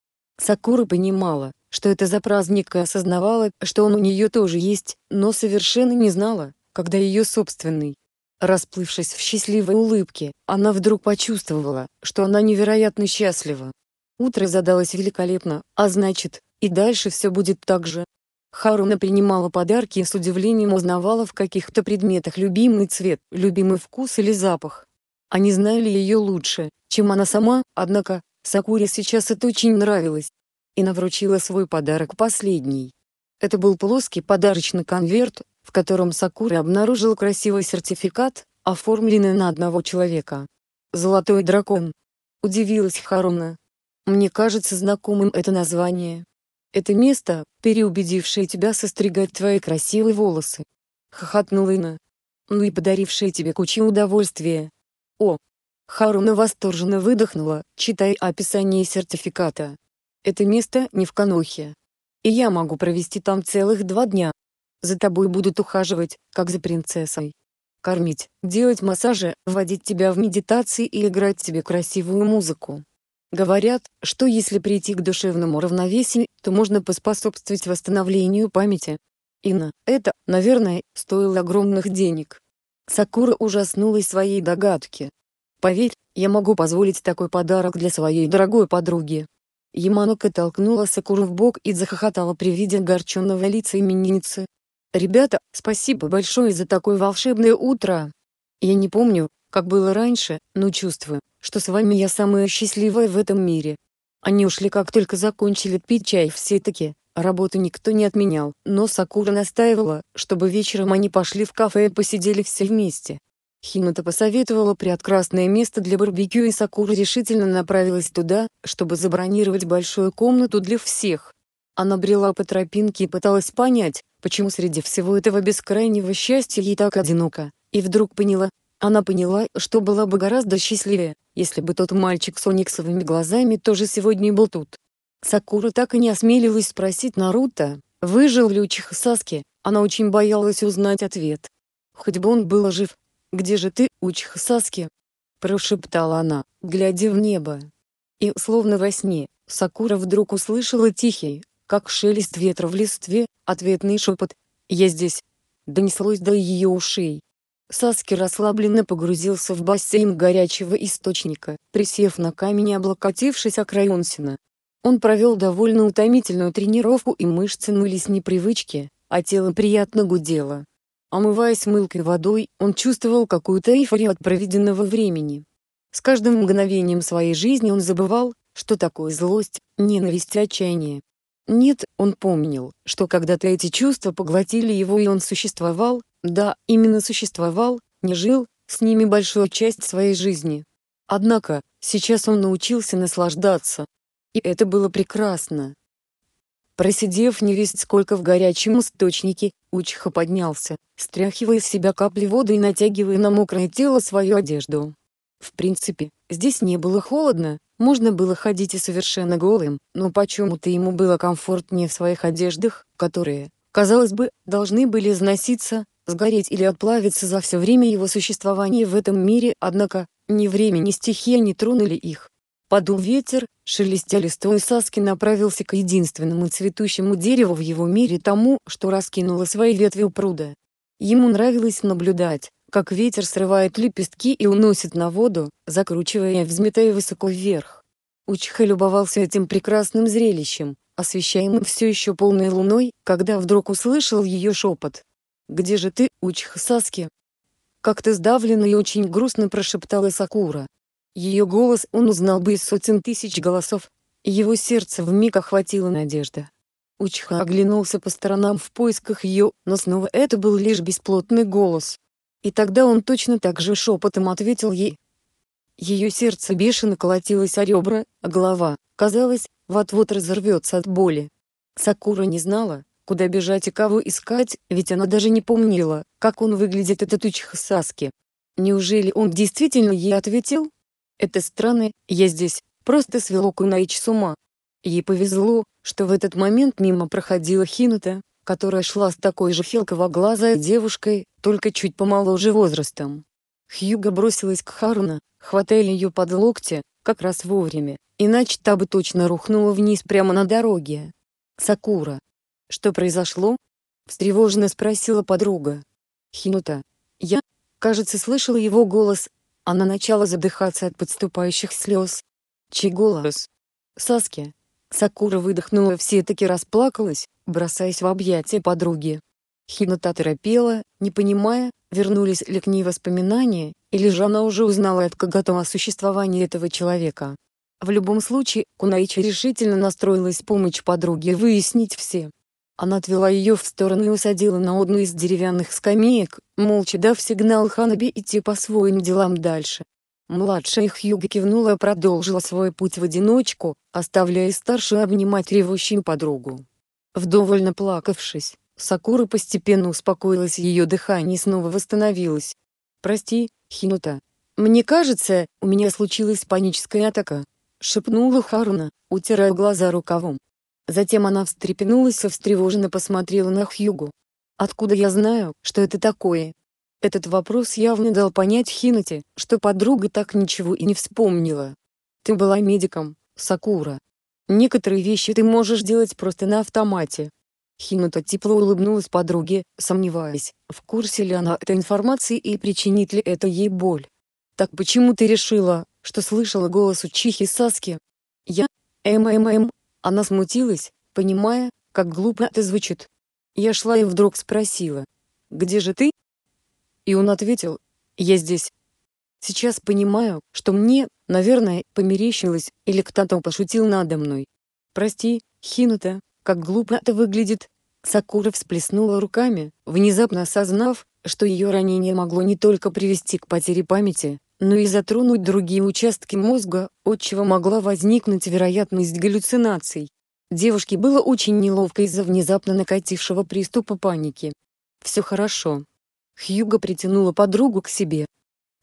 Сакура понимала, что это за праздник и осознавала, что он у нее тоже есть, но совершенно не знала, когда ее собственный. Расплывшись в счастливой улыбке, она вдруг почувствовала, что она невероятно счастлива. Утро задалось великолепно, а значит, и дальше все будет так же. Харуна принимала подарки и с удивлением узнавала в каких-то предметах любимый цвет, любимый вкус или запах. Они знали ее лучше, чем она сама, однако, Сакуре сейчас это очень нравилось. И навручила свой подарок последний. Это был плоский подарочный конверт, в котором Сакура обнаружила красивый сертификат, оформленный на одного человека. «Золотой дракон». Удивилась Харуна. Мне кажется знакомым это название. Это место, переубедившее тебя состригать твои красивые волосы. Хохотнула Ина. Ну и подарившее тебе кучу удовольствия. О! Харуна восторженно выдохнула, читая описание сертификата. Это место не в Канохе. И я могу провести там целых два дня. За тобой будут ухаживать, как за принцессой. Кормить, делать массажи, вводить тебя в медитации и играть тебе красивую музыку. Говорят, что если прийти к душевному равновесию, то можно поспособствовать восстановлению памяти. Инна, это, наверное, стоило огромных денег. Сакура ужаснулась своей догадке. Поверь, я могу позволить такой подарок для своей дорогой подруги. Яманока толкнула Сакуру в бок и захохотала при виде огорченного лица именинницы. «Ребята, спасибо большое за такое волшебное утро. Я не помню, как было раньше, но чувствую, что с вами я самая счастливая в этом мире. Они ушли как только закончили пить чай все-таки, работу никто не отменял, но Сакура настаивала, чтобы вечером они пошли в кафе и посидели все вместе. Хинута посоветовала приоткрасное место для барбекю и Сакура решительно направилась туда, чтобы забронировать большую комнату для всех. Она брела по тропинке и пыталась понять, почему среди всего этого бескрайнего счастья ей так одиноко, и вдруг поняла, она поняла, что была бы гораздо счастливее, если бы тот мальчик с ониксовыми глазами тоже сегодня был тут. Сакура так и не осмелилась спросить Наруто, выжил ли Учиха Саски, она очень боялась узнать ответ. Хоть бы он был жив. «Где же ты, Учиха Саски?» прошептала она, глядя в небо. И, словно во сне, Сакура вдруг услышала тихий, как шелест ветра в листве, ответный шепот «Я здесь!» донеслось до ее ушей. Саски расслабленно погрузился в бассейн горячего источника, присев на камень и облокотившись о край Онсина. Он провел довольно утомительную тренировку и мышцы ныли с непривычки, а тело приятно гудело. Омываясь мылкой водой, он чувствовал какую-то эйфорию от проведенного времени. С каждым мгновением своей жизни он забывал, что такое злость, ненависть и отчаяние. Нет, он помнил, что когда-то эти чувства поглотили его и он существовал, да, именно существовал, не жил, с ними большую часть своей жизни. Однако, сейчас он научился наслаждаться. И это было прекрасно. Просидев не весть сколько в горячем источнике, Учиха поднялся, стряхивая с себя капли воды и натягивая на мокрое тело свою одежду. В принципе, здесь не было холодно, можно было ходить и совершенно голым, но почему-то ему было комфортнее в своих одеждах, которые, казалось бы, должны были износиться, сгореть или отплавиться за все время его существования в этом мире, однако, ни время ни стихия не тронули их. Подул ветер, Шелестя листвой Саски направился к единственному цветущему дереву в его мире тому, что раскинуло свои ветви у пруда. Ему нравилось наблюдать, как ветер срывает лепестки и уносит на воду, закручивая и взметая высоко вверх. Учха любовался этим прекрасным зрелищем, освещаемым все еще полной луной, когда вдруг услышал ее шепот. «Где же ты, Учха Саски?» Как-то сдавленно и очень грустно прошептала Сакура. Ее голос он узнал бы из сотен тысяч голосов. Его сердце вмиг охватила надежда. Учха оглянулся по сторонам в поисках ее, но снова это был лишь бесплотный голос. И тогда он точно так же шепотом ответил ей. Ее сердце бешено колотилось о ребра, а голова, казалось, вот-вот разорвется от боли. Сакура не знала, куда бежать и кого искать, ведь она даже не помнила, как он выглядит этот Учха Саски. Неужели он действительно ей ответил? Это странно, я здесь, просто свело Кунаич с ума. Ей повезло, что в этот момент мимо проходила Хинута, которая шла с такой же фелково-глазой девушкой, только чуть помоложе возрастом. Хьюга бросилась к Харуна, хватая ее под локти, как раз вовремя, иначе та бы точно рухнула вниз прямо на дороге. «Сакура. Что произошло?» — встревоженно спросила подруга. Хинута. Я, кажется, слышала его голос, она начала задыхаться от подступающих слез. Чей голос? Саски. Сакура выдохнула все-таки расплакалась, бросаясь в объятия подруги. Хинота торопела, не понимая, вернулись ли к ней воспоминания, или же она уже узнала от Кагато о существовании этого человека. В любом случае, Кунаичи решительно настроилась помочь подруге выяснить все. Она отвела ее в сторону и усадила на одну из деревянных скамеек, молча дав сигнал Ханаби идти по своим делам дальше. Младшая Хьюга кивнула и продолжила свой путь в одиночку, оставляя старшую обнимать ревущую подругу. Вдоволь наплакавшись, Сакура постепенно успокоилась ее дыхание снова восстановилось. «Прости, Хинута. Мне кажется, у меня случилась паническая атака», — шепнула Харуна, утирая глаза рукавом. Затем она встрепенулась и встревоженно посмотрела на Хьюгу. «Откуда я знаю, что это такое?» Этот вопрос явно дал понять Хинати, что подруга так ничего и не вспомнила. «Ты была медиком, Сакура. Некоторые вещи ты можешь делать просто на автомате». Хинута тепло улыбнулась подруге, сомневаясь, в курсе ли она этой информации и причинит ли это ей боль. «Так почему ты решила, что слышала голос у Чихи Саски?» «Я, МММ, она смутилась, понимая, как глупо это звучит. Я шла и вдруг спросила, «Где же ты?» И он ответил, «Я здесь». Сейчас понимаю, что мне, наверное, померещилось, или кто-то пошутил надо мной. «Прости, Хинута, как глупо это выглядит». Сакура всплеснула руками, внезапно осознав, что ее ранение могло не только привести к потере памяти, но и затронуть другие участки мозга, от чего могла возникнуть вероятность галлюцинаций. Девушке было очень неловко из-за внезапно накатившего приступа паники. «Все хорошо». Хьюго притянула подругу к себе.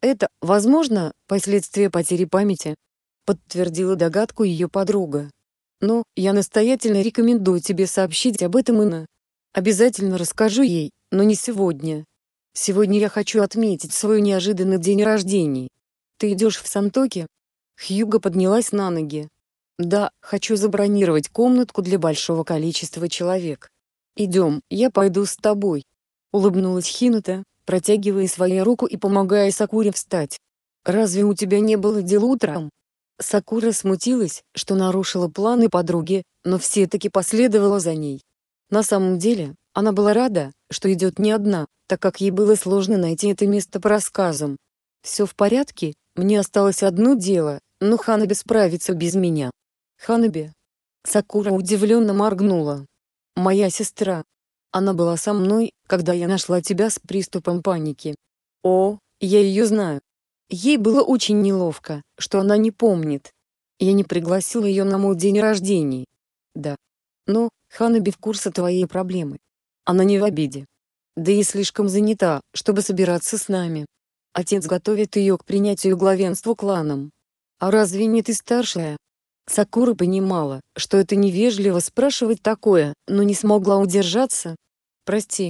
«Это, возможно, последствия потери памяти», — подтвердила догадку ее подруга. «Но я настоятельно рекомендую тебе сообщить об этом Инна. Обязательно расскажу ей, но не сегодня. Сегодня я хочу отметить свой неожиданный день рождения. Ты идешь в Сантоки? Хьюга поднялась на ноги. Да, хочу забронировать комнатку для большого количества человек. Идем, я пойду с тобой. Улыбнулась Хинута, протягивая свою руку и помогая Сакуре встать. Разве у тебя не было дел утром? Сакура смутилась, что нарушила планы подруги, но все-таки последовала за ней. На самом деле, она была рада, что идет не одна, так как ей было сложно найти это место по рассказам. «Все в порядке, мне осталось одно дело, но Ханаби справится без меня». «Ханаби?» Сакура удивленно моргнула. «Моя сестра. Она была со мной, когда я нашла тебя с приступом паники. О, я ее знаю. Ей было очень неловко, что она не помнит. Я не пригласила ее на мой день рождения. Да. Но, Ханаби в курсе твоей проблемы. Она не в обиде. Да и слишком занята, чтобы собираться с нами. Отец готовит ее к принятию главенства кланом. А разве не ты старшая? Сакура понимала, что это невежливо спрашивать такое, но не смогла удержаться. Прости.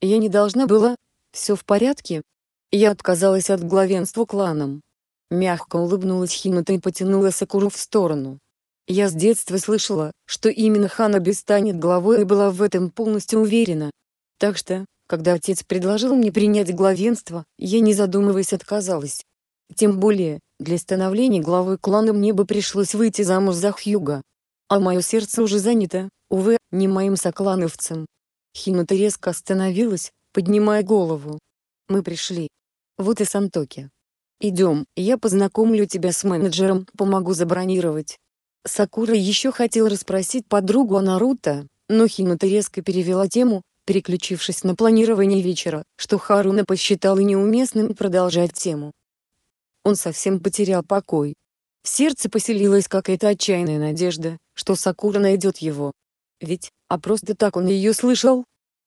Я не должна была. Все в порядке? Я отказалась от главенства кланом. Мягко улыбнулась Хината и потянула Сакуру в сторону. Я с детства слышала, что именно Ханаби станет главой и была в этом полностью уверена. Так что, когда отец предложил мне принять главенство, я не задумываясь отказалась. Тем более, для становления главой клана мне бы пришлось выйти замуж за Хьюга. А мое сердце уже занято, увы, не моим соклановцем. Хинута резко остановилась, поднимая голову. Мы пришли. Вот и Сантоки. Идем, я познакомлю тебя с менеджером, помогу забронировать. Сакура еще хотел расспросить подругу о Наруто, но Хинута резко перевела тему, переключившись на планирование вечера, что Харуна посчитал неуместным продолжать тему. Он совсем потерял покой. В сердце поселилась какая-то отчаянная надежда, что Сакура найдет его. Ведь, а просто так он ее слышал?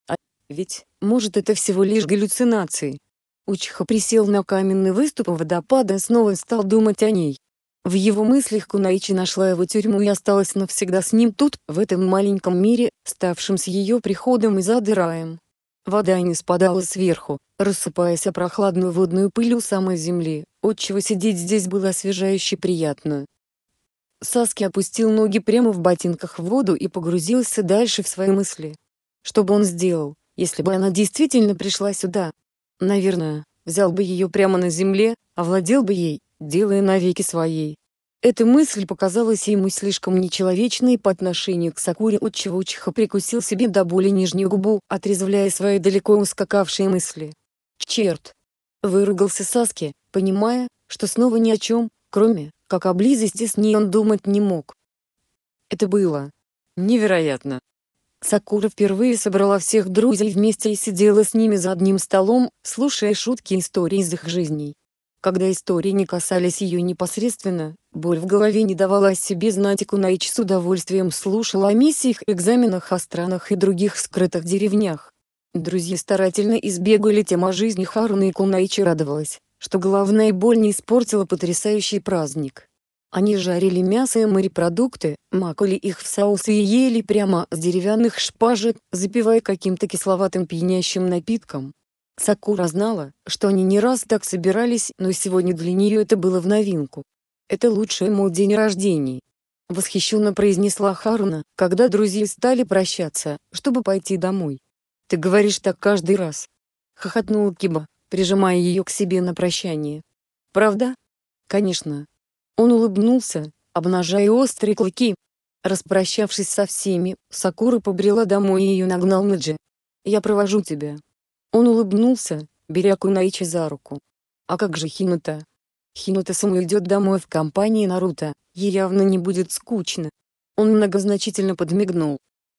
А ведь, может это всего лишь галлюцинации. Учиха присел на каменный выступ водопада и снова стал думать о ней. В его мыслях Кунаичи нашла его тюрьму и осталась навсегда с ним тут, в этом маленьком мире, ставшем с ее приходом ада раем. Вода не спадала сверху, рассыпаясь о прохладную водную пыль у самой земли, отчего сидеть здесь было освежающе приятно. Саски опустил ноги прямо в ботинках в воду и погрузился дальше в свои мысли. Что бы он сделал, если бы она действительно пришла сюда? Наверное, взял бы ее прямо на земле, овладел бы ей, делая навеки своей. Эта мысль показалась ему слишком нечеловечной по отношению к Сакуре отчего Учиха прикусил себе до боли нижнюю губу, отрезвляя свои далеко ускакавшие мысли. «Черт!» — выругался Саски, понимая, что снова ни о чем, кроме, как о близости с ней он думать не мог. Это было невероятно. Сакура впервые собрала всех друзей вместе и сидела с ними за одним столом, слушая шутки и истории из их жизней. Когда истории не касались ее непосредственно, боль в голове не давала о себе знать и Кунаич с удовольствием слушала о миссиях, экзаменах о странах и других скрытых деревнях. Друзья старательно избегали тем о жизни Харуны и Кунаичи радовалась, что головная боль не испортила потрясающий праздник. Они жарили мясо и морепродукты, макали их в соусы и ели прямо с деревянных шпажек, запивая каким-то кисловатым пьянящим напитком. Сакура знала, что они не раз так собирались, но сегодня для нее это было в новинку. Это лучший мой день рождения. Восхищенно произнесла Харуна, когда друзья стали прощаться, чтобы пойти домой. «Ты говоришь так каждый раз», — хохотнул Киба, прижимая ее к себе на прощание. «Правда?» «Конечно». Он улыбнулся, обнажая острые клыки. Распрощавшись со всеми, Сакура побрела домой и ее нагнал Наджи. «Я провожу тебя», он улыбнулся, беря Кунаичи за руку. А как же? Хинута сам идет домой в компании Наруто, ей явно не будет скучно. Он многозначительно подмигнул.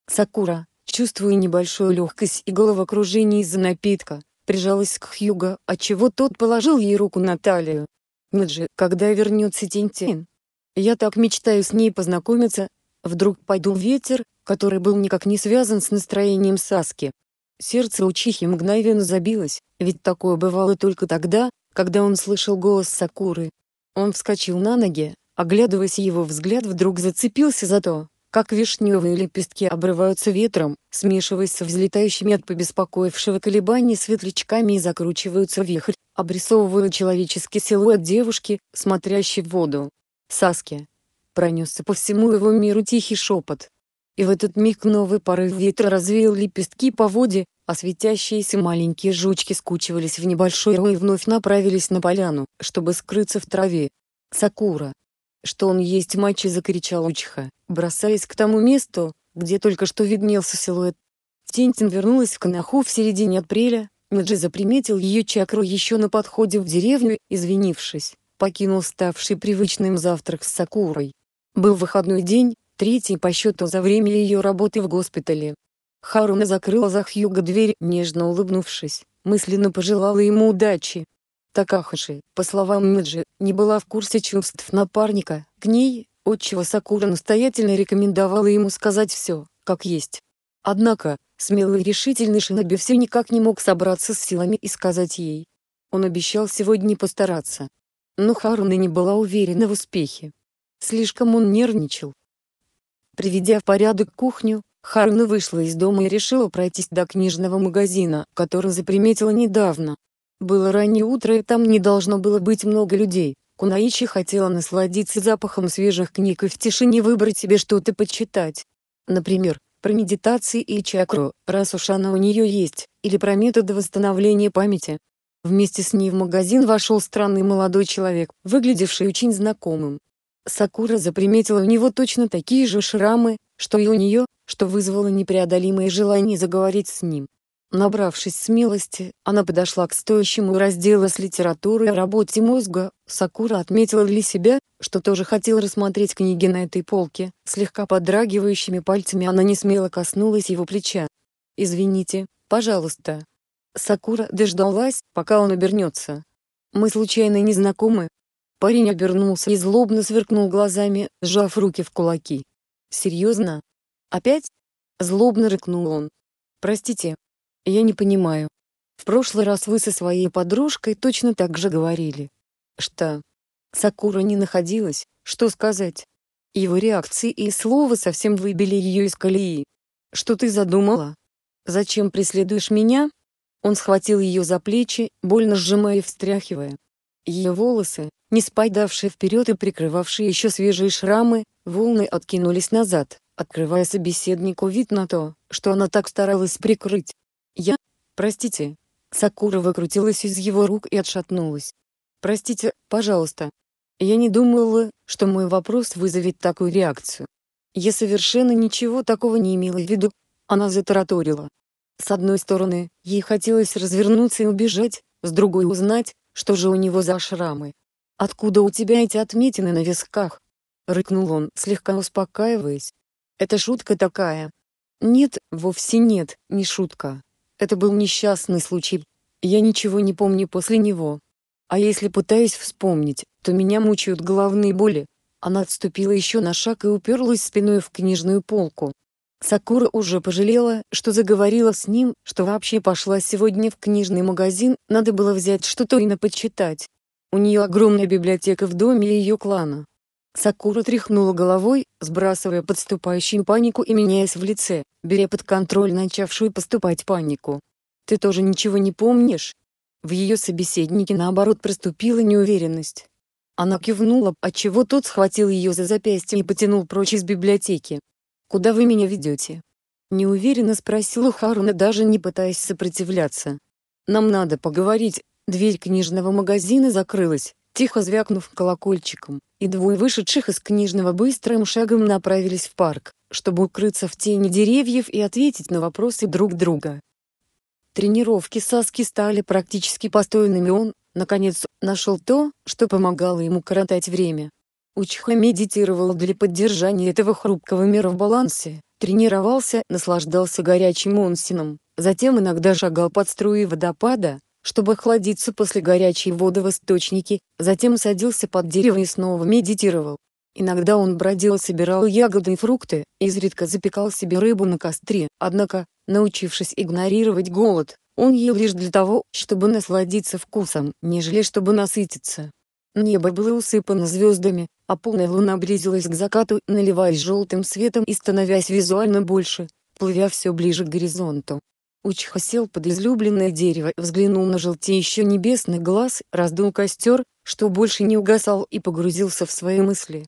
Сакура, чувствуя небольшую легкость и головокружение из-за напитка, прижалась к Хьюго, отчего тот положил ей руку на талию. Наджи, когда вернется Тинтин? Я так мечтаю с ней познакомиться. Вдруг пойду ветер, который был никак не связан с настроением Саски. Сердце у Чихи мгновенно забилось, ведь такое бывало только тогда, когда он слышал голос Сакуры. Он вскочил на ноги, оглядываясь его взгляд вдруг зацепился за то, как вишневые лепестки обрываются ветром, смешиваясь со взлетающими от побеспокоившего колебаний светлячками и закручиваются вихрь, обрисовывая человеческий силуэт девушки, смотрящей в воду. Саски. Пронесся по всему его миру тихий шепот, и в этот миг новый порыв ветра развеял лепестки по воде, а светящиеся маленькие жучки скучивались в небольшой рой и вновь направились на поляну, чтобы скрыться в траве. Сакура. Что он есть мачи закричал Учиха, бросаясь к тому месту, где только что виднелся силуэт. Тентин вернулась в Канаху в середине апреля, Наджи заприметил ее чакру еще на подходе в деревню, извинившись, покинул ставший привычным завтрак с Сакурой. Был выходной день, третий по счету за время ее работы в госпитале. Харуна закрыла за Хьюго дверь, нежно улыбнувшись, мысленно пожелала ему удачи. Такахаши, по словам Миджи, не была в курсе чувств напарника, к ней, отчего Сакура настоятельно рекомендовала ему сказать все, как есть. Однако, смелый и решительный Шиноби все никак не мог собраться с силами и сказать ей. Он обещал сегодня постараться. Но Харуна не была уверена в успехе. Слишком он нервничал, Приведя в порядок кухню, Харуна вышла из дома и решила пройтись до книжного магазина, который заприметила недавно. Было раннее утро и там не должно было быть много людей, Кунаичи хотела насладиться запахом свежих книг и в тишине выбрать себе что-то почитать. Например, про медитации и чакру, раз уж она у нее есть, или про методы восстановления памяти. Вместе с ней в магазин вошел странный молодой человек, выглядевший очень знакомым. Сакура заприметила у него точно такие же шрамы, что и у нее, что вызвало непреодолимое желание заговорить с ним. Набравшись смелости, она подошла к стоящему разделу с литературой о работе мозга. Сакура отметила для себя, что тоже хотела рассмотреть книги на этой полке. Слегка подрагивающими пальцами она не смело коснулась его плеча. «Извините, пожалуйста». Сакура дождалась, пока он обернется. «Мы случайно не знакомы?» Парень обернулся и злобно сверкнул глазами, сжав руки в кулаки. «Серьезно? Опять?» Злобно рыкнул он. «Простите, я не понимаю. В прошлый раз вы со своей подружкой точно так же говорили. Что? Сакура не находилась, что сказать. Его реакции и слова совсем выбили ее из колеи. Что ты задумала? Зачем преследуешь меня? Он схватил ее за плечи, больно сжимая и встряхивая. Ее волосы, не спадавшие вперед и прикрывавшие еще свежие шрамы, волны откинулись назад, открывая собеседнику вид на то, что она так старалась прикрыть. Я... Простите. Сакура выкрутилась из его рук и отшатнулась. Простите, пожалуйста. Я не думала, что мой вопрос вызовет такую реакцию. Я совершенно ничего такого не имела в виду. Она затараторила. С одной стороны, ей хотелось развернуться и убежать, с другой узнать, что же у него за шрамы. «Откуда у тебя эти отметины на висках?» — рыкнул он, слегка успокаиваясь. «Это шутка такая». «Нет, вовсе нет, не шутка. Это был несчастный случай. Я ничего не помню после него. А если пытаюсь вспомнить, то меня мучают головные боли. Она отступила еще на шаг и уперлась спиной в книжную полку. Сакура уже пожалела, что заговорила с ним, что вообще пошла сегодня в книжный магазин, надо было взять что-то и почитать. У нее огромная библиотека в доме ее клана. Сакура тряхнула головой, сбрасывая подступающую панику и меняясь в лице, беря под контроль начавшую поступать панику. «Ты тоже ничего не помнишь?» В ее собеседнике наоборот проступила неуверенность. Она кивнула, отчего тот схватил ее за запястье и потянул прочь из библиотеки. «Куда вы меня ведете?» Неуверенно спросила Харуна, даже не пытаясь сопротивляться. «Нам надо поговорить». Дверь книжного магазина закрылась, тихо звякнув колокольчиком, и двое вышедших из книжного быстрым шагом направились в парк, чтобы укрыться в тени деревьев и ответить на вопросы друг друга. Тренировки Саски стали практически постойными он, наконец, нашел то, что помогало ему коротать время. Учха медитировал для поддержания этого хрупкого мира в балансе, тренировался, наслаждался горячим онсином, затем иногда шагал под струи водопада, чтобы охладиться после горячей воды в источнике, затем садился под дерево и снова медитировал. Иногда он бродил собирал ягоды и фрукты, изредка запекал себе рыбу на костре, однако, научившись игнорировать голод, он ел лишь для того, чтобы насладиться вкусом, нежели чтобы насытиться. Небо было усыпано звездами, а полная луна близилась к закату, наливаясь желтым светом и становясь визуально больше, плывя все ближе к горизонту. Учха сел под излюбленное дерево, взглянул на желтеющий небесный глаз, раздул костер, что больше не угасал и погрузился в свои мысли.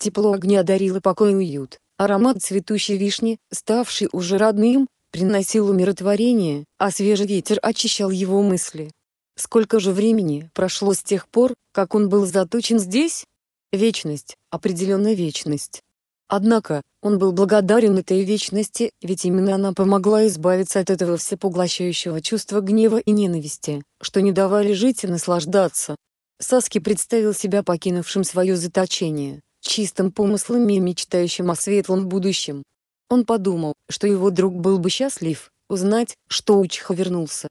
Тепло огня дарило покой и уют, аромат цветущей вишни, ставший уже родным, приносил умиротворение, а свежий ветер очищал его мысли. Сколько же времени прошло с тех пор, как он был заточен здесь? Вечность, определенная вечность. Однако, он был благодарен этой вечности, ведь именно она помогла избавиться от этого всепоглощающего чувства гнева и ненависти, что не давали жить и наслаждаться. Саски представил себя покинувшим свое заточение, чистым помыслами и мечтающим о светлом будущем. Он подумал, что его друг был бы счастлив, узнать, что Учха вернулся.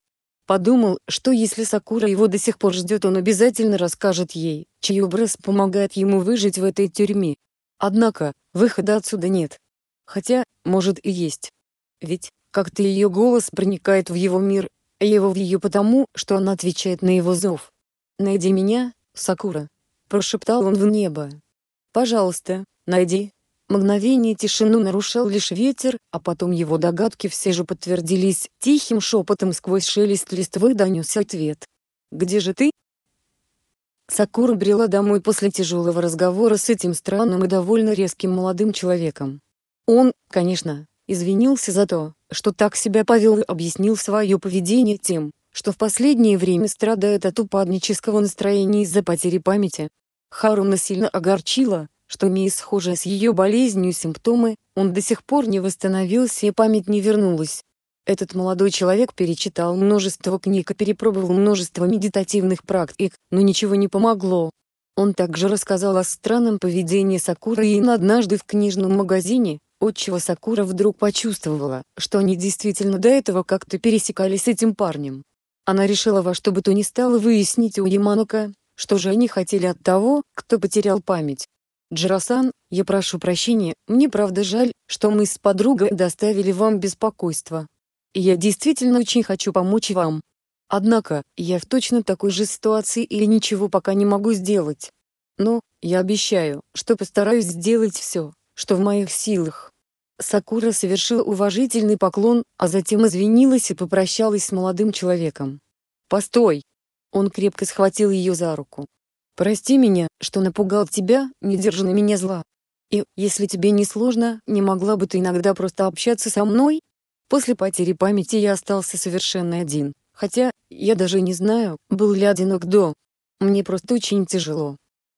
Подумал, что если Сакура его до сих пор ждет он обязательно расскажет ей, чей образ помогает ему выжить в этой тюрьме, Однако, выхода отсюда нет. Хотя, может и есть. Ведь, как-то ее голос проникает в его мир, а его в ее потому, что она отвечает на его зов. «Найди меня, Сакура», — прошептал он в небо. «Пожалуйста, найди». Мгновение тишину нарушал лишь ветер, а потом его догадки все же подтвердились. Тихим шепотом сквозь шелест листвы донесся ответ. «Где же ты?» Сакура брела домой после тяжелого разговора с этим странным и довольно резким молодым человеком. Он, конечно, извинился за то, что так себя повел и объяснил свое поведение тем, что в последнее время страдает от упаднического настроения из-за потери памяти. Харуна сильно огорчила, что имея схожие с ее болезнью симптомы, он до сих пор не восстановился и память не вернулась. Этот молодой человек перечитал множество книг и перепробовал множество медитативных практик, но ничего не помогло. Он также рассказал о странном поведении Сакуры и однажды в книжном магазине, отчего Сакура вдруг почувствовала, что они действительно до этого как-то пересекались с этим парнем. Она решила во что бы то ни стало выяснить у Яманока, что же они хотели от того, кто потерял память. Джирасан, я прошу прощения, мне правда жаль, что мы с подругой доставили вам беспокойство. И я действительно очень хочу помочь вам. Однако, я в точно такой же ситуации или ничего пока не могу сделать. Но, я обещаю, что постараюсь сделать все, что в моих силах. Сакура совершила уважительный поклон, а затем извинилась и попрощалась с молодым человеком. «Постой!» Он крепко схватил ее за руку. «Прости меня, что напугал тебя, не держи на меня зла. И, если тебе не сложно, не могла бы ты иногда просто общаться со мной?» После потери памяти я остался совершенно один, хотя, я даже не знаю, был ли одинок до. Мне просто очень тяжело.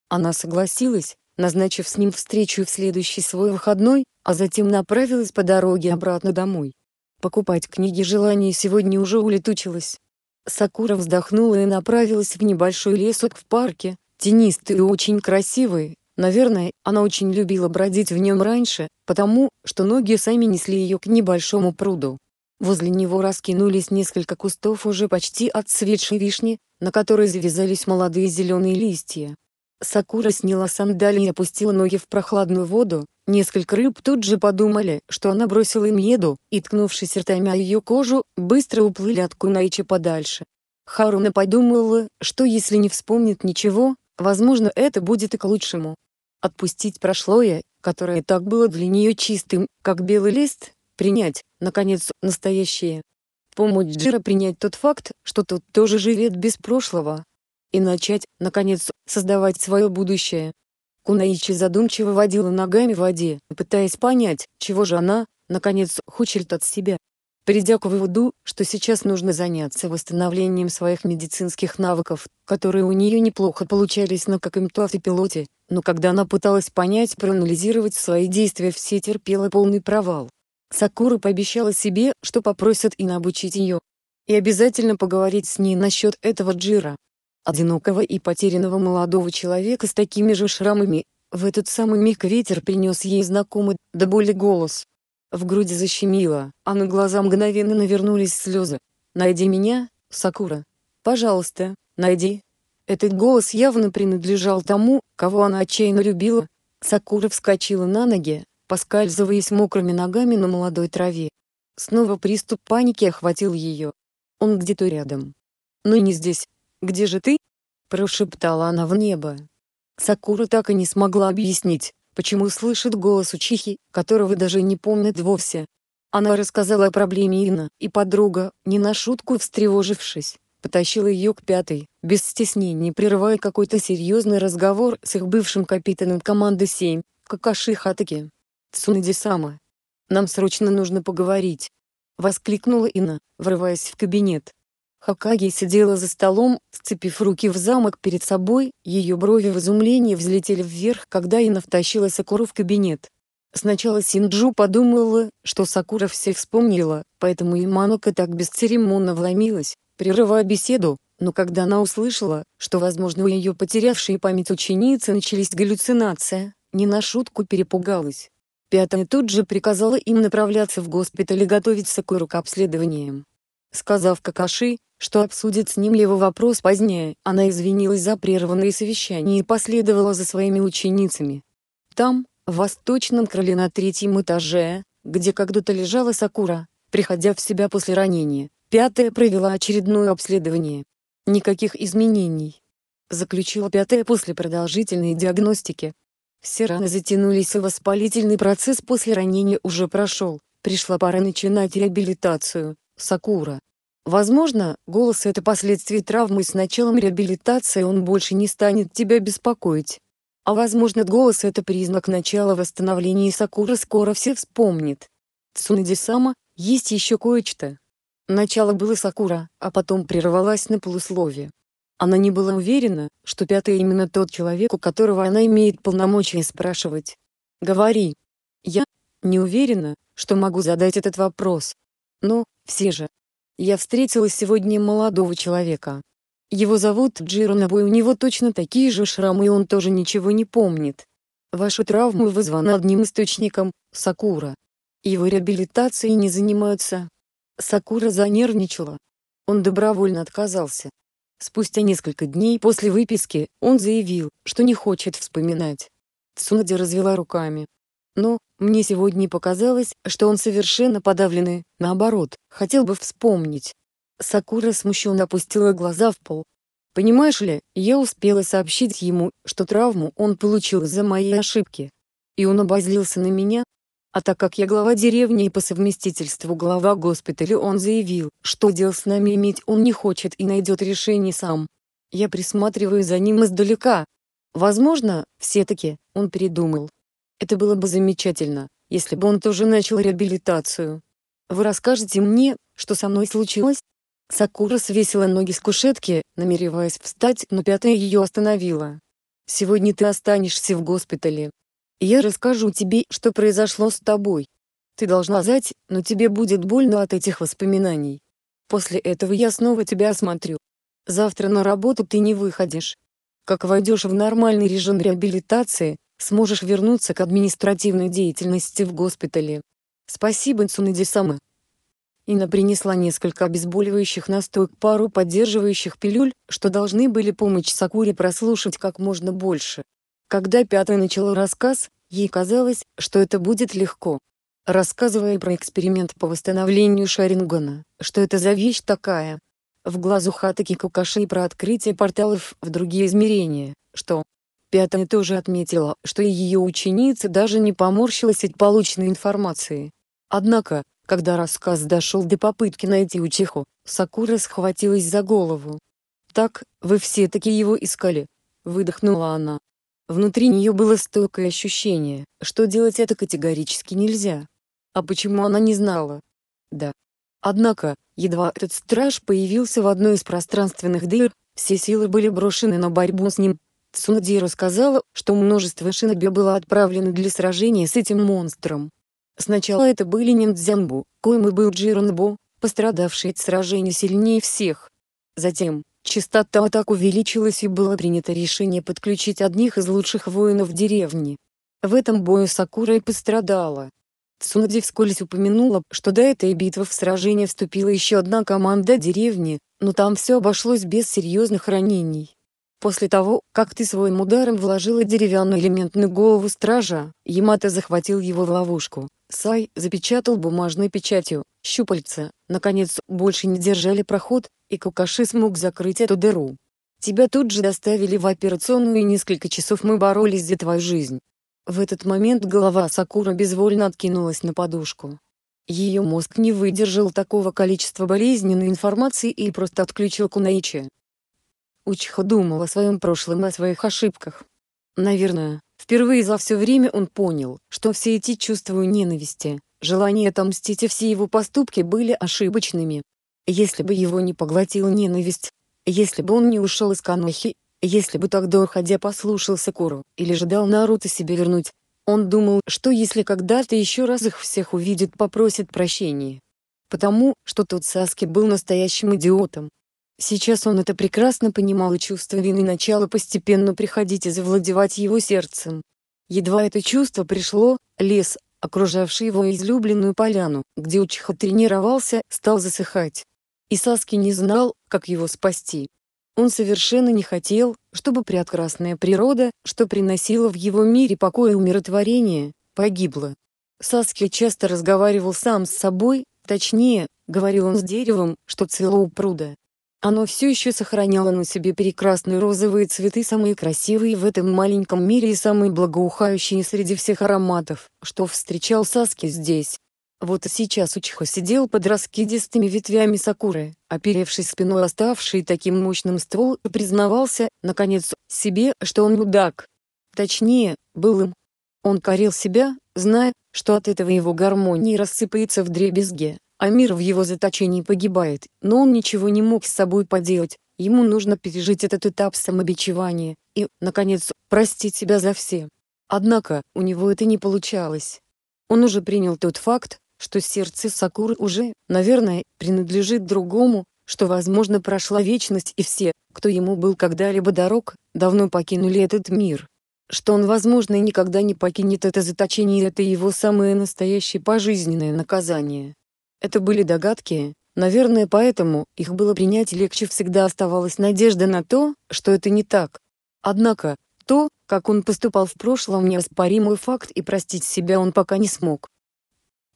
Она согласилась, назначив с ним встречу в следующий свой выходной, а затем направилась по дороге обратно домой. Покупать книги желание сегодня уже улетучилось. Сакура вздохнула и направилась в небольшой лесок в парке, тенистый и очень красивый, Наверное, она очень любила бродить в нем раньше, потому, что ноги сами несли ее к небольшому пруду. Возле него раскинулись несколько кустов уже почти отцветшей вишни, на которой завязались молодые зеленые листья. Сакура сняла сандалии и опустила ноги в прохладную воду, несколько рыб тут же подумали, что она бросила им еду, и ткнувшись ртами о ее кожу, быстро уплыли от Кунаичи подальше. Харуна подумала, что если не вспомнит ничего, Возможно, это будет и к лучшему. Отпустить прошлое, которое так было для нее чистым, как белый лист, принять, наконец, настоящее. Помочь Джира принять тот факт, что тот тоже живет без прошлого. И начать, наконец, создавать свое будущее. Кунаичи задумчиво водила ногами в воде, пытаясь понять, чего же она, наконец, хочет от себя придя к выводу, что сейчас нужно заняться восстановлением своих медицинских навыков, которые у нее неплохо получались на каком-то автопилоте, но когда она пыталась понять, проанализировать свои действия, все терпела полный провал. Сакура пообещала себе, что попросит Ина обучить ее. И обязательно поговорить с ней насчет этого Джира. Одинокого и потерянного молодого человека с такими же шрамами. В этот самый миг ветер принес ей знакомый, до боли голос. В груди защемило, а на глаза мгновенно навернулись слезы. «Найди меня, Сакура. Пожалуйста, найди». Этот голос явно принадлежал тому, кого она отчаянно любила. Сакура вскочила на ноги, поскальзываясь мокрыми ногами на молодой траве. Снова приступ паники охватил ее. Он где-то рядом. Но не здесь. «Где же ты?» – прошептала она в небо. Сакура так и не смогла объяснить, почему слышит голос Учихи, которого даже не помнит вовсе. Она рассказала о проблеме Инна, и подруга, не на шутку встревожившись, потащила ее к пятой, без стеснений прерывая какой-то серьезный разговор с их бывшим капитаном команды 7, Какаши Хатаки. «Цунади-сама. Нам срочно нужно поговорить», — воскликнула Инна, врываясь в кабинет. Хакаги сидела за столом, сцепив руки в замок перед собой, ее брови в изумлении взлетели вверх, когда Ина втащила Сакуру в кабинет. Сначала Синджу подумала, что Сакура всех вспомнила, поэтому и Манука так бесцеремонно вломилась, прерывая беседу, но когда она услышала, что возможно у ее потерявшей память ученицы начались галлюцинации, не на шутку перепугалась. Пятая тут же приказала им направляться в госпиталь и готовить Сакуру к обследованиям. Сказав Какаши, что обсудит с ним его вопрос позднее, она извинилась за прерванное совещание и последовала за своими ученицами. Там, в восточном крыле на третьем этаже, где когда-то лежала Сакура, приходя в себя после ранения, пятая провела очередное обследование. Никаких изменений. Заключила пятая после продолжительной диагностики. Все раны затянулись и воспалительный процесс после ранения уже прошел. Пришла пора начинать реабилитацию. Сакура. Возможно, голос — это последствие травмы с началом реабилитации он больше не станет тебя беспокоить. А возможно голос — это признак начала восстановления и Сакура скоро все вспомнит. Цунади-сама, есть еще кое-что. Начало было Сакура, а потом прервалась на полусловие. Она не была уверена, что пятый именно тот человек, у которого она имеет полномочия спрашивать. «Говори». Я не уверена, что могу задать этот вопрос. Но, все же. Я встретила сегодня молодого человека. Его зовут Джиро Набой, у него точно такие же шрамы и он тоже ничего не помнит. Ваша травма вызвана одним источником, Сакура. Его реабилитацией не занимаются. Сакура занервничала. Он добровольно отказался. Спустя несколько дней после выписки, он заявил, что не хочет вспоминать. Цунади развела руками. Но, мне сегодня показалось, что он совершенно подавленный, наоборот, хотел бы вспомнить. Сакура смущенно опустила глаза в пол. Понимаешь ли, я успела сообщить ему, что травму он получил из-за моей ошибки. И он обозлился на меня, а так как я глава деревни и по совместительству глава госпиталя он заявил, что дел с нами иметь он не хочет и найдет решение сам. Я присматриваю за ним издалека. Возможно, все-таки, он передумал. Это было бы замечательно, если бы он тоже начал реабилитацию. Вы расскажете мне, что со мной случилось? Сакура свесила ноги с кушетки, намереваясь встать, но пятая ее остановила. Сегодня ты останешься в госпитале, я расскажу тебе, что произошло с тобой. Ты должна знать, но тебе будет больно от этих воспоминаний. После этого я снова тебя осмотрю. Завтра на работу ты не выходишь. Как войдешь в нормальный режим реабилитации, сможешь вернуться к административной деятельности в госпитале. Спасибо, Цунади-сама. Ина принесла несколько обезболивающих настоек, пару поддерживающих пилюль, что должны были помочь Сакуре прослушать как можно больше. Когда пятая начала рассказ, ей казалось, что это будет легко. Рассказывая про эксперимент по восстановлению Шарингана, что это за вещь такая. В глазу Хатаки Кукаши про открытие порталов в другие измерения, что Пятая тоже отметила, что и ее ученица даже не поморщилась от полученной информации. Однако, когда рассказ дошел до попытки найти Учиху, Сакура схватилась за голову. «Так, вы все-таки его искали?» — выдохнула она. Внутри нее было стойкое ощущение, что делать это категорически нельзя. А почему она не знала? Да. Однако, едва этот страж появился в одной из пространственных дыр, все силы были брошены на борьбу с ним. Цунади рассказала, что множество шиноби было отправлено для сражения с этим монстром. Сначала это были ниндзямбу, коим и был Джиронбо, пострадавший от сражения сильнее всех. Затем, Частота атак увеличилась и было принято решение подключить одних из лучших воинов деревни. В этом бою Сакура и пострадала. Цунади вскользь упомянула, что до этой битвы в сражение вступила еще одна команда деревни, но там все обошлось без серьезных ранений. После того, как ты своим ударом вложила деревянный элемент на голову стража, Ямато захватил его в ловушку. Сай запечатал бумажной печатью, щупальца, наконец, больше не держали проход, и Кукаши смог закрыть эту дыру. Тебя тут же доставили в операционную и несколько часов мы боролись за твою жизнь. В этот момент голова Сакура безвольно откинулась на подушку. Ее мозг не выдержал такого количества болезненной информации и просто отключил Кунаичи. Учиха думал о своем прошлом и о своих ошибках. Наверное, впервые за все время он понял, что все эти чувства ненависти, желание отомстить и все его поступки были ошибочными. Если бы его не поглотила ненависть, если бы он не ушел из Канохи, если бы тогда уходя послушался Куру, или же дал Наруто себе вернуть, он думал, что если когда-то еще раз их всех увидит попросит прощения. Потому, что тот Саски был настоящим идиотом. Сейчас он это прекрасно понимал и чувство вины начало постепенно приходить и завладевать его сердцем. Едва это чувство пришло, лес, окружавший его излюбленную поляну, где Учиха тренировался, стал засыхать. И Саски не знал, как его спасти. Он совершенно не хотел, чтобы прекрасная природа, что приносила в его мире покой и умиротворение, погибла. Саски часто разговаривал сам с собой, точнее, говорил он с деревом, что цело у пруда. Оно все еще сохраняло на себе прекрасные розовые цветы, самые красивые в этом маленьком мире и самые благоухающие среди всех ароматов, что встречал Саски здесь. Вот и сейчас Учиха сидел под раскидистыми ветвями сакуры, оперевшись спиной оставший таким мощным ствол и признавался, наконец, себе, что он мудак. Точнее, был им. Он корил себя, зная, что от этого его гармония рассыпается в дребезге, а мир в его заточении погибает, но он ничего не мог с собой поделать, ему нужно пережить этот этап самобичевания, и, наконец, простить себя за все. Однако, у него это не получалось. Он уже принял тот факт, что сердце Сакуры уже, наверное, принадлежит другому, что, возможно, прошла вечность и все, кто ему был когда-либо дорог, давно покинули этот мир. Что он, возможно, никогда не покинет это заточение и это его самое настоящее пожизненное наказание. Это были догадки, наверное, поэтому их было принять легче всегда оставалась надежда на то, что это не так. Однако, то, как он поступал в прошлом неоспоримый факт и простить себя он пока не смог.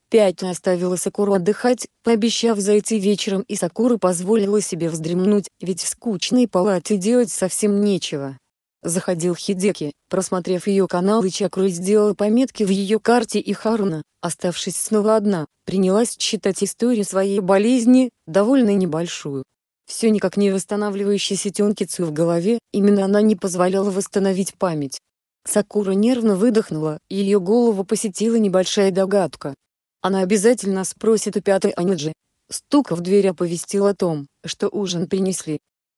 Пять оставила Сакуру отдыхать, пообещав зайти вечером и Сакура позволила себе вздремнуть, ведь в скучной палате делать совсем нечего. Заходил Хидеки, просмотрев ее канал и чакру сделала пометки в ее карте и Харуна, оставшись снова одна, принялась читать историю своей болезни, довольно небольшую. Все никак не восстанавливающейся Тёнкицу в голове, именно она не позволяла восстановить память. Сакура нервно выдохнула, ее голову посетила небольшая догадка. Она обязательно спросит у пятой Аниджи. Стук в дверь оповестил о том, что ужин принесли.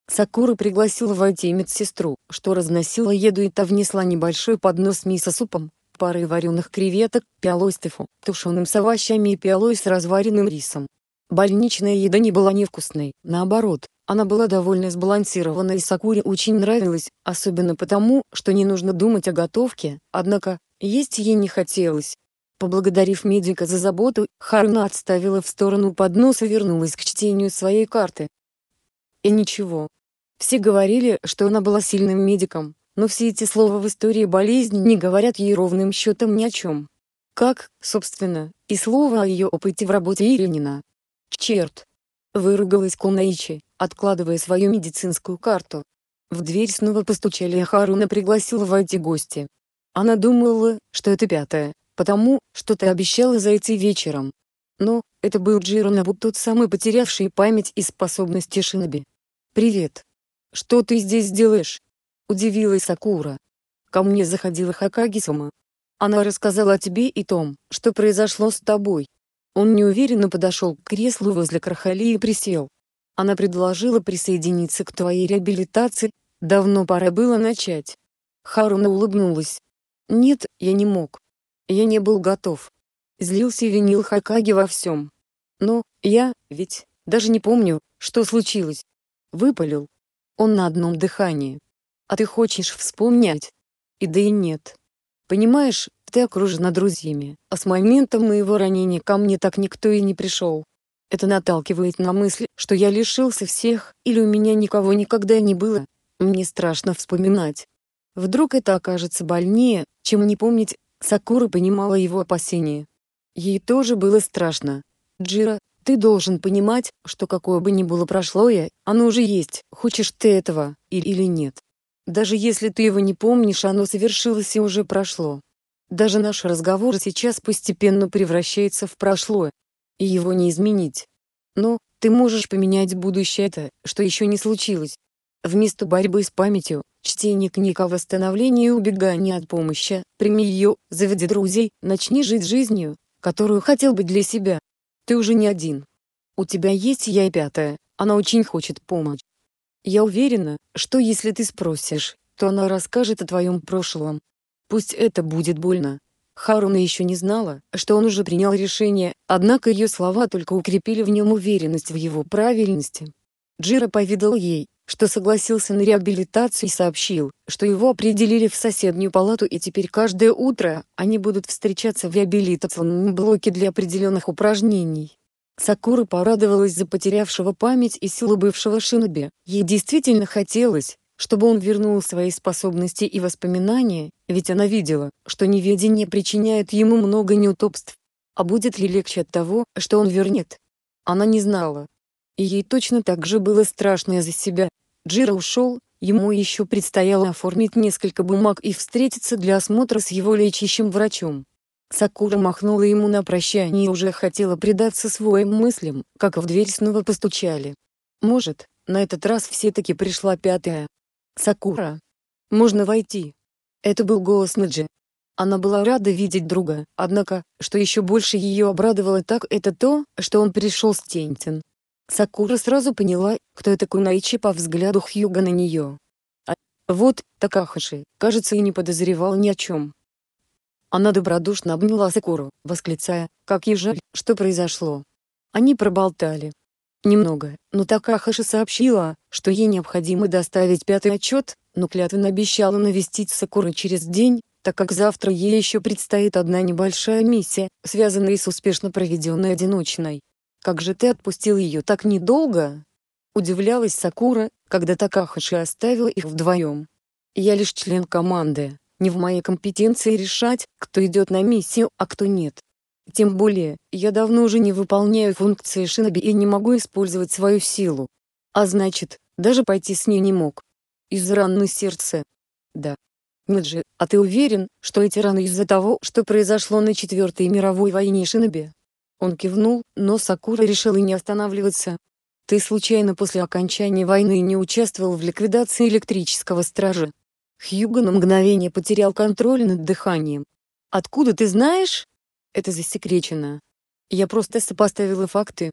Сакура пригласила войти медсестру, что разносила еду и та внесла небольшой поднос с мисо-супом, парой вареных креветок, пиалой с тефу, тушеным с овощами и пиалой с разваренным рисом. Больничная еда не была невкусной, наоборот, она была довольно сбалансированной и Сакуре очень нравилась, особенно потому, что не нужно думать о готовке, однако, есть ей не хотелось, Поблагодарив медика за заботу, Харуна отставила в сторону поднос и вернулась к чтению своей карты. И ничего. Все говорили, что она была сильным медиком, но все эти слова в истории болезни не говорят ей ровным счетом ни о чем. Как, собственно, и слово о ее опыте в работе Иринина. Черт! Выругалась Кунаичи, откладывая свою медицинскую карту. В дверь снова постучали и Харуна пригласила войти гости. Она думала, что это пятая, потому, что ты обещала зайти вечером. Но, это был Джиронабу тот самый потерявший память и способности шиноби. «Привет. Что ты здесь делаешь?» – удивилась Сакура. Ко мне заходила Хакаги-сама. Она рассказала тебе и том, что произошло с тобой. Он неуверенно подошел к креслу возле Крахали и присел. Она предложила присоединиться к твоей реабилитации, давно пора было начать. Харуна улыбнулась. Нет, я не мог. Я не был готов. Злился и винил Хакаги во всем. Но, я, ведь, даже не помню, что случилось. Выпалил. Он на одном дыхании. А ты хочешь вспомнять? И да и нет. Понимаешь, ты окружена друзьями, а с момента моего ранения ко мне так никто и не пришел. Это наталкивает на мысль, что я лишился всех, или у меня никого никогда не было. Мне страшно вспоминать. Вдруг это окажется больнее, чем не помнить Сакура понимала его опасения. Ей тоже было страшно. «Джира, ты должен понимать, что какое бы ни было прошлое, оно уже есть, хочешь ты этого, или, нет. Даже если ты его не помнишь, оно совершилось и уже прошло. Даже наш разговор сейчас постепенно превращается в прошлое. И его не изменить. Но, ты можешь поменять будущее это, что еще не случилось. Вместо борьбы с памятью, чтение книг о восстановлении и убегании от помощи, прими ее, заведи друзей, начни жить жизнью, которую хотел бы для себя. Ты уже не один. У тебя есть я и пятая, она очень хочет помочь. Я уверена, что если ты спросишь, то она расскажет о твоем прошлом. Пусть это будет больно. Харуна еще не знала, что он уже принял решение, однако ее слова только укрепили в нем уверенность в его правильности. Джира поведал ей, что согласился на реабилитацию и сообщил, что его определили в соседнюю палату и теперь каждое утро они будут встречаться в реабилитационном блоке для определенных упражнений. Сакура порадовалась за потерявшего память и силу бывшего шиноби. Ей действительно хотелось, чтобы он вернул свои способности и воспоминания, ведь она видела, что неведение причиняет ему много неудобств. А будет ли легче от того, что он вернет? Она не знала, и ей точно так же было страшно из-за себя. Джира ушел, ему еще предстояло оформить несколько бумаг и встретиться для осмотра с его лечащим врачом. Сакура махнула ему на прощание и уже хотела предаться своим мыслям, как в дверь снова постучали. Может, на этот раз все-таки пришла пятая. Сакура. Можно войти. Это был голос Наджи. Она была рада видеть друга, однако, что еще больше ее обрадовало так это то, что он пришел с Тентин. Сакура сразу поняла, кто это Кунаичи по взгляду Хьюга на нее. А вот, Такахаши, кажется и не подозревал ни о чем. Она добродушно обняла Сакуру, восклицая, как ей жаль, что произошло. Они проболтали. Немного, но Такахаши сообщила, что ей необходимо доставить пятый отчет, но клятвенно обещала навестить Сакуру через день, так как завтра ей еще предстоит одна небольшая миссия, связанная с успешно проведенной одиночной. «Как же ты отпустил ее так недолго?» Удивлялась Сакура, когда Такахаши оставил их вдвоем. «Я лишь член команды, не в моей компетенции решать, кто идет на миссию, а кто нет. Тем более, я давно уже не выполняю функции шиноби и не могу использовать свою силу. А значит, даже пойти с ней не мог. Из раны сердца. Да, Ниджи, а ты уверен, что эти раны из-за того, что произошло на Четвертой мировой войне Шиноби? Он кивнул, но Сакура решил и не останавливаться. Ты случайно после окончания войны не участвовал в ликвидации электрического стража? Хьюго на мгновение потерял контроль над дыханием. Откуда ты знаешь? Это засекречено. Я просто сопоставила факты.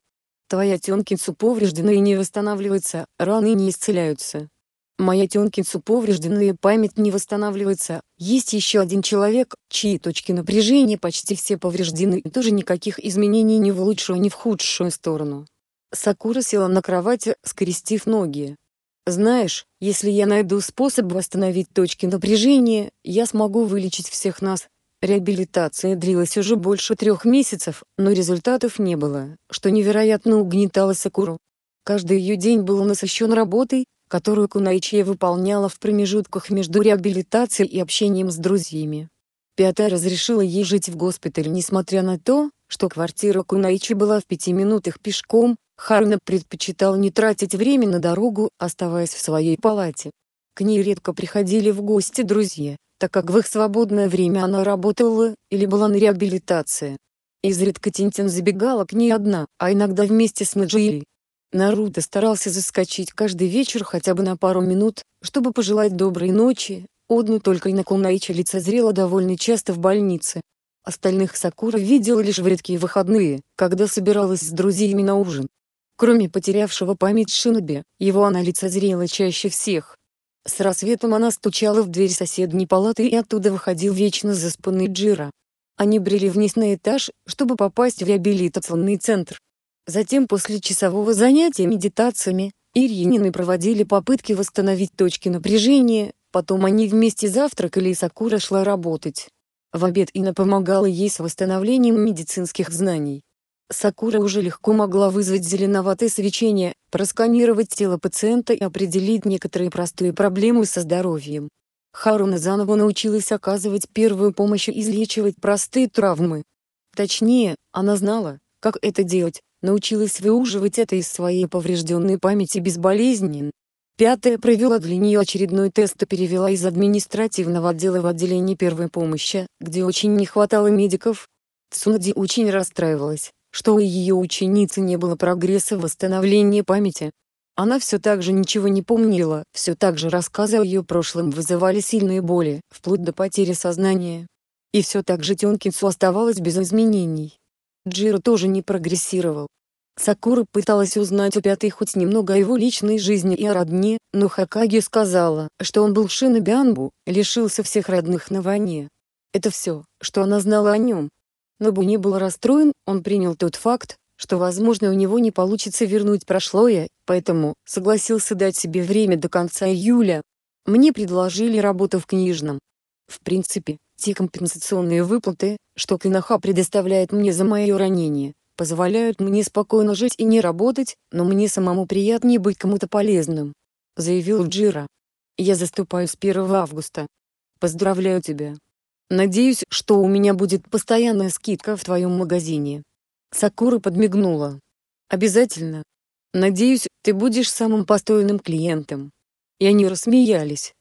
Твоя Тёнкинсу повреждена и не восстанавливается, раны не исцеляются. Моя тёнкинцу поврежденная память не восстанавливается. Есть еще один человек, чьи точки напряжения почти все повреждены и тоже никаких изменений ни в лучшую, ни в худшую сторону. Сакура села на кровати, скрестив ноги. Знаешь, если я найду способ восстановить точки напряжения, я смогу вылечить всех нас. Реабилитация длилась уже больше трех месяцев, но результатов не было, что невероятно угнетало Сакуру. Каждый ее день был насыщен работой, которую Кунайчия выполняла в промежутках между реабилитацией и общением с друзьями. Пятая разрешила ей жить в госпитале несмотря на то, что квартира Кунайчи была в пяти минутах пешком, Харуна предпочитал не тратить время на дорогу, оставаясь в своей палате. К ней редко приходили в гости друзья, так как в их свободное время она работала или была на реабилитации. Изредка Тинтин забегала к ней одна, а иногда вместе с Наджией. Наруто старался заскочить каждый вечер хотя бы на пару минут, чтобы пожелать доброй ночи, одну только Инакунаичи лицезрела довольно часто в больнице. Остальных Сакура видела лишь в редкие выходные, когда собиралась с друзьями на ужин. Кроме потерявшего память Шиноби, его она лицезрела чаще всех. С рассветом она стучала в дверь соседней палаты и оттуда выходил вечно заспанный Джира. Они брели вниз на этаж, чтобы попасть в реабилитационный центр. Затем после часового занятия медитациями, Ирьянины проводили попытки восстановить точки напряжения, потом они вместе завтракали и Сакура шла работать. В обед Ина помогала ей с восстановлением медицинских знаний. Сакура уже легко могла вызвать зеленоватое свечение, просканировать тело пациента и определить некоторые простые проблемы со здоровьем. Харуна заново научилась оказывать первую помощь и излечивать простые травмы. Точнее, она знала, как это делать, научилась выуживать это из своей поврежденной памяти безболезненно. Пятая провела для нее очередной тест и перевела из административного отдела в отделение первой помощи, где очень не хватало медиков. Цунади очень расстраивалась, что у ее ученицы не было прогресса в восстановлении памяти. Она все так же ничего не помнила, все так же рассказы о ее прошлом вызывали сильные боли, вплоть до потери сознания. И все так же Тёнкинсу оставалось без изменений. Джиро тоже не прогрессировал. Сакура пыталась узнать у пятой хоть немного о его личной жизни и о родне, но Хакаги сказала, что он был шинобианбу, лишился всех родных на войне. Это все, что она знала о нем. Нобу не был расстроен, он принял тот факт, что возможно у него не получится вернуть прошлое, поэтому согласился дать себе время до конца июля. Мне предложили работу в книжном. В принципе, те компенсационные выплаты, что Кинаха предоставляет мне за мое ранение, позволяют мне спокойно жить и не работать, но мне самому приятнее быть кому-то полезным», — заявил Джира. «Я заступаю с 1 августа. Поздравляю тебя. Надеюсь, что у меня будет постоянная скидка в твоем магазине». Сакура подмигнула. «Обязательно. Надеюсь, ты будешь самым постойным клиентом». И они рассмеялись.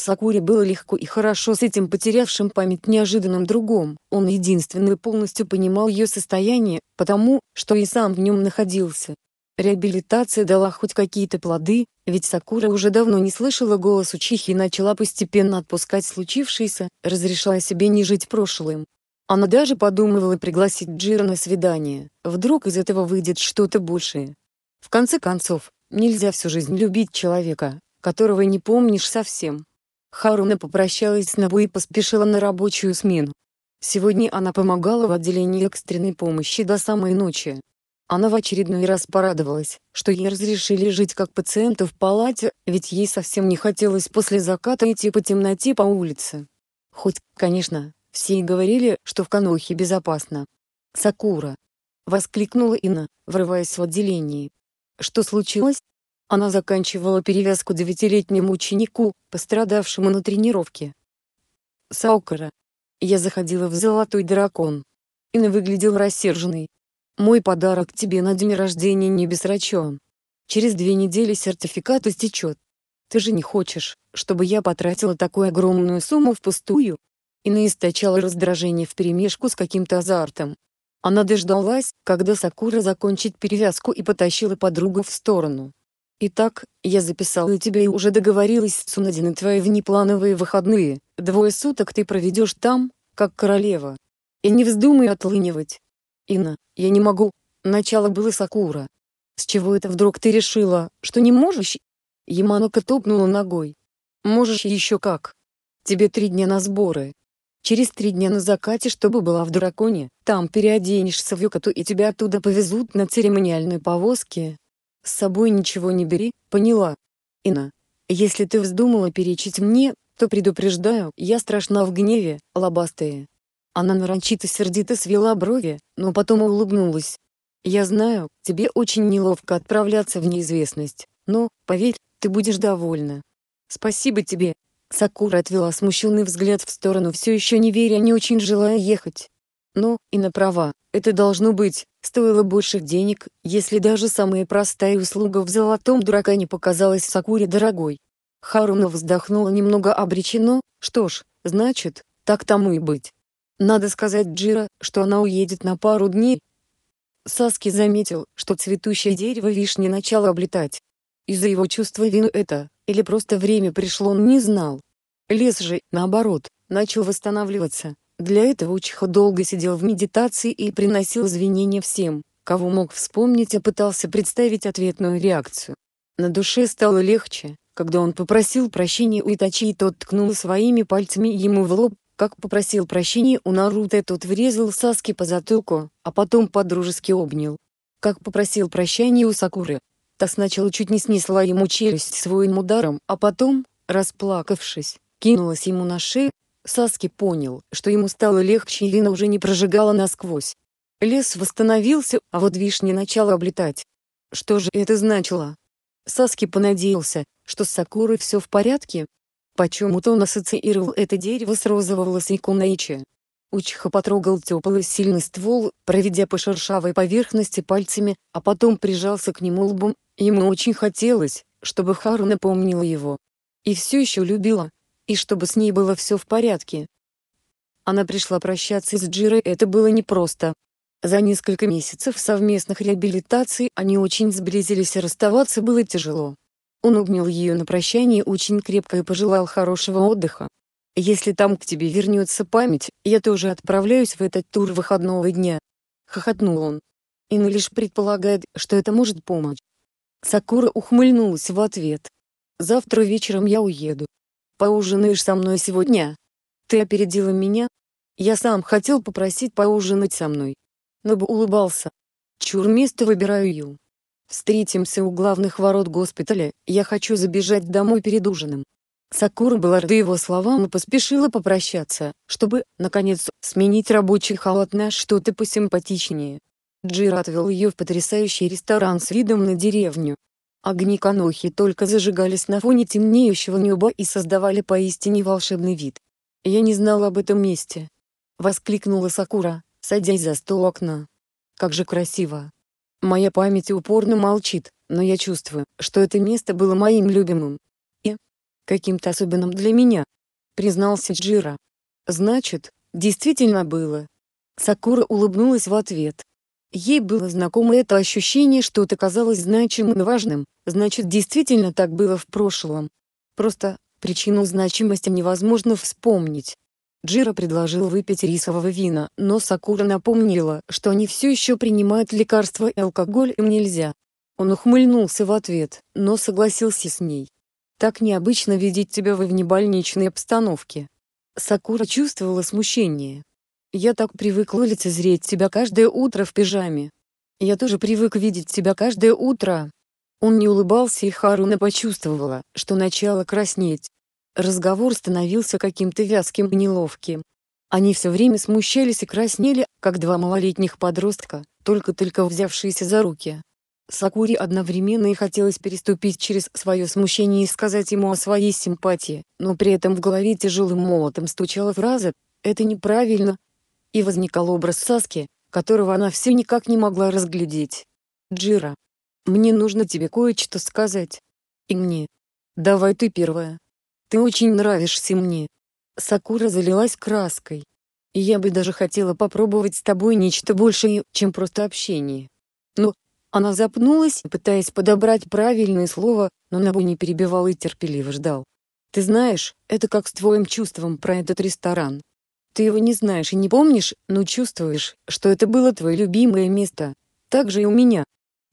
Сакуре было легко и хорошо с этим потерявшим память неожиданным другом. Он единственный полностью понимал ее состояние, потому, что и сам в нем находился. Реабилитация дала хоть какие-то плоды, ведь Сакура уже давно не слышала голос Учихи и начала постепенно отпускать случившееся, разрешая себе не жить прошлым. Она даже подумывала пригласить Джира на свидание, вдруг из этого выйдет что-то большее. В конце концов, нельзя всю жизнь любить человека, которого не помнишь совсем. Харуна попрощалась с Набу и поспешила на рабочую смену. Сегодня она помогала в отделении экстренной помощи до самой ночи. Она в очередной раз порадовалась, что ей разрешили жить как пациенту в палате, ведь ей совсем не хотелось после заката идти по темноте по улице. Хоть, конечно, все и говорили, что в Канохе безопасно. «Сакура!» — воскликнула Ина, врываясь в отделение. «Что случилось?» Она заканчивала перевязку девятилетнему ученику, пострадавшему на тренировке. «Саукара!» Я заходила в «Золотой дракон». Ина выглядел рассерженной. «Мой подарок тебе на день рождения не бессрачен. Через две недели сертификат истечет. Ты же не хочешь, чтобы я потратила такую огромную сумму впустую?» и источала раздражение вперемешку с каким-то азартом. Она дождалась, когда Сакура закончит перевязку и потащила подругу в сторону. «Итак, я записала тебя и уже договорилась с Цунади на твои внеплановые выходные. Двое суток ты проведешь там, как королева. И не вздумай отлынивать. Ина, я не могу. Начало было Сакура. С чего это вдруг ты решила, что не можешь?» Яманока топнула ногой. «Можешь еще как. Тебе три дня на сборы, Через три дня на закате, чтобы была в драконе, там переоденешься в юкату и тебя оттуда повезут на церемониальной повозке. С собой ничего не бери, поняла? Ина, если ты вздумала перечить мне, то предупреждаю, я страшна в гневе, лобастая. Она нарочито-сердито свела брови, но потом улыбнулась. Я знаю, тебе очень неловко отправляться в неизвестность, но, поверь, ты будешь довольна. Спасибо тебе, Сакура отвела смущенный взгляд в сторону все еще не веря не очень желая ехать. Но, и на права, это должно быть, стоило больших денег, если даже самая простая услуга в золотом дурака не показалась Сакуре дорогой. Харуна вздохнула немного обречено, что ж, значит, так тому и быть. Надо сказать Джира, что она уедет на пару дней. Саски заметил, что цветущее дерево вишни начало облетать. Из-за его чувства вины это, или просто время пришло он не знал. Лес же, наоборот, начал восстанавливаться. Для этого Учиха долго сидел в медитации и приносил извинения всем, кого мог вспомнить и пытался представить ответную реакцию. На душе стало легче, когда он попросил прощения у Итачи и тот ткнул своими пальцами ему в лоб, как попросил прощения у Наруто тот врезал Саски по затылку, а потом подружески обнял. Как попросил прощения у Сакуры, Та сначала чуть не снесла ему челюсть своим ударом, а потом, расплакавшись, кинулась ему на шею. Саски понял, что ему стало легче и вина уже не прожигала насквозь. Лес восстановился, а вот вишни начала облетать. Что же это значило? Саски понадеялся, что с Сакурой все в порядке. Почему-то он ассоциировал это дерево с розово-волосой Кунаичи. Учиха потрогал теплый сильный ствол, проведя по шершавой поверхности пальцами, а потом прижался к нему лбом, ему очень хотелось, чтобы Хару напомнила его. И все еще любила. И чтобы с ней было все в порядке. Она пришла прощаться с Джирой, это было непросто. За несколько месяцев совместных реабилитаций они очень сблизились и расставаться было тяжело. Он обнял ее на прощание очень крепко и пожелал хорошего отдыха. Если там к тебе вернется память, я тоже отправляюсь в этот тур выходного дня. Хохотнул он. Ина лишь предполагает, что это может помочь. Сакура ухмыльнулась в ответ. Завтра вечером я уеду. Поужинаешь со мной сегодня? Ты опередила меня? Я сам хотел попросить поужинать со мной. Но бы улыбался. Чур место выбираю ю. Встретимся у главных ворот госпиталя, я хочу забежать домой перед ужином. Сакура была рада его словам и поспешила попрощаться, чтобы, наконец, сменить рабочий халат на что-то посимпатичнее. Джира отвел ее в потрясающий ресторан с видом на деревню. Огни Канохи только зажигались на фоне темнеющего неба и создавали поистине волшебный вид. «Я не знала об этом месте!» — воскликнула Сакура, садясь за стол окна. «Как же красиво!» Моя память упорно молчит, но я чувствую, что это место было моим любимым. каким-то особенным для меня, признался Джира. Значит, действительно было. Сакура улыбнулась в ответ. Ей было знакомо это ощущение, что это казалось значимым и важным, значит действительно так было в прошлом. Просто, причину значимости невозможно вспомнить. Джира предложил выпить рисового вина, но Сакура напомнила, что они все еще принимают лекарства и алкоголь им нельзя. Он ухмыльнулся в ответ, но согласился с ней. «Так необычно видеть тебя в внебольничной обстановке». Сакура чувствовала смущение. «Я так привыкла лицезреть тебя каждое утро в пижаме. Я тоже привык видеть тебя каждое утро». Он не улыбался и Харуна почувствовала, что начало краснеть. Разговор становился каким-то вязким и неловким. Они все время смущались и краснели, как два малолетних подростка, только-только взявшиеся за руки. Сакури одновременно и хотелось переступить через свое смущение и сказать ему о своей симпатии, но при этом в голове тяжелым молотом стучала фраза «это неправильно», и возникал образ Саски, которого она все никак не могла разглядеть. «Джира, мне нужно тебе кое-что сказать. И мне. Давай ты первая». Ты очень нравишься мне. Сакура залилась краской. И я бы даже хотела попробовать с тобой нечто большее, чем просто общение. Но, она запнулась, пытаясь подобрать правильное слово, но Набу не перебивал и терпеливо ждал. Ты знаешь, это как с твоим чувством про этот ресторан. Ты его не знаешь и не помнишь, но чувствуешь, что это было твое любимое место. Так же и у меня.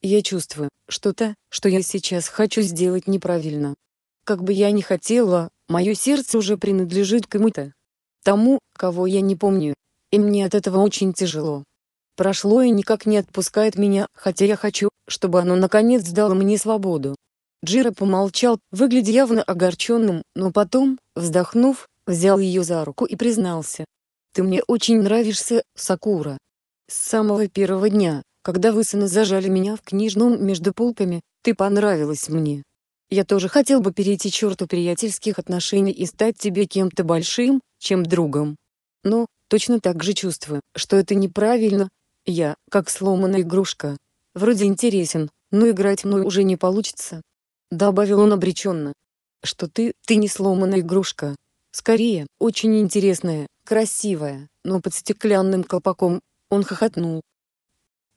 Я чувствую, что-то, что я сейчас хочу сделать неправильно. Как бы я ни хотела, мое сердце уже принадлежит кому-то. Тому, кого я не помню. И мне от этого очень тяжело. Прошло и никак не отпускает меня, хотя я хочу, чтобы оно наконец дало мне свободу. Джира помолчал, выглядя явно огорченным, но потом, вздохнув, взял ее за руку и признался. «Ты мне очень нравишься, Сакура. С самого первого дня, когда вы сына зажали меня в книжном между полками, ты понравилась мне. Я тоже хотел бы перейти черту приятельских отношений и стать тебе кем-то большим, чем другом. Но, точно так же чувствую, что это неправильно. Я, как сломанная игрушка. Вроде интересен, но играть мной уже не получится. Добавил он обреченно. Что ты, ты не сломанная игрушка. Скорее, очень интересная, красивая, но под стеклянным колпаком. Он хохотнул.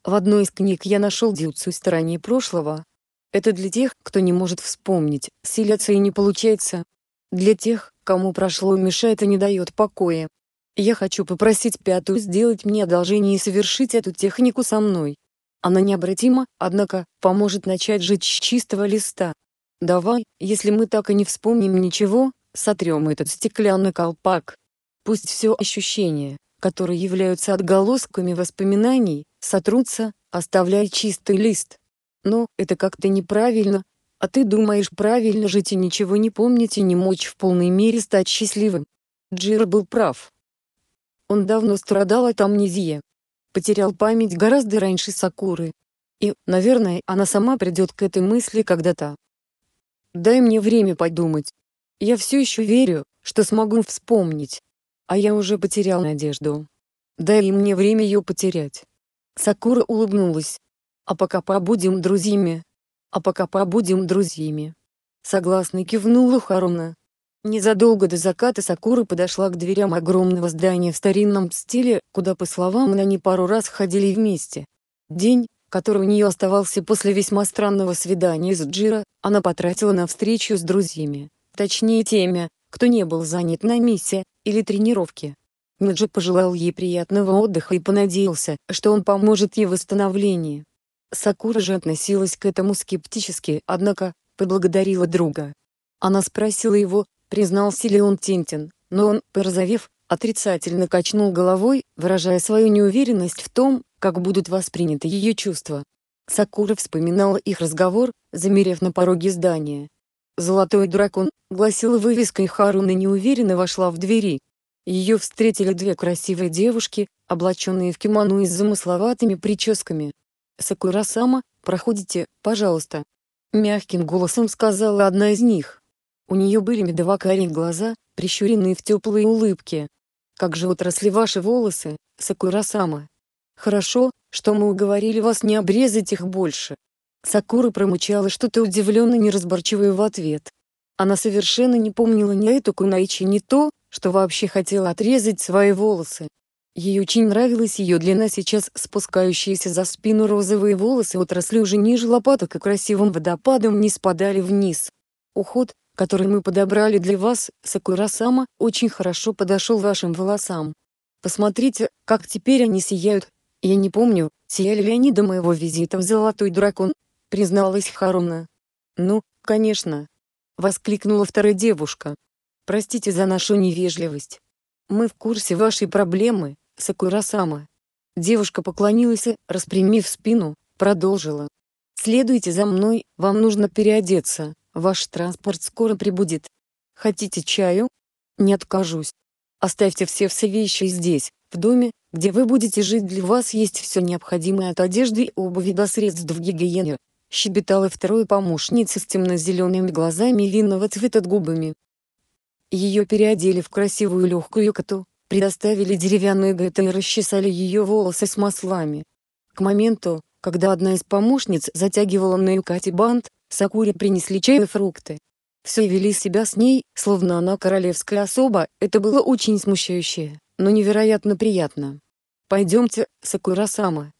В одной из книг я нашел дюцу стороне прошлого, это для тех, кто не может вспомнить, силятся и не получается. Для тех, кому прошло мешает и не дает покоя. Я хочу попросить пятую сделать мне одолжение и совершить эту технику со мной. Она необратима, однако, поможет начать жить с чистого листа. Давай, если мы так и не вспомним ничего, сотрем этот стеклянный колпак. Пусть все ощущения, которые являются отголосками воспоминаний, сотрутся, оставляя чистый лист. Но это как-то неправильно. А ты думаешь правильно жить и ничего не помнить и не мочь в полной мере стать счастливым. Джира был прав. Он давно страдал от амнезии. Потерял память гораздо раньше Сакуры. И, наверное, она сама придет к этой мысли когда-то. Дай мне время подумать. Я все еще верю, что смогу вспомнить. А я уже потерял надежду. Дай мне время ее потерять. Сакура улыбнулась. А пока побудем друзьями. А пока побудем друзьями. Согласно кивнула Харуна. Незадолго до заката Сакура подошла к дверям огромного здания в старинном стиле, куда, по словам, они пару раз ходили вместе. День, который у нее оставался после весьма странного свидания с Джира, она потратила на встречу с друзьями, точнее теми, кто не был занят на миссии или тренировке. Ниджи пожелал ей приятного отдыха и понадеялся, что он поможет ей в восстановлении. Сакура же относилась к этому скептически, однако, поблагодарила друга. Она спросила его, признался ли он Тинтин, но он, порозовев, отрицательно качнул головой, выражая свою неуверенность в том, как будут восприняты ее чувства. Сакура вспоминала их разговор, замерев на пороге здания. «Золотой дракон», — гласила вывеска и Харуна неуверенно вошла в двери. Ее встретили две красивые девушки, облаченные в кимоно и с замысловатыми прическами. «Сакура-сама, проходите, пожалуйста», — мягким голосом сказала одна из них. У нее были медово-карие глаза, прищуренные в теплые улыбки. «Как же отросли ваши волосы, Сакура-сама?» «Хорошо, что мы уговорили вас не обрезать их больше». Сакура промычала что-то удивленно неразборчивое в ответ. Она совершенно не помнила ни эту Кунайчи, ни то, что вообще хотела отрезать свои волосы. Ей очень нравилась ее длина сейчас спускающиеся за спину розовые волосы отросли уже ниже лопаток и красивым водопадом не спадали вниз. Уход, который мы подобрали для вас, Сакурасама, очень хорошо подошел вашим волосам. Посмотрите, как теперь они сияют. Я не помню, сияли ли они до моего визита в Золотой Дракон, призналась Харуна. Ну, конечно. Воскликнула вторая девушка. Простите за нашу невежливость. Мы в курсе вашей проблемы, Сакура-сама. Девушка поклонилась и, распрямив спину, продолжила. «Следуйте за мной, вам нужно переодеться, ваш транспорт скоро прибудет. Хотите чаю? Не откажусь. Оставьте все все вещи здесь, в доме, где вы будете жить для вас есть все необходимое от одежды и обуви до средств в гигиене», щебетала второй помощница с темно-зелеными глазами и винного цвета губами. Ее переодели в красивую легкую коту, предоставили деревянную ГТ и расчесали ее волосы с маслами. К моменту, когда одна из помощниц затягивала на Юкате бант, Сакуре принесли чай и фрукты. Все вели себя с ней, словно она королевская особа, это было очень смущающе, но невероятно приятно. «Пойдемте, Сакура-сама».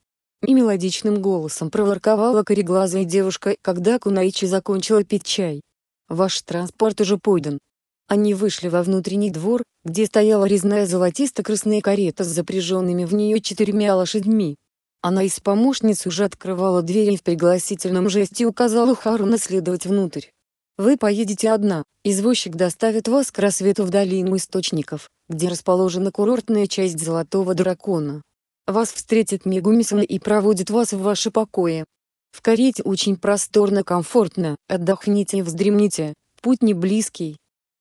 И мелодичным голосом проворковала кореглазая девушка, когда Кунаичи закончила пить чай. «Ваш транспорт уже подан. Они вышли во внутренний двор, где стояла резная золотисто-красная карета с запряженными в нее четырьмя лошадьми. Она из помощниц уже открывала дверь и в пригласительном жесте указала Хару наследовать внутрь. «Вы поедете одна, извозчик доставит вас к рассвету в долину источников, где расположена курортная часть Золотого Дракона. Вас встретит Мегумисан и проводит вас в ваши покои. В карете очень просторно комфортно, отдохните и вздремните, путь не близкий,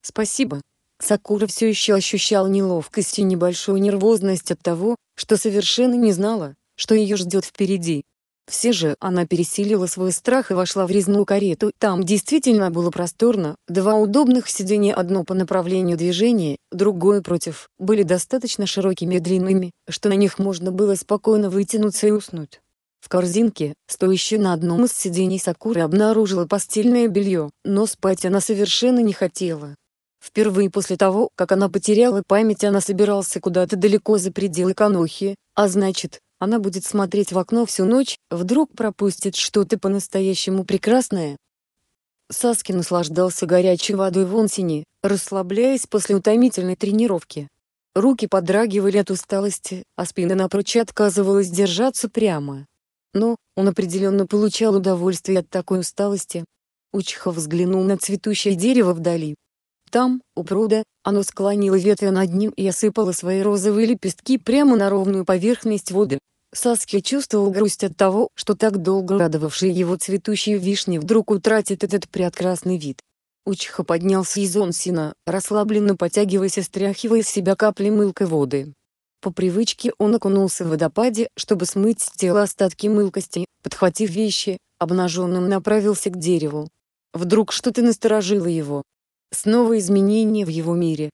Спасибо. Сакура все еще ощущала неловкость и небольшую нервозность от того, что совершенно не знала, что ее ждет впереди. Все же она пересилила свой страх и вошла в резную карету. Там действительно было просторно, два удобных сиденья одно по направлению движения, другое против, были достаточно широкими и длинными, что на них можно было спокойно вытянуться и уснуть. В корзинке, стоящей на одном из сидений Сакуры обнаружила постельное белье, но спать она совершенно не хотела. Впервые после того, как она потеряла память она собирался куда-то далеко за пределы Канохи, а значит, она будет смотреть в окно всю ночь, вдруг пропустит что-то по-настоящему прекрасное. Саски наслаждался горячей водой в онсине, расслабляясь после утомительной тренировки. Руки подрагивали от усталости, а спина напрочь отказывалась держаться прямо. Но, он определенно получал удовольствие от такой усталости. Учхов взглянул на цветущее дерево вдали, там, у пруда, оно склонило ветви над ним и осыпало свои розовые лепестки прямо на ровную поверхность воды. Саски чувствовал грусть от того, что так долго радовавшие его цветущие вишни вдруг утратит этот прекрасный вид. Учиха поднялся из онсина, расслабленно потягиваясь и стряхивая с себя капли мылкой воды. По привычке он окунулся в водопаде, чтобы смыть с тела остатки мылкости, подхватив вещи, обнаженным направился к дереву. Вдруг что-то насторожило его, Снова изменения в его мире.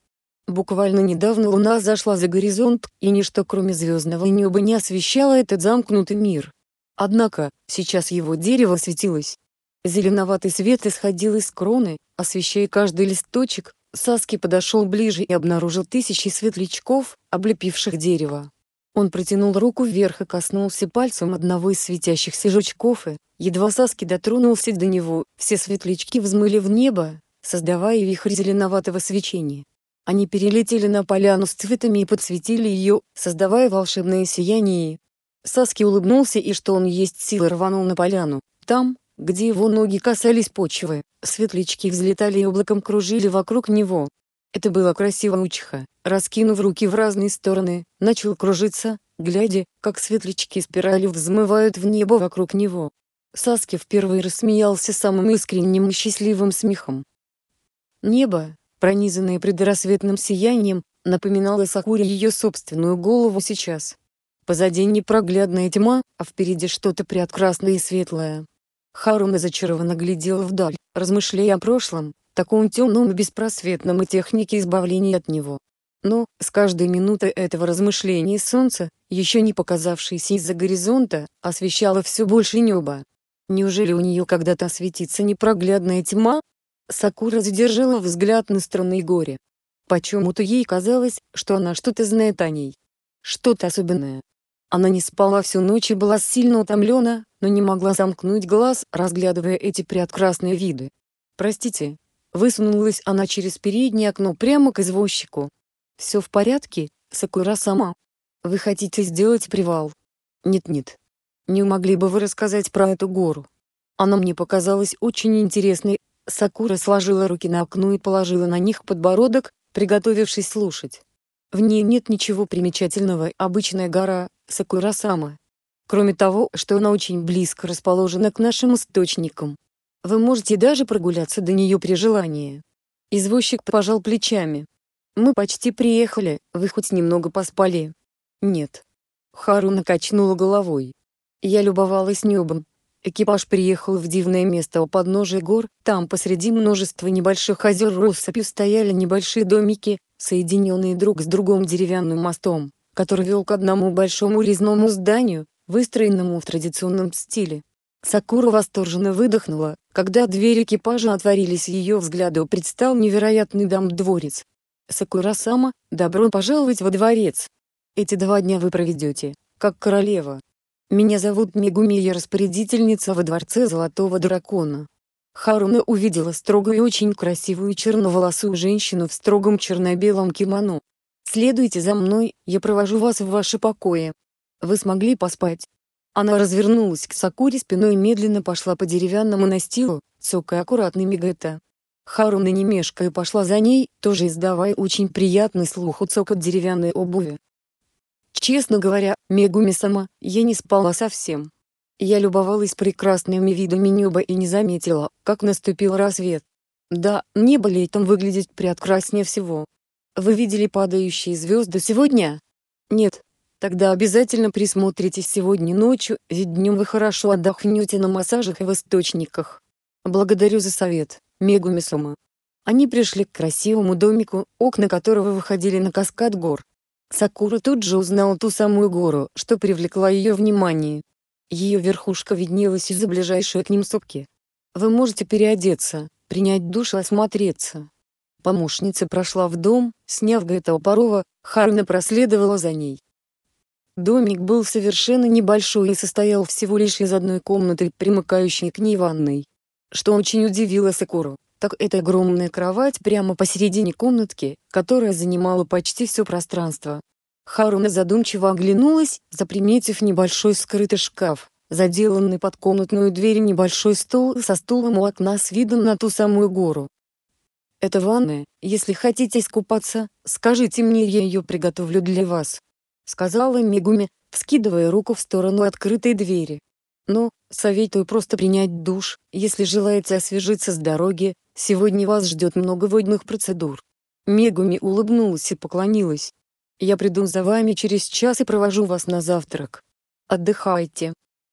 Буквально недавно Луна зашла за горизонт, и ничто кроме звездного неба не освещало этот замкнутый мир. Однако, сейчас его дерево светилось. Зеленоватый свет исходил из кроны, освещая каждый листочек, Саски подошел ближе и обнаружил тысячи светлячков, облепивших дерево. Он протянул руку вверх и коснулся пальцем одного из светящихся жучков и, едва Саски дотронулся до него, все светлячки взмыли в небо, создавая вихрь зеленоватого свечения. Они перелетели на поляну с цветами и подсветили ее, создавая волшебное сияние. Саски улыбнулся и что он есть силы рванул на поляну. Там, где его ноги касались почвы, светлячки взлетали и облаком кружили вокруг него. Это было красиво учиха, раскинув руки в разные стороны, начал кружиться, глядя, как светлячки спиралью взмывают в небо вокруг него. Саски впервые рассмеялся самым искренним и счастливым смехом. Небо, пронизанное предрассветным сиянием, напоминало Сакуре ее собственную голову сейчас. Позади непроглядная тьма, а впереди что-то прекрасное и светлое. Харуна зачарованно глядела вдаль, размышляя о прошлом, таком темном и беспросветном и технике избавления от него. Но, с каждой минутой этого размышления солнце, еще не показавшееся из-за горизонта, освещало все больше небо. Неужели у нее когда-то осветится непроглядная тьма, Сакура задержала взгляд на стороны горе. Почему-то ей казалось, что она что-то знает о ней. Что-то особенное. Она не спала всю ночь и была сильно утомлена, но не могла замкнуть глаз, разглядывая эти прекрасные виды. «Простите». Высунулась она через переднее окно прямо к извозчику. «Все в порядке, Сакура сама? Вы хотите сделать привал?» «Нет-нет. Не могли бы вы рассказать про эту гору?» Она мне показалась очень интересной. Сакура сложила руки на окно и положила на них подбородок, приготовившись слушать. В ней нет ничего примечательного, обычная гора, Сакура-сама. Кроме того, что она очень близко расположена к нашим источникам. Вы можете даже прогуляться до нее при желании. Извозчик пожал плечами. Мы почти приехали, вы хоть немного поспали? Нет. Харуна качнула головой. Я любовалась небом, Экипаж приехал в дивное место у подножия гор, там посреди множества небольших озер россыпью стояли небольшие домики, соединенные друг с другом деревянным мостом, который вел к одному большому резному зданию, выстроенному в традиционном стиле. Сакура восторженно выдохнула, когда двери экипажа отворились ее взгляду предстал невероятный дом-дворец. Сакура-сама, добро пожаловать во дворец. Эти два дня вы проведете, как королева, меня зовут Мегуми я распорядительница во дворце Золотого Дракона. Харуна увидела строгую и очень красивую черноволосую женщину в строгом черно-белом кимоно. «Следуйте за мной, я провожу вас в ваши покои. Вы смогли поспать?» Она развернулась к Сакуре спиной и медленно пошла по деревянному настилу, цокая аккуратными гетто. Харуна не мешкая пошла за ней, тоже издавая очень приятный слух у цокот деревянной обуви. Честно говоря, Мегуми-сама, я не спала совсем. Я любовалась прекрасными видами неба и не заметила, как наступил рассвет. Да, небо летом выглядит прекраснее всего. Вы видели падающие звезды сегодня? Нет. Тогда обязательно присмотритесь сегодня ночью, ведь днем вы хорошо отдохнете на массажах и в источниках. Благодарю за совет, Мегуми-сама. Они пришли к красивому домику, окна которого выходили на каскад гор. Сакура тут же узнала ту самую гору, что привлекла ее внимание. Ее верхушка виднелась из-за ближайшей к ним сопки. Вы можете переодеться, принять душ и осмотреться. Помощница прошла в дом, сняв Гайта Парова, Харна проследовала за ней. Домик был совершенно небольшой и состоял всего лишь из одной комнаты, примыкающей к ней ванной. Что очень удивило Сакуру, так это огромная кровать прямо посередине комнатки, которая занимала почти все пространство. Харуна задумчиво оглянулась, заприметив небольшой скрытый шкаф, заделанный под комнатную дверь небольшой стол со стулом у окна с видом на ту самую гору. «Это ванная, если хотите искупаться, скажите мне, я ее приготовлю для вас», — сказала Мегуми, вскидывая руку в сторону открытой двери. «Но, советую просто принять душ, если желаете освежиться с дороги, Сегодня вас ждет много водных процедур. Мегуми улыбнулась и поклонилась. Я приду за вами через час и провожу вас на завтрак. Отдыхайте.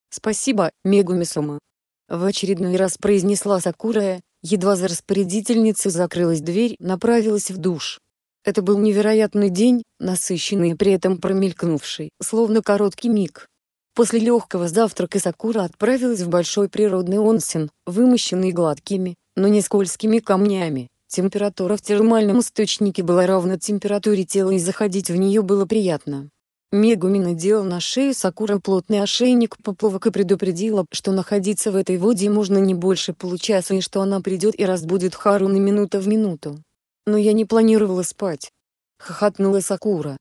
Спасибо, Мегуми-сама. В очередной раз произнесла Сакурая, едва за распорядительницей закрылась дверь, направилась в душ. Это был невероятный день, насыщенный и при этом промелькнувший, словно короткий миг. После легкого завтрака Сакура отправилась в большой природный онсен, вымощенный гладкими, но не скользкими камнями. Температура в термальном источнике была равна температуре тела и заходить в нее было приятно. Мегуми надела на шею Сакура плотный ошейник поплавок и предупредила, что находиться в этой воде можно не больше получаса и что она придет и разбудит Харуны минута в минуту. Но я не планировала спать. Хохотнула Сакура.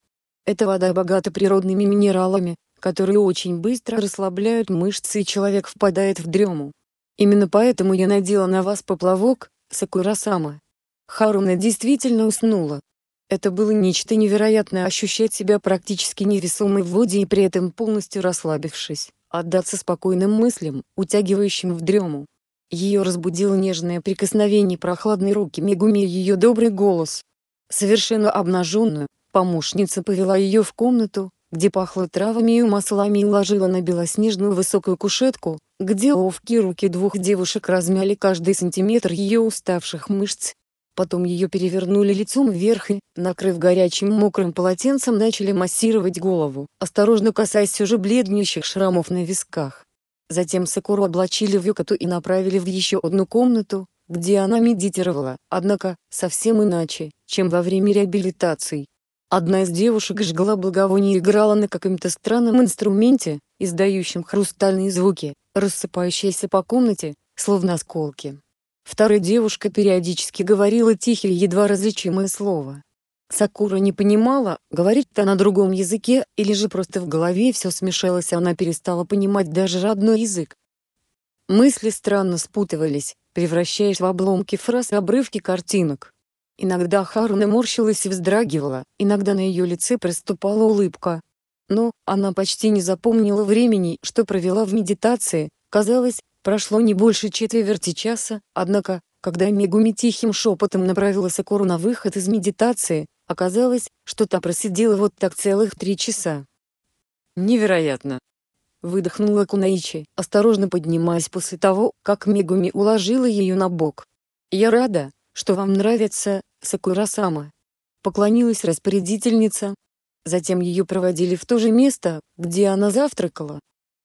Эта вода богата природными минералами, которые очень быстро расслабляют мышцы и человек впадает в дрему. Именно поэтому я надела на вас поплавок, Сакура-сама. Харуна действительно уснула. Это было нечто невероятное ощущать себя практически невесомой в воде и при этом полностью расслабившись, отдаться спокойным мыслям, утягивающим в дрему. Ее разбудило нежное прикосновение прохладной руки Мегуми и ее добрый голос. Совершенно обнаженную, помощница повела ее в комнату, где пахло травами и маслами и ложила на белоснежную высокую кушетку, где ловкие руки двух девушек размяли каждый сантиметр ее уставших мышц. Потом ее перевернули лицом вверх и, накрыв горячим мокрым полотенцем, начали массировать голову, осторожно касаясь уже бледнеющих шрамов на висках. Затем Сакуру облачили в юкату и направили в еще одну комнату, где она медитировала, однако, совсем иначе, чем во время реабилитации. Одна из девушек жгла благовоние и играла на каком-то странном инструменте, издающем хрустальные звуки, рассыпающиеся по комнате, словно осколки. Вторая девушка периодически говорила тихие едва различимое слово. Сакура не понимала, говорит она на другом языке или же просто в голове все смешалось и она перестала понимать даже родной язык. Мысли странно спутывались, превращаясь в обломки фраз и обрывки картинок. Иногда Харуна морщилась и вздрагивала, иногда на ее лице проступала улыбка. Но, она почти не запомнила времени, что провела в медитации, казалось, Прошло не больше четверти часа, однако, когда Мегуми тихим шепотом направила Сакуру на выход из медитации, оказалось, что та просидела вот так целых три часа. «Невероятно!» Выдохнула Кунаичи, осторожно поднимаясь после того, как Мегуми уложила ее на бок. «Я рада, что вам нравится, Сакура-сама». Поклонилась распорядительница. Затем ее проводили в то же место, где она завтракала,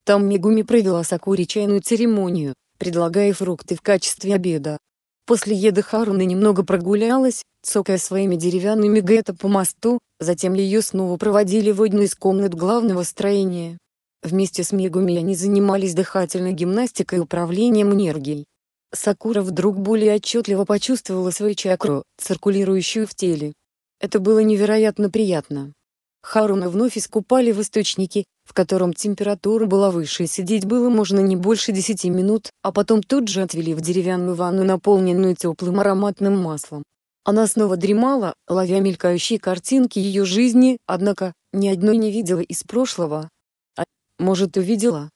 там Мегуми провела Сакури чайную церемонию, предлагая фрукты в качестве обеда. После еды Харуна немного прогулялась, цокая своими деревянными гетто по мосту, затем ее снова проводили в одну из комнат главного строения. Вместе с Мегуми они занимались дыхательной гимнастикой и управлением энергией. Сакура вдруг более отчетливо почувствовала свою чакру, циркулирующую в теле. Это было невероятно приятно. Харуна вновь искупали в источнике, в котором температура была выше и сидеть было можно не больше 10 минут, а потом тут же отвели в деревянную ванну, наполненную теплым ароматным маслом. Она снова дремала, ловя мелькающие картинки ее жизни, однако, ни одной не видела из прошлого. А, может, увидела?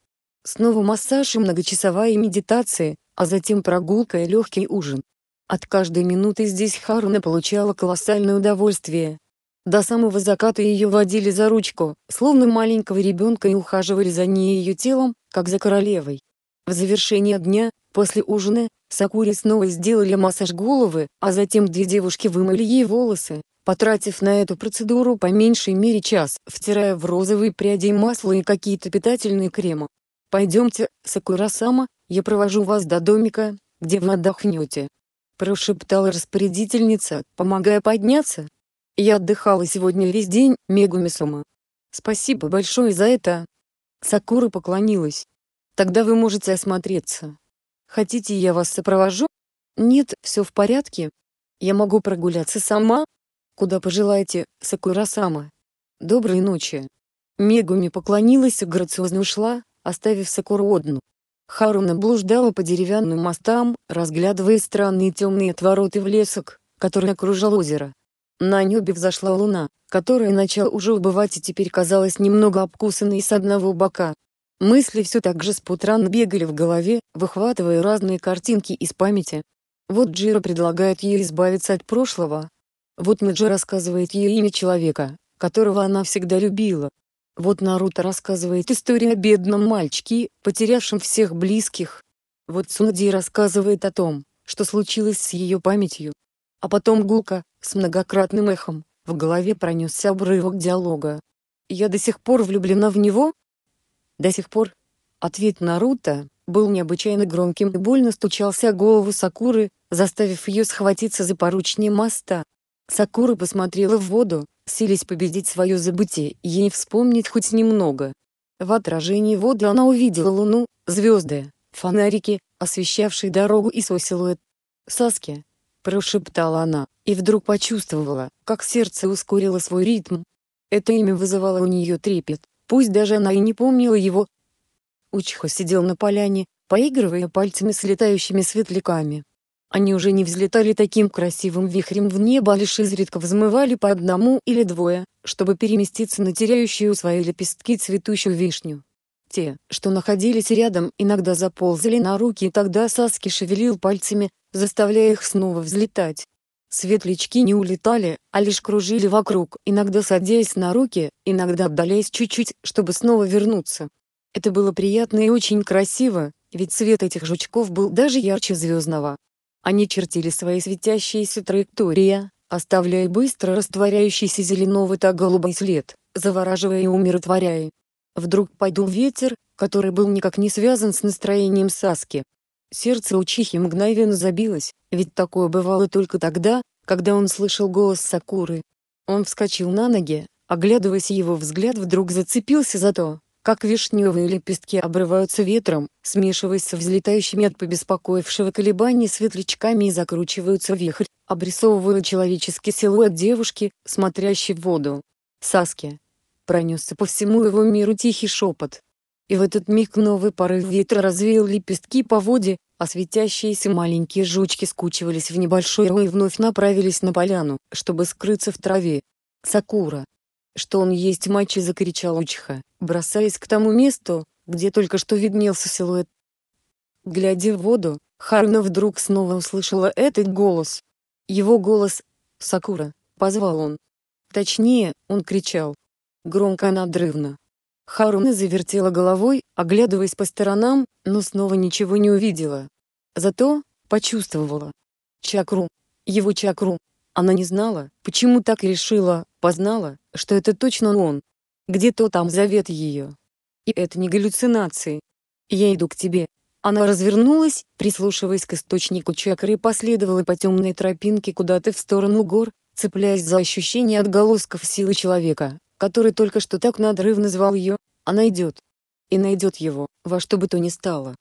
Снова массаж и многочасовая медитация, а затем прогулка и легкий ужин. От каждой минуты здесь Харуна получала колоссальное удовольствие. До самого заката ее водили за ручку, словно маленького ребенка и ухаживали за ней ее телом, как за королевой. В завершение дня, после ужина, Сакуре снова сделали массаж головы, а затем две девушки вымыли ей волосы, потратив на эту процедуру по меньшей мере час, втирая в розовые пряди масло и какие-то питательные кремы. «Пойдемте, Сакура-сама, я провожу вас до домика, где вы отдохнете», прошептала распорядительница, помогая подняться. Я отдыхала сегодня весь день, Мегумисума. Спасибо большое за это. Сакура поклонилась. Тогда вы можете осмотреться. Хотите, я вас сопровожу? Нет, все в порядке. Я могу прогуляться сама? Куда пожелаете, Сакура-сама. Доброй ночи. Мегуми поклонилась и грациозно ушла, оставив Сакуру одну. Харуна блуждала по деревянным мостам, разглядывая странные темные отвороты в лесок, который окружал озеро. На небе взошла луна, которая начала уже убывать и теперь казалась немного обкусанной с одного бока. Мысли все так же спутран бегали в голове, выхватывая разные картинки из памяти. Вот Джира предлагает ей избавиться от прошлого. Вот Наджи рассказывает ей имя человека, которого она всегда любила. Вот Наруто рассказывает историю о бедном мальчике, потерявшем всех близких. Вот Сунади рассказывает о том, что случилось с ее памятью. А потом гулка, с многократным эхом, в голове пронесся обрывок диалога. «Я до сих пор влюблена в него?» «До сих пор?» Ответ Наруто был необычайно громким и больно стучался о голову Сакуры, заставив ее схватиться за поручни моста. Сакура посмотрела в воду, силясь победить свое забытие и ей вспомнить хоть немного. В отражении воды она увидела луну, звезды, фонарики, освещавшие дорогу и свой силуэт. Саски, прошептала она, и вдруг почувствовала, как сердце ускорило свой ритм. Это имя вызывало у нее трепет, пусть даже она и не помнила его. Учхо сидел на поляне, поигрывая пальцами с летающими светляками. Они уже не взлетали таким красивым вихрем в небо, а лишь изредка взмывали по одному или двое, чтобы переместиться на теряющую свои лепестки цветущую вишню. Те, что находились рядом, иногда заползали на руки и тогда Саски шевелил пальцами, заставляя их снова взлетать. Светлячки не улетали, а лишь кружили вокруг, иногда садясь на руки, иногда отдаляясь чуть-чуть, чтобы снова вернуться. Это было приятно и очень красиво, ведь цвет этих жучков был даже ярче звездного. Они чертили свои светящиеся траектории, оставляя быстро растворяющийся зеленовато-голубой след, завораживая и умиротворяя. Вдруг подул ветер, который был никак не связан с настроением Саски. Сердце Учихи мгновенно забилось, ведь такое бывало только тогда, когда он слышал голос Сакуры. Он вскочил на ноги, оглядываясь его взгляд вдруг зацепился за то, как вишневые лепестки обрываются ветром, смешиваясь с взлетающими от побеспокоившего колебаний светлячками и закручиваются вихрь, обрисовывая человеческий силуэт девушки, смотрящей в воду. Саски. Пронесся по всему его миру тихий шепот. И в этот миг новый порыв ветра развеял лепестки по воде, а светящиеся маленькие жучки скучивались в небольшой рой и вновь направились на поляну, чтобы скрыться в траве. Сакура. Что он есть мачи закричал Учиха, бросаясь к тому месту, где только что виднелся силуэт. Глядя в воду, Харуна вдруг снова услышала этот голос. Его голос «Сакура», — позвал он. Точнее, он кричал. Громко и надрывно. Харуна завертела головой, оглядываясь по сторонам, но снова ничего не увидела. Зато, почувствовала. Чакру. Его чакру. Она не знала, почему так решила, познала, что это точно он. Где-то там завет ее. И это не галлюцинации. Я иду к тебе. Она развернулась, прислушиваясь к источнику чакры и последовала по темной тропинке куда-то в сторону гор, цепляясь за ощущение отголосков силы человека, который только что так надрывно звал ее, она идет. И найдет его, во что бы то ни стало.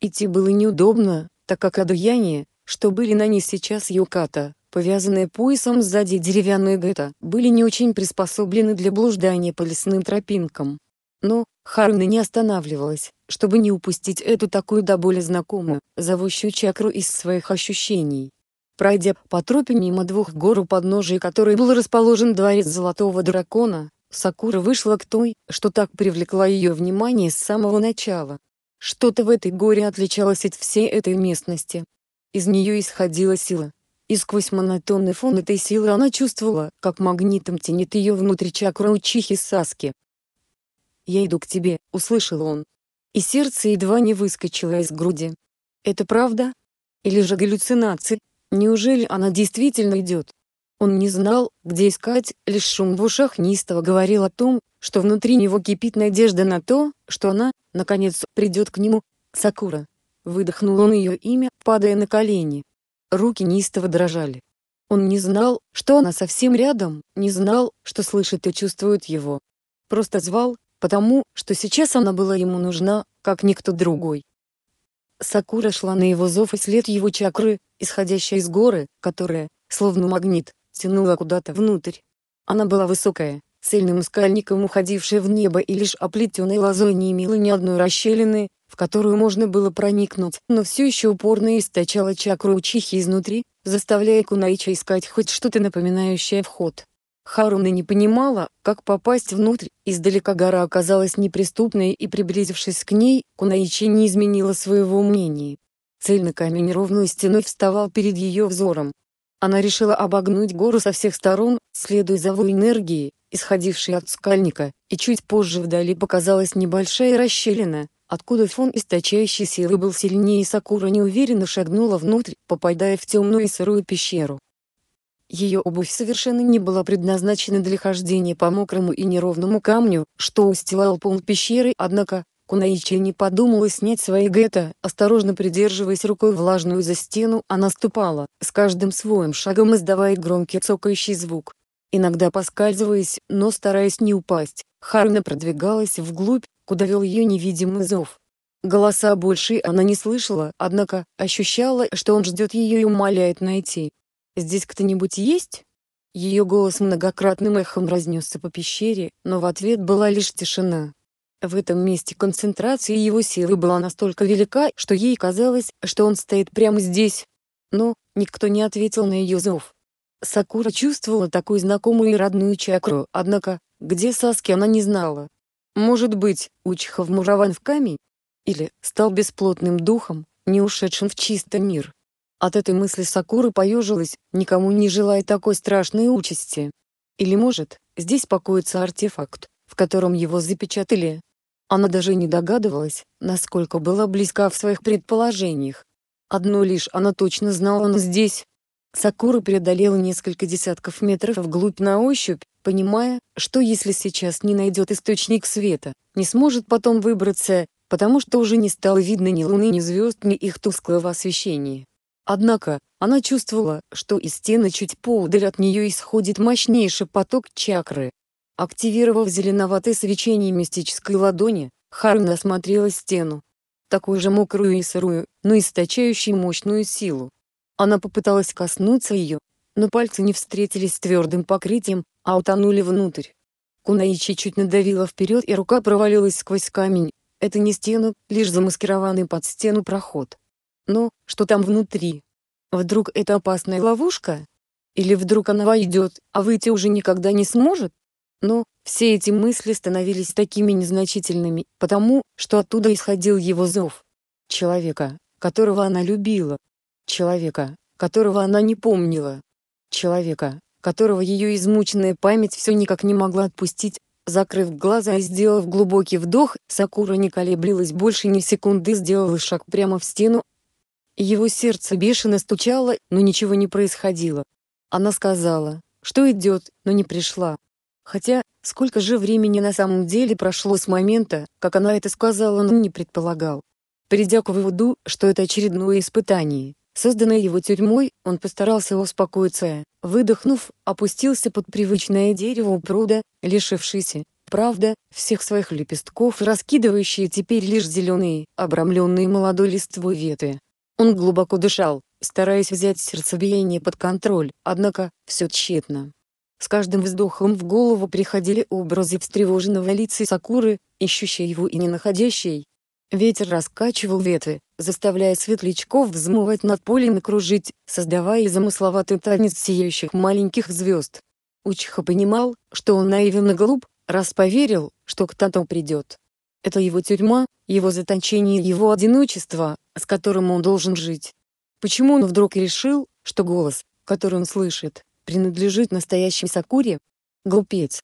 Идти было неудобно, так как одеяния, что были на ней сейчас юката, повязанные поясом сзади деревянные гетто, были не очень приспособлены для блуждания по лесным тропинкам. Но, Харна не останавливалась, чтобы не упустить эту такую до боли знакомую, зовущую чакру из своих ощущений. Пройдя по тропе мимо двух гор у подножия которой был расположен дворец Золотого Дракона, Сакура вышла к той, что так привлекла ее внимание с самого начала. Что-то в этой горе отличалось от всей этой местности. Из нее исходила сила. И сквозь монотонный фон этой силы она чувствовала, как магнитом тянет ее внутрь чакры Учихи Саски. «Я иду к тебе», — услышал он. И сердце едва не выскочило из груди. «Это правда? Или же галлюцинации? Неужели она действительно идет?» Он не знал, где искать, лишь шум в ушах неистово говорил о том, что внутри него кипит надежда на то, что она, наконец, придет к нему. Сакура. Выдохнул он ее имя, падая на колени. Руки неистово дрожали. Он не знал, что она совсем рядом, не знал, что слышит и чувствует его. Просто звал, потому, что сейчас она была ему нужна, как никто другой. Сакура шла на его зов и след его чакры, исходящая из горы, которая, словно магнит, тянула куда-то внутрь. Она была высокая, сильным скальником уходившая в небо и лишь оплетенной лозой не имела ни одной расщелины, в которую можно было проникнуть, но все еще упорно источала чакру учихи изнутри, заставляя Кунаича искать хоть что-то напоминающее вход. Харуна не понимала, как попасть внутрь, издалека гора оказалась неприступной и приблизившись к ней, Кунаичи не изменила своего мнения. Цельный камень ровной стеной вставал перед ее взором, она решила обогнуть гору со всех сторон, следуя зову энергии, исходившей от скальника, и чуть позже вдали показалась небольшая расщелина, откуда фон источающей силы был сильнее Сакура неуверенно шагнула внутрь, попадая в темную и сырую пещеру. Ее обувь совершенно не была предназначена для хождения по мокрому и неровному камню, что устилал пол пещеры, однако, Кунаичи не подумала снять свои гетто, осторожно придерживаясь рукой влажную за стену, она ступала, с каждым своим шагом издавая громкий цокающий звук. Иногда поскальзываясь, но стараясь не упасть, Харуна продвигалась вглубь, куда вел ее невидимый зов. Голоса больше она не слышала, однако, ощущала, что он ждет ее и умоляет найти. «Здесь кто-нибудь есть?» Ее голос многократным эхом разнесся по пещере, но в ответ была лишь тишина. В этом месте концентрация его силы была настолько велика, что ей казалось, что он стоит прямо здесь. Но, никто не ответил на ее зов. Сакура чувствовала такую знакомую и родную чакру, однако, где Саски она не знала. Может быть, Учиха вмурован в камень? Или стал бесплотным духом, не ушедшим в чистый мир? От этой мысли Сакура поежилась, никому не желая такой страшной участи. Или может, здесь покоится артефакт, в котором его запечатали, она даже не догадывалась, насколько была близка в своих предположениях. Одно лишь она точно знала он здесь. Сакура преодолела несколько десятков метров вглубь на ощупь, понимая, что если сейчас не найдет источник света, не сможет потом выбраться, потому что уже не стало видно ни луны ни звезд ни их тусклого освещения. Однако, она чувствовала, что из стены чуть поудаль от нее исходит мощнейший поток чакры. Активировав зеленоватое свечение мистической ладони, Харуна осмотрела стену. Такую же мокрую и сырую, но источающую мощную силу. Она попыталась коснуться ее, но пальцы не встретились с твердым покрытием, а утонули внутрь. Кунаичи чуть надавила вперед и рука провалилась сквозь камень. Это не стену, лишь замаскированный под стену проход. Но, что там внутри? Вдруг это опасная ловушка? Или вдруг она войдет, а выйти уже никогда не сможет? Но, все эти мысли становились такими незначительными, потому, что оттуда исходил его зов. Человека, которого она любила. Человека, которого она не помнила. Человека, которого ее измученная память все никак не могла отпустить, закрыв глаза и сделав глубокий вдох, Сакура не колеблилась больше ни секунды сделала шаг прямо в стену. Его сердце бешено стучало, но ничего не происходило. Она сказала, что идет, но не пришла. Хотя, сколько же времени на самом деле прошло с момента, как она это сказала, он не предполагал. Придя к выводу, что это очередное испытание, созданное его тюрьмой, он постарался успокоиться, выдохнув, опустился под привычное дерево у пруда, лишившийся, правда, всех своих лепестков раскидывающие теперь лишь зеленые, обрамленные молодой листвой ветви. Он глубоко дышал, стараясь взять сердцебиение под контроль, однако, все тщетно. С каждым вздохом в голову приходили образы встревоженного лица Сакуры, ищущей его и не находящей. Ветер раскачивал ветви, заставляя светлячков взмывать над полем и кружить, создавая замысловатый танец сияющих маленьких звезд. Учиха понимал, что он наивен и глуп, раз поверил, что кто-то придет. Это его тюрьма, его заточение его одиночество, с которым он должен жить. Почему он вдруг решил, что голос, который он слышит, принадлежит настоящей Сакуре? Глупец.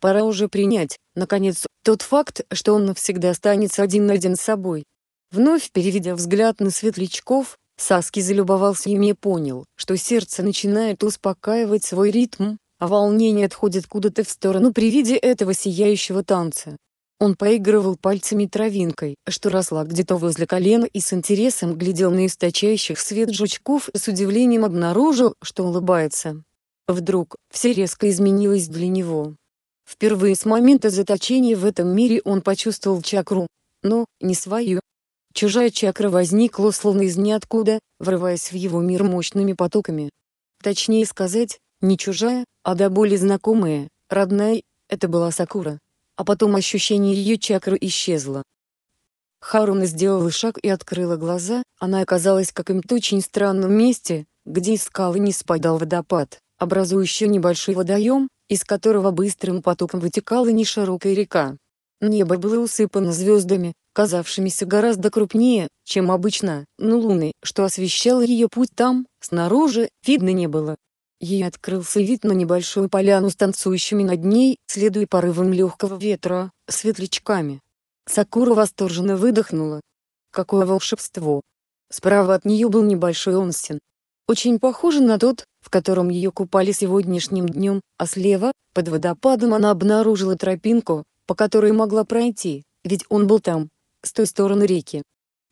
Пора уже принять, наконец, тот факт, что он навсегда останется один на один с собой. Вновь переведя взгляд на светлячков, Саски залюбовался ими и понял, что сердце начинает успокаивать свой ритм, а волнение отходит куда-то в сторону при виде этого сияющего танца. Он поигрывал пальцами травинкой, что росла где-то возле колена и с интересом глядел на источающих свет жучков и с удивлением обнаружил, что улыбается. Вдруг, все резко изменилось для него. Впервые с момента заточения в этом мире он почувствовал чакру, но, не свою. Чужая чакра возникла словно из ниоткуда, врываясь в его мир мощными потоками. Точнее сказать, не чужая, а до боли знакомая, родная, это была Сакура. А потом ощущение ее чакры исчезло. Харуна сделала шаг и открыла глаза, она оказалась в каком-то очень странном месте, где из скалы не спадал водопад образующий небольшой водоем, из которого быстрым потоком вытекала неширокая река. Небо было усыпано звездами, казавшимися гораздо крупнее, чем обычно, но луны, что освещало ее путь там, снаружи, видно не было. Ей открылся вид на небольшую поляну с танцующими над ней, следуя порывам легкого ветра, светлячками. Сакура восторженно выдохнула. Какое волшебство! Справа от нее был небольшой онсен. Очень похожий на тот, в котором ее купали сегодняшним днем, а слева, под водопадом она обнаружила тропинку, по которой могла пройти, ведь он был там, с той стороны реки.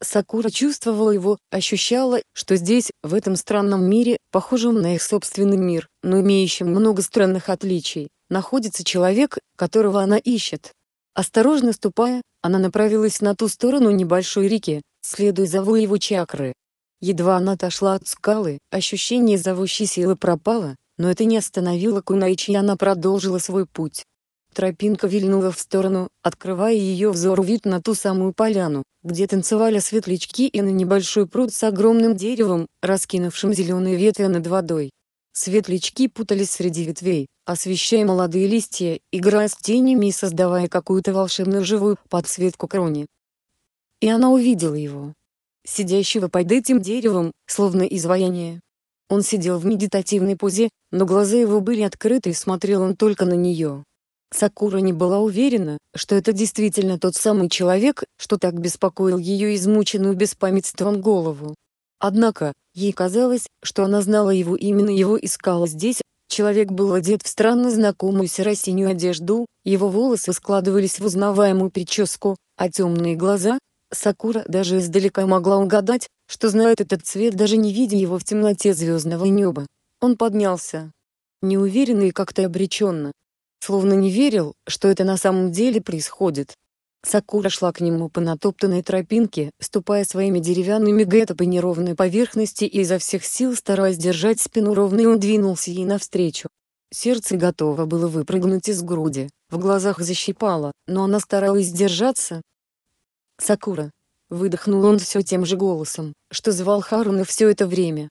Сакура чувствовала его, ощущала, что здесь, в этом странном мире, похожем на их собственный мир, но имеющем много странных отличий, находится человек, которого она ищет. Осторожно ступая, она направилась на ту сторону небольшой реки, следуя зову его чакры. Едва она отошла от скалы, ощущение зовущей силы пропало, но это не остановило Кунайчи и она продолжила свой путь. Тропинка вильнула в сторону, открывая ее взору вид на ту самую поляну, где танцевали светлячки и на небольшой пруд с огромным деревом, раскинувшим зеленые ветви над водой. Светлячки путались среди ветвей, освещая молодые листья, играя с тенями и создавая какую-то волшебную живую подсветку кроне. И она увидела его сидящего под этим деревом, словно изваяние. Он сидел в медитативной позе, но глаза его были открыты и смотрел он только на нее. Сакура не была уверена, что это действительно тот самый человек, что так беспокоил ее измученную беспамятством голову. Однако, ей казалось, что она знала его именно его искала здесь, Человек был одет в странно знакомую серо-синюю одежду, его волосы складывались в узнаваемую прическу, а темные глаза, Сакура даже издалека могла угадать, что знает этот цвет даже не видя его в темноте звездного неба. Он поднялся. Неуверенно и как-то обреченно. Словно не верил, что это на самом деле происходит. Сакура шла к нему по натоптанной тропинке, ступая своими деревянными гетто неровной поверхности и изо всех сил стараясь держать спину ровной он двинулся ей навстречу. Сердце готово было выпрыгнуть из груди, в глазах защипало, но она старалась держаться. «Сакура!» — выдохнул он все тем же голосом, что звал Харуна все это время.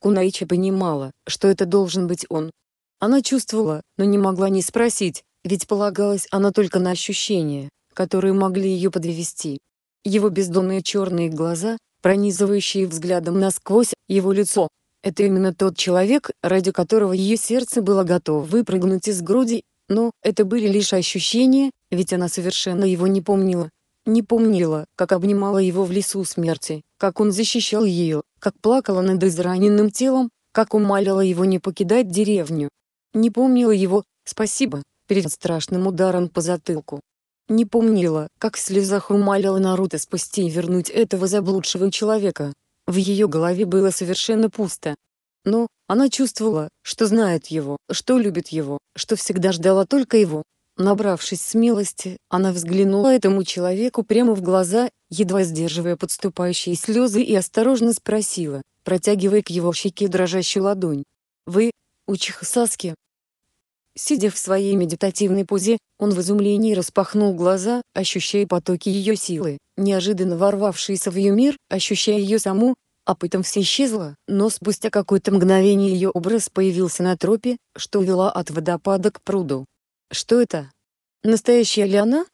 Кунаичи понимала, что это должен быть он. Она чувствовала, но не могла не спросить, ведь полагалась она только на ощущения, которые могли ее подвести. Его бездонные черные глаза, пронизывающие взглядом насквозь его лицо. Это именно тот человек, ради которого ее сердце было готово выпрыгнуть из груди, но это были лишь ощущения, ведь она совершенно его не помнила. Не помнила, как обнимала его в лесу смерти, как он защищал ее, как плакала над израненным телом, как умаляла его не покидать деревню. Не помнила его, спасибо, перед страшным ударом по затылку. Не помнила, как в слезах умаляла Наруто спасти и вернуть этого заблудшего человека. В ее голове было совершенно пусто. Но, она чувствовала, что знает его, что любит его, что всегда ждала только его. Набравшись смелости, она взглянула этому человеку прямо в глаза, едва сдерживая подступающие слезы и осторожно спросила, протягивая к его щеке дрожащую ладонь. «Вы, Учиха Саски?» Сидя в своей медитативной позе, он в изумлении распахнул глаза, ощущая потоки ее силы, неожиданно ворвавшиеся в ее мир, ощущая ее саму, а потом все исчезло, но спустя какое-то мгновение ее образ появился на тропе, что вела от водопада к пруду. Что это? Настоящая ли она?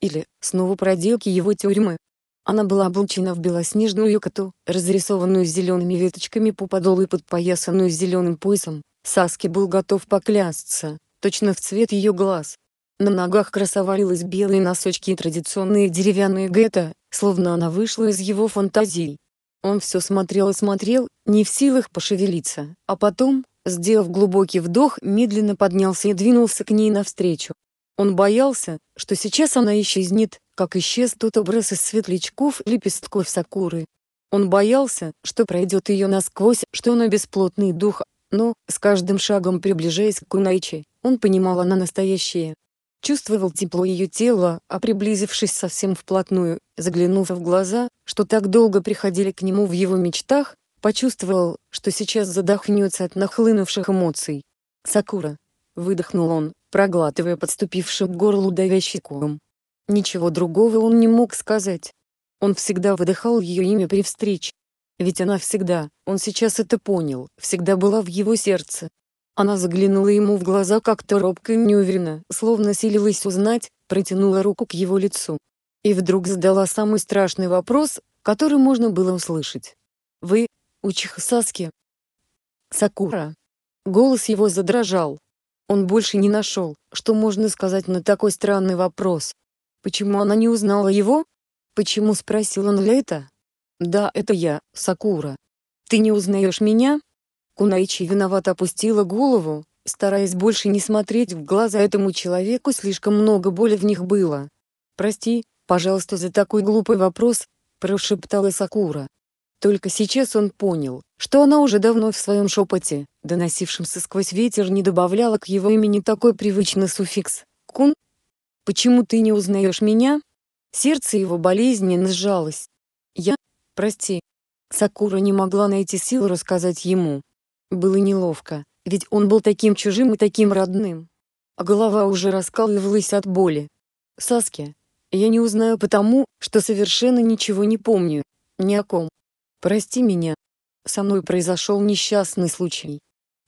Или, снова проделки его тюрьмы? Она была облачена в белоснежную юкату, разрисованную зелеными веточками по подолу и подпоясанную зеленым поясом. Саски был готов поклясться, точно в цвет ее глаз. На ногах красовались белые носочки и традиционные деревянные гетто, словно она вышла из его фантазий. Он все смотрел и смотрел, не в силах пошевелиться, а потом, сделав глубокий вдох, медленно поднялся и двинулся к ней навстречу. Он боялся, что сейчас она исчезнет, как исчез тот образ из светлячков лепестков сакуры. Он боялся, что пройдет ее насквозь, что она бесплотный дух, но, с каждым шагом приближаясь к Кунайчи, он понимал она настоящее. Чувствовал тепло ее тела, а приблизившись совсем вплотную, заглянув в глаза, что так долго приходили к нему в его мечтах, почувствовал, что сейчас задохнется от нахлынувших эмоций. «Сакура!» — выдохнул он, проглатывая подступившим к горлу давящий ком. Ничего другого он не мог сказать. Он всегда выдыхал ее имя при встрече, ведь она всегда, он сейчас это понял, всегда была в его сердце. Она заглянула ему в глаза как-то робко и неуверенно, словно силилась узнать, протянула руку к его лицу. И вдруг задала самый страшный вопрос, который можно было услышать. «Вы, Учиха Саски?» «Сакура». Голос его задрожал. Он больше не нашел, что можно сказать на такой странный вопрос. Почему она не узнала его? Почему спросил он это? «Да, это я, Сакура. Ты не узнаешь меня?» Кунайчи виновато опустила голову, стараясь больше не смотреть в глаза этому человеку, слишком много боли в них было. «Прости, пожалуйста, за такой глупый вопрос», — прошептала Сакура. Только сейчас он понял, что она уже давно в своем шепоте, доносившемся сквозь ветер, не добавляла к его имени такой привычный суффикс «кун». «Почему ты не узнаешь меня?» Сердце его болезненно сжалось. «Я, Прости. Сакура не могла найти сил рассказать ему. Было неловко, ведь он был таким чужим и таким родным. А голова уже раскалывалась от боли. Саски, я не узнаю потому, что совершенно ничего не помню. Ни о ком. Прости меня. Со мной произошел несчастный случай.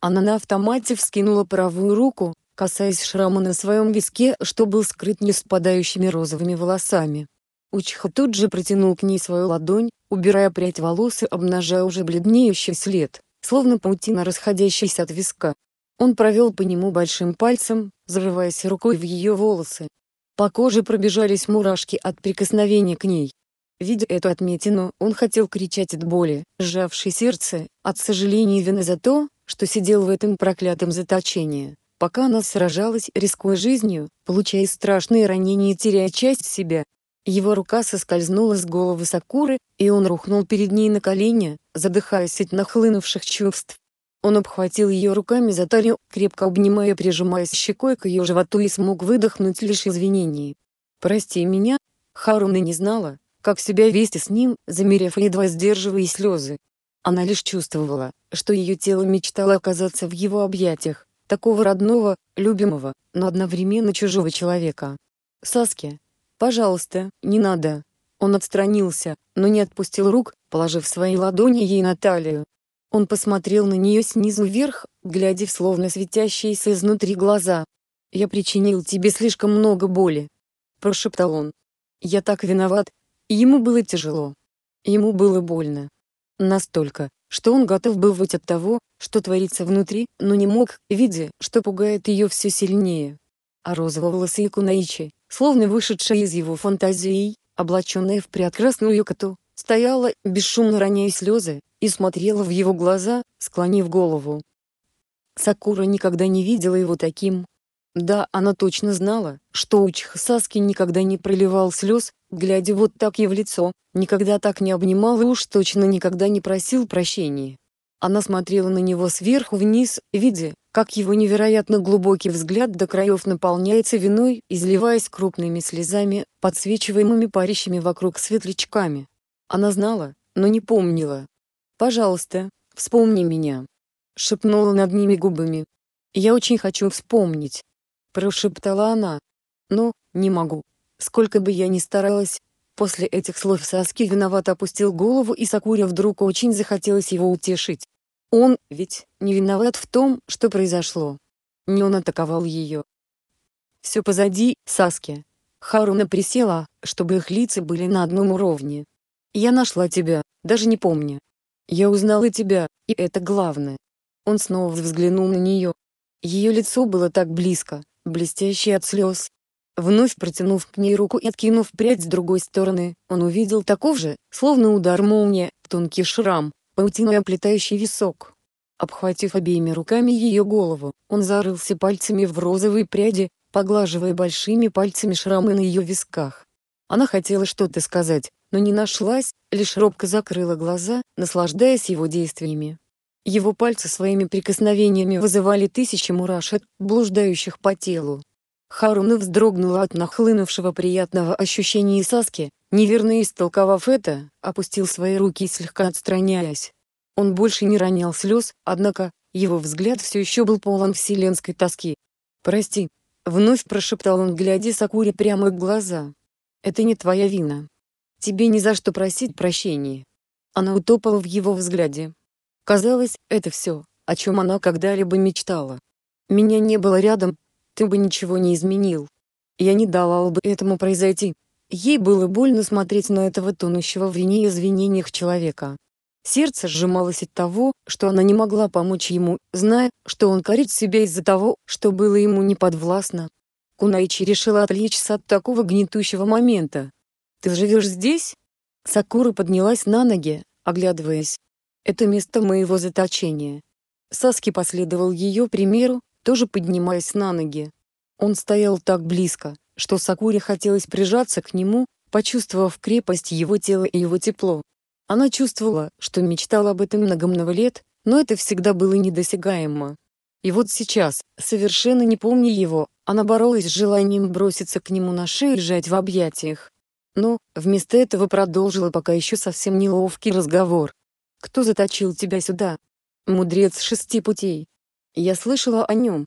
Она на автомате вскинула правую руку, касаясь шрама на своем виске, что был скрыт не спадающими розовыми волосами. Учиха тут же протянул к ней свою ладонь, убирая прядь волос и обнажая уже бледнеющий след, словно паутина расходящаяся от виска. Он провел по нему большим пальцем, зарываясь рукой в ее волосы. По коже пробежались мурашки от прикосновения к ней. Видя эту отметину, он хотел кричать от боли, сжавшей сердце, от сожаления и вины за то, что сидел в этом проклятом заточении, пока она сражалась, рискуя жизнью, получая страшные ранения и теряя часть себя. Его рука соскользнула с головы Сакуры, и он рухнул перед ней на колени, задыхаясь от нахлынувших чувств. Он обхватил ее руками за талию, крепко обнимая прижимаясь щекой к ее животу и смог выдохнуть лишь извинений. «Прости меня». Харуна не знала, как себя вести с ним, замерев едва сдерживая слезы. Она лишь чувствовала, что ее тело мечтало оказаться в его объятиях, такого родного, любимого, но одновременно чужого человека. «Саски, пожалуйста, не надо». Он отстранился, но не отпустил рук, положив свои ладони ей на талию. Он посмотрел на нее снизу вверх, глядя в словно светящиеся изнутри глаза. «Я причинил тебе слишком много боли», — прошептал он. «Я так виноват». Ему было тяжело. Ему было больно. Настолько, что он готов был выйти от того, что творится внутри, но не мог, видя, что пугает ее все сильнее. А розово-волосые Кунаичи, словно вышедшая из его фантазии, облаченная в прекрасную юкату, стояла, бесшумно роняя слезы, и смотрела в его глаза, склонив голову. Сакура никогда не видела его таким. Да, она точно знала, что Учиха Саски никогда не проливал слез, глядя вот так ей в лицо, никогда так не обнимал и уж точно никогда не просил прощения. Она смотрела на него сверху вниз, видя, как его невероятно глубокий взгляд до краев наполняется виной, изливаясь крупными слезами, подсвечиваемыми парящими вокруг светлячками. Она знала, но не помнила. «Пожалуйста, вспомни меня», — шепнула над ними губами. «Я очень хочу вспомнить», — прошептала она. «Но, не могу. Сколько бы я ни старалась, после этих слов Саски виновато опустил голову и Сакуре вдруг очень захотелось его утешить. Он, ведь, не виноват в том, что произошло. Не он атаковал ее. Все позади, Саски. Харуна присела, чтобы их лица были на одном уровне. Я нашла тебя, даже не помню. Я узнала тебя, и это главное. Он снова взглянул на нее. Ее лицо было так близко, блестящее от слез, Вновь протянув к ней руку и откинув прядь с другой стороны, он увидел таков же, словно удар молнии, тонкий шрам, паутиной оплетающий висок. Обхватив обеими руками ее голову, он зарылся пальцами в розовые пряди, поглаживая большими пальцами шрамы на ее висках. Она хотела что-то сказать, но не нашлась, лишь робко закрыла глаза, наслаждаясь его действиями. Его пальцы своими прикосновениями вызывали тысячи мурашек, блуждающих по телу. Харуна вздрогнула от нахлынувшего приятного ощущения Саски, неверно истолковав это, опустил свои руки слегка отстраняясь. Он больше не ронял слез, однако, его взгляд все еще был полон вселенской тоски. «Прости», — вновь прошептал он, глядя Сакуре прямо в глаза. «Это не твоя вина. Тебе ни за что просить прощения». Она утопала в его взгляде. Казалось, это все, о чем она когда-либо мечтала. Меня не было рядом, ты бы ничего не изменил. Я не давала бы этому произойти. Ей было больно смотреть на этого тонущего в вине и извинениях человека. Сердце сжималось от того, что она не могла помочь ему, зная, что он корит себя из-за того, что было ему неподвластно. Кунайчи решила отвлечься от такого гнетущего момента. «Ты живешь здесь?» Сакура поднялась на ноги, оглядываясь. «Это место моего заточения». Саски последовал ее примеру, тоже поднимаясь на ноги. Он стоял так близко, что Сакуре хотелось прижаться к нему, почувствовав крепость его тела и его тепло. Она чувствовала, что мечтала об этом много-много лет, но это всегда было недосягаемо. И вот сейчас, совершенно не помня его, она боролась с желанием броситься к нему на шею и сжать в объятиях. Но, вместо этого продолжила пока еще совсем неловкий разговор. «Кто заточил тебя сюда?» «Мудрец шести путей. Я слышала о нем.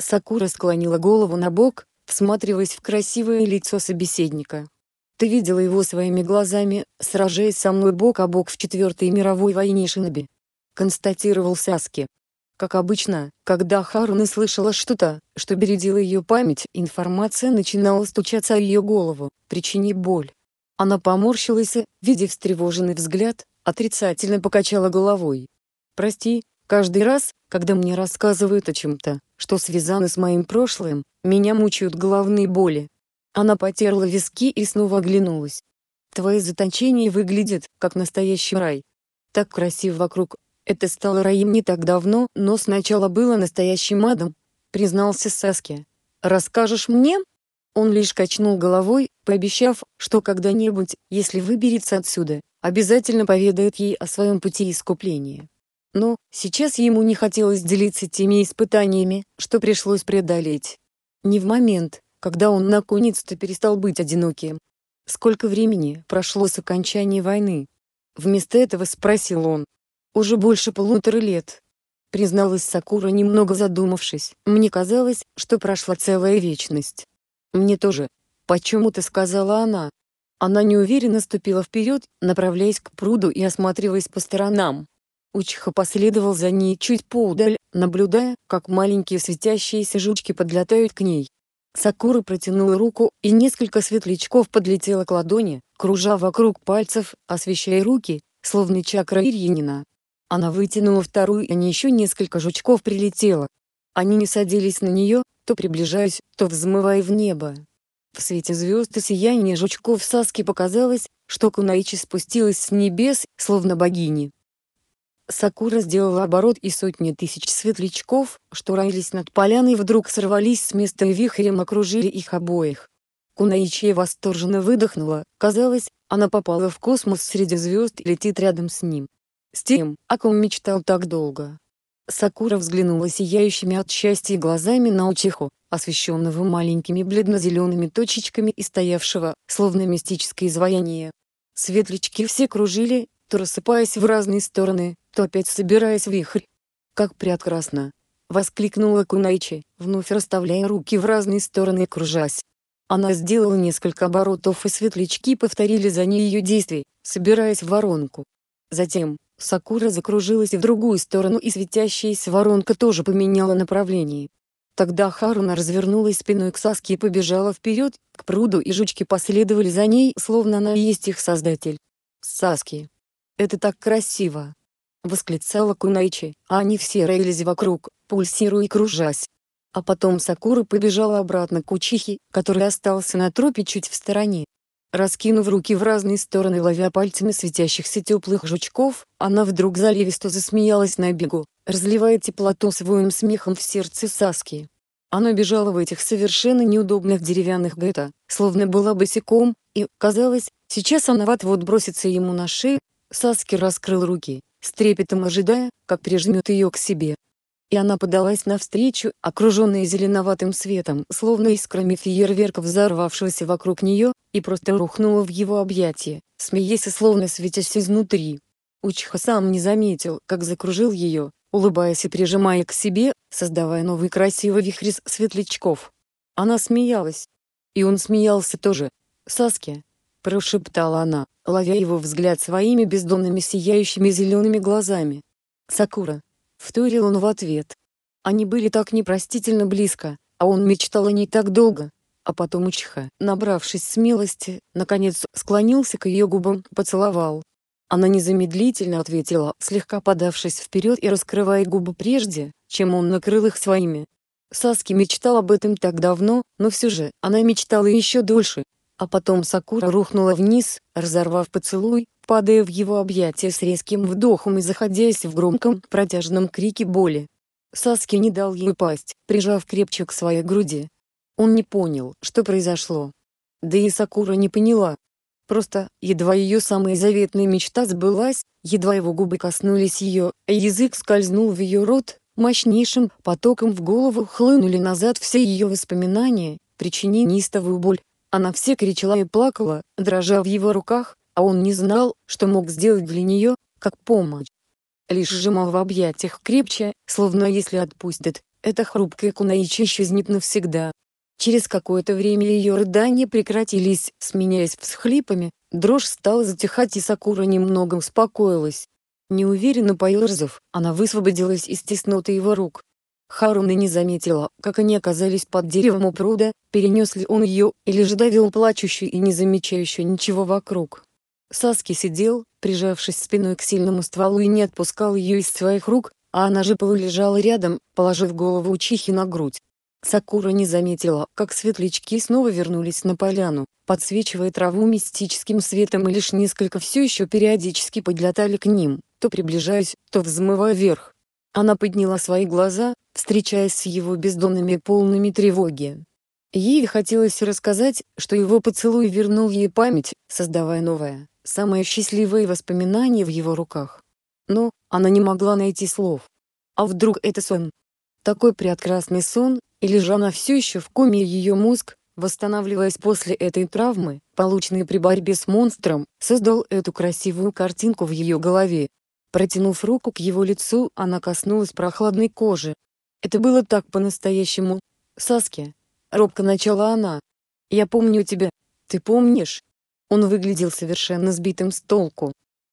Сакура склонила голову на бок, всматриваясь в красивое лицо собеседника. Ты видела его своими глазами, сражаясь со мной бок о бок в Четвертой мировой войне Шиноби. Констатировал Саски. Как обычно, когда Харуна слышала что-то, что бередило ее память, информация начинала стучаться о ее голову, причинив боль. Она поморщилась, видя встревоженный взгляд, отрицательно покачала головой. «Прости, Каждый раз, когда мне рассказывают о чем-то, что связано с моим прошлым, меня мучают головные боли. Она потерла виски и снова оглянулась. Твое заточение выглядит, как настоящий рай. Так красиво вокруг. Это стало раем не так давно, но сначала было настоящим адом, признался Саски. Расскажешь мне? Он лишь качнул головой, пообещав, что когда-нибудь, если выберется отсюда, обязательно поведает ей о своем пути искупления. Но, сейчас ему не хотелось делиться теми испытаниями, что пришлось преодолеть. Не в момент, когда он наконец-то перестал быть одиноким. Сколько времени прошло с окончания войны? Вместо этого спросил он. Уже больше полутора лет. Призналась Сакура немного задумавшись. Мне казалось, что прошла целая вечность. Мне тоже. Почему-то сказала она. Она неуверенно ступила вперед, направляясь к пруду и осматриваясь по сторонам. Учиха последовал за ней чуть поудаль, наблюдая, как маленькие светящиеся жучки подлетают к ней. Сакура протянула руку, и несколько светлячков подлетело к ладони, кружа вокруг пальцев, освещая руки, словно чакра Ирьянина. Она вытянула вторую, и еще несколько жучков прилетело. Они не садились на нее, то приближаясь, то взмывая в небо. В свете звезд и сияния жучков Саски показалось, что Кунаичи спустилась с небес, словно богини. Сакура сделала оборот и сотни тысяч светлячков, что роились над поляной вдруг сорвались с места и вихрем окружили их обоих. Кунаичи восторженно выдохнула, казалось, она попала в космос среди звезд и летит рядом с ним. С тем, о ком мечтал так долго. Сакура взглянула сияющими от счастья глазами на Учиху, освещенного маленькими бледно-зелеными точечками и стоявшего, словно мистическое изваяние. Светлячки все кружили, то рассыпаясь в разные стороны, то опять собираясь в вихрь. «Как прекрасно!» — воскликнула Кунайчи, вновь расставляя руки в разные стороны и кружась. Она сделала несколько оборотов и светлячки повторили за ней ее действия, собираясь в воронку. Затем, Сакура закружилась в другую сторону и светящаяся воронка тоже поменяла направление. Тогда Харуна развернулась спиной к Саске и побежала вперед, к пруду и жучки последовали за ней, словно она и есть их создатель. Саски, это так красиво!» — восклицала Кунайчи, а они все роились вокруг, пульсируя и кружась. А потом Сакура побежала обратно к Учихе, который остался на тропе чуть в стороне. Раскинув руки в разные стороны ловя пальцами светящихся теплых жучков, она вдруг заливисто засмеялась на бегу, разливая теплоту своим смехом в сердце Саски. Она бежала в этих совершенно неудобных деревянных гетто, словно была босиком, и, казалось, сейчас она вот-вот бросится ему на шею, Саски раскрыл руки, с трепетом ожидая, как прижмет ее к себе. И она подалась навстречу, окруженная зеленоватым светом, словно искрами фейерверка взорвавшегося вокруг нее, и просто рухнула в его объятия, смеясь и словно светясь изнутри. Учиха сам не заметил, как закружил ее, улыбаясь и прижимая к себе, создавая новый красивый вихрь светлячков. Она смеялась. И он смеялся тоже. Саске, — прошептала она, ловя его взгляд своими бездонными сияющими зелеными глазами. «Сакура!» — вторил он в ответ. Они были так непростительно близко, а он мечтал о ней так долго. А потом Учиха, набравшись смелости, наконец склонился к ее губам, поцеловал. Она незамедлительно ответила, слегка подавшись вперед и раскрывая губы прежде, чем он накрыл их своими. Саски мечтал об этом так давно, но все же, она мечтала еще дольше, а потом Сакура рухнула вниз, разорвав поцелуй, падая в его объятия с резким вдохом и заходясь в громком, протяжном крике боли. Саски не дал ей упасть, прижав крепче к своей груди. Он не понял, что произошло. Да и Сакура не поняла. Просто, едва ее самая заветная мечта сбылась, едва его губы коснулись ее, а язык скользнул в ее рот, мощнейшим потоком в голову хлынули назад все ее воспоминания, причинив неистовую боль, она все кричала и плакала, дрожа в его руках, а он не знал, что мог сделать для нее, как помочь. Лишь сжимал в объятиях крепче, словно если отпустит, эта хрупкая кунаича исчезнет навсегда. Через какое-то время ее рыдания прекратились, сменяясь всхлипами, дрожь стала затихать и Сакура немного успокоилась. Неуверенно поерзав, она высвободилась из тесноты его рук, Харуна не заметила, как они оказались под деревом у пруда, перенес ли он ее, или же давил плачущую и не замечающую ничего вокруг. Саски сидел, прижавшись спиной к сильному стволу и не отпускал ее из своих рук, а она же полулежала рядом, положив голову Учихи на грудь. Сакура не заметила, как светлячки снова вернулись на поляну, подсвечивая траву мистическим светом и лишь несколько все еще периодически подлетали к ним, то приближаясь, то взмывая вверх. Она подняла свои глаза, встречаясь с его бездонными полными тревоги. Ей хотелось рассказать, что его поцелуй вернул ей память, создавая новое, самое счастливое воспоминание в его руках. Но она не могла найти слов. А вдруг это сон? Такой прекрасный сон, или же она все еще в коме ее мозг, восстанавливаясь после этой травмы, полученной при борьбе с монстром, создал эту красивую картинку в ее голове. Протянув руку к его лицу, она коснулась прохладной кожи. Это было так по-настоящему. Саски. Робко начала она. «Я помню тебя. Ты помнишь?» Он выглядел совершенно сбитым с толку.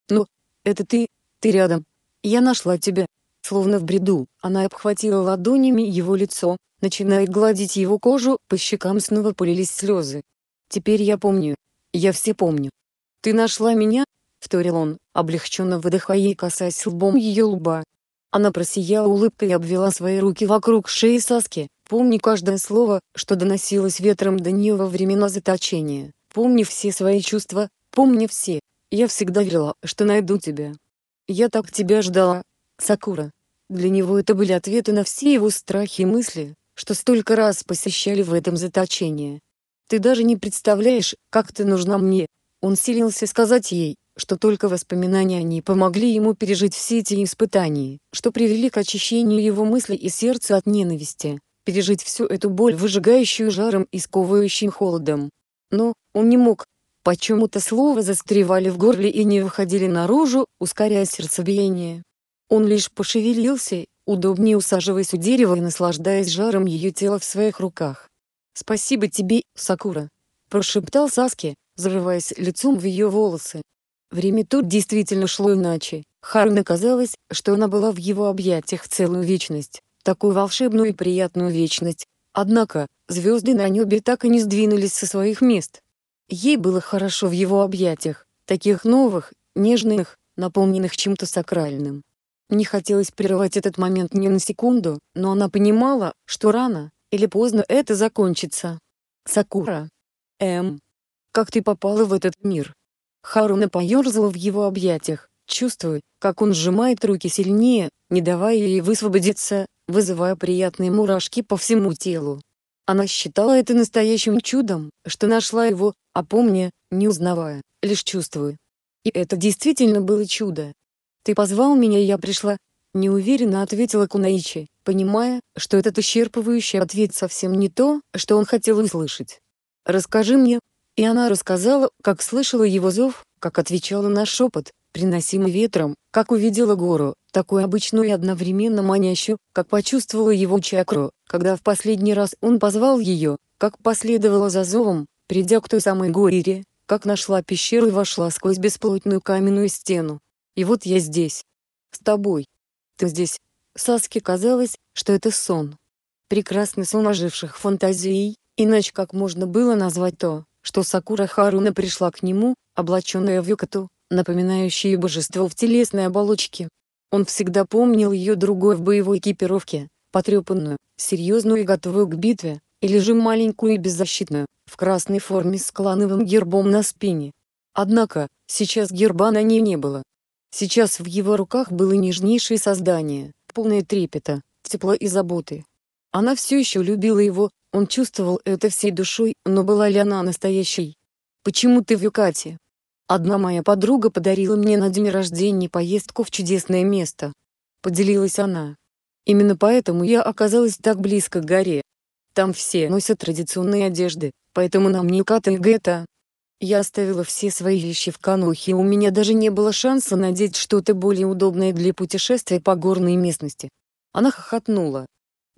«Ну, это ты, ты рядом. Я нашла тебя». Словно в бреду, она обхватила ладонями его лицо, начиная гладить его кожу, по щекам снова полились слезы. «Теперь я помню. Я все помню. Ты нашла меня?» — вторил он, облегченно выдыхая и касаясь лбом ее лба. Она просияла улыбкой и обвела свои руки вокруг шеи Саски, помни каждое слово, что доносилось ветром до нее во времена заточения, помни все свои чувства, помни все. Я всегда верила, что найду тебя. Я так тебя ждала, Сакура. Для него это были ответы на все его страхи и мысли, что столько раз посещали в этом заточении. Ты даже не представляешь, как ты нужна мне. Он силился сказать ей, что только воспоминания о ней помогли ему пережить все эти испытания, что привели к очищению его мыслей и сердца от ненависти, пережить всю эту боль, выжигающую жаром и сковывающим холодом. Но, он не мог. Почему-то слова застревали в горле и не выходили наружу, ускоряя сердцебиение. Он лишь пошевелился, удобнее усаживаясь у дерева и наслаждаясь жаром ее тела в своих руках. «Спасибо тебе, Сакура», — прошептал Саски, зарываясь лицом в ее волосы. Время тут действительно шло иначе. Харуна казалось, что она была в его объятиях целую вечность, такую волшебную и приятную вечность. Однако, звезды на небе так и не сдвинулись со своих мест. Ей было хорошо в его объятиях, таких новых, нежных, наполненных чем-то сакральным. Не хотелось прерывать этот момент ни на секунду, но она понимала, что рано или поздно это закончится. Сакура. Эм. Как ты попала в этот мир? Харуна поерзала в его объятиях, чувствуя, как он сжимает руки сильнее, не давая ей высвободиться, вызывая приятные мурашки по всему телу. Она считала это настоящим чудом, что нашла его, а помня, не узнавая, лишь чувствуя. И это действительно было чудо. «Ты позвал меня и я пришла», — неуверенно ответила Кунаичи, понимая, что этот исчерпывающий ответ совсем не то, что он хотел услышать. «Расскажи мне, и она рассказала, как слышала его зов, как отвечала на шепот, приносимый ветром, как увидела гору, такую обычную и одновременно манящую, как почувствовала его чакру, когда в последний раз он позвал ее, как последовала за зовом, придя к той самой горе, как нашла пещеру и вошла сквозь бесплотную каменную стену. И вот я здесь. С тобой. Ты здесь. Саске казалось, что это сон. Прекрасный сон оживших фантазий, иначе как можно было назвать то, что Сакура Харуна пришла к нему, облаченная в юкату, напоминающую божество в телесной оболочке. Он всегда помнил ее другой в боевой экипировке, потрепанную, серьезную и готовую к битве, или же маленькую и беззащитную, в красной форме с клановым гербом на спине. Однако, сейчас герба на ней не было. Сейчас в его руках было нежнейшее создание, полное трепета, тепла и заботы. Она все еще любила его, он чувствовал это всей душой, но была ли она настоящей? «Почему ты в Юкате?» Одна моя подруга подарила мне на день рождения поездку в чудесное место. Поделилась она. Именно поэтому я оказалась так близко к горе. Там все носят традиционные одежды, поэтому нам не Юката и Гетто. Я оставила все свои вещи в Канухе и у меня даже не было шанса надеть что-то более удобное для путешествия по горной местности. Она хохотнула.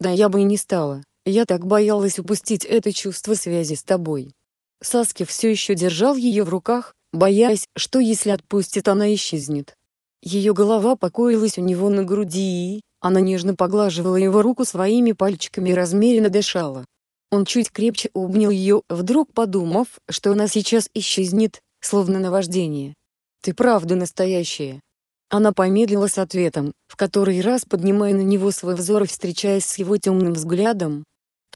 Да я бы и не стала. Я так боялась упустить это чувство связи с тобой. Саски все еще держал ее в руках, боясь, что если отпустит она исчезнет. Ее голова покоилась у него на груди и, она нежно поглаживала его руку своими пальчиками и размеренно дышала. Он чуть крепче обнял ее, вдруг подумав, что она сейчас исчезнет, словно наваждение. «Ты правда настоящая». Она помедлила с ответом, в который раз поднимая на него свой взор и встречаясь с его темным взглядом,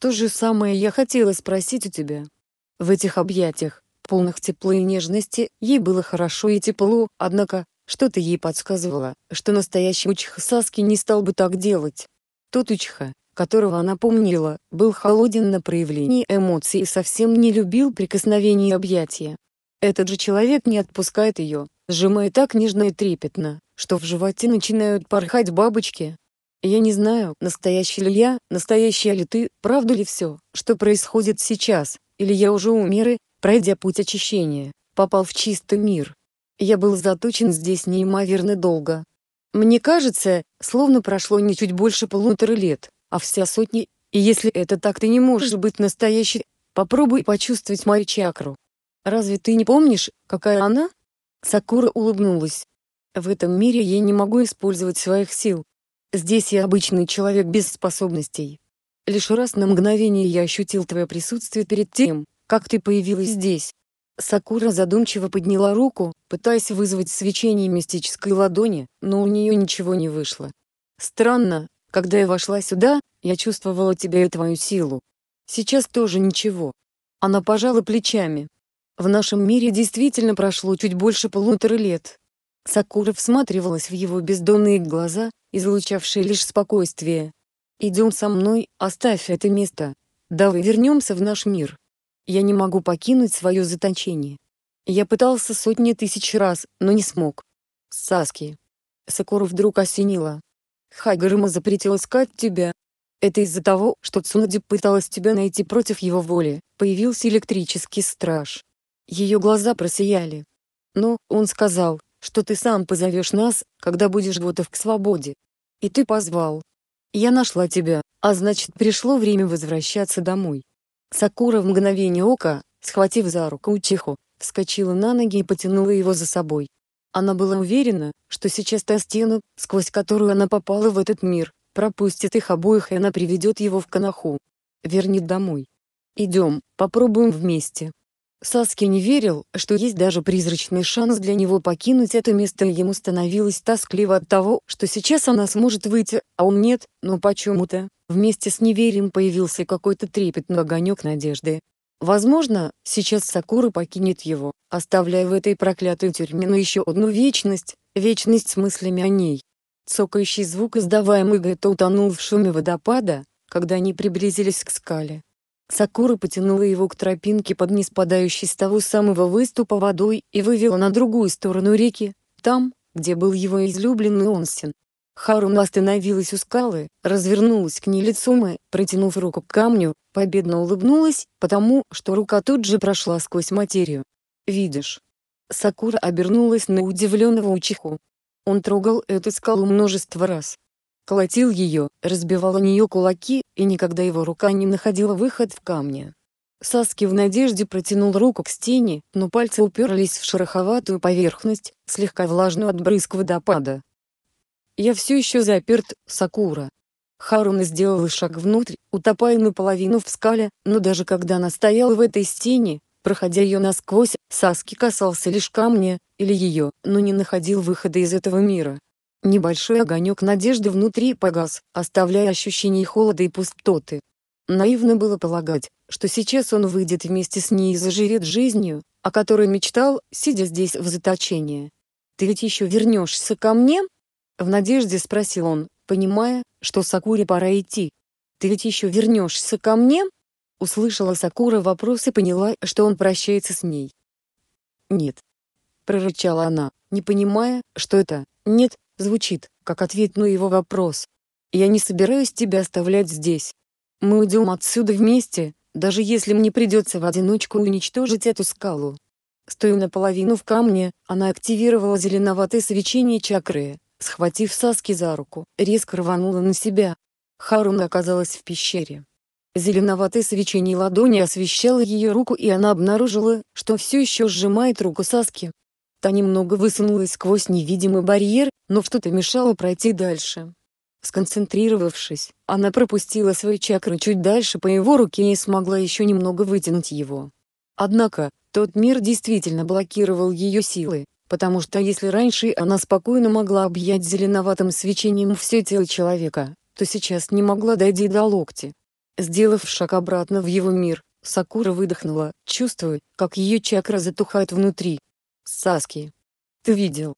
то же самое я хотела спросить у тебя. В этих объятиях, полных тепла и нежности, ей было хорошо и тепло, однако, что-то ей подсказывало, что настоящий Учиха Саски не стал бы так делать. Тот Учиха, которого она помнила, был холоден на проявление эмоций и совсем не любил прикосновений и объятия. Этот же человек не отпускает ее, сжимая так нежно и трепетно, что в животе начинают порхать бабочки. Я не знаю, настоящий ли я, настоящая ли ты, правда ли все, что происходит сейчас, или я уже умер и, пройдя путь очищения, попал в чистый мир. Я был заточен здесь неимоверно долго. Мне кажется, словно прошло не чуть больше полутора лет, а вся сотни, и если это так ты не можешь быть настоящей, попробуй почувствовать мою чакру. Разве ты не помнишь, какая она? Сакура улыбнулась. В этом мире я не могу использовать своих сил. Здесь я обычный человек без способностей. Лишь раз на мгновение я ощутил твое присутствие перед тем, как ты появилась здесь. Сакура задумчиво подняла руку, пытаясь вызвать свечение мистической ладони, но у нее ничего не вышло. Странно, когда я вошла сюда, я чувствовала тебя и твою силу. Сейчас тоже ничего. Она пожала плечами. В нашем мире действительно прошло чуть больше полутора лет. Сакура всматривалась в его бездонные глаза, излучавшие лишь спокойствие. «Идем со мной, оставь это место. Давай вернемся в наш мир. Я не могу покинуть свое заточение. Я пытался сотни тысяч раз, но не смог. Саски». Сакура вдруг осенила. Хайгарма запретил искать тебя. Это из-за того, что Цунади пыталась тебя найти против его воли, появился электрический страж. Ее глаза просияли. Но, он сказал, что ты сам позовешь нас, когда будешь готов к свободе. И ты позвал. Я нашла тебя, а значит пришло время возвращаться домой. Сакура в мгновение ока, схватив за руку Учиху, вскочила на ноги и потянула его за собой. Она была уверена, что сейчас та стену, сквозь которую она попала в этот мир, пропустит их обоих и она приведет его в Канаху. Вернет домой. Идем, попробуем вместе. Саски не верил, что есть даже призрачный шанс для него покинуть это место и ему становилось тоскливо от того, что сейчас она сможет выйти, а он нет, но почему-то, вместе с неверием появился какой-то трепетный огонек надежды. Возможно, сейчас Сакура покинет его, оставляя в этой проклятой тюрьме на еще одну вечность, вечность с мыслями о ней. Цокающий звук, издаваемый Гэтто утонул в шуме водопада, когда они приблизились к скале. Сакура потянула его к тропинке под неспадающей с того самого выступа водой и вывела на другую сторону реки, там, где был его излюбленный онсен. Харума остановилась у скалы, развернулась к ней лицом и, протянув руку к камню, победно улыбнулась, потому что рука тут же прошла сквозь материю. «Видишь?» Сакура обернулась на удивленного учиху. Он трогал эту скалу множество раз, колотил ее, разбивал о нее кулаки, и никогда его рука не находила выход в камне. Саски в надежде протянул руку к стене, но пальцы уперлись в шероховатую поверхность, слегка влажную от брызг водопада. «Я все еще заперт, Сакура». Харуна сделала шаг внутрь, утопая наполовину в скале, но даже когда она стояла в этой стене, проходя ее насквозь, Саски касался лишь камня, или ее, но не находил выхода из этого мира. Небольшой огонек надежды внутри погас, оставляя ощущение холода и пустоты. Наивно было полагать, что сейчас он выйдет вместе с ней и заживет жизнью, о которой мечтал, сидя здесь в заточении. «Ты ведь еще вернешься ко мне?» В надежде спросил он, понимая, что Сакуре пора идти. «Ты ведь еще вернешься ко мне?» Услышала Сакура вопрос и поняла, что он прощается с ней. «Нет», — прорычала она, не понимая, что это «нет» звучит, как ответ на его вопрос. «Я не собираюсь тебя оставлять здесь. Мы уйдем отсюда вместе, даже если мне придется в одиночку уничтожить эту скалу». Стоя наполовину в камне, она активировала зеленоватое свечение чакры, схватив Саски за руку, резко рванула на себя. Харуна оказалась в пещере. Зеленоватое свечение ладони освещало ее руку и она обнаружила, что все еще сжимает руку Саски. Та немного высунулась сквозь невидимый барьер, но что-то мешало пройти дальше. Сконцентрировавшись, она пропустила свои чакры чуть дальше по его руке и смогла еще немного вытянуть его. Однако, тот мир действительно блокировал ее силы, потому что если раньше она спокойно могла объять зеленоватым свечением все тело человека, то сейчас не могла дойти до локти. Сделав шаг обратно в его мир, Сакура выдохнула, чувствуя, как ее чакра затухает внутри, Саски. Ты видел?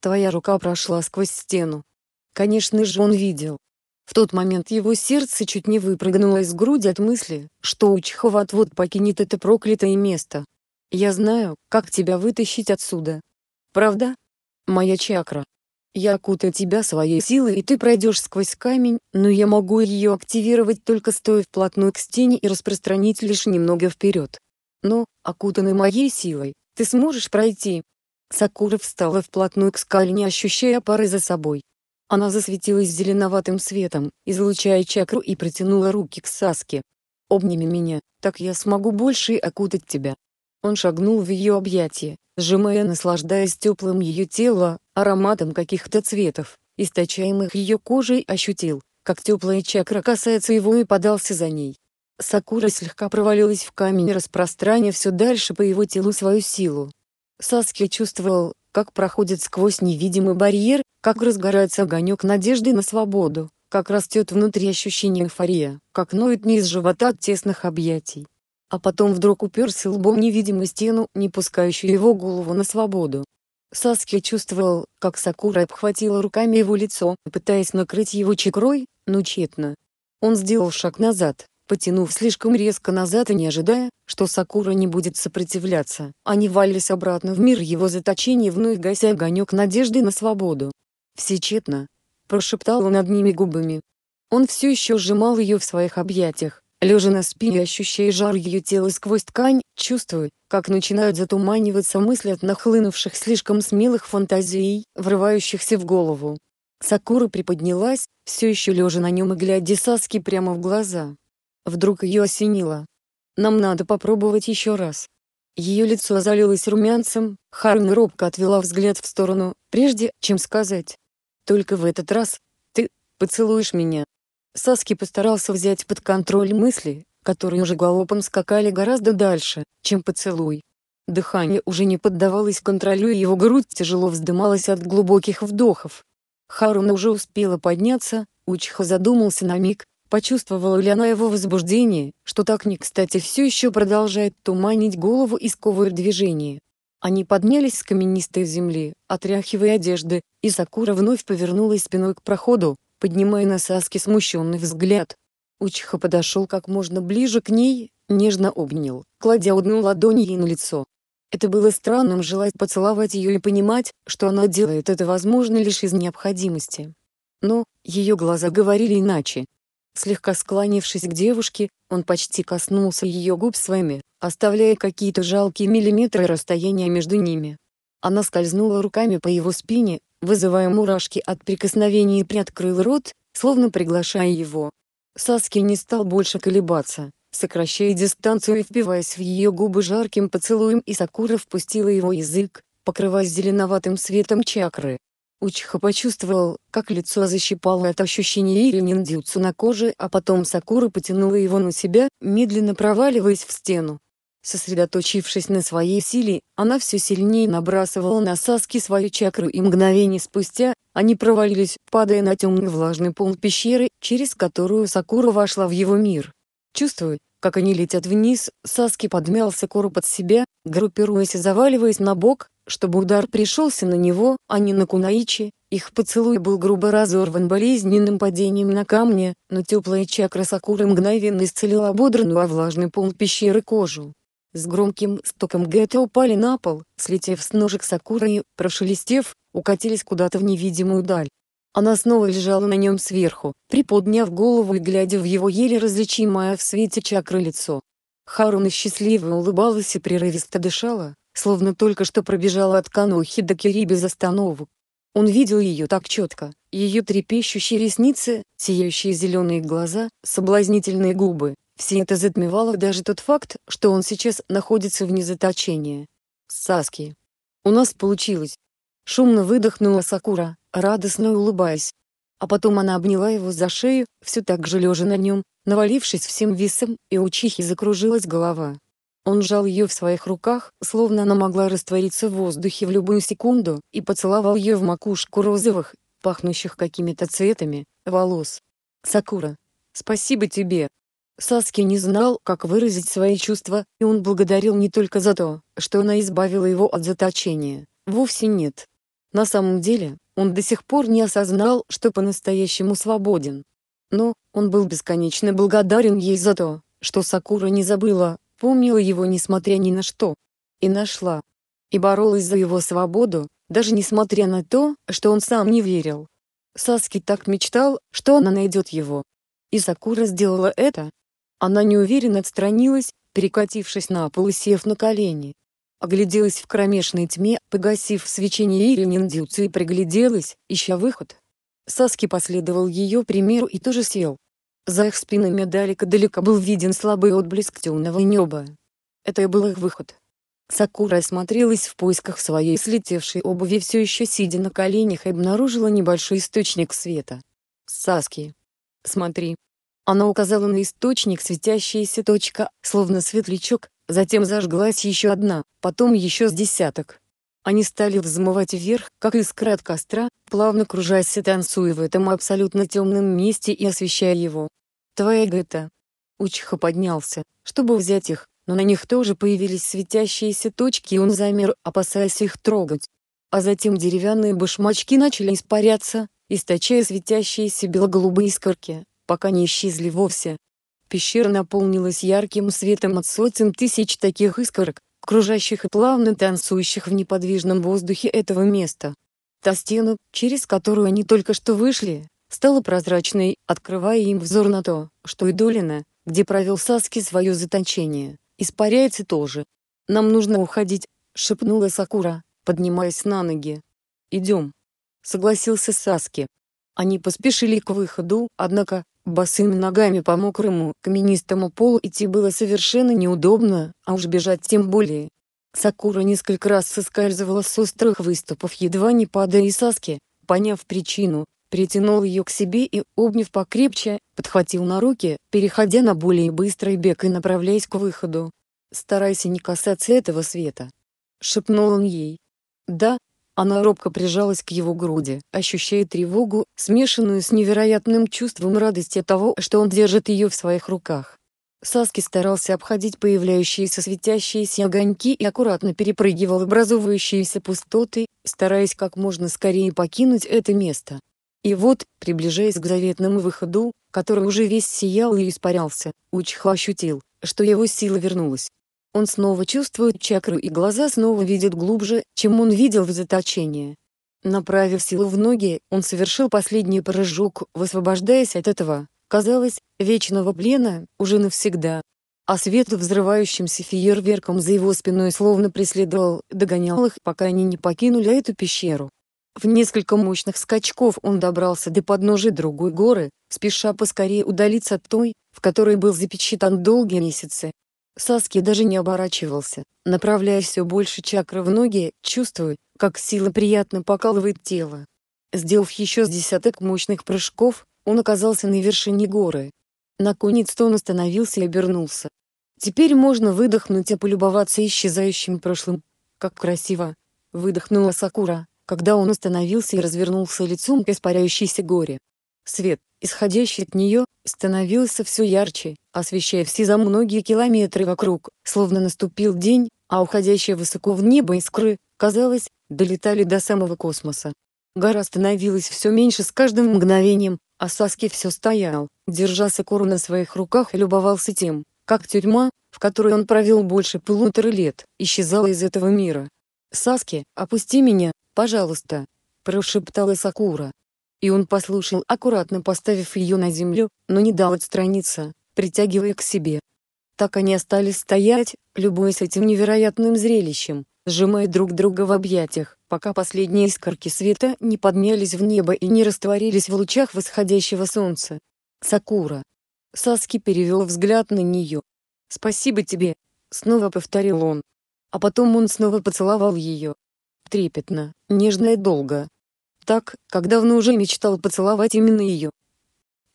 Твоя рука прошла сквозь стену. Конечно же он видел. В тот момент его сердце чуть не выпрыгнуло из груди от мысли, что Учха вот-вот покинет это проклятое место. «Я знаю, как тебя вытащить отсюда. Правда? Моя чакра. Я окутаю тебя своей силой и ты пройдешь сквозь камень, но я могу ее активировать только стоя вплотную к стене и распространить лишь немного вперед. Но, окутанный моей силой, ты сможешь пройти». Сакура встала вплотную к скале не ощущая пары за собой. Она засветилась зеленоватым светом, излучая чакру и протянула руки к Саске. «Обними меня, так я смогу больше окутать тебя». Он шагнул в ее объятия, сжимая наслаждаясь теплым ее тела, ароматом каких-то цветов, источаемых ее кожей ощутил, как теплая чакра касается его и подался за ней. Сакура слегка провалилась в камень распространяя все дальше по его телу свою силу. Саски чувствовал, как проходит сквозь невидимый барьер, как разгорается огонек надежды на свободу, как растет внутри ощущение эйфория, как ноет низ живота от тесных объятий. А потом вдруг уперся лбом невидимую стену, не пускающую его голову на свободу. Саски чувствовал, как Сакура обхватила руками его лицо, пытаясь накрыть его чекрой, но тщетно. Он сделал шаг назад, потянув слишком резко назад и не ожидая, что Сакура не будет сопротивляться. Они валились обратно в мир его заточения вновь гася огонек надежды на свободу. «Все тщетно», — прошептал он одними губами. Он все еще сжимал ее в своих объятиях, лежа на спине ощущая жар ее тела сквозь ткань, чувствуя, как начинают затуманиваться мысли от нахлынувших слишком смелых фантазий, врывающихся в голову. Сакура приподнялась, все еще лежа на нем и глядя Саски прямо в глаза. Вдруг ее осенило. Нам надо попробовать еще раз. Ее лицо залилось румянцем, Харна робко отвела взгляд в сторону, прежде чем сказать. «Только в этот раз, ты, поцелуешь меня». Саски постарался взять под контроль мысли, которые уже галопом скакали гораздо дальше, чем поцелуй. Дыхание уже не поддавалось контролю и его грудь тяжело вздымалась от глубоких вдохов. Харуна уже успела подняться, Учиха задумался на миг, Почувствовала ли она его возбуждение, что так не кстати все еще продолжает туманить голову и сковывает движение. Они поднялись с каменистой земли, отряхивая одежды, и Сакура вновь повернулась спиной к проходу, поднимая на Саске смущенный взгляд. Учиха подошел как можно ближе к ней, нежно обнял, кладя одну ладонь ей на лицо. Это было странным желать поцеловать ее и понимать, что она делает это возможно лишь из необходимости. Но, ее глаза говорили иначе. Слегка склонившись к девушке, он почти коснулся ее губ своими, оставляя какие-то жалкие миллиметры расстояния между ними. Она скользнула руками по его спине, вызывая мурашки от прикосновений и приоткрыл рот, словно приглашая его. Саски не стал больше колебаться, сокращая дистанцию и впиваясь в ее губы жарким поцелуем и Сакура впустила его язык, покрываясь зеленоватым светом чакры. Учиха почувствовал, как лицо защипало от ощущения ири ниндзюцу на коже, а потом Сакура потянула его на себя, медленно проваливаясь в стену. Сосредоточившись на своей силе, она все сильнее набрасывала на Саски свою чакру и мгновение спустя, они провалились, падая на темный влажный пол пещеры, через которую Сакура вошла в его мир. Чувствуя, как они летят вниз, Саски подмял Сакуру под себя, группируясь и заваливаясь на бок, чтобы удар пришелся на него, а не на Кунаичи. Их поцелуй был грубо разорван болезненным падением на камне, но теплая чакра Сакуры мгновенно исцелила ободранную о влажный пол пещеры кожу. С громким стоком Гетто упали на пол, слетев с ножек Сакуры и, прошелестев, укатились куда-то в невидимую даль. Она снова лежала на нем сверху, приподняв голову и глядя в его еле различимое в свете чакры лицо. Харуна счастливо улыбалась и прерывисто дышала, словно только что пробежала от Канохи до Кири без остановок. Он видел ее так четко, ее трепещущие ресницы, сияющие зеленые глаза, соблазнительные губы. Все это затмевало даже тот факт, что он сейчас находится вне заточения. Саски. У нас получилось. Шумно выдохнула Сакура, радостно улыбаясь. А потом она обняла его за шею, все так же лежа на нем, навалившись всем весом, и у Чихи закружилась голова. Он сжал ее в своих руках, словно она могла раствориться в воздухе в любую секунду, и поцеловал ее в макушку розовых, пахнущих какими-то цветами, волос. «Сакура, спасибо тебе!» Саски не знал, как выразить свои чувства, и он благодарил не только за то, что она избавила его от заточения. Вовсе нет. На самом деле, он до сих пор не осознал, что по-настоящему свободен. Но, он был бесконечно благодарен ей за то, что Сакура не забыла, помнила его несмотря ни на что. И нашла. И боролась за его свободу, даже несмотря на то, что он сам не верил. Саски так мечтал, что она найдет его. И Сакура сделала это. Она неуверенно отстранилась, перекатившись на пол и сев на колени. Огляделась в кромешной тьме, погасив свечение ниндзюцу и пригляделась, ища выход. Саски последовал ее примеру и тоже сел. За их спинами далеко-далеко был виден слабый отблеск темного неба. Это и был их выход. Сакура осмотрелась в поисках своей слетевшей обуви все еще сидя на коленях и обнаружила небольшой источник света. «Саски. Смотри». Она указала на источник светящаяся точка, словно светлячок, затем зажглась еще одна, потом еще с десяток. Они стали взмывать вверх, как искра от костра, плавно кружась и танцуя в этом абсолютно темном месте и освещая его. «Твоя гета». Учиха поднялся, чтобы взять их, но на них тоже появились светящиеся точки и он замер, опасаясь их трогать. А затем деревянные башмачки начали испаряться, источая светящиеся бело-голубые искорки, пока не исчезли вовсе. Пещера наполнилась ярким светом от сотен тысяч таких искорок, кружащих и плавно танцующих в неподвижном воздухе этого места. Та стена, через которую они только что вышли, стала прозрачной, открывая им взор на то, что и Долина, где провел Саски свое заточение, испаряется тоже. «Нам нужно уходить», — шепнула Сакура, поднимаясь на ноги. «Идем», — согласился Саски. Они поспешили к выходу, однако, босыми ногами по мокрому, каменистому полу идти было совершенно неудобно, а уж бежать тем более. Сакура несколько раз соскальзывала с острых выступов едва не падая и Саски, поняв причину, притянул ее к себе и, обняв покрепче, подхватил на руки, переходя на более быстрый бег и направляясь к выходу. «Старайся не касаться этого света», — шепнул он ей. «Да, она робко прижалась к его груди, ощущая тревогу, смешанную с невероятным чувством радости того, что он держит ее в своих руках. Саски старался обходить появляющиеся светящиеся огоньки и аккуратно перепрыгивал образовывающиеся пустоты, стараясь как можно скорее покинуть это место. И вот, приближаясь к заветному выходу, который уже весь сиял и испарялся, Учха ощутил, что его сила вернулась. Он снова чувствует чакру и глаза снова видят глубже, чем он видел в заточении. Направив силу в ноги, он совершил последний прыжок, высвобождаясь от этого, казалось, вечного плена, уже навсегда. А свет взрывающимся фейерверком за его спиной словно преследовал, догонял их, пока они не покинули эту пещеру. В несколько мощных скачков он добрался до подножия другой горы, спеша поскорее удалиться от той, в которой был запечатан долгие месяцы, Саски даже не оборачивался, направляя все больше чакры в ноги, чувствуя, как сила приятно покалывает тело. Сделав еще с десяток мощных прыжков, он оказался на вершине горы. Наконец-то он остановился и обернулся. Теперь можно выдохнуть и полюбоваться исчезающим прошлым. Как красиво! Выдохнула Сакура, когда он остановился и развернулся лицом к испаряющейся горе. Свет, исходящий от нее, становился все ярче, освещая все за многие километры вокруг, словно наступил день, а уходящие высоко в небо искры, казалось, долетали до самого космоса. Гора становилась все меньше с каждым мгновением, а Саски все стоял, держа Сакуру на своих руках и любовался тем, как тюрьма, в которой он провел больше полутора лет, исчезала из этого мира. «Саски, опусти меня, пожалуйста», – прошептала Сакура, и он послушал, аккуратно поставив ее на землю, но не дал отстраниться, притягивая к себе. Так они остались стоять, любуясь этим невероятным зрелищем, сжимая друг друга в объятиях, пока последние искорки света не поднялись в небо и не растворились в лучах восходящего солнца. Сакура. Саски перевел взгляд на нее. «Спасибо тебе», — снова повторил он. А потом он снова поцеловал ее. Трепетно, нежно и долго, так, как давно уже мечтал поцеловать именно ее.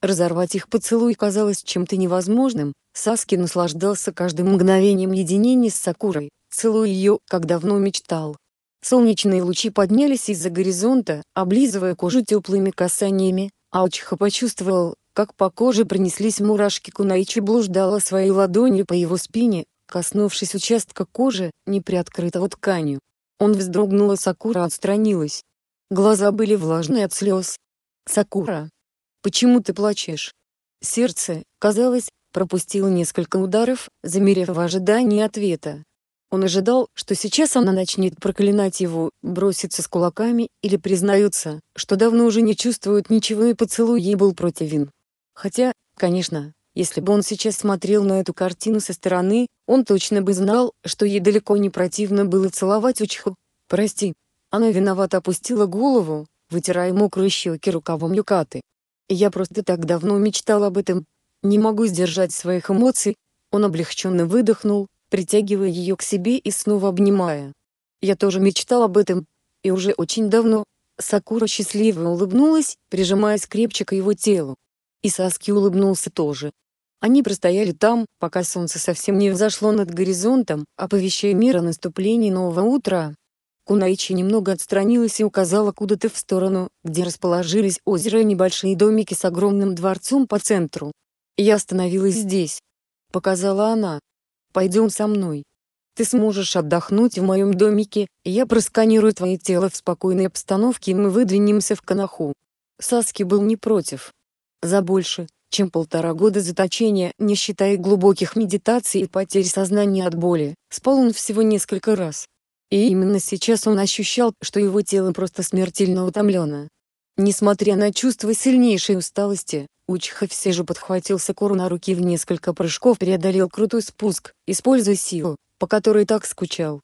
Разорвать их поцелуй казалось чем-то невозможным, Саски наслаждался каждым мгновением единения с Сакурой, целуя ее, как давно мечтал. Солнечные лучи поднялись из-за горизонта, облизывая кожу теплыми касаниями, а Учиха почувствовал, как по коже пронеслись мурашки Кунаичи блуждала своей ладонью по его спине, коснувшись участка кожи, не приоткрытого тканью. Он вздрогнул, а Сакура отстранилась, Глаза были влажные от слез. «Сакура, почему ты плачешь?» Сердце, казалось, пропустило несколько ударов, замерев в ожидании ответа. Он ожидал, что сейчас она начнет проклинать его, бросится с кулаками или признается, что давно уже не чувствует ничего и поцелуй ей был противен. Хотя, конечно, если бы он сейчас смотрел на эту картину со стороны, он точно бы знал, что ей далеко не противно было целовать Учху. «Прости». Она виновато опустила голову, вытирая мокрые щеки рукавом юкаты. «Я просто так давно мечтал об этом. Не могу сдержать своих эмоций». Он облегченно выдохнул, притягивая ее к себе и снова обнимая. Я тоже мечтал об этом. И уже очень давно. Сакура счастливо улыбнулась, прижимаясь крепче к его телу. И Саски улыбнулся тоже. Они простояли там, пока солнце совсем не взошло над горизонтом, оповещая мир о наступлении нового утра. Кунаичи немного отстранилась и указала куда-то в сторону, где расположились озеро и небольшие домики с огромным дворцом по центру. «Я остановилась здесь», — показала она, Пойдем со мной. Ты сможешь отдохнуть в моем домике, я просканирую твое тело в спокойной обстановке и мы выдвинемся в Канаху. Саски был не против. За больше, чем полтора года заточения, не считая глубоких медитаций и потерь сознания от боли, спал он всего несколько раз. И именно сейчас он ощущал, что его тело просто смертельно утомлено. Несмотря на чувство сильнейшей усталости, Учха все же подхватил Сакуру на руки в несколько прыжков преодолел крутой спуск, используя силу, по которой так скучал.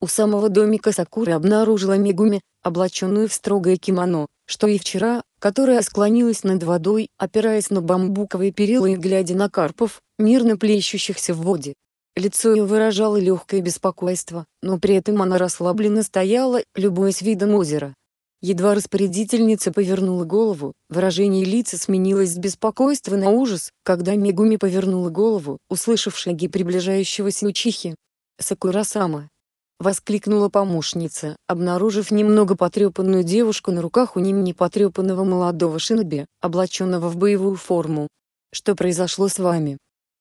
У самого домика Сакуры обнаружила Мегуми, облаченную в строгое кимоно, что и вчера, которая склонилась над водой, опираясь на бамбуковые перила и глядя на карпов, мирно плещущихся в воде. Лицо ее выражало легкое беспокойство, но при этом она расслабленно стояла, любуясь видом озера. Едва распорядительница повернула голову, выражение лица сменилось с беспокойства на ужас, когда Мегуми повернула голову, услышав шаги приближающегося Учихи. «Сакура-сама!» — воскликнула помощница, обнаружив немного потрепанную девушку на руках у не потрепанного молодого шиноби, облаченного в боевую форму. «Что произошло с вами?»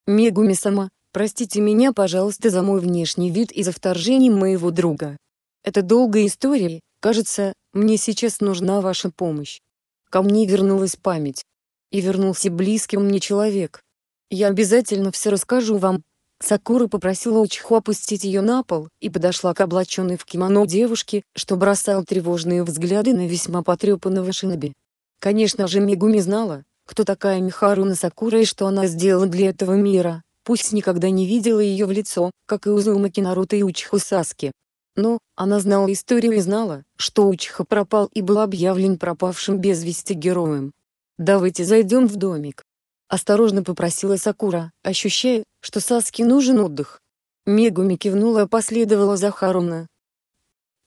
«Мегуми-сама, простите меня, пожалуйста, за мой внешний вид и за вторжение моего друга. Это долгая история, Кажется, мне сейчас нужна ваша помощь. Ко мне вернулась память. И вернулся близкий мне человек. Я обязательно все расскажу вам. Сакура попросила Учиху опустить ее на пол и подошла к облаченной в кимоно девушке, что бросал тревожные взгляды на весьма потрепанного шиноби. Конечно же Мегуми знала, кто такая Михаруна Сакура и что она сделала для этого мира, пусть никогда не видела ее в лицо, как и Узумаки Наруто и Учиху Саски. Но, она знала историю и знала, что Учиха пропал и был объявлен пропавшим без вести героем. «Давайте зайдем в домик». Осторожно попросила Сакура, ощущая, что Саске нужен отдых. Мегуми кивнула и последовала за Харуна.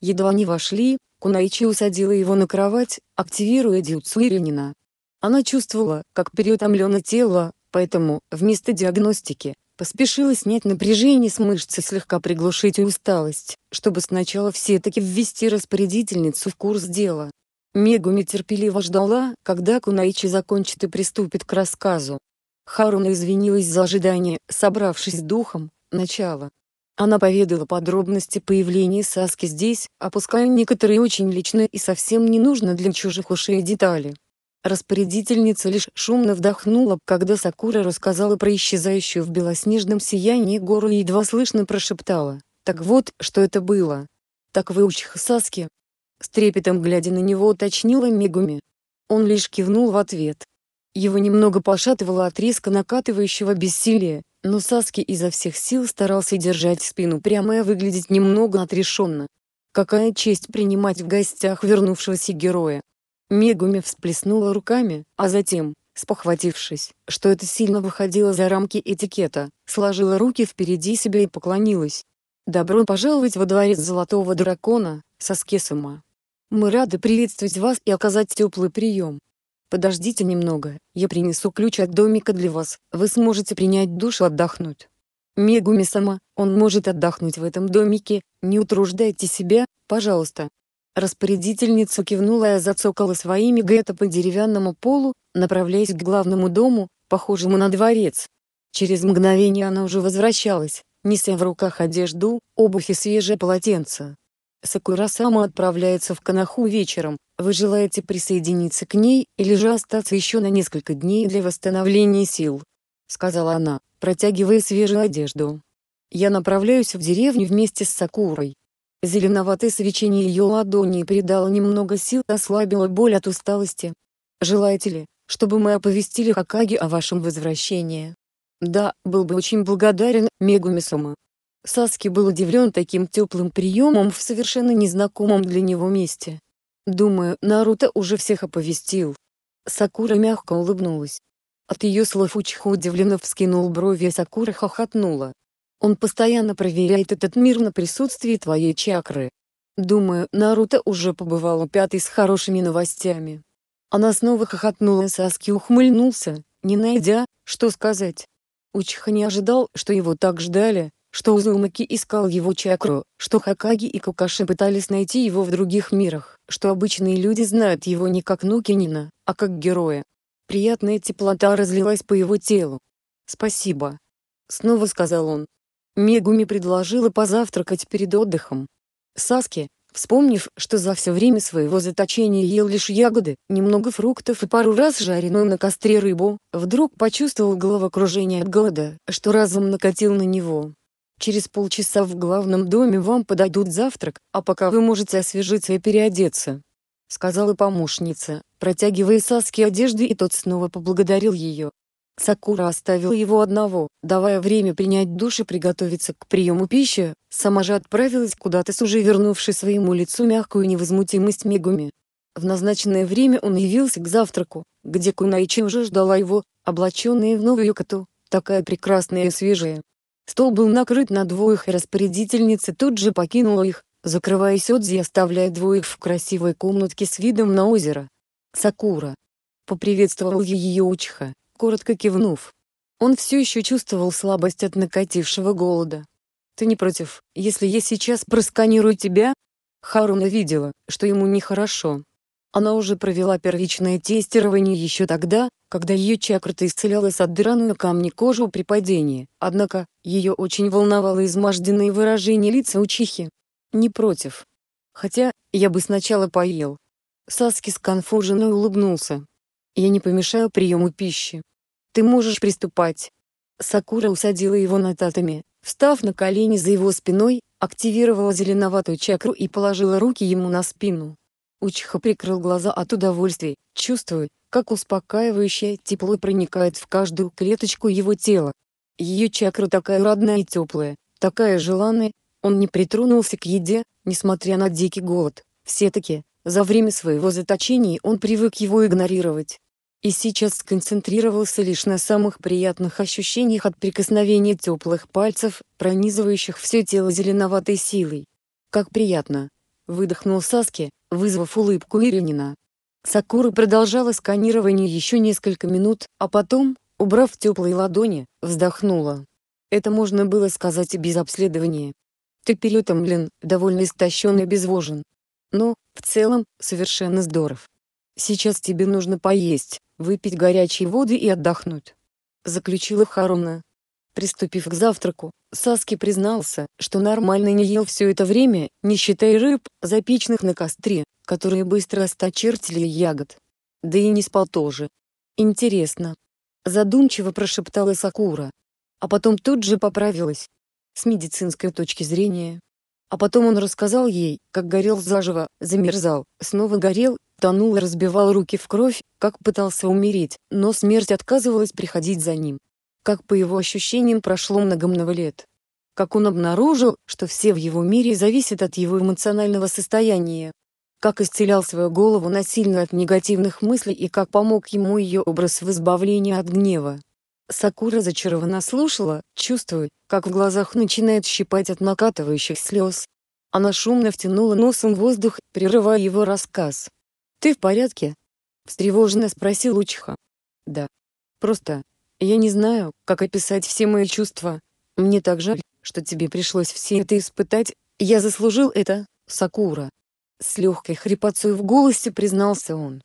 Едва не вошли, Кунаичи усадила его на кровать, активируя дюцу Иринина. Она чувствовала, как переутомлено тело, поэтому, вместо диагностики, Поспешила снять напряжение с мышц и слегка приглушить усталость, чтобы сначала все-таки ввести распорядительницу в курс дела. Мегуми терпеливо ждала, когда Кунаичи закончит и приступит к рассказу. Харуна извинилась за ожидание, собравшись с духом, начало. Она поведала подробности появления Саски здесь, опуская некоторые очень личные и совсем не нужно для чужих ушей детали. Распорядительница лишь шумно вдохнула, когда Сакура рассказала про исчезающую в белоснежном сиянии гору и едва слышно прошептала. «Так вот, что это было. Так выучих Саски». С трепетом глядя на него уточнила Мегуми. Он лишь кивнул в ответ. Его немного пошатывало от резко накатывающего бессилия, но Саски изо всех сил старался держать спину прямо и выглядеть немного отрешенно. Какая честь принимать в гостях вернувшегося героя. Мегуми всплеснула руками, а затем, спохватившись, что это сильно выходило за рамки этикета, сложила руки впереди себя и поклонилась. «Добро пожаловать во дворец Золотого Дракона, Саскесума. Мы рады приветствовать вас и оказать теплый прием. Подождите немного, я принесу ключ от домика для вас, вы сможете принять душ и отдохнуть». Мегуми-сама, он может отдохнуть в этом домике, не утруждайте себя, пожалуйста. Распорядительница кивнула и зацокала своими гетто по деревянному полу, направляясь к главному дому, похожему на дворец. Через мгновение она уже возвращалась, неся в руках одежду, обувь и свежее полотенце. Сакура сама отправляется в Канаху вечером, Вы желаете присоединиться к ней, или же остаться еще на несколько дней для восстановления сил?» — сказала она, протягивая свежую одежду. «Я направляюсь в деревню вместе с Сакурой». Зеленоватое свечение ее ладони придало немного сил и ослабило боль от усталости. «Желаете ли, чтобы мы оповестили Хакаги о вашем возвращении?» «Да, был бы очень благодарен, Мегумисума». Саски был удивлен таким теплым приемом в совершенно незнакомом для него месте. Думаю, Наруто уже всех оповестил. Сакура мягко улыбнулась. От ее слов Учиха удивленно вскинул брови, а Сакура хохотнула. Он постоянно проверяет этот мир на присутствие твоей чакры. Думаю, Наруто уже побывал у пятой с хорошими новостями. Она снова хохотнула, Саски ухмыльнулся, не найдя, что сказать. Учиха не ожидал, что его так ждали, что Узумаки искал его чакру, что Хакаги и Кукаши пытались найти его в других мирах, что обычные люди знают его не как Нукинина, а как героя. Приятная теплота разлилась по его телу. «Спасибо», — снова сказал он. Мегуми предложила позавтракать перед отдыхом. Саски, вспомнив, что за все время своего заточения ел лишь ягоды, немного фруктов и пару раз жареную на костре рыбу, вдруг почувствовал головокружение от голода, что разум накатил на него. Через полчаса в главном доме вам подадут завтрак, а пока вы можете освежиться и переодеться», — сказала помощница, протягивая Саске одежды и тот снова поблагодарил ее. Сакура оставила его одного, давая время принять душ и приготовиться к приему пищи, сама же отправилась куда-то с уже вернувшей своему лицу мягкую невозмутимость Мегуми. В назначенное время он явился к завтраку, где Кунайчи уже ждала его, облаченная в новую коту, такая прекрасная и свежая. Стол был накрыт на двоих и распорядительница тут же покинула их, закрывая Сёдзи и оставляя двоих в красивой комнатке с видом на озеро. Сакура. Поприветствовал ее Учиха, коротко кивнув. Он все еще чувствовал слабость от накатившего голода. «Ты не против, если я сейчас просканирую тебя?» Харуна видела, что ему нехорошо. Она уже провела первичное тестирование еще тогда, когда ее чакрата исцелялась от дыраную камни кожу при падении, однако, ее очень волновало изможденное выражение лица учихи. Не против. Хотя, я бы сначала поел. Саски сконфуженно улыбнулся. Я не помешаю приему пищи. Ты можешь приступать. Сакура усадила его на татами, встав на колени за его спиной, активировала зеленоватую чакру и положила руки ему на спину. Учиха прикрыл глаза от удовольствия, чувствуя, как успокаивающее тепло проникает в каждую клеточку его тела. Ее чакра такая родная и теплая, такая желанная, он не притронулся к еде, несмотря на дикий голод. Все-таки, за время своего заточения он привык его игнорировать. И сейчас сконцентрировался лишь на самых приятных ощущениях от прикосновения теплых пальцев, пронизывающих все тело зеленоватой силой. Как приятно! Выдохнул Саски, вызвав улыбку Иринина. Сакура продолжала сканирование еще несколько минут, а потом, убрав теплые ладони, вздохнула. Это можно было сказать и без обследования. Ты переутомлен, довольно истощен и обезвожен. Но, в целом, совершенно здоров. Сейчас тебе нужно поесть, выпить горячей воды и отдохнуть. Заключила Харуна. Приступив к завтраку, Саски признался, что нормально не ел все это время, не считая рыб, запеченных на костре, которые быстро осточертили ягод. Да и не спал тоже. Интересно. Задумчиво прошептала Сакура. А потом тут же поправилась. С медицинской точки зрения. А потом он рассказал ей, как горел заживо, замерзал, снова горел, тонул и разбивал руки в кровь, как пытался умереть, но смерть отказывалась приходить за ним как по его ощущениям прошло много-много лет. Как он обнаружил, что все в его мире зависит от его эмоционального состояния. Как исцелял свою голову насильно от негативных мыслей и как помог ему ее образ в избавлении от гнева. Сакура зачарованно слушала, чувствуя, как в глазах начинает щипать от накатывающих слез. Она шумно втянула носом воздух, прерывая его рассказ. «Ты в порядке?» — встревоженно спросил Учиха. «Да. Просто, я не знаю, как описать все мои чувства. Мне так жаль, что тебе пришлось все это испытать. Я заслужил это, Сакура. С легкой хрипотцой в голосе признался он.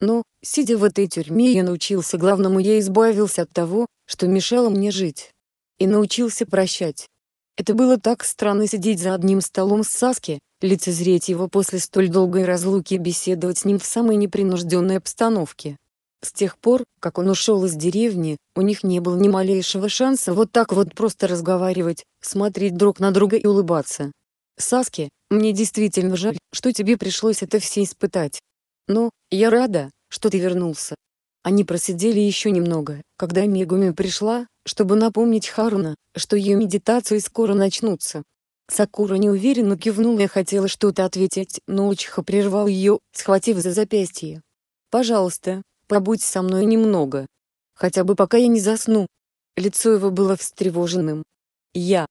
Но, сидя в этой тюрьме, я научился главному, я избавился от того, что мешало мне жить. И научился прощать. Это было так странно сидеть за одним столом с Саски, лицезреть его после столь долгой разлуки и беседовать с ним в самой непринужденной обстановке. С тех пор, как он ушел из деревни, у них не было ни малейшего шанса вот так вот просто разговаривать, смотреть друг на друга и улыбаться. «Саски, мне действительно жаль, что тебе пришлось это все испытать. Но, я рада, что ты вернулся». Они просидели еще немного, когда Мегуми пришла, чтобы напомнить Харуна, что ее медитации скоро начнутся. Сакура неуверенно кивнула и хотела что-то ответить, но Учиха прервал ее, схватив за запястье. «Пожалуйста, побудь со мной немного. Хотя бы пока я не засну». Лицо его было встревоженным. «Я.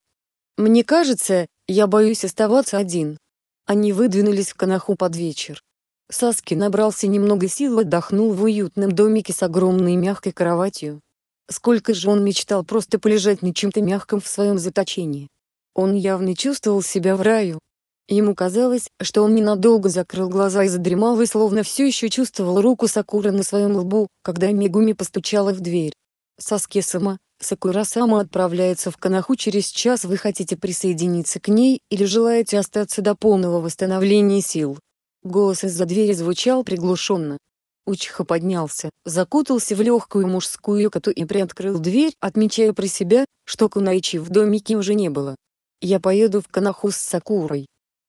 Мне кажется, я боюсь оставаться один». Они выдвинулись в Канаху под вечер. Саски набрался немного сил и отдохнул в уютном домике с огромной мягкой кроватью. Сколько же он мечтал просто полежать на чем-то мягком в своем заточении. Он явно чувствовал себя в раю. Ему казалось, что он ненадолго закрыл глаза и задремал и словно все еще чувствовал руку Сакуры на своем лбу, когда Мегуми постучала в дверь. Саски-сама, Сакура-сама отправляется в Канаху через час вы хотите присоединиться к ней или желаете остаться до полного восстановления сил. Голос из-за двери звучал приглушенно. Учиха поднялся, закутался в легкую мужскую юкату и приоткрыл дверь, отмечая про себя, что Кунайчи в домике уже не было. «Я поеду в Канаху с Сакурой».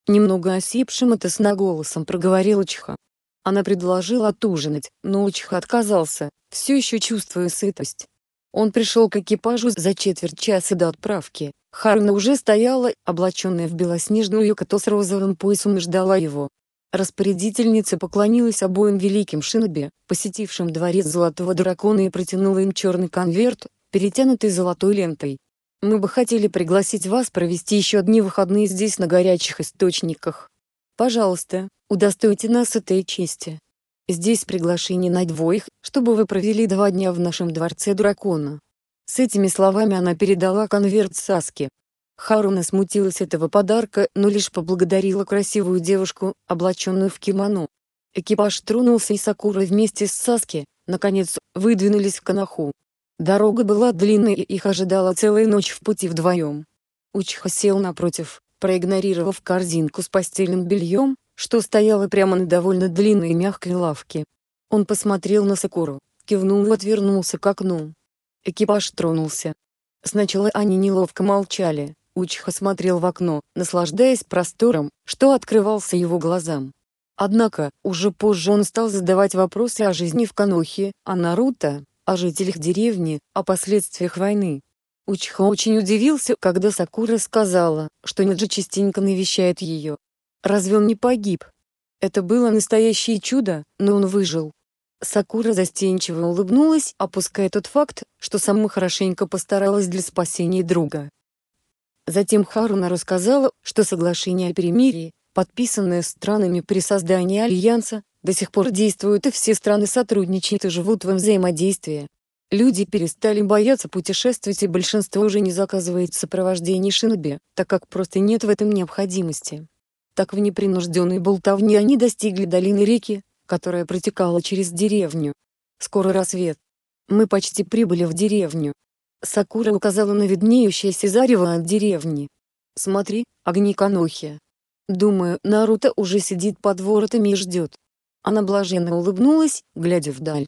Немного осипшим это сна голосом проговорил Учиха. Она предложила отужинать, но Учиха отказался, все еще чувствуя сытость. Он пришел к экипажу за четверть часа до отправки. Харуна уже стояла, облаченная в белоснежную юкату с розовым поясом и ждала его. Распорядительница поклонилась обоим великим шиноби, посетившим дворец Золотого Дракона и протянула им черный конверт, перетянутый золотой лентой. «Мы бы хотели пригласить вас провести еще одни выходные здесь на горячих источниках. Пожалуйста, удостойте нас этой чести. Здесь приглашение на двоих, чтобы вы провели два дня в нашем дворце дракона». С этими словами она передала конверт Саске, Харуна смутилась этого подарка, но лишь поблагодарила красивую девушку, облаченную в кимоно. Экипаж тронулся и Сакура вместе с Саски, наконец, выдвинулись в Канаху. Дорога была длинной и их ожидала целая ночь в пути вдвоем. Учиха сел напротив, проигнорировав корзинку с постельным бельем, что стояла прямо на довольно длинной и мягкой лавке. Он посмотрел на Сакуру, кивнул и отвернулся к окну. Экипаж тронулся. Сначала они неловко молчали, Учиха смотрел в окно, наслаждаясь простором, что открывался его глазам. Однако, уже позже он стал задавать вопросы о жизни в Канохе, о Наруто, о жителях деревни, о последствиях войны. Учиха очень удивился, когда Сакура сказала, что Ниджи частенько навещает ее. Разве он не погиб? Это было настоящее чудо, но он выжил. Сакура застенчиво улыбнулась, опуская тот факт, что сама хорошенько постаралась для спасения друга. Затем Харуна рассказала, что соглашение о перемирии, подписанное странами при создании Альянса, до сих пор действует и все страны сотрудничают и живут во взаимодействии. Люди перестали бояться путешествовать и большинство уже не заказывает сопровождение шиноби, так как просто нет в этом необходимости. Так в непринужденной болтовне они достигли долины реки, которая протекала через деревню. Скоро рассвет. Мы почти прибыли в деревню, Сакура указала на виднеющееся зарево от деревни. «Смотри, огни Канохи. Думаю, Наруто уже сидит под воротами и ждет». Она блаженно улыбнулась, глядя вдаль.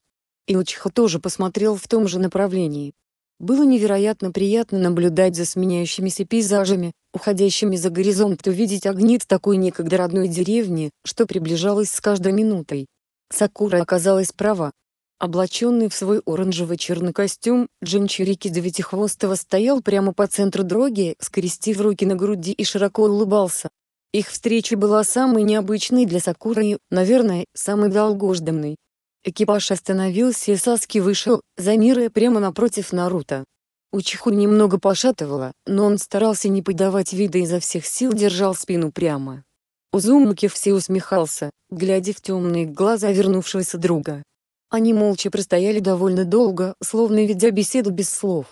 И Учиха тоже посмотрел в том же направлении. Было невероятно приятно наблюдать за сменяющимися пейзажами, уходящими за горизонт и увидеть огни такой некогда родной деревни, что приближалось с каждой минутой. Сакура оказалась права. Облаченный в свой оранжево-черный костюм, Джинчурики Девятихвостого стоял прямо по центру дороги, скрестив руки на груди и широко улыбался. Их встреча была самой необычной для Сакуры и, наверное, самой долгожданной. Экипаж остановился и Саски вышел, замирая прямо напротив Наруто. Учиху немного пошатывало, но он старался не подавать вида изо всех сил держал спину прямо. Узумаки все усмехался, глядя в темные глаза вернувшегося друга. Они молча простояли довольно долго, словно ведя беседу без слов.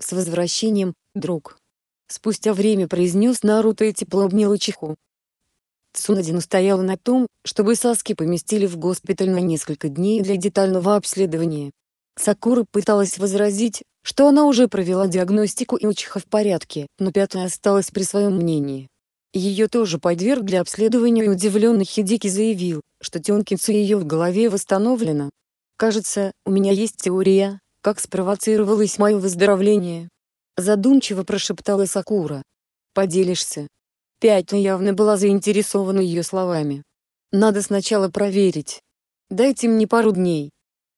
«С возвращением, друг!» Спустя время произнес Наруто и тепло обнял Ичиху. Цунади настояла на том, чтобы Саски поместили в госпиталь на несколько дней для детального обследования. Сакура пыталась возразить, что она уже провела диагностику и учиха в порядке, но пятая осталась при своем мнении. Ее тоже подвергли обследованию и удивленный Хидики заявил, что Тёнкинцу ее в голове восстановлено. «Кажется, у меня есть теория, как спровоцировалось мое выздоровление». Задумчиво прошептала Сакура. «Поделишься?» Пятна явно была заинтересована ее словами. «Надо сначала проверить. Дайте мне пару дней».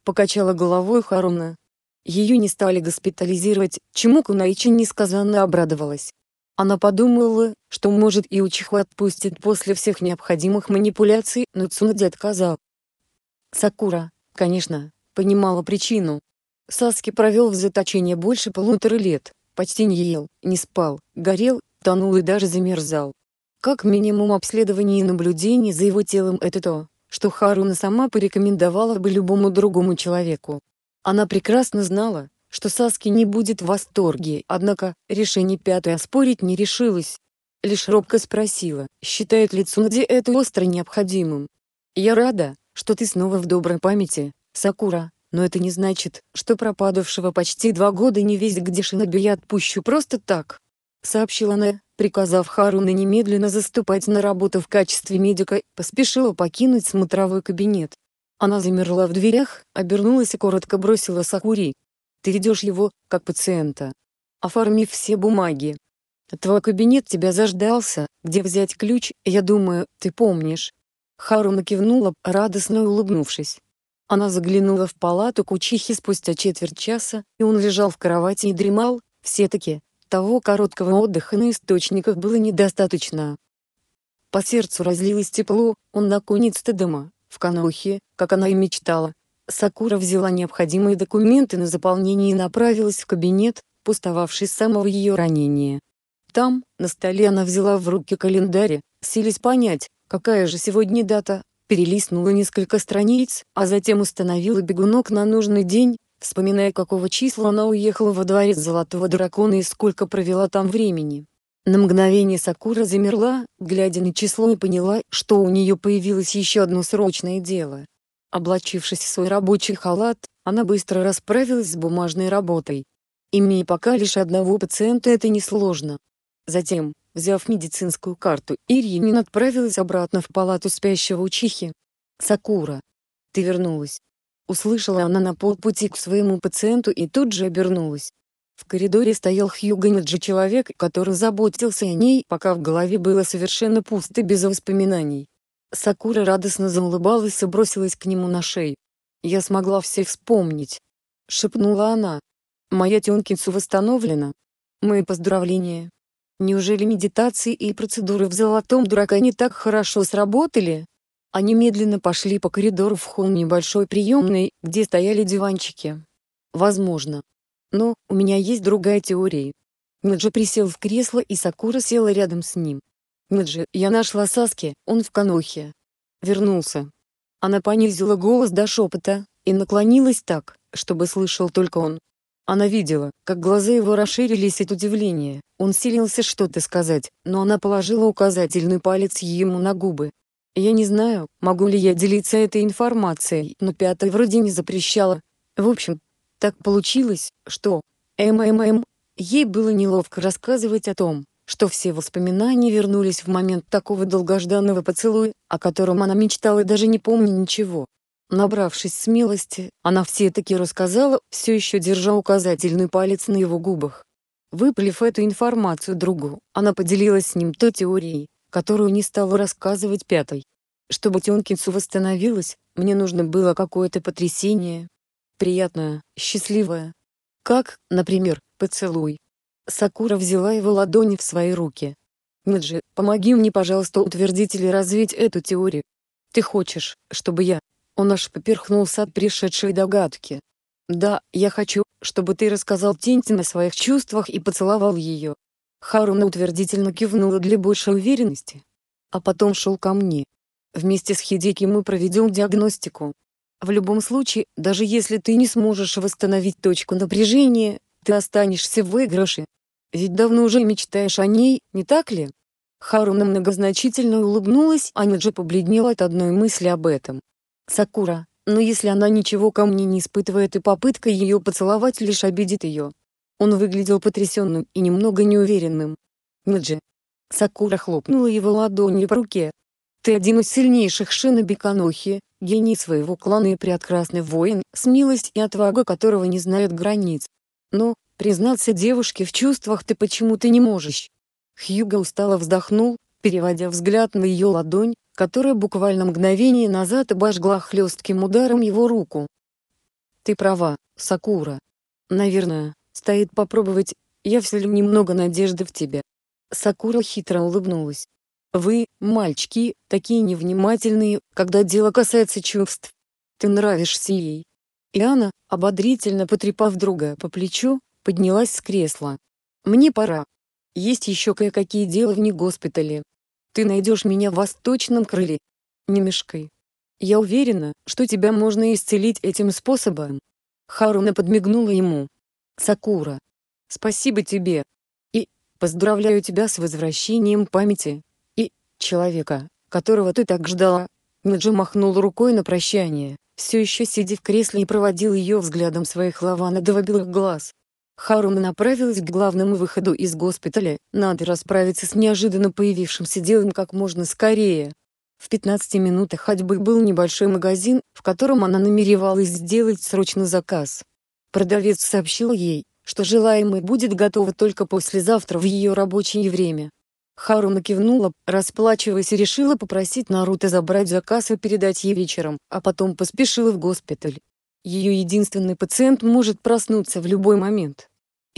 Покачала головой Харуна. Ее не стали госпитализировать, чему Кунаичи несказанно обрадовалась. Она подумала, что может и Учиху отпустит после всех необходимых манипуляций, но Цунади отказал. Сакура, конечно, понимала причину. Саски провел в заточении больше полутора лет, почти не ел, не спал, горел, тонул и даже замерзал. Как минимум обследование и наблюдение за его телом это то, что Харуна сама порекомендовала бы любому другому человеку. Она прекрасно знала, что Саски не будет в восторге, однако, решение пятой оспорить не решилась. Лишь робко спросила, считает ли Цунади это остро необходимым. «Я рада, что ты снова в доброй памяти, Сакура, но это не значит, что пропадавшего почти два года не весь где шиноби я отпущу просто так», — сообщила она, приказав Харуна немедленно заступать на работу в качестве медика, поспешила покинуть смотровой кабинет. Она замерла в дверях, обернулась и коротко бросила Сакури, ты ведешь его, как пациента. Оформив все бумаги. Твой кабинет тебя заждался, где взять ключ, я думаю, ты помнишь. Харуна кивнула, радостно улыбнувшись. Она заглянула в палату Кучихи спустя четверть часа, и он лежал в кровати и дремал, все-таки, того короткого отдыха на источниках было недостаточно. По сердцу разлилось тепло, он наконец-то дома, в Канохе, как она и мечтала. Сакура взяла необходимые документы на заполнение и направилась в кабинет, пустовавший с самого ее ранения. Там, на столе она взяла в руки календарь, сились понять, какая же сегодня дата, перелистнула несколько страниц, а затем установила бегунок на нужный день, вспоминая какого числа она уехала во дворец Золотого Дракона и сколько провела там времени. На мгновение Сакура замерла, глядя на число и поняла, что у нее появилось еще одно срочное дело. Облачившись в свой рабочий халат, она быстро расправилась с бумажной работой. Имея пока лишь одного пациента это несложно. Затем, взяв медицинскую карту, Ирьянин отправилась обратно в палату спящего учихи. «Сакура, ты вернулась». Услышала она на полпути к своему пациенту и тут же обернулась. В коридоре стоял Хьюганиджи человек, который заботился о ней, пока в голове было совершенно пусто без воспоминаний. Сакура радостно заулыбалась и бросилась к нему на шею. «Я смогла всех вспомнить», — шепнула она. «Моя Тёнкинцу восстановлена. Мои поздравления. Неужели медитации и процедуры в золотом не так хорошо сработали?» Они медленно пошли по коридору в холл небольшой приемной, где стояли диванчики. «Возможно. Но у меня есть другая теория». Наджи присел в кресло и Сакура села рядом с ним. Наджи, я нашла Саски, он в Канохе. Вернулся. Она понизила голос до шепота, и наклонилась так, чтобы слышал только он. Она видела, как глаза его расширились от удивления, он силился что-то сказать, но она положила указательный палец ему на губы. Я не знаю, могу ли я делиться этой информацией, но пятая вроде не запрещала. В общем, так получилось, что... МММ, ей было неловко рассказывать о том, что все воспоминания вернулись в момент такого долгожданного поцелуя, о котором она мечтала и даже не помня ничего. Набравшись смелости, она все-таки рассказала, все еще держа указательный палец на его губах. Выплев эту информацию другу, она поделилась с ним той теорией, которую не стала рассказывать пятой. Чтобы Тёнкинсу восстановилась, мне нужно было какое-то потрясение. Приятное, счастливое. Как, например, поцелуй. Сакура взяла его ладони в свои руки. «Ниджи, помоги мне, пожалуйста, утвердить или развить эту теорию. Ты хочешь, чтобы я...» Он аж поперхнулся от пришедшей догадки. «Да, я хочу, чтобы ты рассказал Тинтин о своих чувствах и поцеловал ее». Харуна утвердительно кивнула для большей уверенности. А потом шел ко мне. Вместе с Хидеки мы проведем диагностику. В любом случае, даже если ты не сможешь восстановить точку напряжения, ты останешься в выигрыше. Ведь давно уже мечтаешь о ней, не так ли? Харуна многозначительно улыбнулась, а Ниджи побледнела от одной мысли об этом. Сакура, Но если она ничего ко мне не испытывает и попытка ее поцеловать лишь обидит ее. Он выглядел потрясенным и немного неуверенным. Ниджи. Сакура хлопнула его ладонью по руке. Ты один из сильнейших шиноби Канохи, гений своего клана и прекрасный воин, смелость и отвага которого не знают границ. Но, признаться девушке в чувствах ты почему-то не можешь. Хьюго устало вздохнул, переводя взгляд на ее ладонь, которая буквально мгновение назад обожгла хлестким ударом его руку. «Ты права, Сакура. Наверное, стоит попробовать, я вселю немного надежды в тебя». Сакура хитро улыбнулась. «Вы, мальчики, такие невнимательные, когда дело касается чувств. Ты нравишься ей». И она, ободрительно потрепав друга по плечу, поднялась с кресла. «Мне пора. Есть еще кое-какие дела вне госпиталя. Ты найдешь меня в восточном крыле. Не мешкай. Я уверена, что тебя можно исцелить этим способом. Харуна подмигнула ему. Сакура. Спасибо тебе. И, поздравляю тебя с возвращением памяти. И, человека, которого ты так ждала. Наджи махнул рукой на прощание, все еще сидя в кресле и проводил ее взглядом своих лаванадово-белых глаз. Харуна направилась к главному выходу из госпиталя, надо расправиться с неожиданно появившимся делом как можно скорее. В 15 минутах ходьбы был небольшой магазин, в котором она намеревалась сделать срочный заказ. Продавец сообщил ей, что желаемый будет готово только послезавтра в ее рабочее время. Харуна кивнула, расплачиваясь и решила попросить Наруто забрать заказ и передать ей вечером, а потом поспешила в госпиталь. Ее единственный пациент может проснуться в любой момент.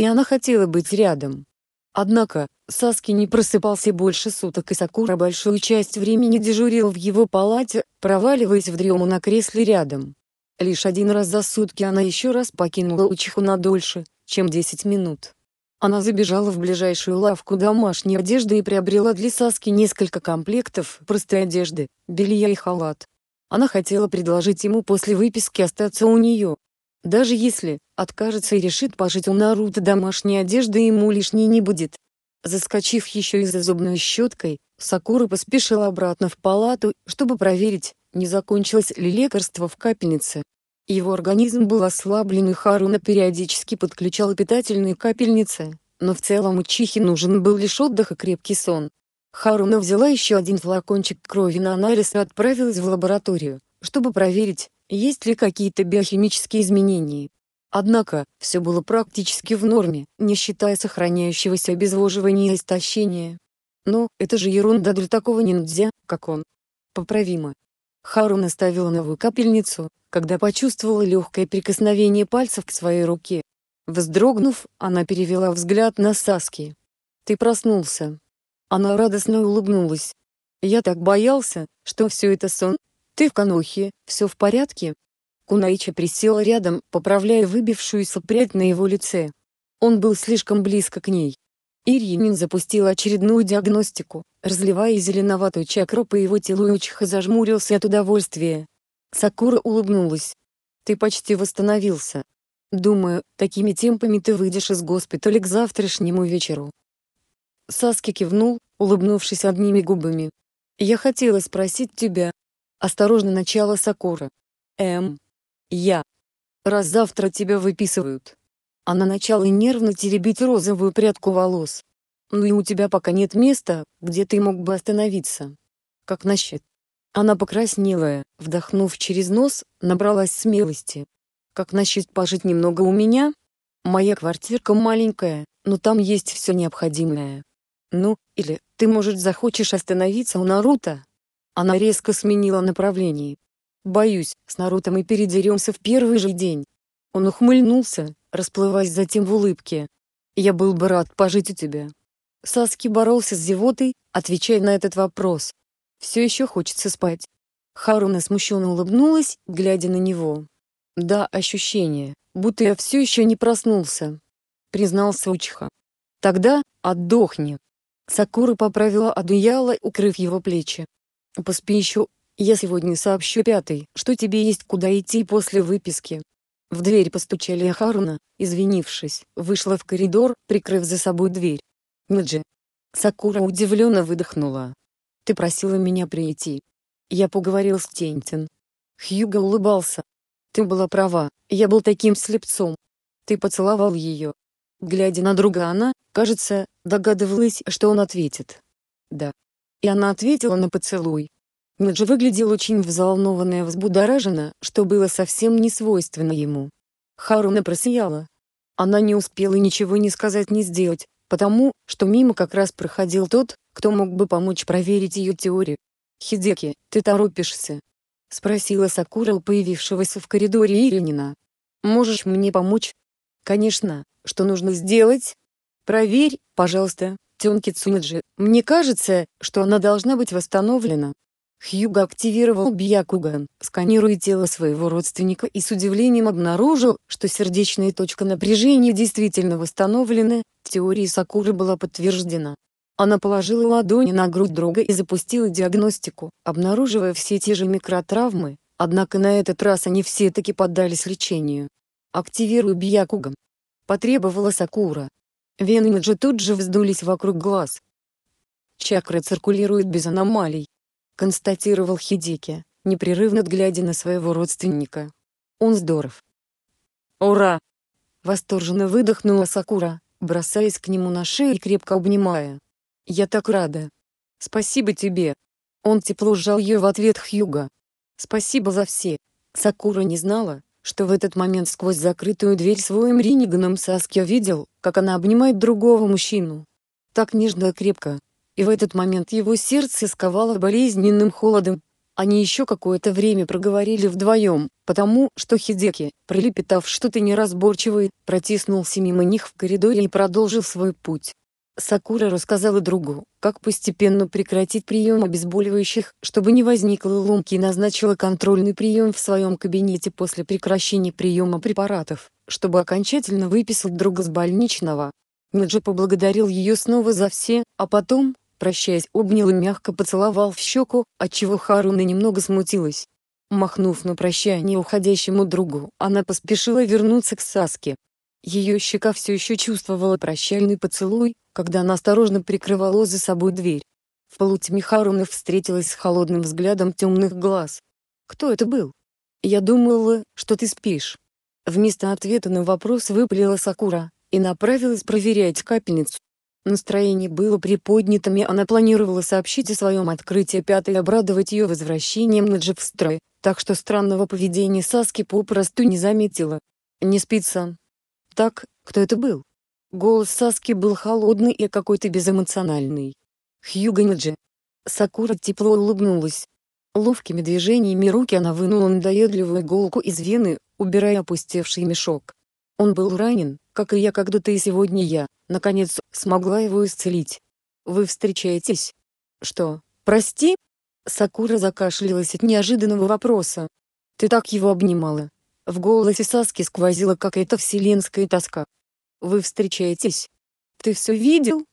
И она хотела быть рядом. Однако, Саски не просыпался больше суток и Сакура большую часть времени дежурил в его палате, проваливаясь в дрему на кресле рядом. Лишь один раз за сутки она еще раз покинула Учиху на дольше, чем 10 минут. Она забежала в ближайшую лавку домашней одежды и приобрела для Саски несколько комплектов простой одежды, белья и халат. Она хотела предложить ему после выписки остаться у нее. Даже если откажется и решит пожить у Наруто домашней одежды ему лишней не будет. Заскочив еще и за зубной щеткой, Сакура поспешила обратно в палату, чтобы проверить, не закончилось ли лекарство в капельнице. Его организм был ослаблен и Харуна периодически подключала питательные капельницы, но в целом Учихе нужен был лишь отдых и крепкий сон. Харуна взяла еще один флакончик крови на анализ и отправилась в лабораторию, чтобы проверить, есть ли какие-то биохимические изменения. Однако, все было практически в норме, не считая сохраняющегося обезвоживания и истощения. Но, это же ерунда для такого ниндзя, как он. Поправимо. Харуна ставила новую капельницу, когда почувствовала легкое прикосновение пальцев к своей руке. Вздрогнув, она перевела взгляд на Саски. «Ты проснулся», она радостно улыбнулась. «Я так боялся, что все это сон. Ты в канохе, все в порядке?» Кунаича присела рядом, поправляя выбившуюся прядь на его лице. Он был слишком близко к ней. Ирьянин запустил очередную диагностику, разливая зеленоватую чакру по его телу и учиха зажмурился от удовольствия. Сакура улыбнулась. «Ты почти восстановился. Думаю, такими темпами ты выйдешь из госпиталя к завтрашнему вечеру. Саски кивнул, улыбнувшись одними губами. «Я хотела спросить тебя». Осторожно начала Сакура. «Эм. Я. Раз завтра тебя выписывают». Она начала нервно теребить розовую прядку волос. «Ну и у тебя пока нет места, где ты мог бы остановиться. Как насчет?» Она покраснела, вдохнув через нос, набралась смелости. «Как насчет пожить немного у меня? Моя квартирка маленькая, но там есть все необходимое. Ну, или, ты, может, захочешь остановиться у Наруто? Она резко сменила направление. Боюсь, с Наруто мы передеремся в первый же день. Он ухмыльнулся, расплываясь затем в улыбке. Я был бы рад пожить у тебя. Саски боролся с зевотой, отвечая на этот вопрос. Все еще хочется спать. Харуна смущенно улыбнулась, глядя на него. Да, ощущение, будто я все еще не проснулся. Признался Учиха. Тогда, отдохни. Сакура поправила одеяло, укрыв его плечи. «Поспи еще. Я сегодня сообщу пятый, что тебе есть куда идти после выписки». В дверь постучали Харуна, извинившись, вышла в коридор, прикрыв за собой дверь. «Ниджи». Сакура удивленно выдохнула. «Ты просила меня прийти. Я поговорил с Тентин. Хьюго улыбался. Ты была права, я был таким слепцом. Ты поцеловал ее. Глядя на друга она, кажется, догадывалась, что он ответит. Да. И она ответила на поцелуй. Ниджи выглядел очень взволнованно и взбудораженно, что было совсем не свойственно ему. Харуна просияла. Она не успела ничего не сказать ни сделать, потому, что мимо как раз проходил тот, кто мог бы помочь проверить ее теорию. «Хидеки, ты торопишься?» — спросила Сакура у появившегося в коридоре Иринина. «Можешь мне помочь?» «Конечно, что нужно сделать?» «Проверь, пожалуйста, Тёнки Цунаджи, мне кажется, что она должна быть восстановлена». Хьюго активировал Бьякуган, сканируя тело своего родственника и с удивлением обнаружил, что сердечная точка напряжения действительно восстановлена, теория Сакуры была подтверждена. Она положила ладони на грудь друга и запустила диагностику, обнаруживая все те же микротравмы, однако на этот раз они все-таки поддались лечению. «Активируй Бьякуган», — потребовала Сакура. Вены же тут же вздулись вокруг глаз. «Чакра циркулирует без аномалий», — констатировал Хидеки, непрерывно глядя на своего родственника. «Он здоров». «Ура!» — восторженно выдохнула Сакура, бросаясь к нему на шею и крепко обнимая. Я так рада. Спасибо тебе. Он тепло сжал ее в ответ Хьюга. Спасибо за все. Сакура не знала, что в этот момент сквозь закрытую дверь своим Риниганом Саския видел, как она обнимает другого мужчину. Так нежно и крепко. И в этот момент его сердце сковало болезненным холодом. Они еще какое-то время проговорили вдвоем, потому что Хидеки, пролепетав что-то неразборчивое, протиснулся мимо них в коридоре и продолжил свой путь. Сакура рассказала другу, как постепенно прекратить прием обезболивающих, чтобы не возникло ломки и назначила контрольный прием в своем кабинете после прекращения приема препаратов, чтобы окончательно выписать друга с больничного. Ниджи поблагодарил ее снова за все, а потом, прощаясь, обнял и мягко поцеловал в щеку, отчего Харуна немного смутилась. Махнув на прощание уходящему другу, она поспешила вернуться к Саске. Ее щека все еще чувствовала прощальный поцелуй, когда она осторожно прикрывала за собой дверь. В полутьме Харуна встретилась с холодным взглядом темных глаз. «Кто это был?» «Я думала, что ты спишь». Вместо ответа на вопрос выпалила Сакура и направилась проверять капельницу. Настроение было приподнятым и она планировала сообщить о своем открытии пятой и обрадовать ее возвращением на Джепстрой, так что странного поведения Саски попросту не заметила. «Не спится». «Так, кто это был?» Голос Саски был холодный и какой-то безэмоциональный. Хьюганиджи. Сакура тепло улыбнулась. Ловкими движениями руки она вынула надоедливую иголку из вены, убирая опустевший мешок. Он был ранен, как и я когда-то и сегодня я, наконец, смогла его исцелить. Вы встречаетесь? Что, прости? Сакура закашлялась от неожиданного вопроса. Ты так его обнимала. В голосе Саски сквозила какая-то вселенская тоска. Вы встречаетесь. Ты все видел?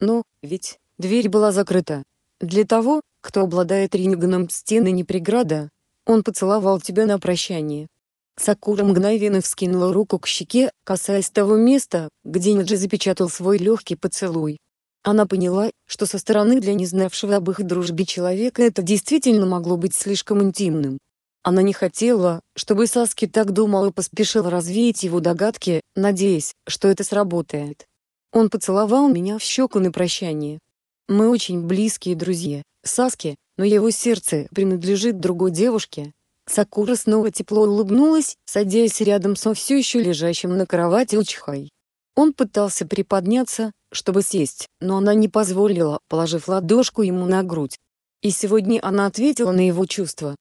Но, ведь, дверь была закрыта. Для того, кто обладает рентгеном стены не преграда. Он поцеловал тебя на прощание. Сакура мгновенно вскинула руку к щеке, касаясь того места, где Ниджи запечатал свой легкий поцелуй. Она поняла, что со стороны для не знавшего об их дружбе человека это действительно могло быть слишком интимным. Она не хотела, чтобы Саски так думал и поспешил развеять его догадки, надеясь, что это сработает. Он поцеловал меня в щеку на прощание. Мы очень близкие друзья, Саски, но его сердце принадлежит другой девушке. Сакура снова тепло улыбнулась, садясь рядом со все еще лежащим на кровати Учихай. Он пытался приподняться, чтобы сесть, но она не позволила, положив ладошку ему на грудь. И сегодня она ответила на его чувства,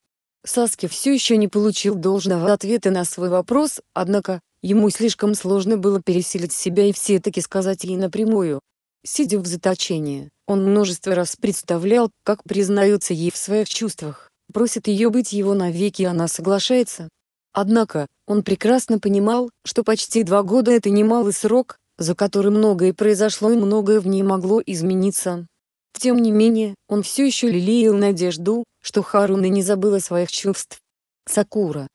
Саски все еще не получил должного ответа на свой вопрос, однако, ему слишком сложно было пересилить себя и все-таки сказать ей напрямую. Сидя в заточении, он множество раз представлял, как признается ей в своих чувствах, просит ее быть его навеки и она соглашается. Однако, он прекрасно понимал, что почти два года это немалый срок, за который многое произошло и многое в ней могло измениться. Тем не менее, он все еще лелеял надежду, что Харуна не забыла своих чувств. Сакура.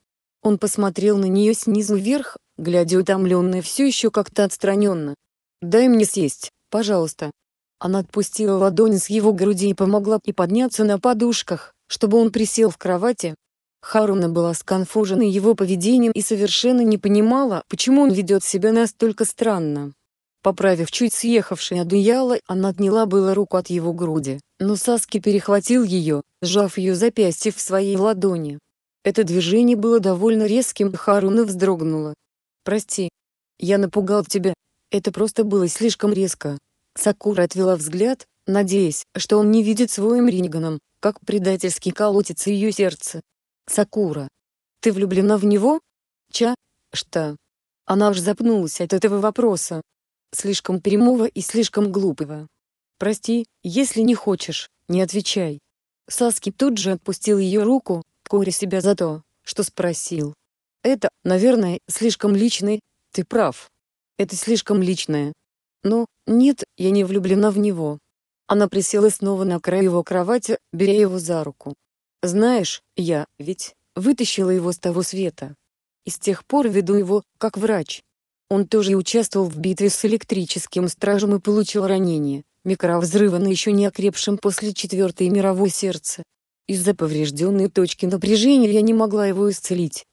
Он посмотрел на нее снизу вверх, глядя утомленная все еще как-то отстраненно. «Дай мне сесть, пожалуйста». Она отпустила ладонь с его груди и помогла и подняться на подушках, чтобы он присел в кровати. Харуна была сконфужена его поведением и совершенно не понимала, почему он ведет себя настолько странно. Поправив чуть съехавшее одеяло, она отняла было руку от его груди, но Саски перехватил ее, сжав ее запястье в своей ладони. Это движение было довольно резким, Харуна вздрогнула. «Прости. Я напугал тебя. Это просто было слишком резко». Сакура отвела взгляд, надеясь, что он не видит своим Ринганом, как предательски колотится ее сердце. «Сакура. Ты влюблена в него?» «Ча? Что?» Она аж запнулась от этого вопроса, Слишком прямого и слишком глупого. Прости, если не хочешь, не отвечай. Саски тут же отпустил ее руку, коря себя за то, что спросил. Это, наверное, слишком личный, ты прав. Это слишком личное. Но, нет, я не влюблена в него. Она присела снова на край его кровати, беря его за руку. Знаешь, я, ведь, вытащила его с того света. И с тех пор веду его, как врач. Он тоже участвовал в битве с электрическим стражем и получил ранение, микровзрыва на еще не окрепшем после Четвертой мировой сердце. Из-за поврежденной точки напряжения я не могла его исцелить.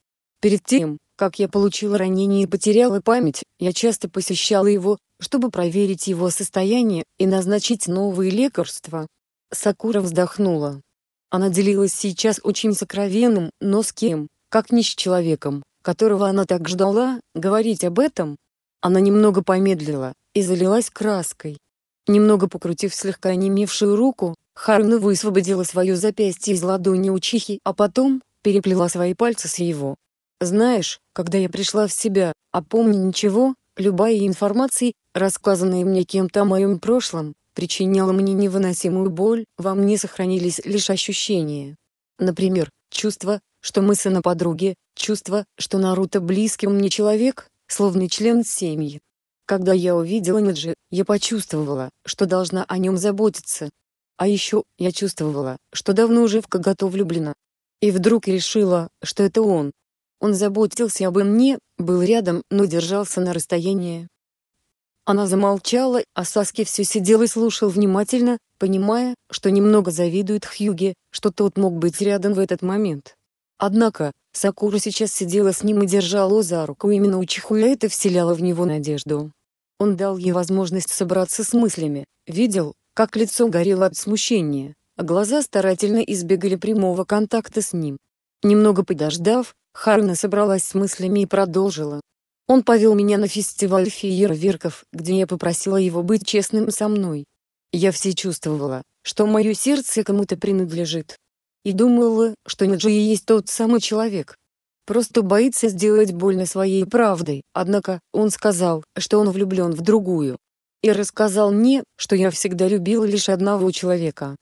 Перед тем, как я получила ранение и потеряла память, я часто посещала его, чтобы проверить его состояние и назначить новые лекарства. Сакура вздохнула. Она делилась сейчас очень сокровенным, но с кем, как не с человеком, которого она так ждала, говорить об этом? Она немного помедлила и залилась краской. Немного покрутив слегка онемевшую руку, Харуна высвободила свое запястье из ладони учихи, а потом, переплела свои пальцы с его. «Знаешь, когда я пришла в себя, а помню ничего, любая информация, рассказанная мне кем-то о моем прошлом, причиняла мне невыносимую боль, во мне сохранились лишь ощущения. Например, чувство, что мы сына подруги, чувство, что Наруто близкий мне человек, словно член семьи. Когда я увидела Наджи, я почувствовала, что должна о нем заботиться. А еще, я чувствовала, что давно уже в Кагато влюблена. И вдруг решила, что это он. Он заботился обо мне, был рядом, но держался на расстоянии. Она замолчала, а Саски все сидел и слушал внимательно, понимая, что немного завидует Хьюге, что тот мог быть рядом в этот момент. Однако, Сакура сейчас сидела с ним и держала за руку именно Учихуя это вселяло в него надежду. Он дал ей возможность собраться с мыслями, видел, как лицо горело от смущения, а глаза старательно избегали прямого контакта с ним. Немного подождав, Харуна собралась с мыслями и продолжила. Он повел меня на фестиваль фейерверков, где я попросила его быть честным со мной. Я все чувствовала, что мое сердце кому-то принадлежит, и думала, что Неджи и есть тот самый человек. Просто боится сделать больно своей правдой, однако, он сказал, что он влюблен в другую. И рассказал мне, что я всегда любила лишь одного человека.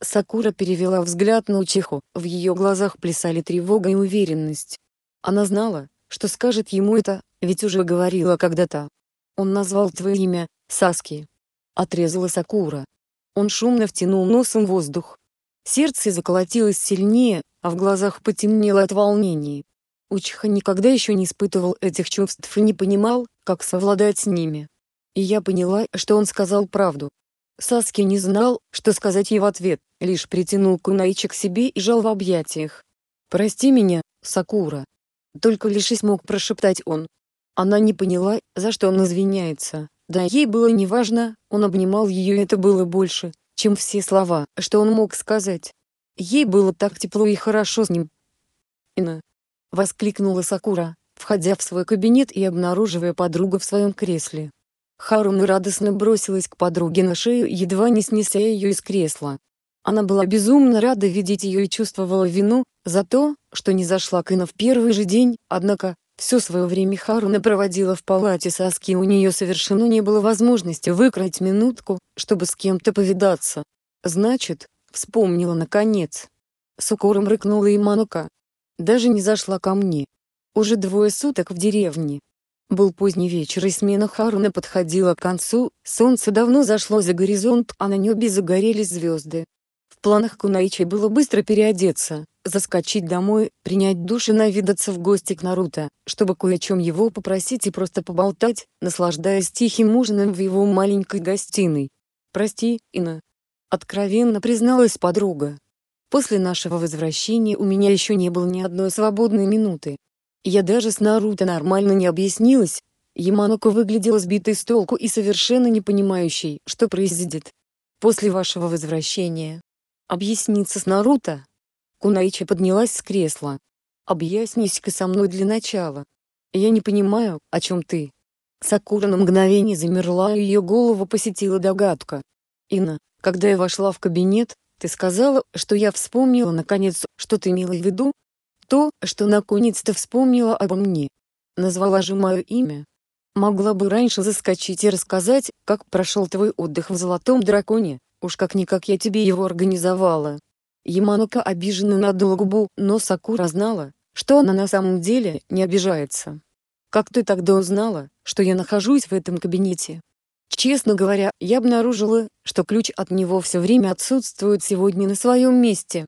Сакура перевела взгляд на Учиху, в ее глазах плясали тревога и уверенность. Она знала, что скажет ему это, ведь уже говорила когда-то. Он назвал твое имя, Саски. Отрезала Сакура. Он шумно втянул носом воздух, Сердце заколотилось сильнее, а в глазах потемнело от волнений. Учиха никогда еще не испытывал этих чувств и не понимал, как совладать с ними. И я поняла, что он сказал правду. Саски не знал, что сказать ей в ответ, лишь притянул Кунаичи к себе и жал в объятиях. «Прости меня, Сакура». Только лишь и смог прошептать он. Она не поняла, за что он извиняется. Да ей было неважно, он обнимал ее и это было больше, чем все слова, что он мог сказать. Ей было так тепло и хорошо с ним. «Ина!» — воскликнула Сакура, входя в свой кабинет и обнаруживая подругу в своем кресле. Харуна радостно бросилась к подруге на шею, едва не снеся ее из кресла. Она была безумно рада видеть ее и чувствовала вину за то, что не зашла к Ина в первый же день, однако, все свое время Харуна проводила в палате Саски и у нее совершенно не было возможности выкроить минутку, чтобы с кем-то повидаться. Значит, вспомнила наконец. С укором рыкнула Иманука. Даже не зашла ко мне. Уже двое суток в деревне. Был поздний вечер и смена Харуна подходила к концу, солнце давно зашло за горизонт, а на небе загорелись звезды. В планах Кунаичи было быстро переодеться, заскочить домой, принять душ и наведаться в гости к Наруто, чтобы кое о чем его попросить и просто поболтать, наслаждаясь тихим ужином в его маленькой гостиной. «Прости, Ина». Откровенно призналась подруга. После нашего возвращения у меня еще не было ни одной свободной минуты. Я даже с Наруто нормально не объяснилась. Яманоко выглядела сбитой с толку и совершенно не понимающей, что произойдет. После вашего возвращения. Объясниться с Наруто? Кунаичи поднялась с кресла. Объяснись-ка со мной для начала. Я не понимаю, о чем ты. Сакура на мгновение замерла и ее голову посетила догадка. Инна, когда я вошла в кабинет, ты сказала, что я вспомнила наконец, что ты имела в виду? То, что наконец-то вспомнила обо мне. Назвала же мое имя. Могла бы раньше заскочить и рассказать, как прошел твой отдых в Золотом Драконе, уж как-никак я тебе его организовала. Яманока обиженно надула губу, но Сакура знала, что она на самом деле не обижается. «Как ты тогда узнала, что я нахожусь в этом кабинете?» Честно говоря, я обнаружила, что ключ от него все время отсутствует сегодня на своем месте.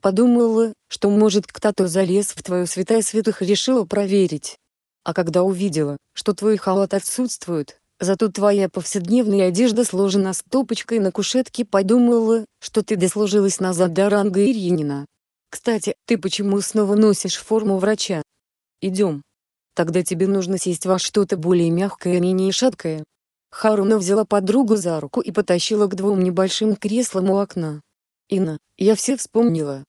Подумала, что может кто-то залез в твою святая святых и решила проверить. А когда увидела, что твой халат отсутствует, зато твоя повседневная одежда сложена стопочкой на кушетке, подумала, что ты дослужилась назад до ранга Иринина. Кстати, ты почему снова носишь форму врача? Идем. Тогда тебе нужно сесть во что-то более мягкое и менее шаткое. Харуна взяла подругу за руку и потащила к двум небольшим креслам у окна. «Инна, я все вспомнила».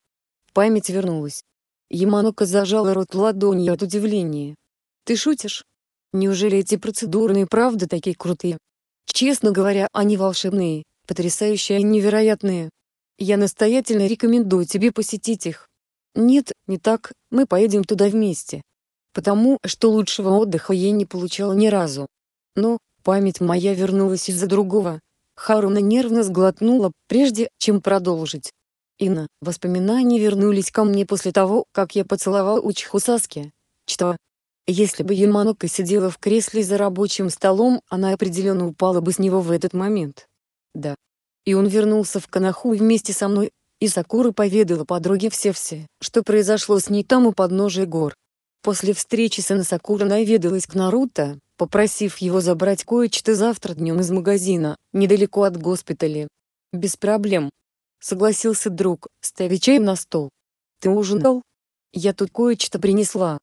Память вернулась. Яманока зажала рот ладонью от удивления. «Ты шутишь? Неужели эти процедурные правда такие крутые? Честно говоря, они волшебные, потрясающие и невероятные. Я настоятельно рекомендую тебе посетить их. Нет, не так, мы поедем туда вместе. Потому что лучшего отдыха я не получала ни разу. Но, Память моя вернулась из-за другого. Харуна нервно сглотнула, прежде чем продолжить. Инна, воспоминания вернулись ко мне после того, как я поцеловал Учиху Саски. Что? Если бы Яманока сидела в кресле за рабочим столом, она определенно упала бы с него в этот момент. Да. И он вернулся в Канаху вместе со мной, и Сакура поведала подруге все-все, что произошло с ней там у подножия гор. После встречи с Инасакура наведалась к Наруто, попросив его забрать кое-что завтра днем из магазина, недалеко от госпиталя. «Без проблем», — согласился друг, ставя чай на стол. «Ты ужинал?» «Я тут кое-что принесла».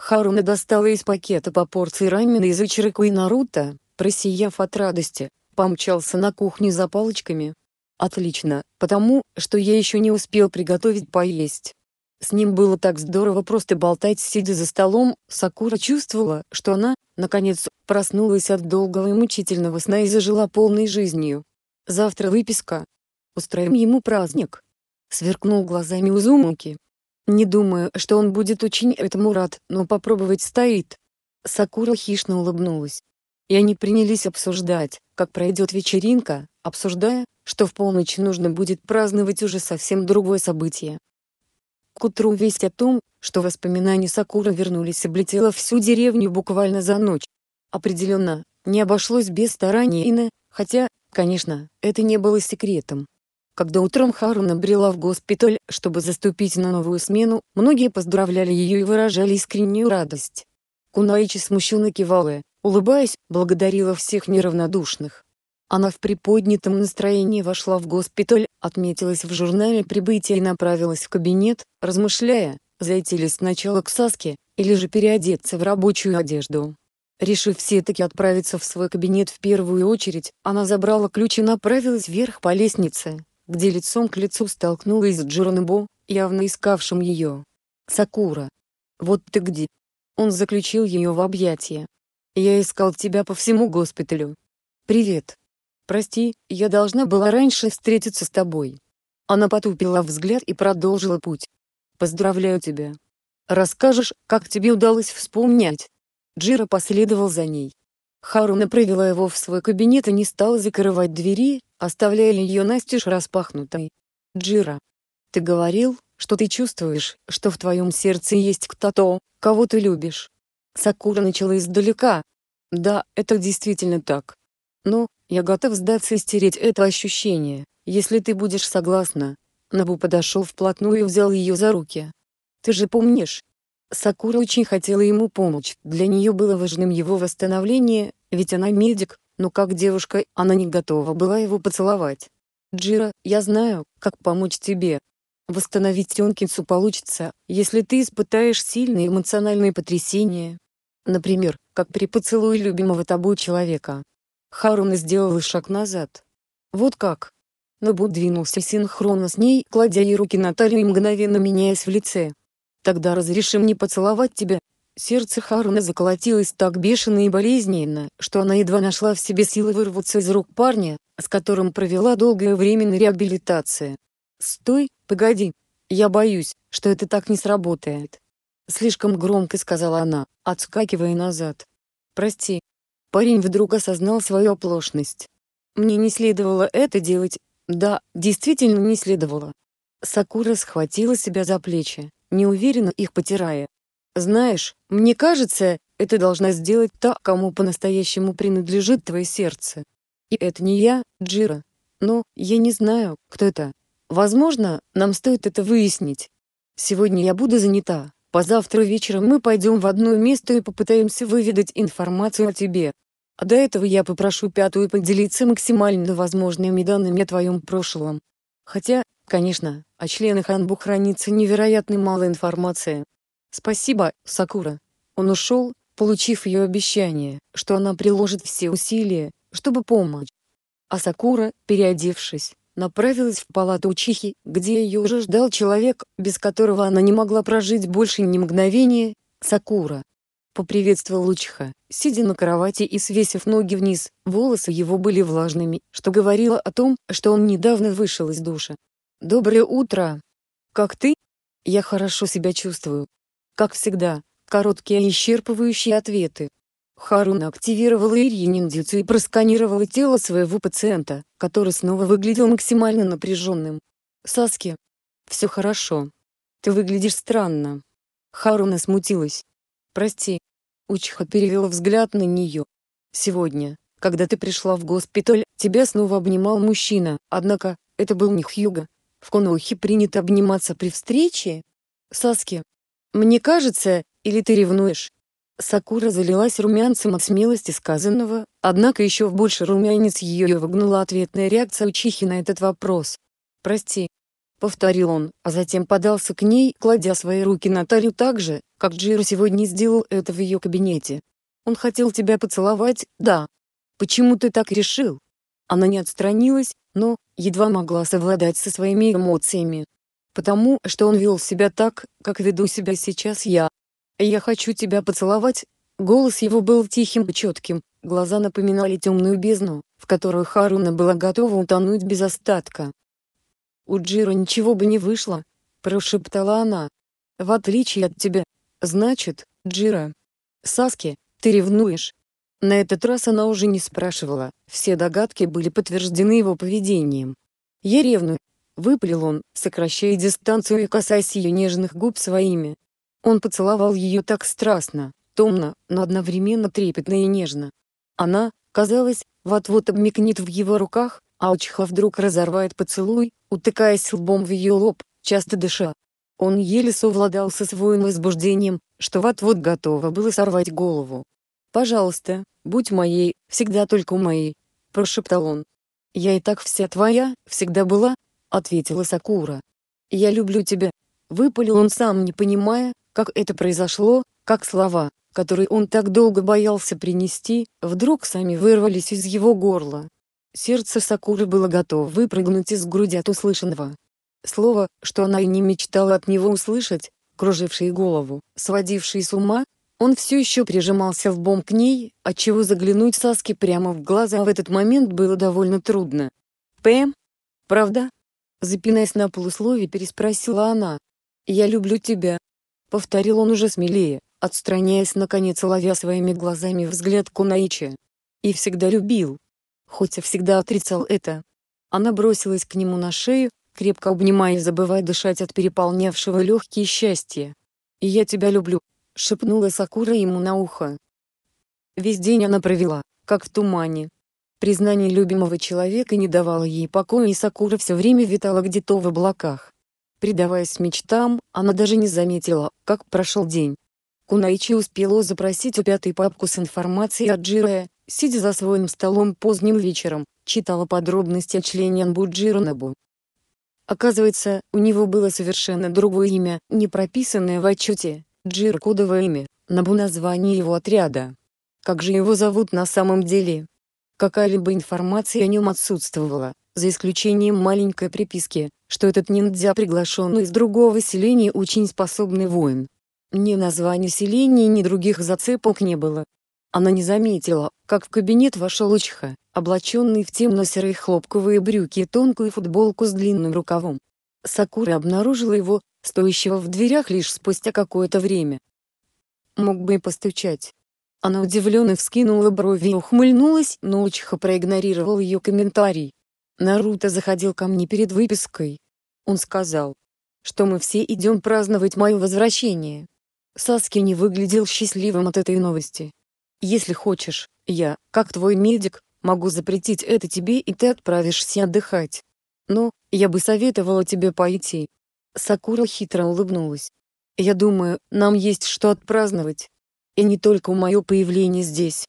Харуна достала из пакета по порции рамена из Ичирику и Наруто, просияв от радости, помчался на кухню за палочками. «Отлично, потому, что я еще не успел приготовить поесть». С ним было так здорово просто болтать сидя за столом, Сакура чувствовала, что она, наконец, проснулась от долгого и мучительного сна и зажила полной жизнью. Завтра выписка. Устроим ему праздник. Сверкнул глазами Узумуки. Не думаю, что он будет очень этому рад, но попробовать стоит. Сакура хищно улыбнулась. И они принялись обсуждать, как пройдет вечеринка, обсуждая, что в полночь нужно будет праздновать уже совсем другое событие. К утру весть о том, что воспоминания Сакура вернулись облетела всю деревню буквально за ночь. Определенно, не обошлось без старания Ины, хотя, конечно, это не было секретом. Когда утром Харуна брела в госпиталь, чтобы заступить на новую смену, многие поздравляли ее и выражали искреннюю радость. Кунаичи смущенно кивала, улыбаясь, благодарила всех неравнодушных. Она в приподнятом настроении вошла в госпиталь, отметилась в журнале прибытия и направилась в кабинет, размышляя, зайти ли сначала к Саске, или же переодеться в рабочую одежду. Решив все-таки отправиться в свой кабинет в первую очередь, она забрала ключ и направилась вверх по лестнице, где лицом к лицу столкнулась с Джуранебо, явно искавшим ее. «Сакура! Вот ты где!» Он заключил ее в объятия. «Я искал тебя по всему госпиталю. Привет!» «Прости, я должна была раньше встретиться с тобой». Она потупила взгляд и продолжила путь. «Поздравляю тебя. Расскажешь, как тебе удалось вспомнить?» Джира последовал за ней. Харуна провела его в свой кабинет и не стала закрывать двери, оставляя ее настежь распахнутой. «Джира, ты говорил, что ты чувствуешь, что в твоем сердце есть кто-то, кого ты любишь». Сакура начала издалека. «Да, это действительно так. Но, я готов сдаться и стереть это ощущение, если ты будешь согласна. Набу подошел вплотную и взял ее за руки. Ты же помнишь? Сакура очень хотела ему помочь, для нее было важным его восстановление, ведь она медик, но как девушка, она не готова была его поцеловать. Джира, я знаю, как помочь тебе. Восстановить Тёнкинсу получится, если ты испытаешь сильные эмоциональные потрясения. Например, как при поцелуе любимого тобой человека. Харуна сделала шаг назад. Вот как. Набу двинулся синхронно с ней, кладя ей руки на талию и мгновенно меняясь в лице. «Тогда разреши мне поцеловать тебя». Сердце Харуна заколотилось так бешено и болезненно, что она едва нашла в себе силы вырваться из рук парня, с которым провела долгое время на реабилитации. «Стой, погоди. Я боюсь, что это так не сработает». Слишком громко сказала она, отскакивая назад. «Прости». Парень вдруг осознал свою оплошность. «Мне не следовало это делать. Да, действительно не следовало». Сакура схватила себя за плечи, неуверенно их потирая. «Знаешь, мне кажется, это должна сделать та, кому по-настоящему принадлежит твое сердце. И это не я, Джира. Но, я не знаю, кто это. Возможно, нам стоит это выяснить. Сегодня я буду занята, Позавтра вечером мы пойдем в одно место и попытаемся выведать информацию о тебе. А до этого я попрошу пятую поделиться максимально возможными данными о твоем прошлом. Хотя, конечно, о членах Анбу хранится невероятно мало информации. Спасибо, Сакура. Он ушел, получив ее обещание, что она приложит все усилия, чтобы помочь. А Сакура, переодевшись, направилась в палату Учихи, где ее уже ждал человек, без которого она не могла прожить больше ни мгновения, Сакура. Поприветствовал Учиха, сидя на кровати и свесив ноги вниз, волосы его были влажными, что говорило о том, что он недавно вышел из душа. «Доброе утро! Как ты?» «Я хорошо себя чувствую». Как всегда, короткие и исчерпывающие ответы, Харуна активировала Ирьяниндзюцу и просканировала тело своего пациента, который снова выглядел максимально напряженным. «Саски. Все хорошо. Ты выглядишь странно». Харуна смутилась. «Прости». Учиха перевела взгляд на нее. «Сегодня, когда ты пришла в госпиталь, тебя снова обнимал мужчина, однако, это был не Хьюга. В Конохе принято обниматься при встрече? Саски. Мне кажется, или ты ревнуешь?» Сакура залилась румянцем от смелости сказанного, однако еще в больше румянец ее выгнула ответная реакция Учихи на этот вопрос. «Прости», — повторил он, а затем подался к ней, кладя свои руки на талию так же, как Джиро сегодня сделал это в ее кабинете. «Он хотел тебя поцеловать, да. Почему ты так решил?» Она не отстранилась, но, едва могла совладать со своими эмоциями. «Потому что он вел себя так, как веду себя сейчас я», «Я хочу тебя поцеловать». Голос его был тихим и четким, глаза напоминали темную бездну, в которую Харуна была готова утонуть без остатка. «У Джиро ничего бы не вышло», — прошептала она. «В отличие от тебя. Значит, Джира. Саски, ты ревнуешь?» На этот раз она уже не спрашивала, все догадки были подтверждены его поведением. «Я ревную», — выпалил он, сокращая дистанцию и касаясь ее нежных губ своими. Он поцеловал ее так страстно, томно, но одновременно трепетно и нежно. Она, казалось, вот-вот обмякнет в его руках, а Учха вдруг разорвает поцелуй, утыкаясь лбом в ее лоб, часто дыша. Он еле совладал со своим возбуждением, что вот-вот готово было сорвать голову. «Пожалуйста, будь моей, всегда только моей», — прошептал он. «Я и так вся твоя, всегда была», — ответила Сакура. «Я люблю тебя», — выпалил он сам не понимая, как это произошло, как слова, которые он так долго боялся принести, вдруг сами вырвались из его горла. Сердце Сакуры было готово выпрыгнуть из груди от услышанного. Слово, что она и не мечтала от него услышать, кружившее голову, сводившее с ума, он все еще прижимался лбом к ней, отчего заглянуть Саске прямо в глаза в этот момент было довольно трудно. «Пэм? Правда?» Запинаясь на полуслове переспросила она. «Я люблю тебя, Повторил он уже смелее, отстраняясь наконец ловя своими глазами взгляд Кунаичи. И всегда любил. Хоть и всегда отрицал это. Она бросилась к нему на шею, крепко обнимая и забывая дышать от переполнявшего легкие счастья. «И я тебя люблю», — шепнула Сакура ему на ухо. Весь день она провела, как в тумане. Признание любимого человека не давало ей покоя и Сакура все время витала где-то в облаках. Предаваясь мечтам, она даже не заметила, как прошел день. Кунайчи успела запросить у пятой папку с информацией от Джирая, сидя за своим столом поздним вечером, читала подробности о члене Анбу Джиронабу. Оказывается, у него было совершенно другое имя, не прописанное в отчете, Джир кодовое имя, набу название его отряда. Как же его зовут на самом деле? Какая-либо информация о нем отсутствовала, за исключением маленькой приписки, что этот ниндзя приглашенный из другого селения очень способный воин. Ни названия селения, ни других зацепок не было. Она не заметила, как в кабинет вошел Учха, облаченный в темно-серые хлопковые брюки и тонкую футболку с длинным рукавом. Сакура обнаружила его, стоящего в дверях лишь спустя какое-то время. Мог бы и постучать. Она удивленно вскинула брови и ухмыльнулась, но Учха проигнорировал ее комментарий. Наруто заходил ко мне перед выпиской. Он сказал, что мы все идем праздновать мое возвращение. Саски не выглядел счастливым от этой новости. Если хочешь, я, как твой медик, могу запретить это тебе и ты отправишься отдыхать. Но, я бы советовала тебе пойти. Сакура хитро улыбнулась. Я думаю, нам есть что отпраздновать. И не только мое появление здесь.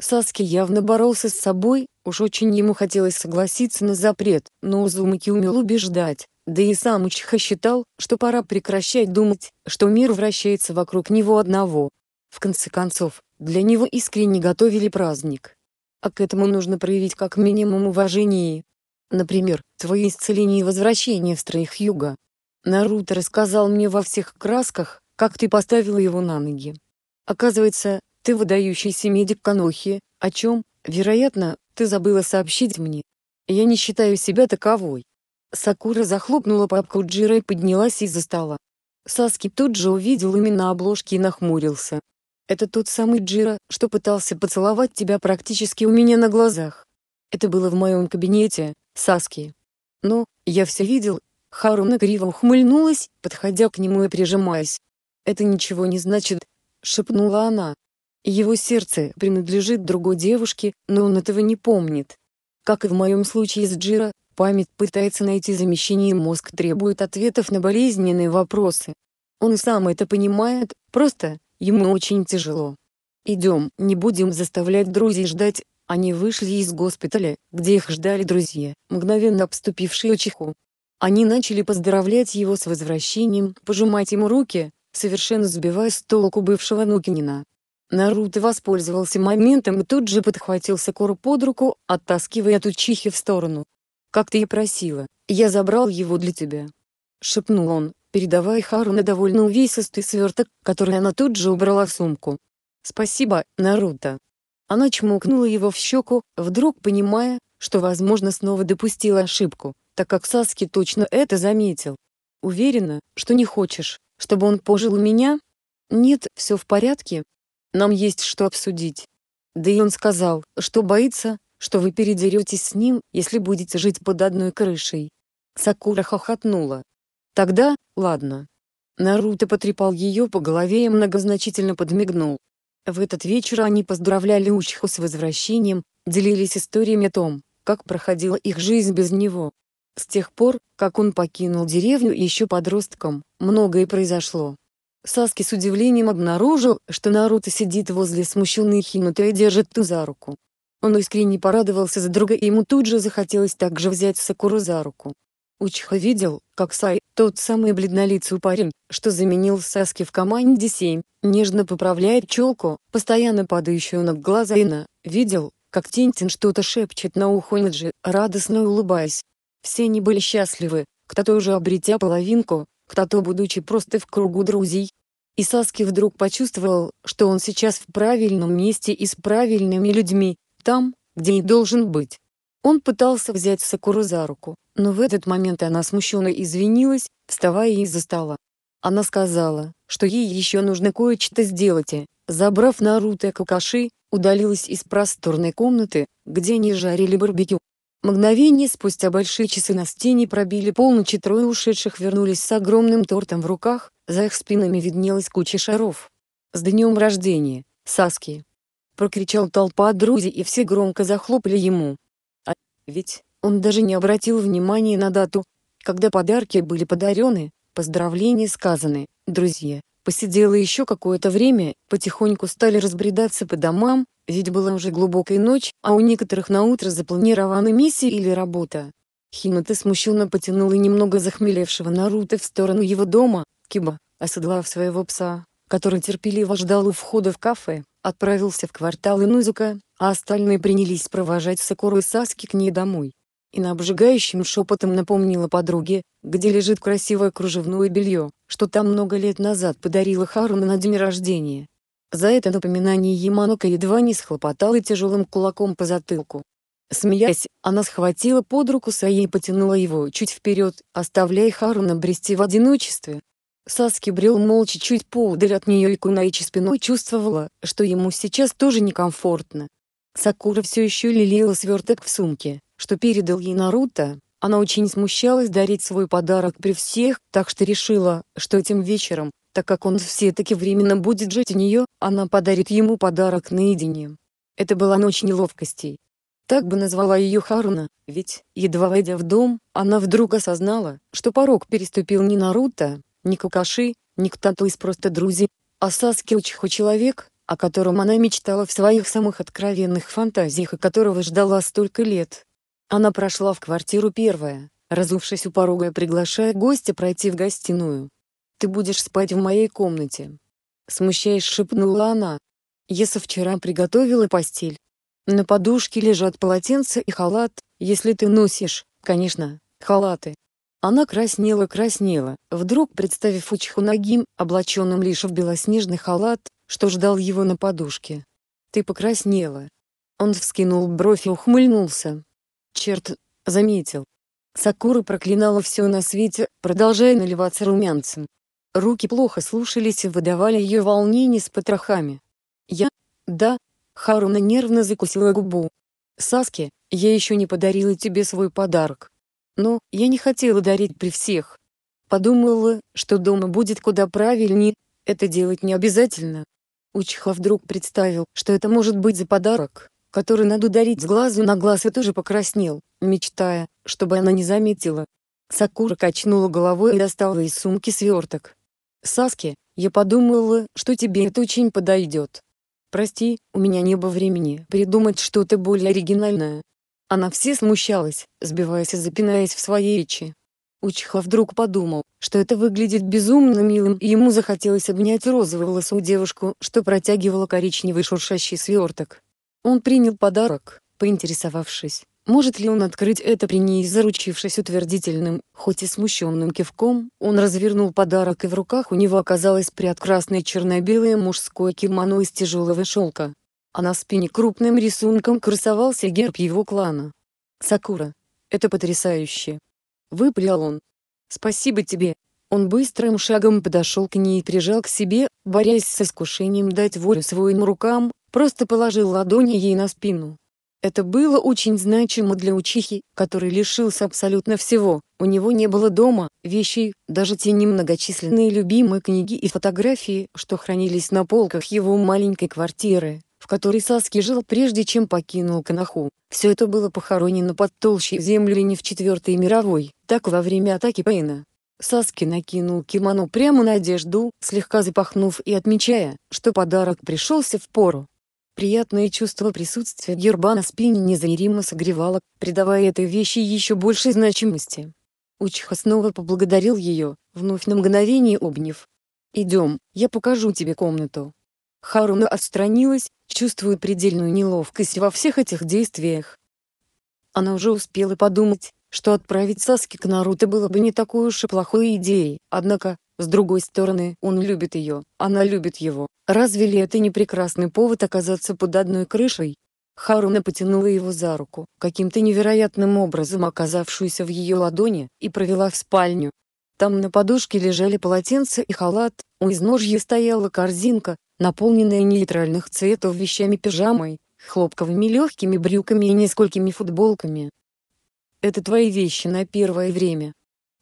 Саски явно боролся с собой, уж очень ему хотелось согласиться на запрет, но Узумаки умел убеждать, да и сам Учха считал, что пора прекращать думать, что мир вращается вокруг него одного. В конце концов, для него искренне готовили праздник а к этому нужно проявить как минимум уважение. Например, твои исцеление и возвращение в строих юга. Наруто рассказал мне во всех красках, как ты поставила его на ноги. Оказывается, ты выдающийся медик Канохи, о чем, вероятно, ты забыла сообщить мне. Я не считаю себя таковой. Сакура захлопнула папку Джира и поднялась из-за стола. Саски тут же увидел именно обложки и нахмурился. Это тот самый Джира, что пытался поцеловать тебя практически у меня на глазах. Это было в моем кабинете, Саски. Но, я все видел, Харуна криво ухмыльнулась, подходя к нему и прижимаясь. «Это ничего не значит», — шепнула она. Его сердце принадлежит другой девушке, но он этого не помнит. Как и в моем случае с Джира, память пытается найти замещение и мозг требует ответов на болезненные вопросы. Он сам это понимает, просто, Ему очень тяжело. Идем, не будем заставлять друзей ждать. Они вышли из госпиталя, где их ждали друзья, мгновенно обступившие Чиху. Они начали поздравлять его с возвращением, пожимать ему руки, совершенно сбивая с толку бывшего Нукинина. Наруто воспользовался моментом и тут же подхватил Сакуру под руку, оттаскивая от Учихи в сторону. «Как ты и просила, я забрал его для тебя», — шепнул он, передавая Харуна довольно увесистый сверток, который она тут же убрала в сумку. «Спасибо, Наруто». Она чмокнула его в щеку, вдруг понимая, что возможно снова допустила ошибку, так как Саски точно это заметил. «Уверена, что не хочешь, чтобы он пожил у меня?» «Нет, все в порядке. Нам есть что обсудить». Да и он сказал, что боится, что вы передеретесь с ним, если будете жить под одной крышей. Сакура хохотнула. Тогда, ладно. Наруто потрепал ее по голове и многозначительно подмигнул. В этот вечер они поздравляли Учху с возвращением, делились историями о том, как проходила их жизнь без него. С тех пор, как он покинул деревню еще подростком, многое произошло. Саски с удивлением обнаружил, что Наруто сидит возле смущенной Хинута и держит ту за руку. Он искренне порадовался за друга и ему тут же захотелось также взять Сакуру за руку. Учха видел, как Сай, тот самый бледнолицый парень, что заменил Саски в команде 7, нежно поправляет челку, постоянно падающую над глаза Ина, видел, как Тинтин что-то шепчет на ухо Ниджи, радостно улыбаясь. Все они были счастливы, кто-то уже обретя половинку, кто-то будучи просто в кругу друзей. И Саски вдруг почувствовал, что он сейчас в правильном месте и с правильными людьми, там, где и должен быть. Он пытался взять Сакуру за руку, но в этот момент она смущенно извинилась, вставая из-за стола. Она сказала, что ей еще нужно кое-что сделать и, забрав Наруто и Какаши, удалилась из просторной комнаты, где они жарили барбекю. Мгновение спустя большие часы на стене пробили полночь и трое ушедших вернулись с огромным тортом в руках, за их спинами виднелась куча шаров. «С днем рождения, Саски!» Прокричал толпа друзей и все громко захлопали ему. Ведь, он даже не обратил внимания на дату, когда подарки были подарены, поздравления сказаны, друзья. Посидела еще какое-то время, потихоньку стали разбредаться по домам, ведь была уже глубокая ночь, а у некоторых на утро запланирована миссия или работа. Хината смущенно потянула немного захмелевшего Наруто в сторону его дома, Киба, оседлав своего пса, который терпеливо ждал у входа в кафе, отправился в квартал Инузука, а остальные принялись провожать Сакуру и Саски к ней домой. И на обжигающим шепотом напомнила подруге, где лежит красивое кружевное белье, что там много лет назад подарила Харуна на день рождения. За это напоминание Яманока едва не схлопотала тяжелым кулаком по затылку. Смеясь, она схватила под руку Саи и потянула его чуть вперед, оставляя Харуна брести в одиночестве. Саски брел молча чуть поудаль от нее и Кунаичи спиной чувствовала, что ему сейчас тоже некомфортно. Сакура все еще лелеяла сверток в сумке, что передал ей Наруто. Она очень смущалась дарить свой подарок при всех, так что решила, что этим вечером, так как он все-таки временно будет жить у нее, она подарит ему подарок наедине. Это была ночь неловкостей. Так бы назвала ее Харуна, ведь, едва войдя в дом, она вдруг осознала, что порог переступил не Наруто, не Какаши, не кто-то из просто друзей, а Саски Учихо человек, о котором она мечтала в своих самых откровенных фантазиях и которого ждала столько лет. Она прошла в квартиру первая, разувшись у порога и приглашая гостя пройти в гостиную. «Ты будешь спать в моей комнате», — смущаясь шепнула она. «Я со вчера приготовила постель. На подушке лежат полотенце и халат, если ты носишь, конечно, халаты. Она краснела-краснела, вдруг представив Учиху нагим, облаченным лишь в белоснежный халат, что ждал его на подушке. «Ты покраснела». Он вскинул бровь и ухмыльнулся. «Черт, заметил». Сакура проклинала все на свете, продолжая наливаться румянцем. Руки плохо слушались и выдавали ее волнение с потрохами. «Я? Да?» Харуна нервно закусила губу. «Саске, я еще не подарила тебе свой подарок. Но, я не хотела дарить при всех. Подумала, что дома будет куда правильнее, это делать не обязательно. Учиха вдруг представил, что это может быть за подарок, который надо дарить с глазу на глаз и тоже покраснел, мечтая, чтобы она не заметила. Сакура качнула головой и достала из сумки сверток. «Саски, я подумала, что тебе это очень подойдет. Прости, у меня не было времени придумать что-то более оригинальное. Она все смущалась, сбиваясь и запинаясь в своей речи. Учиха вдруг подумал, что это выглядит безумно милым и ему захотелось обнять розовую волосую девушку, что протягивала коричневый шуршащий сверток. Он принял подарок, поинтересовавшись, может ли он открыть это при ней заручившись утвердительным, хоть и смущенным кивком, он развернул подарок и в руках у него оказалось приоткрасное черно-белое мужское кимоно из тяжелого шелка а на спине крупным рисунком красовался герб его клана. «Сакура. Это потрясающе!» Выплял он. «Спасибо тебе!» Он быстрым шагом подошел к ней и прижал к себе, борясь с искушением дать волю своим рукам, просто положил ладони ей на спину. Это было очень значимо для учихи, который лишился абсолютно всего. У него не было дома, вещей, даже те немногочисленные любимые книги и фотографии, что хранились на полках его маленькой квартиры в которой Саски жил прежде чем покинул Канаху. Все это было похоронено под толщей земли не в Четвертой мировой, так во время атаки Пейна. Саски накинул кимоно прямо на одежду, слегка запахнув и отмечая, что подарок пришелся в пору. Приятное чувство присутствия герба на спине незаиримо согревало, придавая этой вещи еще большей значимости. Учиха снова поблагодарил ее, вновь на мгновение обняв. «Идем, я покажу тебе комнату». Харуна отстранилась, чувствуя предельную неловкость во всех этих действиях. Она уже успела подумать, что отправить Саски к Наруто было бы не такой уж и плохой идеей, однако, с другой стороны, он любит ее, она любит его. Разве ли это не прекрасный повод оказаться под одной крышей? Харуна потянула его за руку, каким-то невероятным образом оказавшуюся в ее ладони, и провела в спальню. Там на подушке лежали полотенце и халат, у изножья стояла корзинка, наполненная нейтральных цветов вещами пижамой, хлопковыми легкими брюками и несколькими футболками. Это твои вещи на первое время.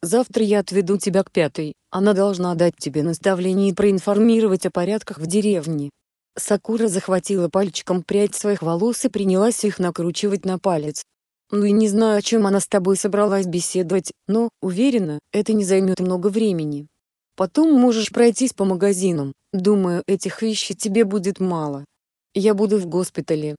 Завтра я отведу тебя к пятой, она должна дать тебе наставление и проинформировать о порядках в деревне. Сакура захватила пальчиком прядь своих волос и принялась их накручивать на палец. Ну и не знаю, о чем она с тобой собралась беседовать, но, уверена, это не займет много времени. Потом можешь пройтись по магазинам, думаю, этих вещей тебе будет мало. Я буду в госпитале.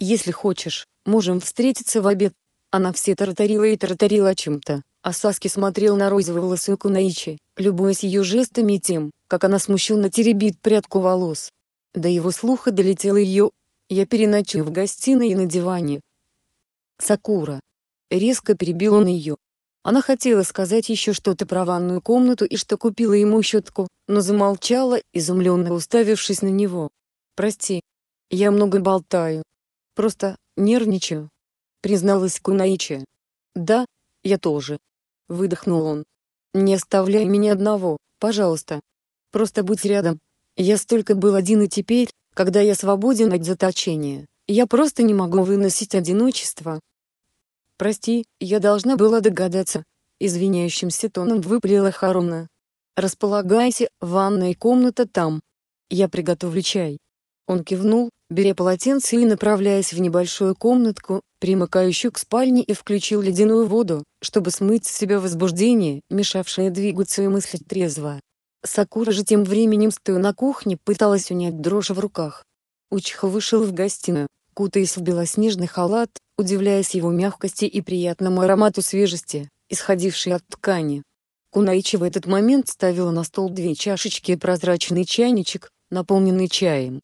Если хочешь, можем встретиться в обед. Она все тараторила и тараторила о чем-то, а Саски смотрел на розовые волосы Кунаичи, любуясь ее жестами и тем, как она смущенно теребит прядку волос. До его слуха долетела ее «Я переночую в гостиной и на диване». Сакура. Резко перебил он ее. Она хотела сказать еще что-то про ванную комнату и что купила ему щетку, но замолчала, изумленно уставившись на него. «Прости. Я много болтаю. Просто нервничаю», — призналась Кунаичи. «Да, я тоже», — выдохнул он. «Не оставляй меня одного, пожалуйста. Просто будь рядом. Я столько был один и теперь, когда я свободен от заточения, я просто не могу выносить одиночество. Прости, я должна была догадаться. Извиняющимся тоном выплела Харуна. Располагайся, ванная комната там. Я приготовлю чай. Он кивнул, беря полотенце и направляясь в небольшую комнатку, примыкающую к спальне и включил ледяную воду, чтобы смыть с себя возбуждение, мешавшее двигаться и мыслить трезво. Сакура же тем временем стоя на кухне пыталась унять дрожь в руках. Учиха вышел в гостиную, кутаясь в белоснежный халат, удивляясь его мягкости и приятному аромату свежести, исходившей от ткани. Кунаичи в этот момент ставила на стол две чашечки и прозрачный чайничек, наполненный чаем.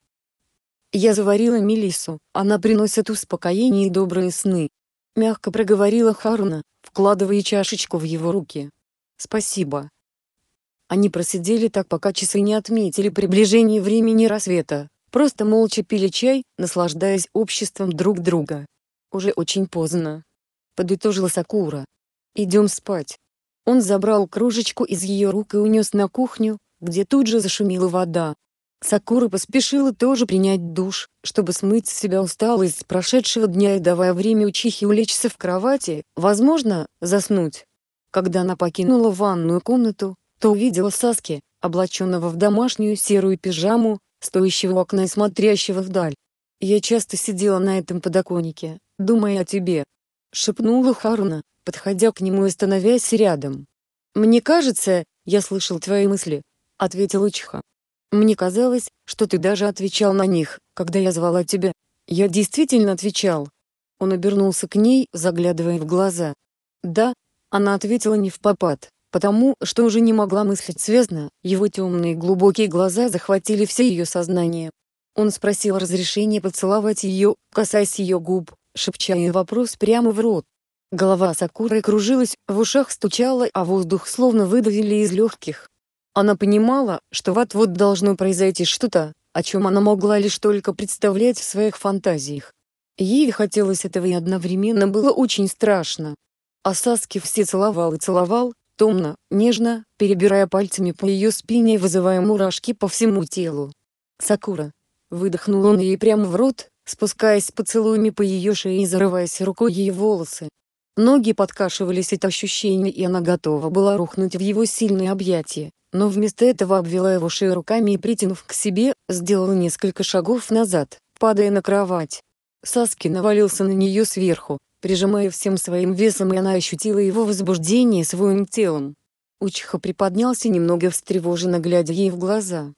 «Я заварила Мелису, она приносит успокоение и добрые сны», — мягко проговорила Харуна, вкладывая чашечку в его руки. «Спасибо», они просидели так пока часы не отметили приближение времени рассвета, просто молча пили чай, наслаждаясь обществом друг друга. Уже очень поздно. Подытожила Сакура. «Идем спать». Он забрал кружечку из ее рук и унес на кухню, где тут же зашумела вода. Сакура поспешила тоже принять душ, чтобы смыть с себя усталость прошедшего дня и давая время учихе улечься в кровати, возможно, заснуть. Когда она покинула ванную комнату, то увидела Саски, облаченного в домашнюю серую пижаму, стоящего у окна и смотрящего вдаль. «Я часто сидела на этом подоконнике, думая о тебе», — шепнула Харуна, подходя к нему и становясь рядом. «Мне кажется, я слышал твои мысли», — ответил Учиха. «Мне казалось, что ты даже отвечал на них, когда я звала тебя. Я действительно отвечал». Он обернулся к ней, заглядывая в глаза. «Да», — она ответила не в попад потому что уже не могла мыслить связно, его темные глубокие глаза захватили все ее сознание. Он спросил разрешения поцеловать ее, касаясь ее губ, шепча ей вопрос прямо в рот. Голова Сакуры кружилась, в ушах стучала, а воздух словно выдавили из легких. Она понимала, что вот-вот должно произойти что-то, о чем она могла лишь только представлять в своих фантазиях. Ей хотелось этого и одновременно было очень страшно. А Саски все целовал и целовал, томно, нежно, перебирая пальцами по ее спине и вызывая мурашки по всему телу. «Сакура!» Выдохнул он ей прямо в рот, спускаясь поцелуями по ее шее и зарываясь рукой ее волосы. Ноги подкашивались от ощущения и она готова была рухнуть в его сильные объятия, но вместо этого обвела его шею руками и притянув к себе, сделала несколько шагов назад, падая на кровать. Саски навалился на нее сверху, прижимая всем своим весом и она ощутила его возбуждение своим телом. Учиха приподнялся немного встревоженно глядя ей в глаза.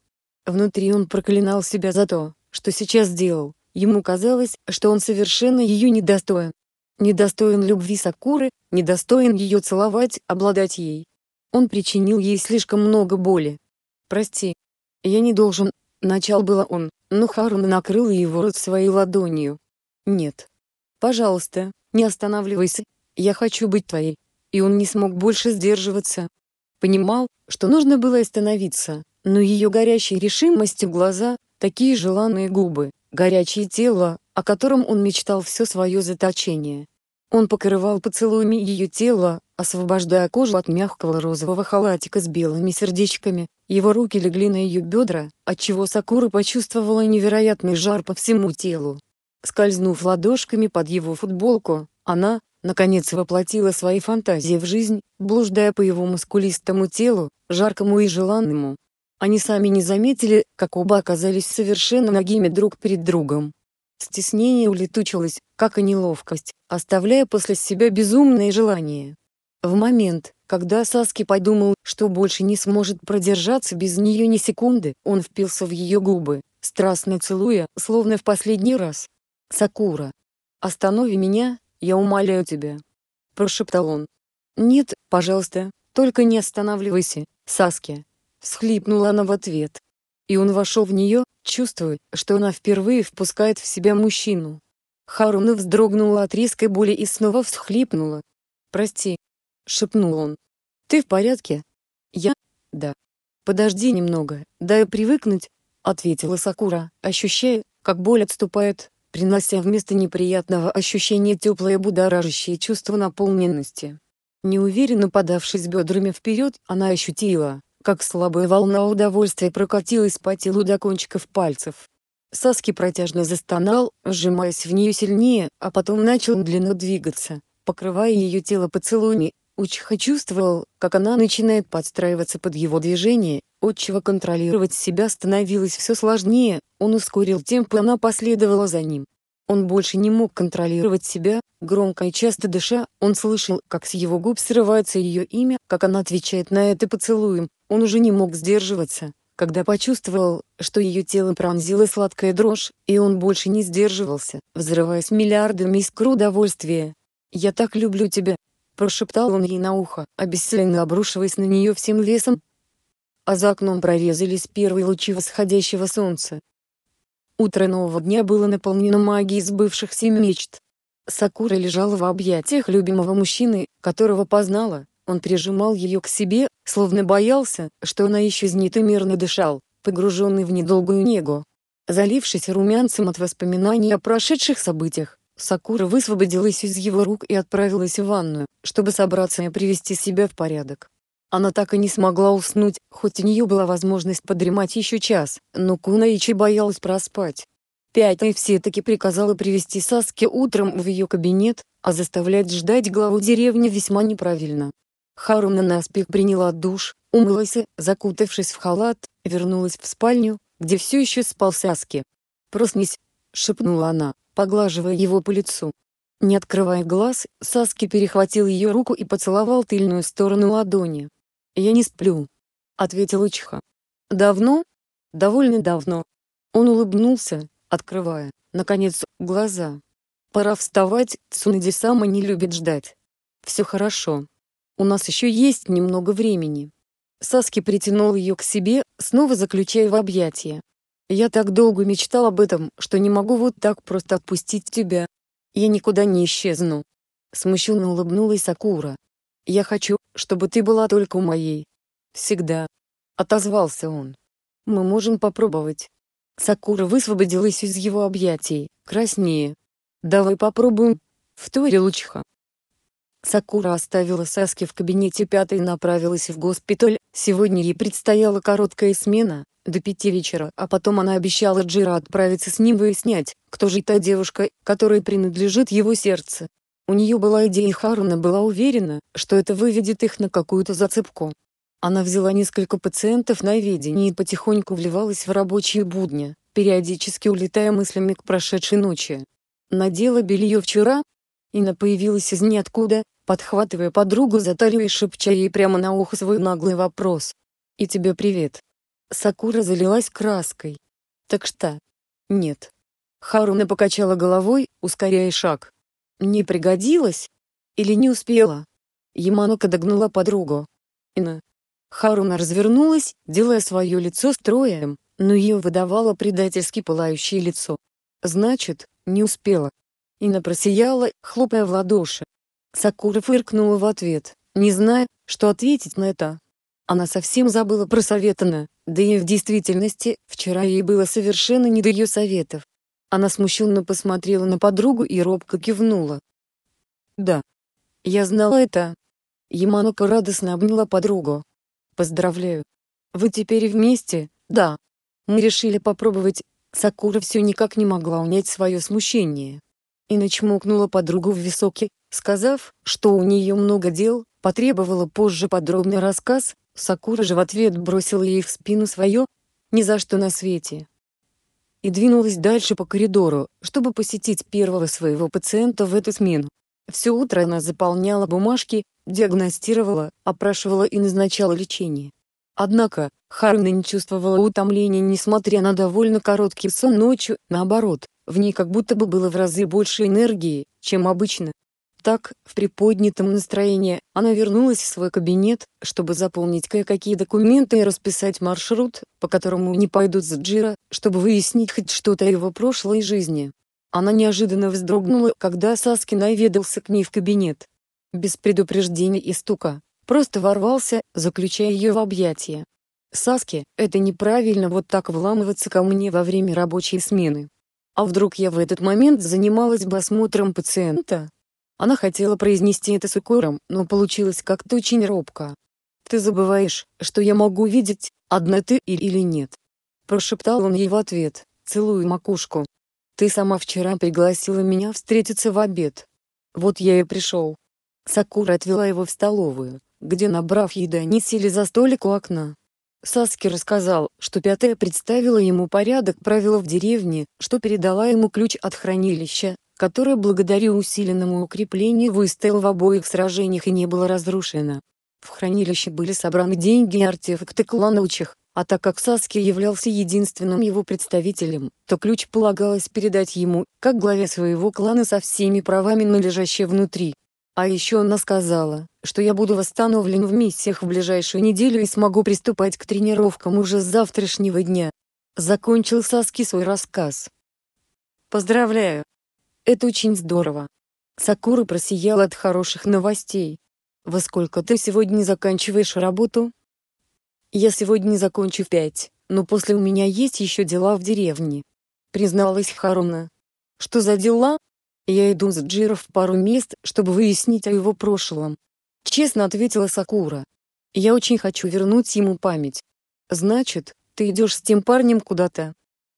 Внутри он проклинал себя за то, что сейчас сделал. Ему казалось, что он совершенно ее недостоин. Недостоин любви Сакуры, недостоин ее целовать, обладать ей. Он причинил ей слишком много боли. «Прости. Я не должен...» Начал было он, но Харуна накрыла его рот своей ладонью. «Нет. Пожалуйста, не останавливайся, я хочу быть твоей. И он не смог больше сдерживаться. Понимал, что нужно было остановиться, но ее горящей решимостью глаза, такие желанные губы, горячее тело, о котором он мечтал все свое заточение. Он покрывал поцелуями ее тело, освобождая кожу от мягкого розового халатика с белыми сердечками. Его руки легли на ее бедра, отчего Сакура почувствовала невероятный жар по всему телу. Скользнув ладошками под его футболку, она, наконец воплотила свои фантазии в жизнь, блуждая по его мускулистому телу, жаркому и желанному. Они сами не заметили, как оба оказались совершенно нагими друг перед другом. Стеснение улетучилось, как и неловкость, оставляя после себя безумное желание. В момент, когда Саски подумал, что больше не сможет продержаться без нее ни секунды, он впился в ее губы, страстно целуя, словно в последний раз. Сакура. Останови меня, я умоляю тебя!» Прошептал он. «Нет, пожалуйста, только не останавливайся, Саски!» Всхлипнула она в ответ. И он вошел в нее, чувствуя, что она впервые впускает в себя мужчину. Харуна вздрогнула от резкой боли и снова всхлипнула. «Прости», — шепнул он. «Ты в порядке?» «Я? Да». «Подожди немного, дай привыкнуть», — ответила Сакура, ощущая, как боль отступает, принося вместо неприятного ощущения теплое будоражащее чувство наполненности. Неуверенно подавшись бедрами вперед, она ощутила, как слабая волна удовольствия прокатилась по телу до кончиков пальцев. Саски протяжно застонал, сжимаясь в нее сильнее, а потом начал медленно двигаться, покрывая ее тело поцелуями. Учиха чувствовал, как она начинает подстраиваться под его движение, отчего контролировать себя становилось все сложнее, он ускорил темп и она последовала за ним. Он больше не мог контролировать себя, громко и часто дыша, он слышал, как с его губ срывается ее имя, как она отвечает на это поцелуем, он уже не мог сдерживаться, когда почувствовал, что ее тело пронзила сладкая дрожь, и он больше не сдерживался, взрываясь миллиардами искр удовольствия. «Я так люблю тебя», — прошептал он ей на ухо, обессиленно обрушиваясь на нее всем весом. А за окном прорезались первые лучи восходящего солнца. Утро нового дня было наполнено магией сбывшихся мечт. Сакура лежала в объятиях любимого мужчины, которого познала, он прижимал ее к себе, словно боялся, что она исчезнет и мирно дышал, погруженный в недолгую негу. Залившись румянцем от воспоминаний о прошедших событиях, Сакура высвободилась из его рук и отправилась в ванную, чтобы собраться и привести себя в порядок. Она так и не смогла уснуть, хоть у нее была возможность подремать еще час, но Кунаичи боялась проспать. Пятая все-таки приказала привести Саски утром в ее кабинет, а заставлять ждать главу деревни весьма неправильно. Харуна наспех приняла душ, умылась и, закутавшись в халат, вернулась в спальню, где все еще спал Саски. «Проснись!» — шепнула она, поглаживая его по лицу. Не открывая глаз, Саски перехватил ее руку и поцеловал тыльную сторону ладони. «Я не сплю», — ответил Учиха. «Давно?» «Довольно давно». Он улыбнулся, открывая, наконец, глаза. «Пора вставать, Цунади-сама не любит ждать». «Все хорошо», у нас еще есть немного времени. Саски притянул ее к себе, снова заключая в объятия. Я так долго мечтал об этом, что не могу вот так просто отпустить тебя. Я никуда не исчезну. Смущенно улыбнулась Сакура. Я хочу, чтобы ты была только моей. Всегда. Отозвался он. Мы можем попробовать. Сакура высвободилась из его объятий, краснее. Давай попробуем. Вторил Учиха. Сакура оставила Саски в кабинете пятой и направилась в госпиталь. Сегодня ей предстояла короткая смена, до пяти вечера, а потом она обещала Джира отправиться с ним выяснять, кто же та девушка, которой принадлежит его сердце. У нее была идея и Харуна была уверена, что это выведет их на какую-то зацепку. Она взяла несколько пациентов на видение и потихоньку вливалась в рабочие будни, периодически улетая мыслями к прошедшей ночи. Надела белье вчера, Ина появилась из ниоткуда, подхватывая подругу за талию и шепча ей прямо на ухо свой наглый вопрос. «И тебе привет». Сакура залилась краской. «Так что?» «Нет». Харуна покачала головой, ускоряя шаг. «Не пригодилось? Или не успела?» Яманока догнала подругу. Ина. Харуна развернулась, делая свое лицо строем, но ее выдавало предательски пылающее лицо. «Значит, не успела». Ина просияла, хлопая в ладоши. Сакура фыркнула в ответ, не зная, что ответить на это. Она совсем забыла про Советана, да и в действительности, вчера ей было совершенно не до ее советов. Она смущенно посмотрела на подругу и робко кивнула. «Да. Я знала это». Яманока радостно обняла подругу. «Поздравляю. Вы теперь вместе, да. Мы решили попробовать». Сакура все никак не могла унять свое смущение. И начмокнула подругу в високе, Сказав, что у нее много дел, потребовала позже подробный рассказ, Сакура же в ответ бросила ей в спину свое «ни за что на свете» и двинулась дальше по коридору, чтобы посетить первого своего пациента в эту смену. Все утро она заполняла бумажки, диагностировала, опрашивала и назначала лечение. Однако, Харна не чувствовала утомления несмотря на довольно короткий сон ночью, наоборот, в ней как будто бы было в разы больше энергии, чем обычно. Так, в приподнятом настроении, она вернулась в свой кабинет, чтобы заполнить кое-какие документы и расписать маршрут, по которому они пойдут с Джира, чтобы выяснить хоть что-то о его прошлой жизни. Она неожиданно вздрогнула, когда Саски наведался к ней в кабинет. Без предупреждения и стука. Просто ворвался, заключая ее в объятия. Саски, это неправильно вот так вламываться ко мне во время рабочей смены. А вдруг я в этот момент занималась бы осмотром пациента? Она хотела произнести это с укором, но получилось как-то очень робко. «Ты забываешь, что я могу видеть, одна ты или нет?» Прошептал он ей в ответ, целуя макушку. Ты сама вчера пригласила меня встретиться в обед. Вот я и пришел. Сакура отвела его в столовую, где, набрав еды, они сели за столик у окна. Саски рассказал, что пятая представила ему порядок правил в деревне, что передала ему ключ от хранилища, которое благодаря усиленному укреплению выстояло в обоих сражениях и не было разрушено. В хранилище были собраны деньги и артефакты кланучих, а так как Саски являлся единственным его представителем, то ключ полагалось передать ему, как главе своего клана со всеми правами належащие внутри. А еще она сказала, что я буду восстановлен в миссиях в ближайшую неделю и смогу приступать к тренировкам уже с завтрашнего дня. Закончил Саски свой рассказ. Поздравляю. Это очень здорово. Сакура просиял от хороших новостей. Во сколько ты сегодня заканчиваешь работу? Я сегодня закончу в пять, но после у меня есть еще дела в деревне. Призналась Харуна. Что за дела? Я иду с Джиро в пару мест, чтобы выяснить о его прошлом. Честно ответила Сакура. Я очень хочу вернуть ему память. Значит, ты идешь с тем парнем куда-то?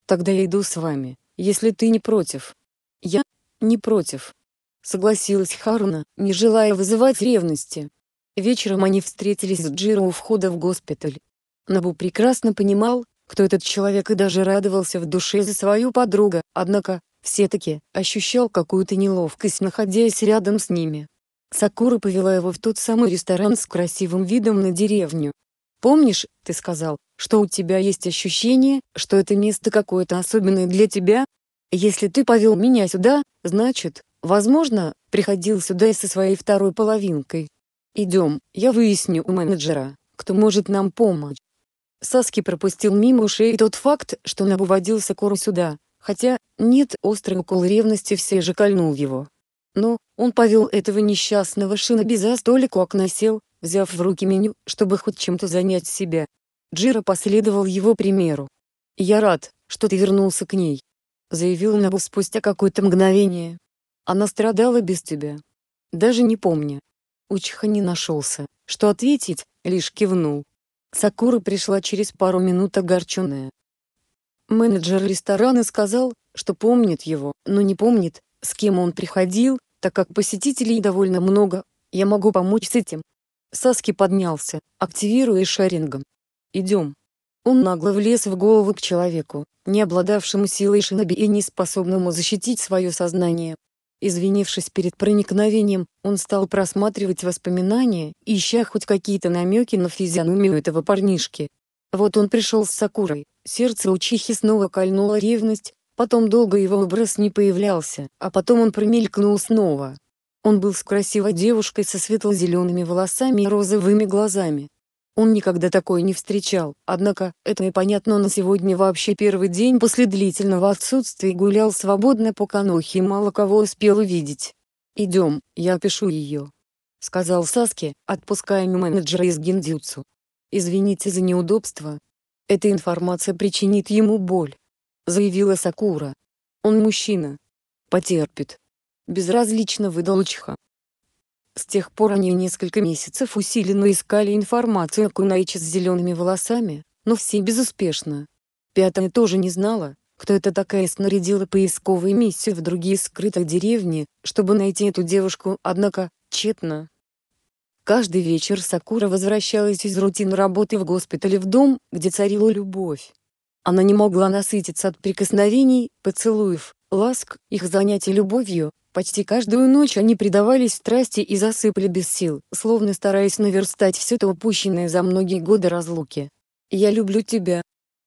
Тогда я иду с вами, если ты не против. Я не против. Согласилась Харуна, не желая вызывать ревности. Вечером они встретились с Джиро у входа в госпиталь. Набу прекрасно понимал, кто этот человек и даже радовался в душе за свою подругу, однако, все-таки, ощущал какую-то неловкость, находясь рядом с ними. Сакура повела его в тот самый ресторан с красивым видом на деревню. «Помнишь, ты сказал, что у тебя есть ощущение, что это место какое-то особенное для тебя? Если ты повел меня сюда, значит, возможно, приходил сюда и со своей второй половинкой. Идем, я выясню у менеджера, кто может нам помочь». Саски пропустил мимо ушей тот факт, что Набу водил Сакуру сюда, хотя, нет, острый укол ревности все же кольнул его. Но, он повел этого несчастного шиноби за столик у окна сел, взяв в руки меню, чтобы хоть чем-то занять себя. Джира последовал его примеру. «Я рад, что ты вернулся к ней», — заявил Набу спустя какое-то мгновение. «Она страдала без тебя. Даже не помня». Учиха не нашелся, что ответить, лишь кивнул. Сакура пришла через пару минут огорченная. Менеджер ресторана сказал, что помнит его, но не помнит, с кем он приходил, так как посетителей довольно много, я могу помочь с этим. Саски поднялся, активируя шарингом. «Идем». Он нагло влез в голову к человеку, не обладавшему силой шиноби и не способному защитить свое сознание. Извинившись перед проникновением, он стал просматривать воспоминания, ища хоть какие-то намеки на физиономию этого парнишки. Вот он пришел с Сакурой, сердце у Чихи снова кольнула ревность, потом долго его образ не появлялся, а потом он промелькнул снова. Он был с красивой девушкой со светло-зелеными волосами и розовыми глазами. Он никогда такое не встречал, однако, это и понятно на сегодня вообще первый день после длительного отсутствия гулял свободно по Канохе и мало кого успел увидеть. «Идем, я опишу ее», — сказал Саски, отпуская менеджера из гиндзюцу. «Извините за неудобство. Эта информация причинит ему боль», — заявила Сакура. «Он мужчина. Потерпит». Безразлично выдал Учиха. С тех пор они несколько месяцев усиленно искали информацию о Кунайче с зелеными волосами, но все безуспешно. Пятая тоже не знала, кто это такая и снарядила поисковую миссию в другие скрытые деревни, чтобы найти эту девушку, однако, тщетно. Каждый вечер Сакура возвращалась из рутины работы в госпитале в дом, где царила любовь. Она не могла насытиться от прикосновений, поцелуев, ласк, их занятий любовью, Почти каждую ночь они предавались страсти и засыпали без сил, словно стараясь наверстать все то упущенное за многие годы разлуки. «Я люблю тебя».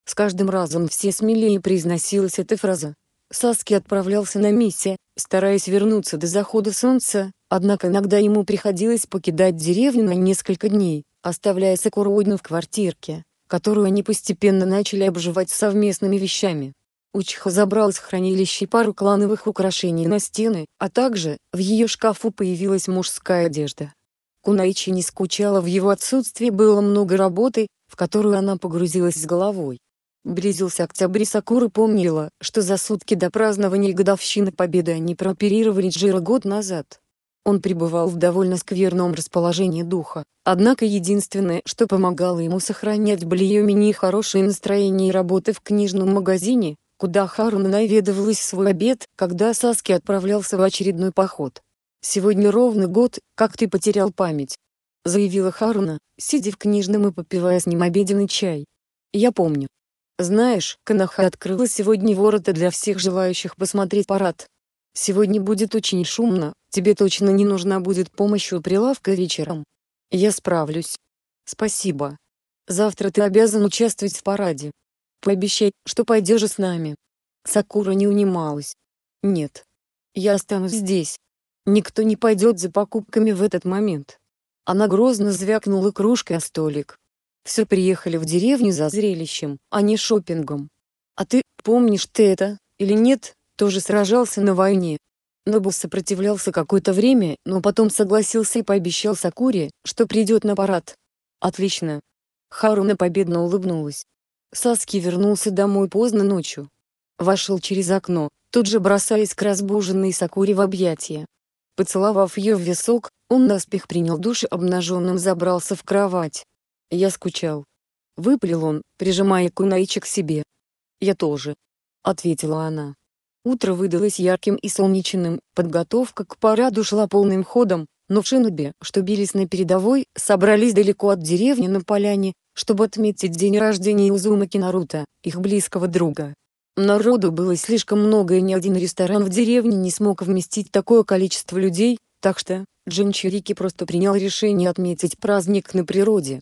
С каждым разом все смелее произносилась эта фраза. Саски отправлялся на миссию, стараясь вернуться до захода солнца, Однако иногда ему приходилось покидать деревню на несколько дней, оставляя Сакуру в квартирке, которую они постепенно начали обживать совместными вещами. Учиха забрал из хранилища пару клановых украшений на стены, а также, в ее шкафу появилась мужская одежда. Кунаичи не скучала в его отсутствии было много работы, в которую она погрузилась с головой. Близился октябрь и Сакура помнила, что за сутки до празднования годовщины победы они прооперировали Джира год назад. Он пребывал в довольно скверном расположении духа, однако единственное, что помогало ему сохранять ее хорошее настроение и работы в книжном магазине, куда Харуна наведывалась в свой обед, когда Саски отправлялся в очередной поход. «Сегодня ровно год, как ты потерял память», — заявила Харуна, сидя в книжном и попивая с ним обеденный чай. «Я помню. Знаешь, Канаха открыла сегодня ворота для всех желающих посмотреть парад. Сегодня будет очень шумно, тебе точно не нужна будет помощь у прилавка вечером. Я справлюсь. Спасибо. Завтра ты обязан участвовать в параде. Пообещай, что пойдешь с нами. Сакура не унималась. Нет. Я останусь здесь. Никто не пойдет за покупками в этот момент. Она грозно звякнула кружкой о столик. Все приехали в деревню за зрелищем, а не шопингом. А ты, помнишь ты это, или нет, тоже сражался на войне. Нобу сопротивлялся какое-то время, но потом согласился и пообещал Сакуре, что придет на парад. Отлично. Харуна победно улыбнулась. Саски вернулся домой поздно ночью. Вошел через окно, тут же бросаясь к разбуженной Сакуре в объятия. Поцеловав ее в висок, он наспех принял душ и обнаженным забрался в кровать. Я скучал. Выпалил он, прижимая Кунаича к себе. «Я тоже», — ответила она. Утро выдалось ярким и солнечным, подготовка к параду шла полным ходом, но в Шинобе, что бились на передовой, собрались далеко от деревни на поляне, чтобы отметить день рождения Узумаки Наруто, их близкого друга. Народу было слишком много и ни один ресторан в деревне не смог вместить такое количество людей, так что, Джинчурики просто принял решение отметить праздник на природе.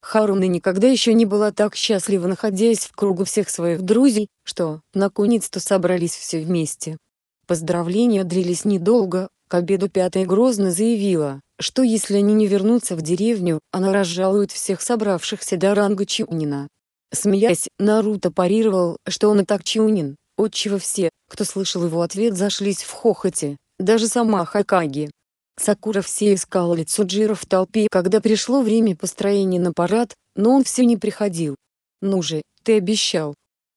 Харуна никогда еще не была так счастлива находясь в кругу всех своих друзей, что, наконец-то собрались все вместе. Поздравления длились недолго, к обеду пятая грозно заявила, что если они не вернутся в деревню, она разжалует всех собравшихся до ранга Чунина. Смеясь, Наруто парировал, что он и так Чунин, отчего все, кто слышал его ответ зашлись в хохоте, даже сама Хакаги. Сакура все искала лицо Джира в толпе когда пришло время построения на парад, но он все не приходил. «Ну же, ты обещал!»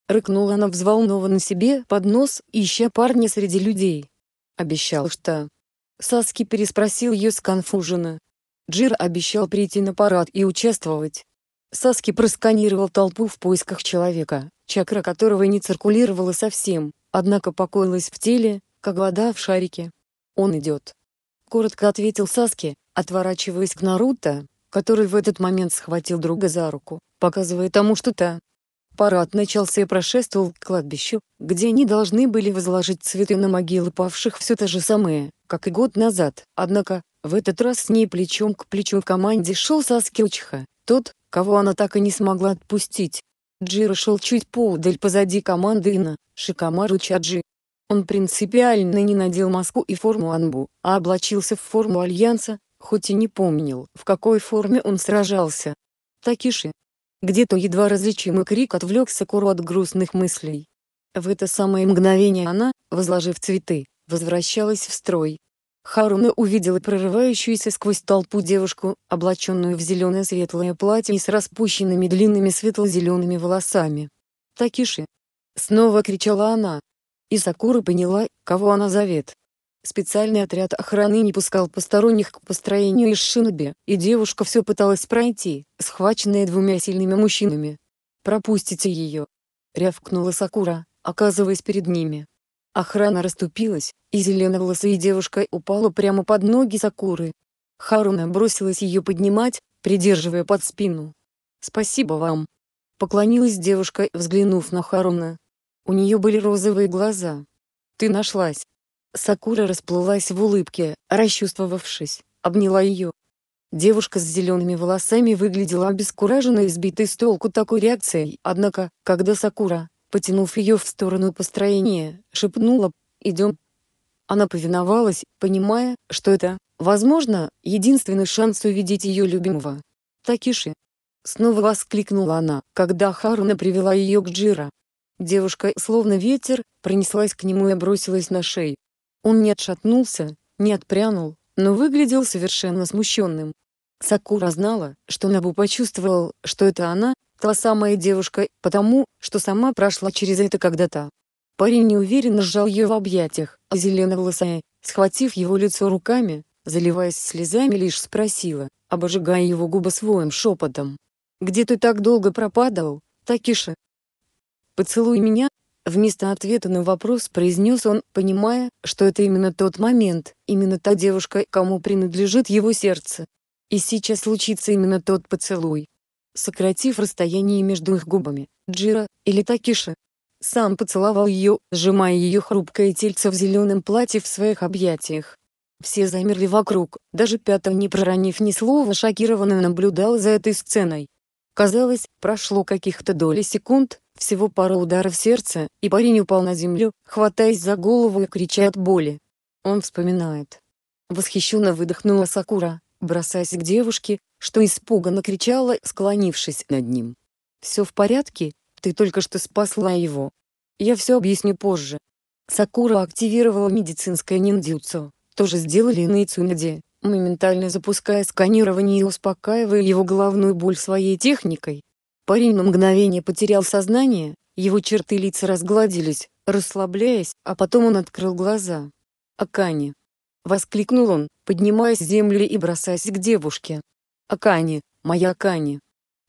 Рыкнула она взволнованно себе под нос, ища парня среди людей. «Обещал что?» Саски переспросил ее сконфуженно. Джир обещал прийти на парад и участвовать. Саски просканировал толпу в поисках человека, чакра которого не циркулировала совсем, однако покоилась в теле, как вода в шарике. «Он идет». Коротко ответил Саски, отворачиваясь к Наруто, который в этот момент схватил друга за руку, показывая тому что-то. Парад начался и прошествовал к кладбищу, где они должны были возложить цветы на могилы павших все то же самое, как и год назад. Однако, в этот раз с ней плечом к плечу в команде шел Саски Учиха, тот, кого она так и не смогла отпустить. Джиро шел чуть поудаль позади команды Ина, Шикамару Чаджи. Он принципиально не надел маску и форму Анбу, а облачился в форму Альянса, хоть и не помнил, в какой форме он сражался. Такиши, где-то едва различимый крик отвлек Сакуру от грустных мыслей. В это самое мгновение она, возложив цветы, возвращалась в строй. Харуна увидела прорывающуюся сквозь толпу девушку, облаченную в зеленое светлое платье и с распущенными длинными светло-зелеными волосами. «Такиши!» Снова кричала она. И Сакура поняла, кого она зовет. Специальный отряд охраны не пускал посторонних к построению из шиноби, и девушка все пыталась пройти, схваченная двумя сильными мужчинами. «Пропустите ее!» — рявкнула Сакура, оказываясь перед ними. Охрана расступилась, и зеленоволосая девушка упала прямо под ноги Сакуры. Харуна бросилась ее поднимать, придерживая под спину. «Спасибо вам!» — поклонилась девушка, взглянув на Харуна. У нее были розовые глаза. «Ты нашлась!» Сакура расплылась в улыбке, расчувствовавшись, обняла ее. Девушка с зелеными волосами выглядела обескураженной и сбитой с толку такой реакцией, однако, когда Сакура, потянув ее в сторону построения, шепнула «Идем». Она повиновалась, понимая, что это, возможно, единственный шанс увидеть ее любимого. «Такиши!» Снова воскликнула она, когда Харуна привела ее к Джира. Девушка, словно ветер, пронеслась к нему и бросилась на шею. Он не отшатнулся, не отпрянул, но выглядел совершенно смущенным. Сакура знала, что Набу почувствовал, что это она, та самая девушка, потому, что сама прошла через это когда-то. Парень неуверенно сжал ее в объятиях, а зеленоволосая, схватив его лицо руками, заливаясь слезами лишь спросила, обожигая его губы своим шепотом. «Где ты так долго пропадал, Такиша?» «Поцелуй меня?» Вместо ответа на вопрос произнес он, понимая, что это именно тот момент, именно та девушка, кому принадлежит его сердце. И сейчас случится именно тот поцелуй. Сократив расстояние между их губами, Джира, или Такиша, сам поцеловал ее, сжимая ее хрупкое тельце в зеленом платье в своих объятиях. Все замерли вокруг, даже Пятов не проронив ни слова шокированно наблюдал за этой сценой. Казалось, прошло каких-то доли секунд, всего пара ударов сердца, и парень упал на землю, хватаясь за голову и крича от боли. Он вспоминает. Восхищенно выдохнула Сакура, бросаясь к девушке, что испуганно кричала, склонившись над ним. «Все в порядке? Ты только что спасла его. Я все объясню позже». Сакура активировала медицинское ниндзюцу, тоже сделали на Ицунаде, моментально запуская сканирование и успокаивая его головную боль своей техникой. Парень на мгновение потерял сознание, его черты лица разгладились, расслабляясь, а потом он открыл глаза. «Акани!» — воскликнул он, поднимаясь с земли и бросаясь к девушке. «Акани, моя Акани!»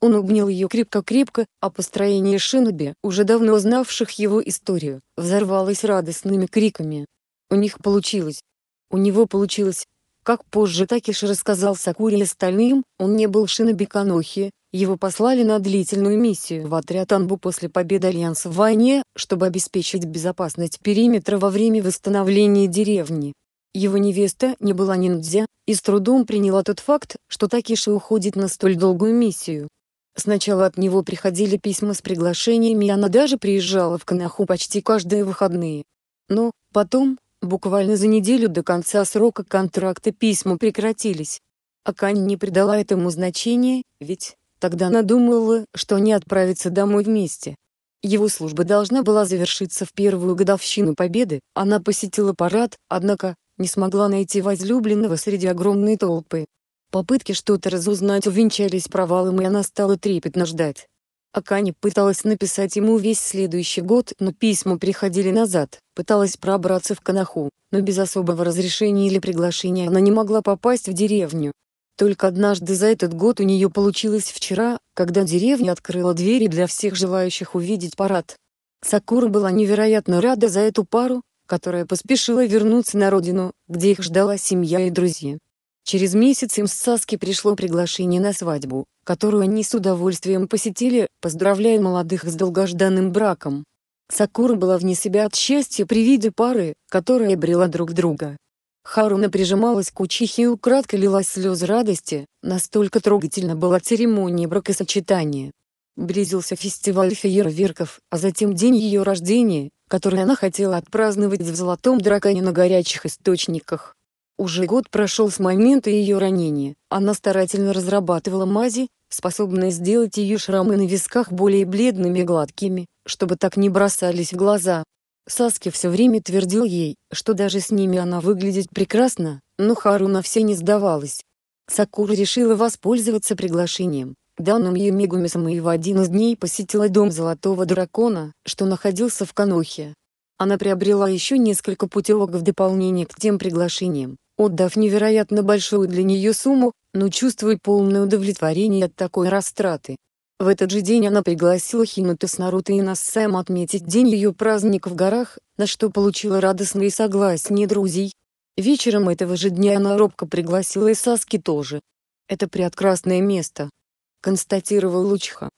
Он обнял ее крепко-крепко, а построение Шиноби, уже давно знавших его историю, взорвалось радостными криками. У них получилось. У него получилось. Как позже Такиш рассказал Сакуре и остальным, он не был Шиноби Канохи, его послали на длительную миссию в отряд Анбу после победы Альянса в войне, чтобы обеспечить безопасность периметра во время восстановления деревни. Его невеста не была ниндзя, и с трудом приняла тот факт, что Такиши уходит на столь долгую миссию. Сначала от него приходили письма с приглашениями и она даже приезжала в Канаху почти каждые выходные. Но, потом, буквально за неделю до конца срока контракта письма прекратились. Акань не придала этому значения, ведь, тогда она думала, что они отправятся домой вместе. Его служба должна была завершиться в первую годовщину Победы, она посетила парад, однако, не смогла найти возлюбленного среди огромной толпы. Попытки что-то разузнать увенчались провалом и она стала трепетно ждать. Акани пыталась написать ему весь следующий год, но письма приходили назад, пыталась пробраться в Канаху, но без особого разрешения или приглашения она не могла попасть в деревню. Только однажды за этот год у нее получилось вчера, когда деревня открыла двери для всех желающих увидеть парад. Сакура была невероятно рада за эту пару, которая поспешила вернуться на родину, где их ждала семья и друзья. Через месяц им с Саски пришло приглашение на свадьбу, которую они с удовольствием посетили, поздравляя молодых с долгожданным браком. Сакура была вне себя от счастья при виде пары, которая обрела друг друга. Харуна прижималась к учихе и украдкой лилась слезы радости, настолько трогательно была церемония бракосочетания. Близился фестиваль фейерверков, а затем день ее рождения, который она хотела отпраздновать в Золотом Драконе на горячих источниках. Уже год прошел с момента ее ранения, она старательно разрабатывала мази, способные сделать ее шрамы на висках более бледными и гладкими, чтобы так не бросались в глаза. Саски все время твердил ей, что даже с ними она выглядит прекрасно, но Харуна все не сдавалась. Сакура решила воспользоваться приглашением, данным ей Мегумисом и в один из дней посетила дом Золотого Дракона, что находился в Канохе. Она приобрела еще несколько путевок в дополнение к тем приглашениям, отдав невероятно большую для нее сумму, но чувствуя полное удовлетворение от такой растраты. В этот же день она пригласила Хинута с Наруто и Нассаем отметить день ее праздника в горах, на что получила радостные согласие друзей. Вечером этого же дня она робко пригласила и Саски тоже. «Это прекрасное место», — констатировал Лучха.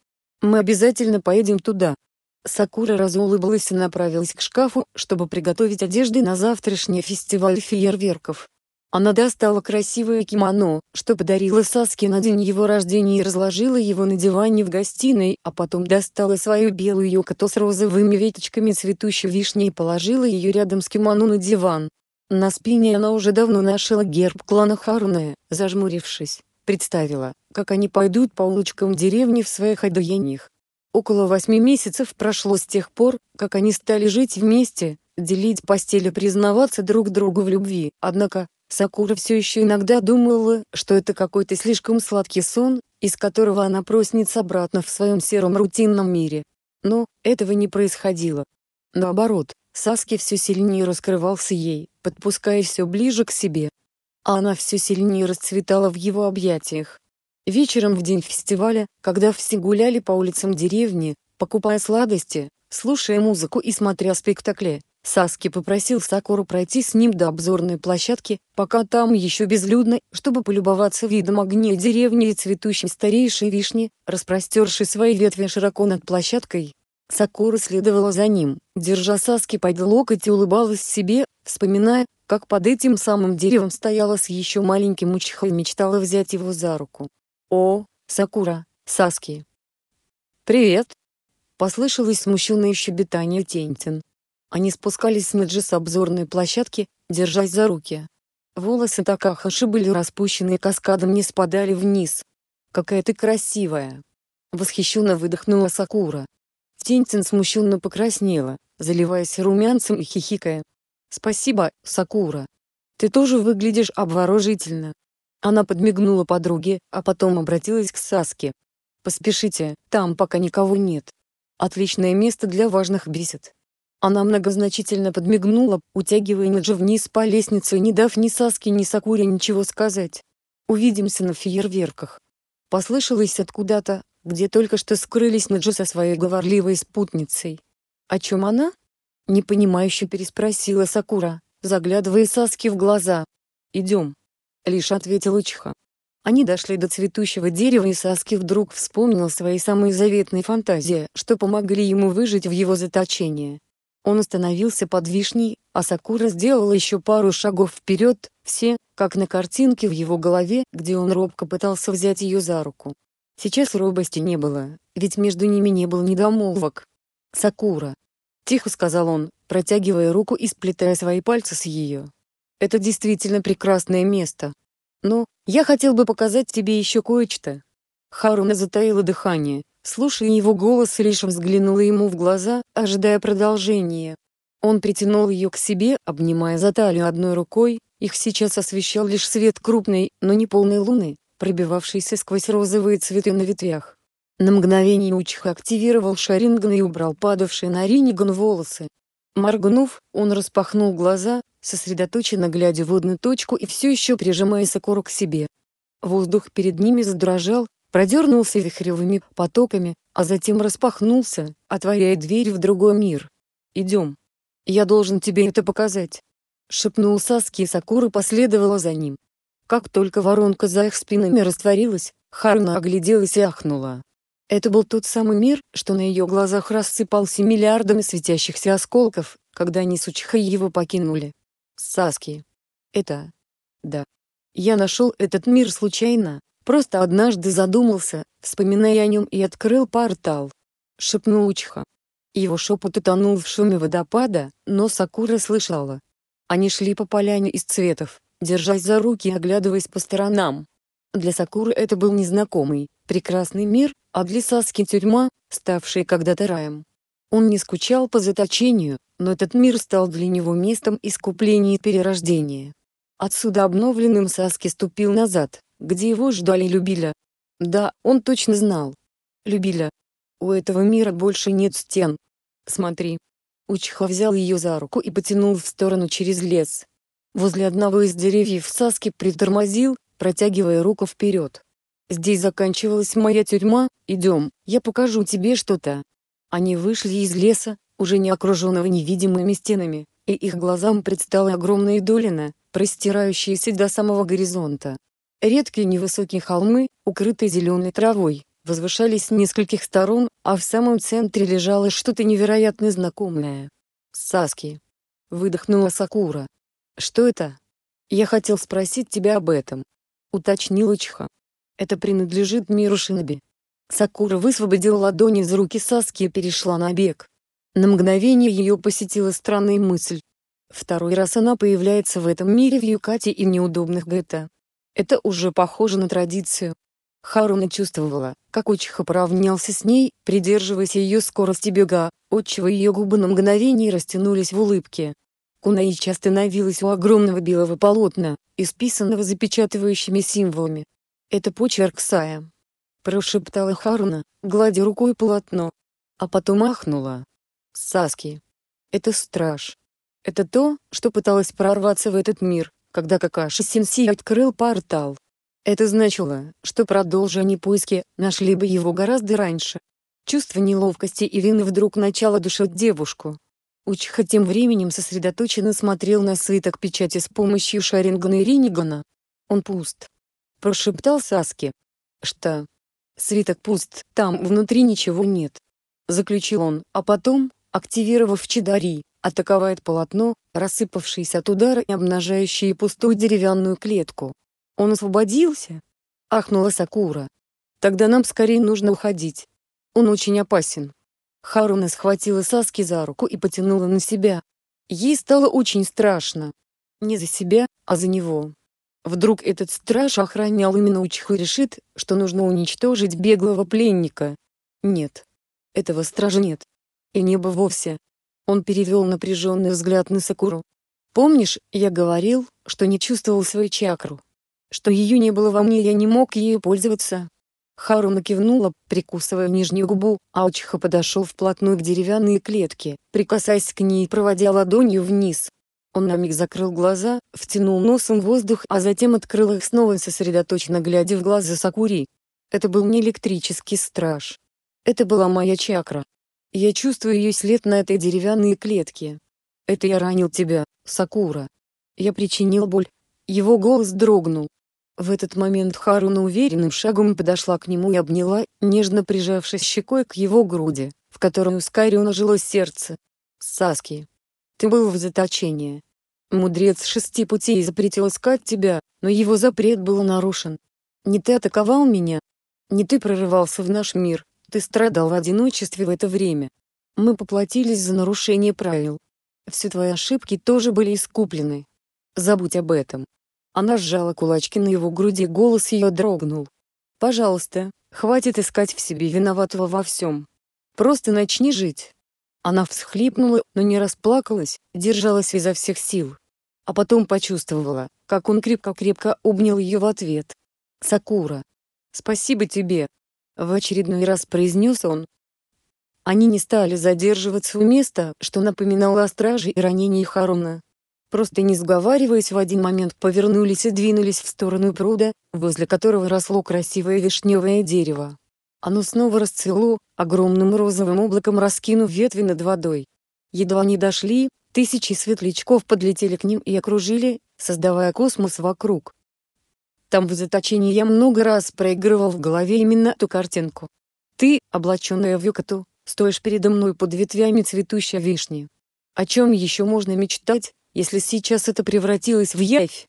«Мы обязательно поедем туда». Сакура разулыбалась и направилась к шкафу, чтобы приготовить одежды на завтрашний фестиваль фейерверков. Она достала красивое кимоно, что подарила Саске на день его рождения и разложила его на диване в гостиной, а потом достала свою белую йокото с розовыми веточками цветущей вишни и положила ее рядом с кимоно на диван. На спине она уже давно нашила герб клана Харуне, зажмурившись, представила, как они пойдут по улочкам деревни в своих одеяниях. Около восьми месяцев прошло с тех пор, как они стали жить вместе, делить постель и признаваться друг другу в любви. Однако, Сакура все еще иногда думала, что это какой-то слишком сладкий сон, из которого она проснется обратно в своем сером рутинном мире. Но, этого не происходило. Наоборот, Саски все сильнее раскрывался ей, подпуская все ближе к себе. А она все сильнее расцветала в его объятиях. Вечером в день фестиваля, когда все гуляли по улицам деревни, покупая сладости, слушая музыку и смотря спектакли, Саски попросил Сакуру пройти с ним до обзорной площадки, пока там еще безлюдно, чтобы полюбоваться видом огней деревни и цветущей старейшей вишни, распростершей свои ветви широко над площадкой. Сакура следовала за ним, держа Саски под локоть и улыбалась себе, вспоминая, как под этим самым деревом стояла с еще маленьким Учиха и мечтала взять его за руку. «О, Сакура, Саски!» «Привет!» — послышалось смущенное щебетание Тентин. Они спускались с Меджи с обзорной площадки, держась за руки. Волосы Такахаши были распущены и каскадом не спадали вниз. «Какая ты красивая!» Восхищенно выдохнула Сакура. Тинтин смущенно покраснела, заливаясь румянцем и хихикая. «Спасибо, Сакура. Ты тоже выглядишь обворожительно». Она подмигнула подруге, а потом обратилась к Саске. «Поспешите, там пока никого нет. Отличное место для важных бесед». Она многозначительно подмигнула, утягивая Ниджи вниз по лестнице не дав ни Саске ни Сакуре ничего сказать. «Увидимся на фейерверках». Послышалось откуда-то, где только что скрылись Наджи со своей говорливой спутницей. «О чем она?» — непонимающе переспросила Сакура, заглядывая Саске в глаза. «Идем», — лишь ответил Учиха. Они дошли до цветущего дерева и Саски вдруг вспомнил свои самые заветные фантазии, что помогли ему выжить в его заточении. Он остановился под вишней, а Сакура сделала еще пару шагов вперед, все, как на картинке в его голове, где он робко пытался взять ее за руку. Сейчас робости не было, ведь между ними не было недомолвок. «Сакура», — тихо сказал он, протягивая руку и сплетая свои пальцы с ее. «Это действительно прекрасное место. Но, я хотел бы показать тебе еще кое-что». Харуна затаила дыхание, Слушая его голос, лишь взглянула ему в глаза, ожидая продолжения. Он притянул ее к себе, обнимая за талию одной рукой, их сейчас освещал лишь свет крупной, но не полной луны, пробивавшейся сквозь розовые цветы на ветвях. На мгновение Учих активировал Шаринган и убрал падавшие на Риниган волосы. Моргнув, он распахнул глаза, сосредоточенно глядя в одну точку и все еще прижимая Сакуру к себе. Воздух перед ними задрожал, продернулся вихревыми потоками, а затем распахнулся, отворяя дверь в другой мир. «Идем. Я должен тебе это показать», — шепнул Саски и Сакура последовала за ним. Как только воронка за их спинами растворилась, Харуна огляделась и ахнула. Это был тот самый мир, что на ее глазах рассыпался миллиардами светящихся осколков, когда они с Учихой его покинули. Саски. Это... Да. Я нашел этот мир случайно, Просто однажды задумался, вспоминая о нем и открыл портал. Шепнул Учиха. Его шепот утонул в шуме водопада, но Сакура слышала. Они шли по поляне из цветов, держась за руки и оглядываясь по сторонам. Для Сакуры это был незнакомый, прекрасный мир, а для Саски тюрьма, ставшая когда-то раем. Он не скучал по заточению, но этот мир стал для него местом искупления и перерождения. Отсюда обновленным Саски ступил назад, где его ждали Любиля. Да, он точно знал. Любиля. У этого мира больше нет стен. Смотри. Учиха взял ее за руку и потянул в сторону через лес. Возле одного из деревьев Саски притормозил, протягивая руку вперед. «Здесь заканчивалась моя тюрьма, идем, я покажу тебе что-то». Они вышли из леса, уже не окруженного невидимыми стенами, и их глазам предстала огромная долина, простирающаяся до самого горизонта. Редкие невысокие холмы, укрытые зеленой травой, возвышались с нескольких сторон, а в самом центре лежало что-то невероятно знакомое. «Саски!» — выдохнула Сакура. «Что это?» «Я хотел спросить тебя об этом», — уточнил Учиха. «Это принадлежит миру Шиноби». Сакура высвободила ладони из руки Саски и перешла на бег. На мгновение ее посетила странная мысль. Второй раз она появляется в этом мире в Юкате и неудобных гетто. Это уже похоже на традицию. Харуна чувствовала, как Учиха поравнялся с ней, придерживаясь ее скорости бега, отчего ее губы на мгновение растянулись в улыбке. Кунаичи остановилась у огромного белого полотна, исписанного запечатывающими символами. «Это почерк Сая», — прошептала Харуна, гладя рукой полотно. А потом ахнула. «Саски. Это страж. Это то, что пыталось прорваться в этот мир, когда Какаши Сенси открыл портал. Это значило, что продолжение поиски нашли бы его гораздо раньше. Чувство неловкости и вины вдруг начало душить девушку. Учиха тем временем сосредоточенно смотрел на свиток печати с помощью Шарингана и Ринигана. «Он пуст», — прошептал Саски. «Что?» «Свиток пуст, там внутри ничего нет», — заключил он, а потом, активировав Чидари, атаковает полотно, рассыпавшееся от удара и обнажающее пустую деревянную клетку. «Он освободился?» — ахнула Сакура. «Тогда нам скорее нужно уходить. Он очень опасен». Харуна схватила Саски за руку и потянула на себя. Ей стало очень страшно. Не за себя, а за него. Вдруг этот страж охранял именно Учиху и решит, что нужно уничтожить беглого пленника. Нет. Этого стража нет. И не было вовсе. Он перевел напряженный взгляд на Сакуру. «Помнишь, я говорил, что не чувствовал свою чакру? Что ее не было во мне я не мог ею пользоваться?» Харуна кивнула, прикусывая нижнюю губу, а Учиха подошел вплотную к деревянной клетке, прикасаясь к ней и проводя ладонью вниз. Он на миг закрыл глаза, втянул носом воздух, а затем открыл их снова сосредоточенно глядя в глаза Сакури. Это был не электрический страж. Это была моя чакра. Я чувствую ее след на этой деревянной клетке. Это я ранил тебя, Сакура. Я причинил боль. Его голос дрогнул, в этот момент Харуна уверенным шагом подошла к нему и обняла, нежно прижавшись щекой к его груди, в которой у Скайриона жило сердце. «Саски, ты был в заточении. Мудрец шести путей запретил искать тебя, но его запрет был нарушен. Не ты атаковал меня, не ты прорывался в наш мир, ты страдал в одиночестве в это время. Мы поплатились за нарушение правил. Все твои ошибки тоже были искуплены. Забудь об этом. Она сжала кулачки на его груди, голос ее дрогнул. «Пожалуйста, хватит искать в себе виноватого во всем. Просто начни жить». Она всхлипнула, но не расплакалась, держалась изо всех сил. А потом почувствовала, как он крепко-крепко обнял ее в ответ. «Сакура, спасибо тебе!» В очередной раз произнес он. Они не стали задерживаться у места, что напоминало о страже и ранении Харуна просто не сговариваясь в один момент повернулись и двинулись в сторону пруда, возле которого росло красивое вишневое дерево. Оно снова расцвело, огромным розовым облаком раскинув ветви над водой. Едва они дошли, тысячи светлячков подлетели к ним и окружили, создавая космос вокруг. Там в заточении я много раз проигрывал в голове именно эту картинку. Ты, облаченная в юкату, стоишь передо мной под ветвями цветущей вишни. О чем еще можно мечтать, если сейчас это превратилось в явь.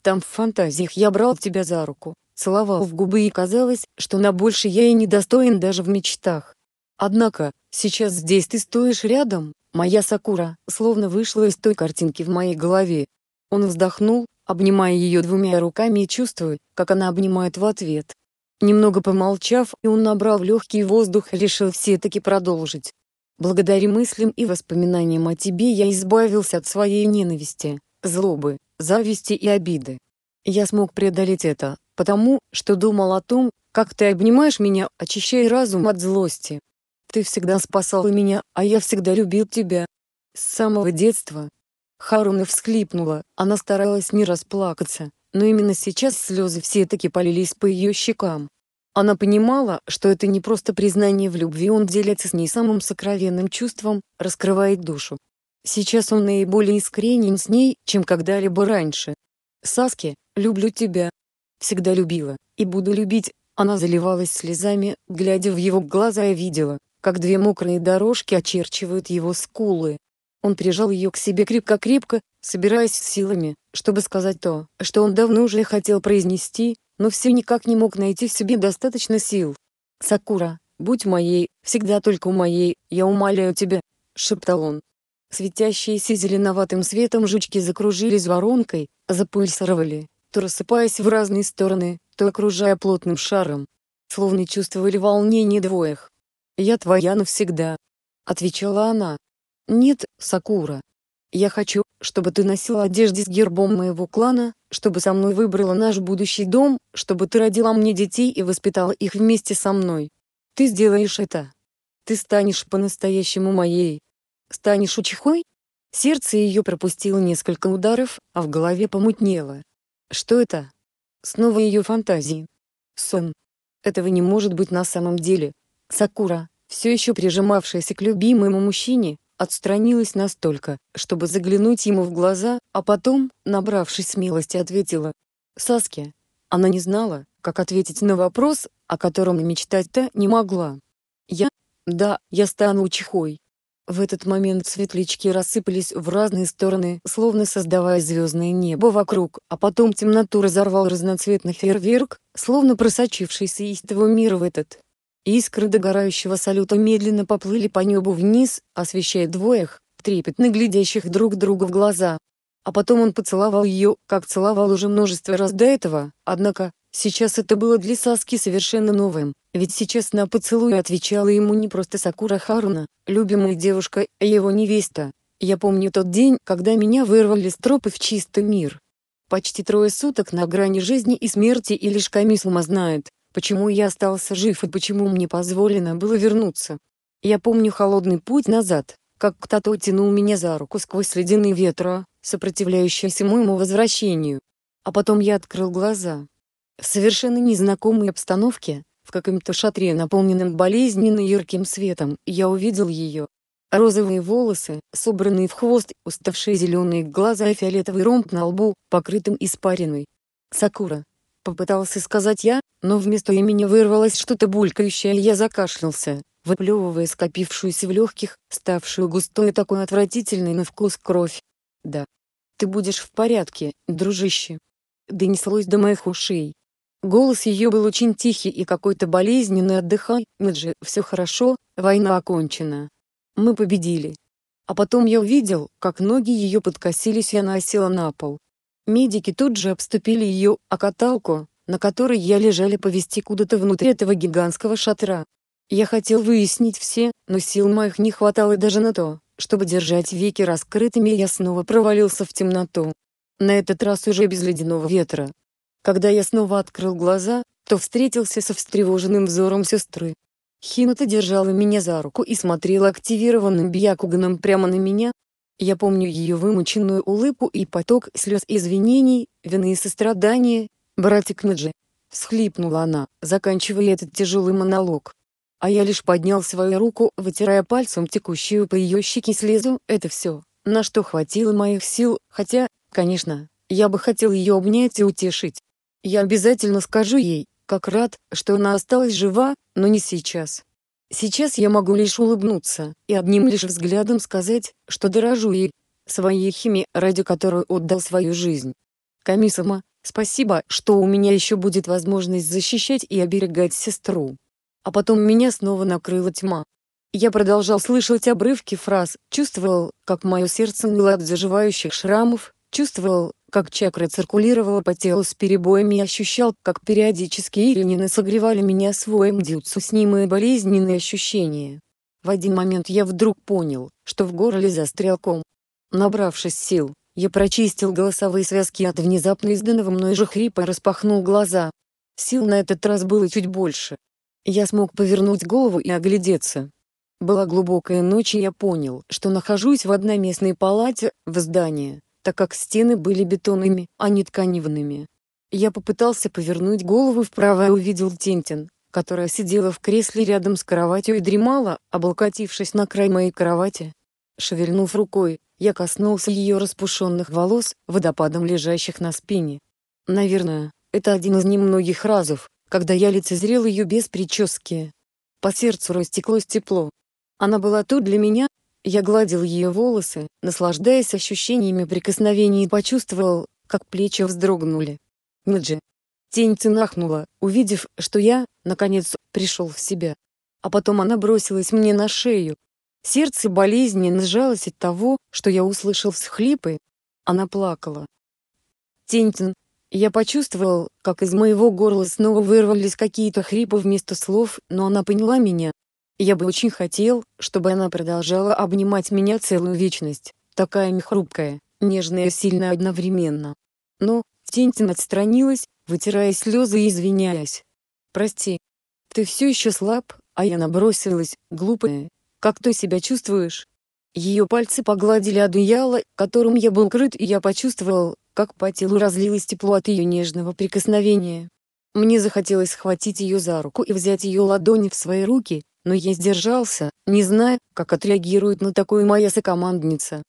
Там в фантазиях я брал тебя за руку, целовал в губы и казалось, что на больше я и не достоин даже в мечтах. Однако, сейчас здесь ты стоишь рядом, моя Сакура, словно вышла из той картинки в моей голове. Он вздохнул, обнимая ее двумя руками и чувствуя, как она обнимает в ответ. Немного помолчав, и он набрал легкий воздух решил все-таки продолжить. Благодаря мыслям и воспоминаниям о тебе я избавился от своей ненависти, злобы, зависти и обиды. Я смог преодолеть это, потому, что думал о том, как ты обнимаешь меня, очищая разум от злости. Ты всегда спасала меня, а я всегда любил тебя. С самого детства. Харуна всхлипнула, она старалась не расплакаться, но именно сейчас слезы все-таки полились по ее щекам. Она понимала, что это не просто признание в любви, он делится с ней самым сокровенным чувством, раскрывает душу. Сейчас он наиболее искренен с ней, чем когда-либо раньше. «Саски, люблю тебя. Всегда любила, и буду любить». Она заливалась слезами, глядя в его глаза и видела, как две мокрые дорожки очерчивают его скулы. Он прижал ее к себе крепко-крепко, собираясь силами, чтобы сказать то, что он давно уже хотел произнести, но все никак не мог найти в себе достаточно сил. «Сакура, будь моей, всегда только моей, я умоляю тебя», — шептал он. Светящиеся зеленоватым светом жучки закружились воронкой, запульсировали, то рассыпаясь в разные стороны, то окружая плотным шаром. Словно чувствовали волнение двоих. «Я твоя навсегда», — отвечала она. «Нет, Сакура. Я хочу, чтобы ты носила одежды с гербом моего клана, чтобы со мной выбрала наш будущий дом, чтобы ты родила мне детей и воспитала их вместе со мной. Ты сделаешь это. Ты станешь по-настоящему моей. Станешь учихой? Сердце ее пропустило несколько ударов, а в голове помутнело. Что это? Снова ее фантазии. Сон. Этого не может быть на самом деле. Сакура, все еще прижимавшаяся к любимому мужчине, отстранилась настолько, чтобы заглянуть ему в глаза, а потом, набравшись смелости, ответила. Саске. Она не знала, как ответить на вопрос, о котором мечтать-то не могла. Я? Да, я стану учихой. В этот момент светлячки рассыпались в разные стороны, словно создавая звездное небо вокруг, а потом темноту разорвал разноцветный фейерверк, словно просочившийся из того мира в этот. Искры догорающего салюта медленно поплыли по небу вниз, освещая двоих, трепетно глядящих друг другу в глаза. А потом он поцеловал ее, как целовал уже множество раз до этого, однако, сейчас это было для Саски совершенно новым, ведь сейчас на поцелуй отвечала ему не просто Сакура Харуна, любимая девушка, а его невеста. Я помню тот день, когда меня вырвали с тропы в чистый мир. Почти трое суток на грани жизни и смерти и лишь Камисума знает, почему я остался жив и почему мне позволено было вернуться. Я помню холодный путь назад, как кто-то тянул меня за руку сквозь ледяные ветра, сопротивляющиеся моему возвращению. А потом я открыл глаза. В совершенно незнакомой обстановке, в каком-то шатре, наполненном болезненно ярким светом, я увидел ее. Розовые волосы, собранные в хвост, уставшие зеленые глаза и фиолетовый ромб на лбу, покрытым испариной. «Сакура», — попытался сказать я, но вместо имени вырвалось что-то булькающее и я закашлялся, выплевывая скопившуюся в легких, ставшую густой и такой отвратительной на вкус кровь. «Да. Ты будешь в порядке, дружище». Донеслось до моих ушей. Голос ее был очень тихий и какой-то болезненный отдыхай, Меджи, все хорошо, война окончена. Мы победили. А потом я увидел, как ноги ее подкосились и она осела на пол. Медики тут же обступили ее, а каталку, на которой я лежали повести куда-то внутрь этого гигантского шатра. Я хотел выяснить все, но сил моих не хватало даже на то, чтобы держать веки раскрытыми и я снова провалился в темноту. На этот раз уже без ледяного ветра, когда я снова открыл глаза, то встретился со встревоженным взором сестры. Хината держала меня за руку и смотрела активированным бьякуганом прямо на меня. Я помню ее вымученную улыбку и поток слез извинений, вины и сострадания. «Братик Наджи!» — всхлипнула она, заканчивая этот тяжелый монолог. А я лишь поднял свою руку, вытирая пальцем текущую по ее щеке слезу, это все, на что хватило моих сил, хотя, конечно, я бы хотел ее обнять и утешить. Я обязательно скажу ей, как рад, что она осталась жива, но не сейчас. Сейчас я могу лишь улыбнуться и одним лишь взглядом сказать, что дорожу ей, своей химии, ради которой отдал свою жизнь. Камисама, спасибо, что у меня еще будет возможность защищать и оберегать сестру. А потом меня снова накрыла тьма. Я продолжал слышать обрывки фраз, чувствовал, как мое сердце ныло от заживающих шрамов, чувствовал, как чакра циркулировала по телу с перебоями и ощущал, как периодически иринины согревали меня своим дюцу снимая болезненные ощущения. В один момент я вдруг понял, что в горле застрял ком. Набравшись сил, я прочистил голосовые связки от внезапно изданного мной же хрипа и распахнул глаза. Сил на этот раз было чуть больше. Я смог повернуть голову и оглядеться. Была глубокая ночь и я понял, что нахожусь в одноместной палате, в здании, так как стены были бетонными, а не тканевыми. Я попытался повернуть голову вправо и увидел Тентин, которая сидела в кресле рядом с кроватью и дремала, облокотившись на край моей кровати. Шевельнув рукой, я коснулся ее распушенных волос, водопадом лежащих на спине. Наверное, это один из немногих разов, когда я лицезрел ее без прически. По сердцу растеклось тепло. Она была тут для меня, я гладил ее волосы, наслаждаясь ощущениями прикосновений и почувствовал, как плечи вздрогнули. Ниджи. Тень цинахнула, увидев, что я, наконец, пришел в себя. А потом она бросилась мне на шею. Сердце болезненно сжалось от того, что я услышал всхлипы. Она плакала. Тинтин. Я почувствовал, как из моего горла снова вырвались какие-то хрипы вместо слов, но она поняла меня. Я бы очень хотел, чтобы она продолжала обнимать меня целую вечность, такая хрупкая, нежная и сильная одновременно. Но, Тинтин отстранилась, вытирая слезы и извиняясь. «Прости. Ты все еще слаб, а я набросилась, глупая. Как ты себя чувствуешь?» Ее пальцы погладили одеяло, которым я был крыт и я почувствовал, как по телу разлилось тепло от ее нежного прикосновения. Мне захотелось схватить ее за руку и взять ее ладони в свои руки, но я сдержался, не зная, как отреагирует на такое моя сокомандница.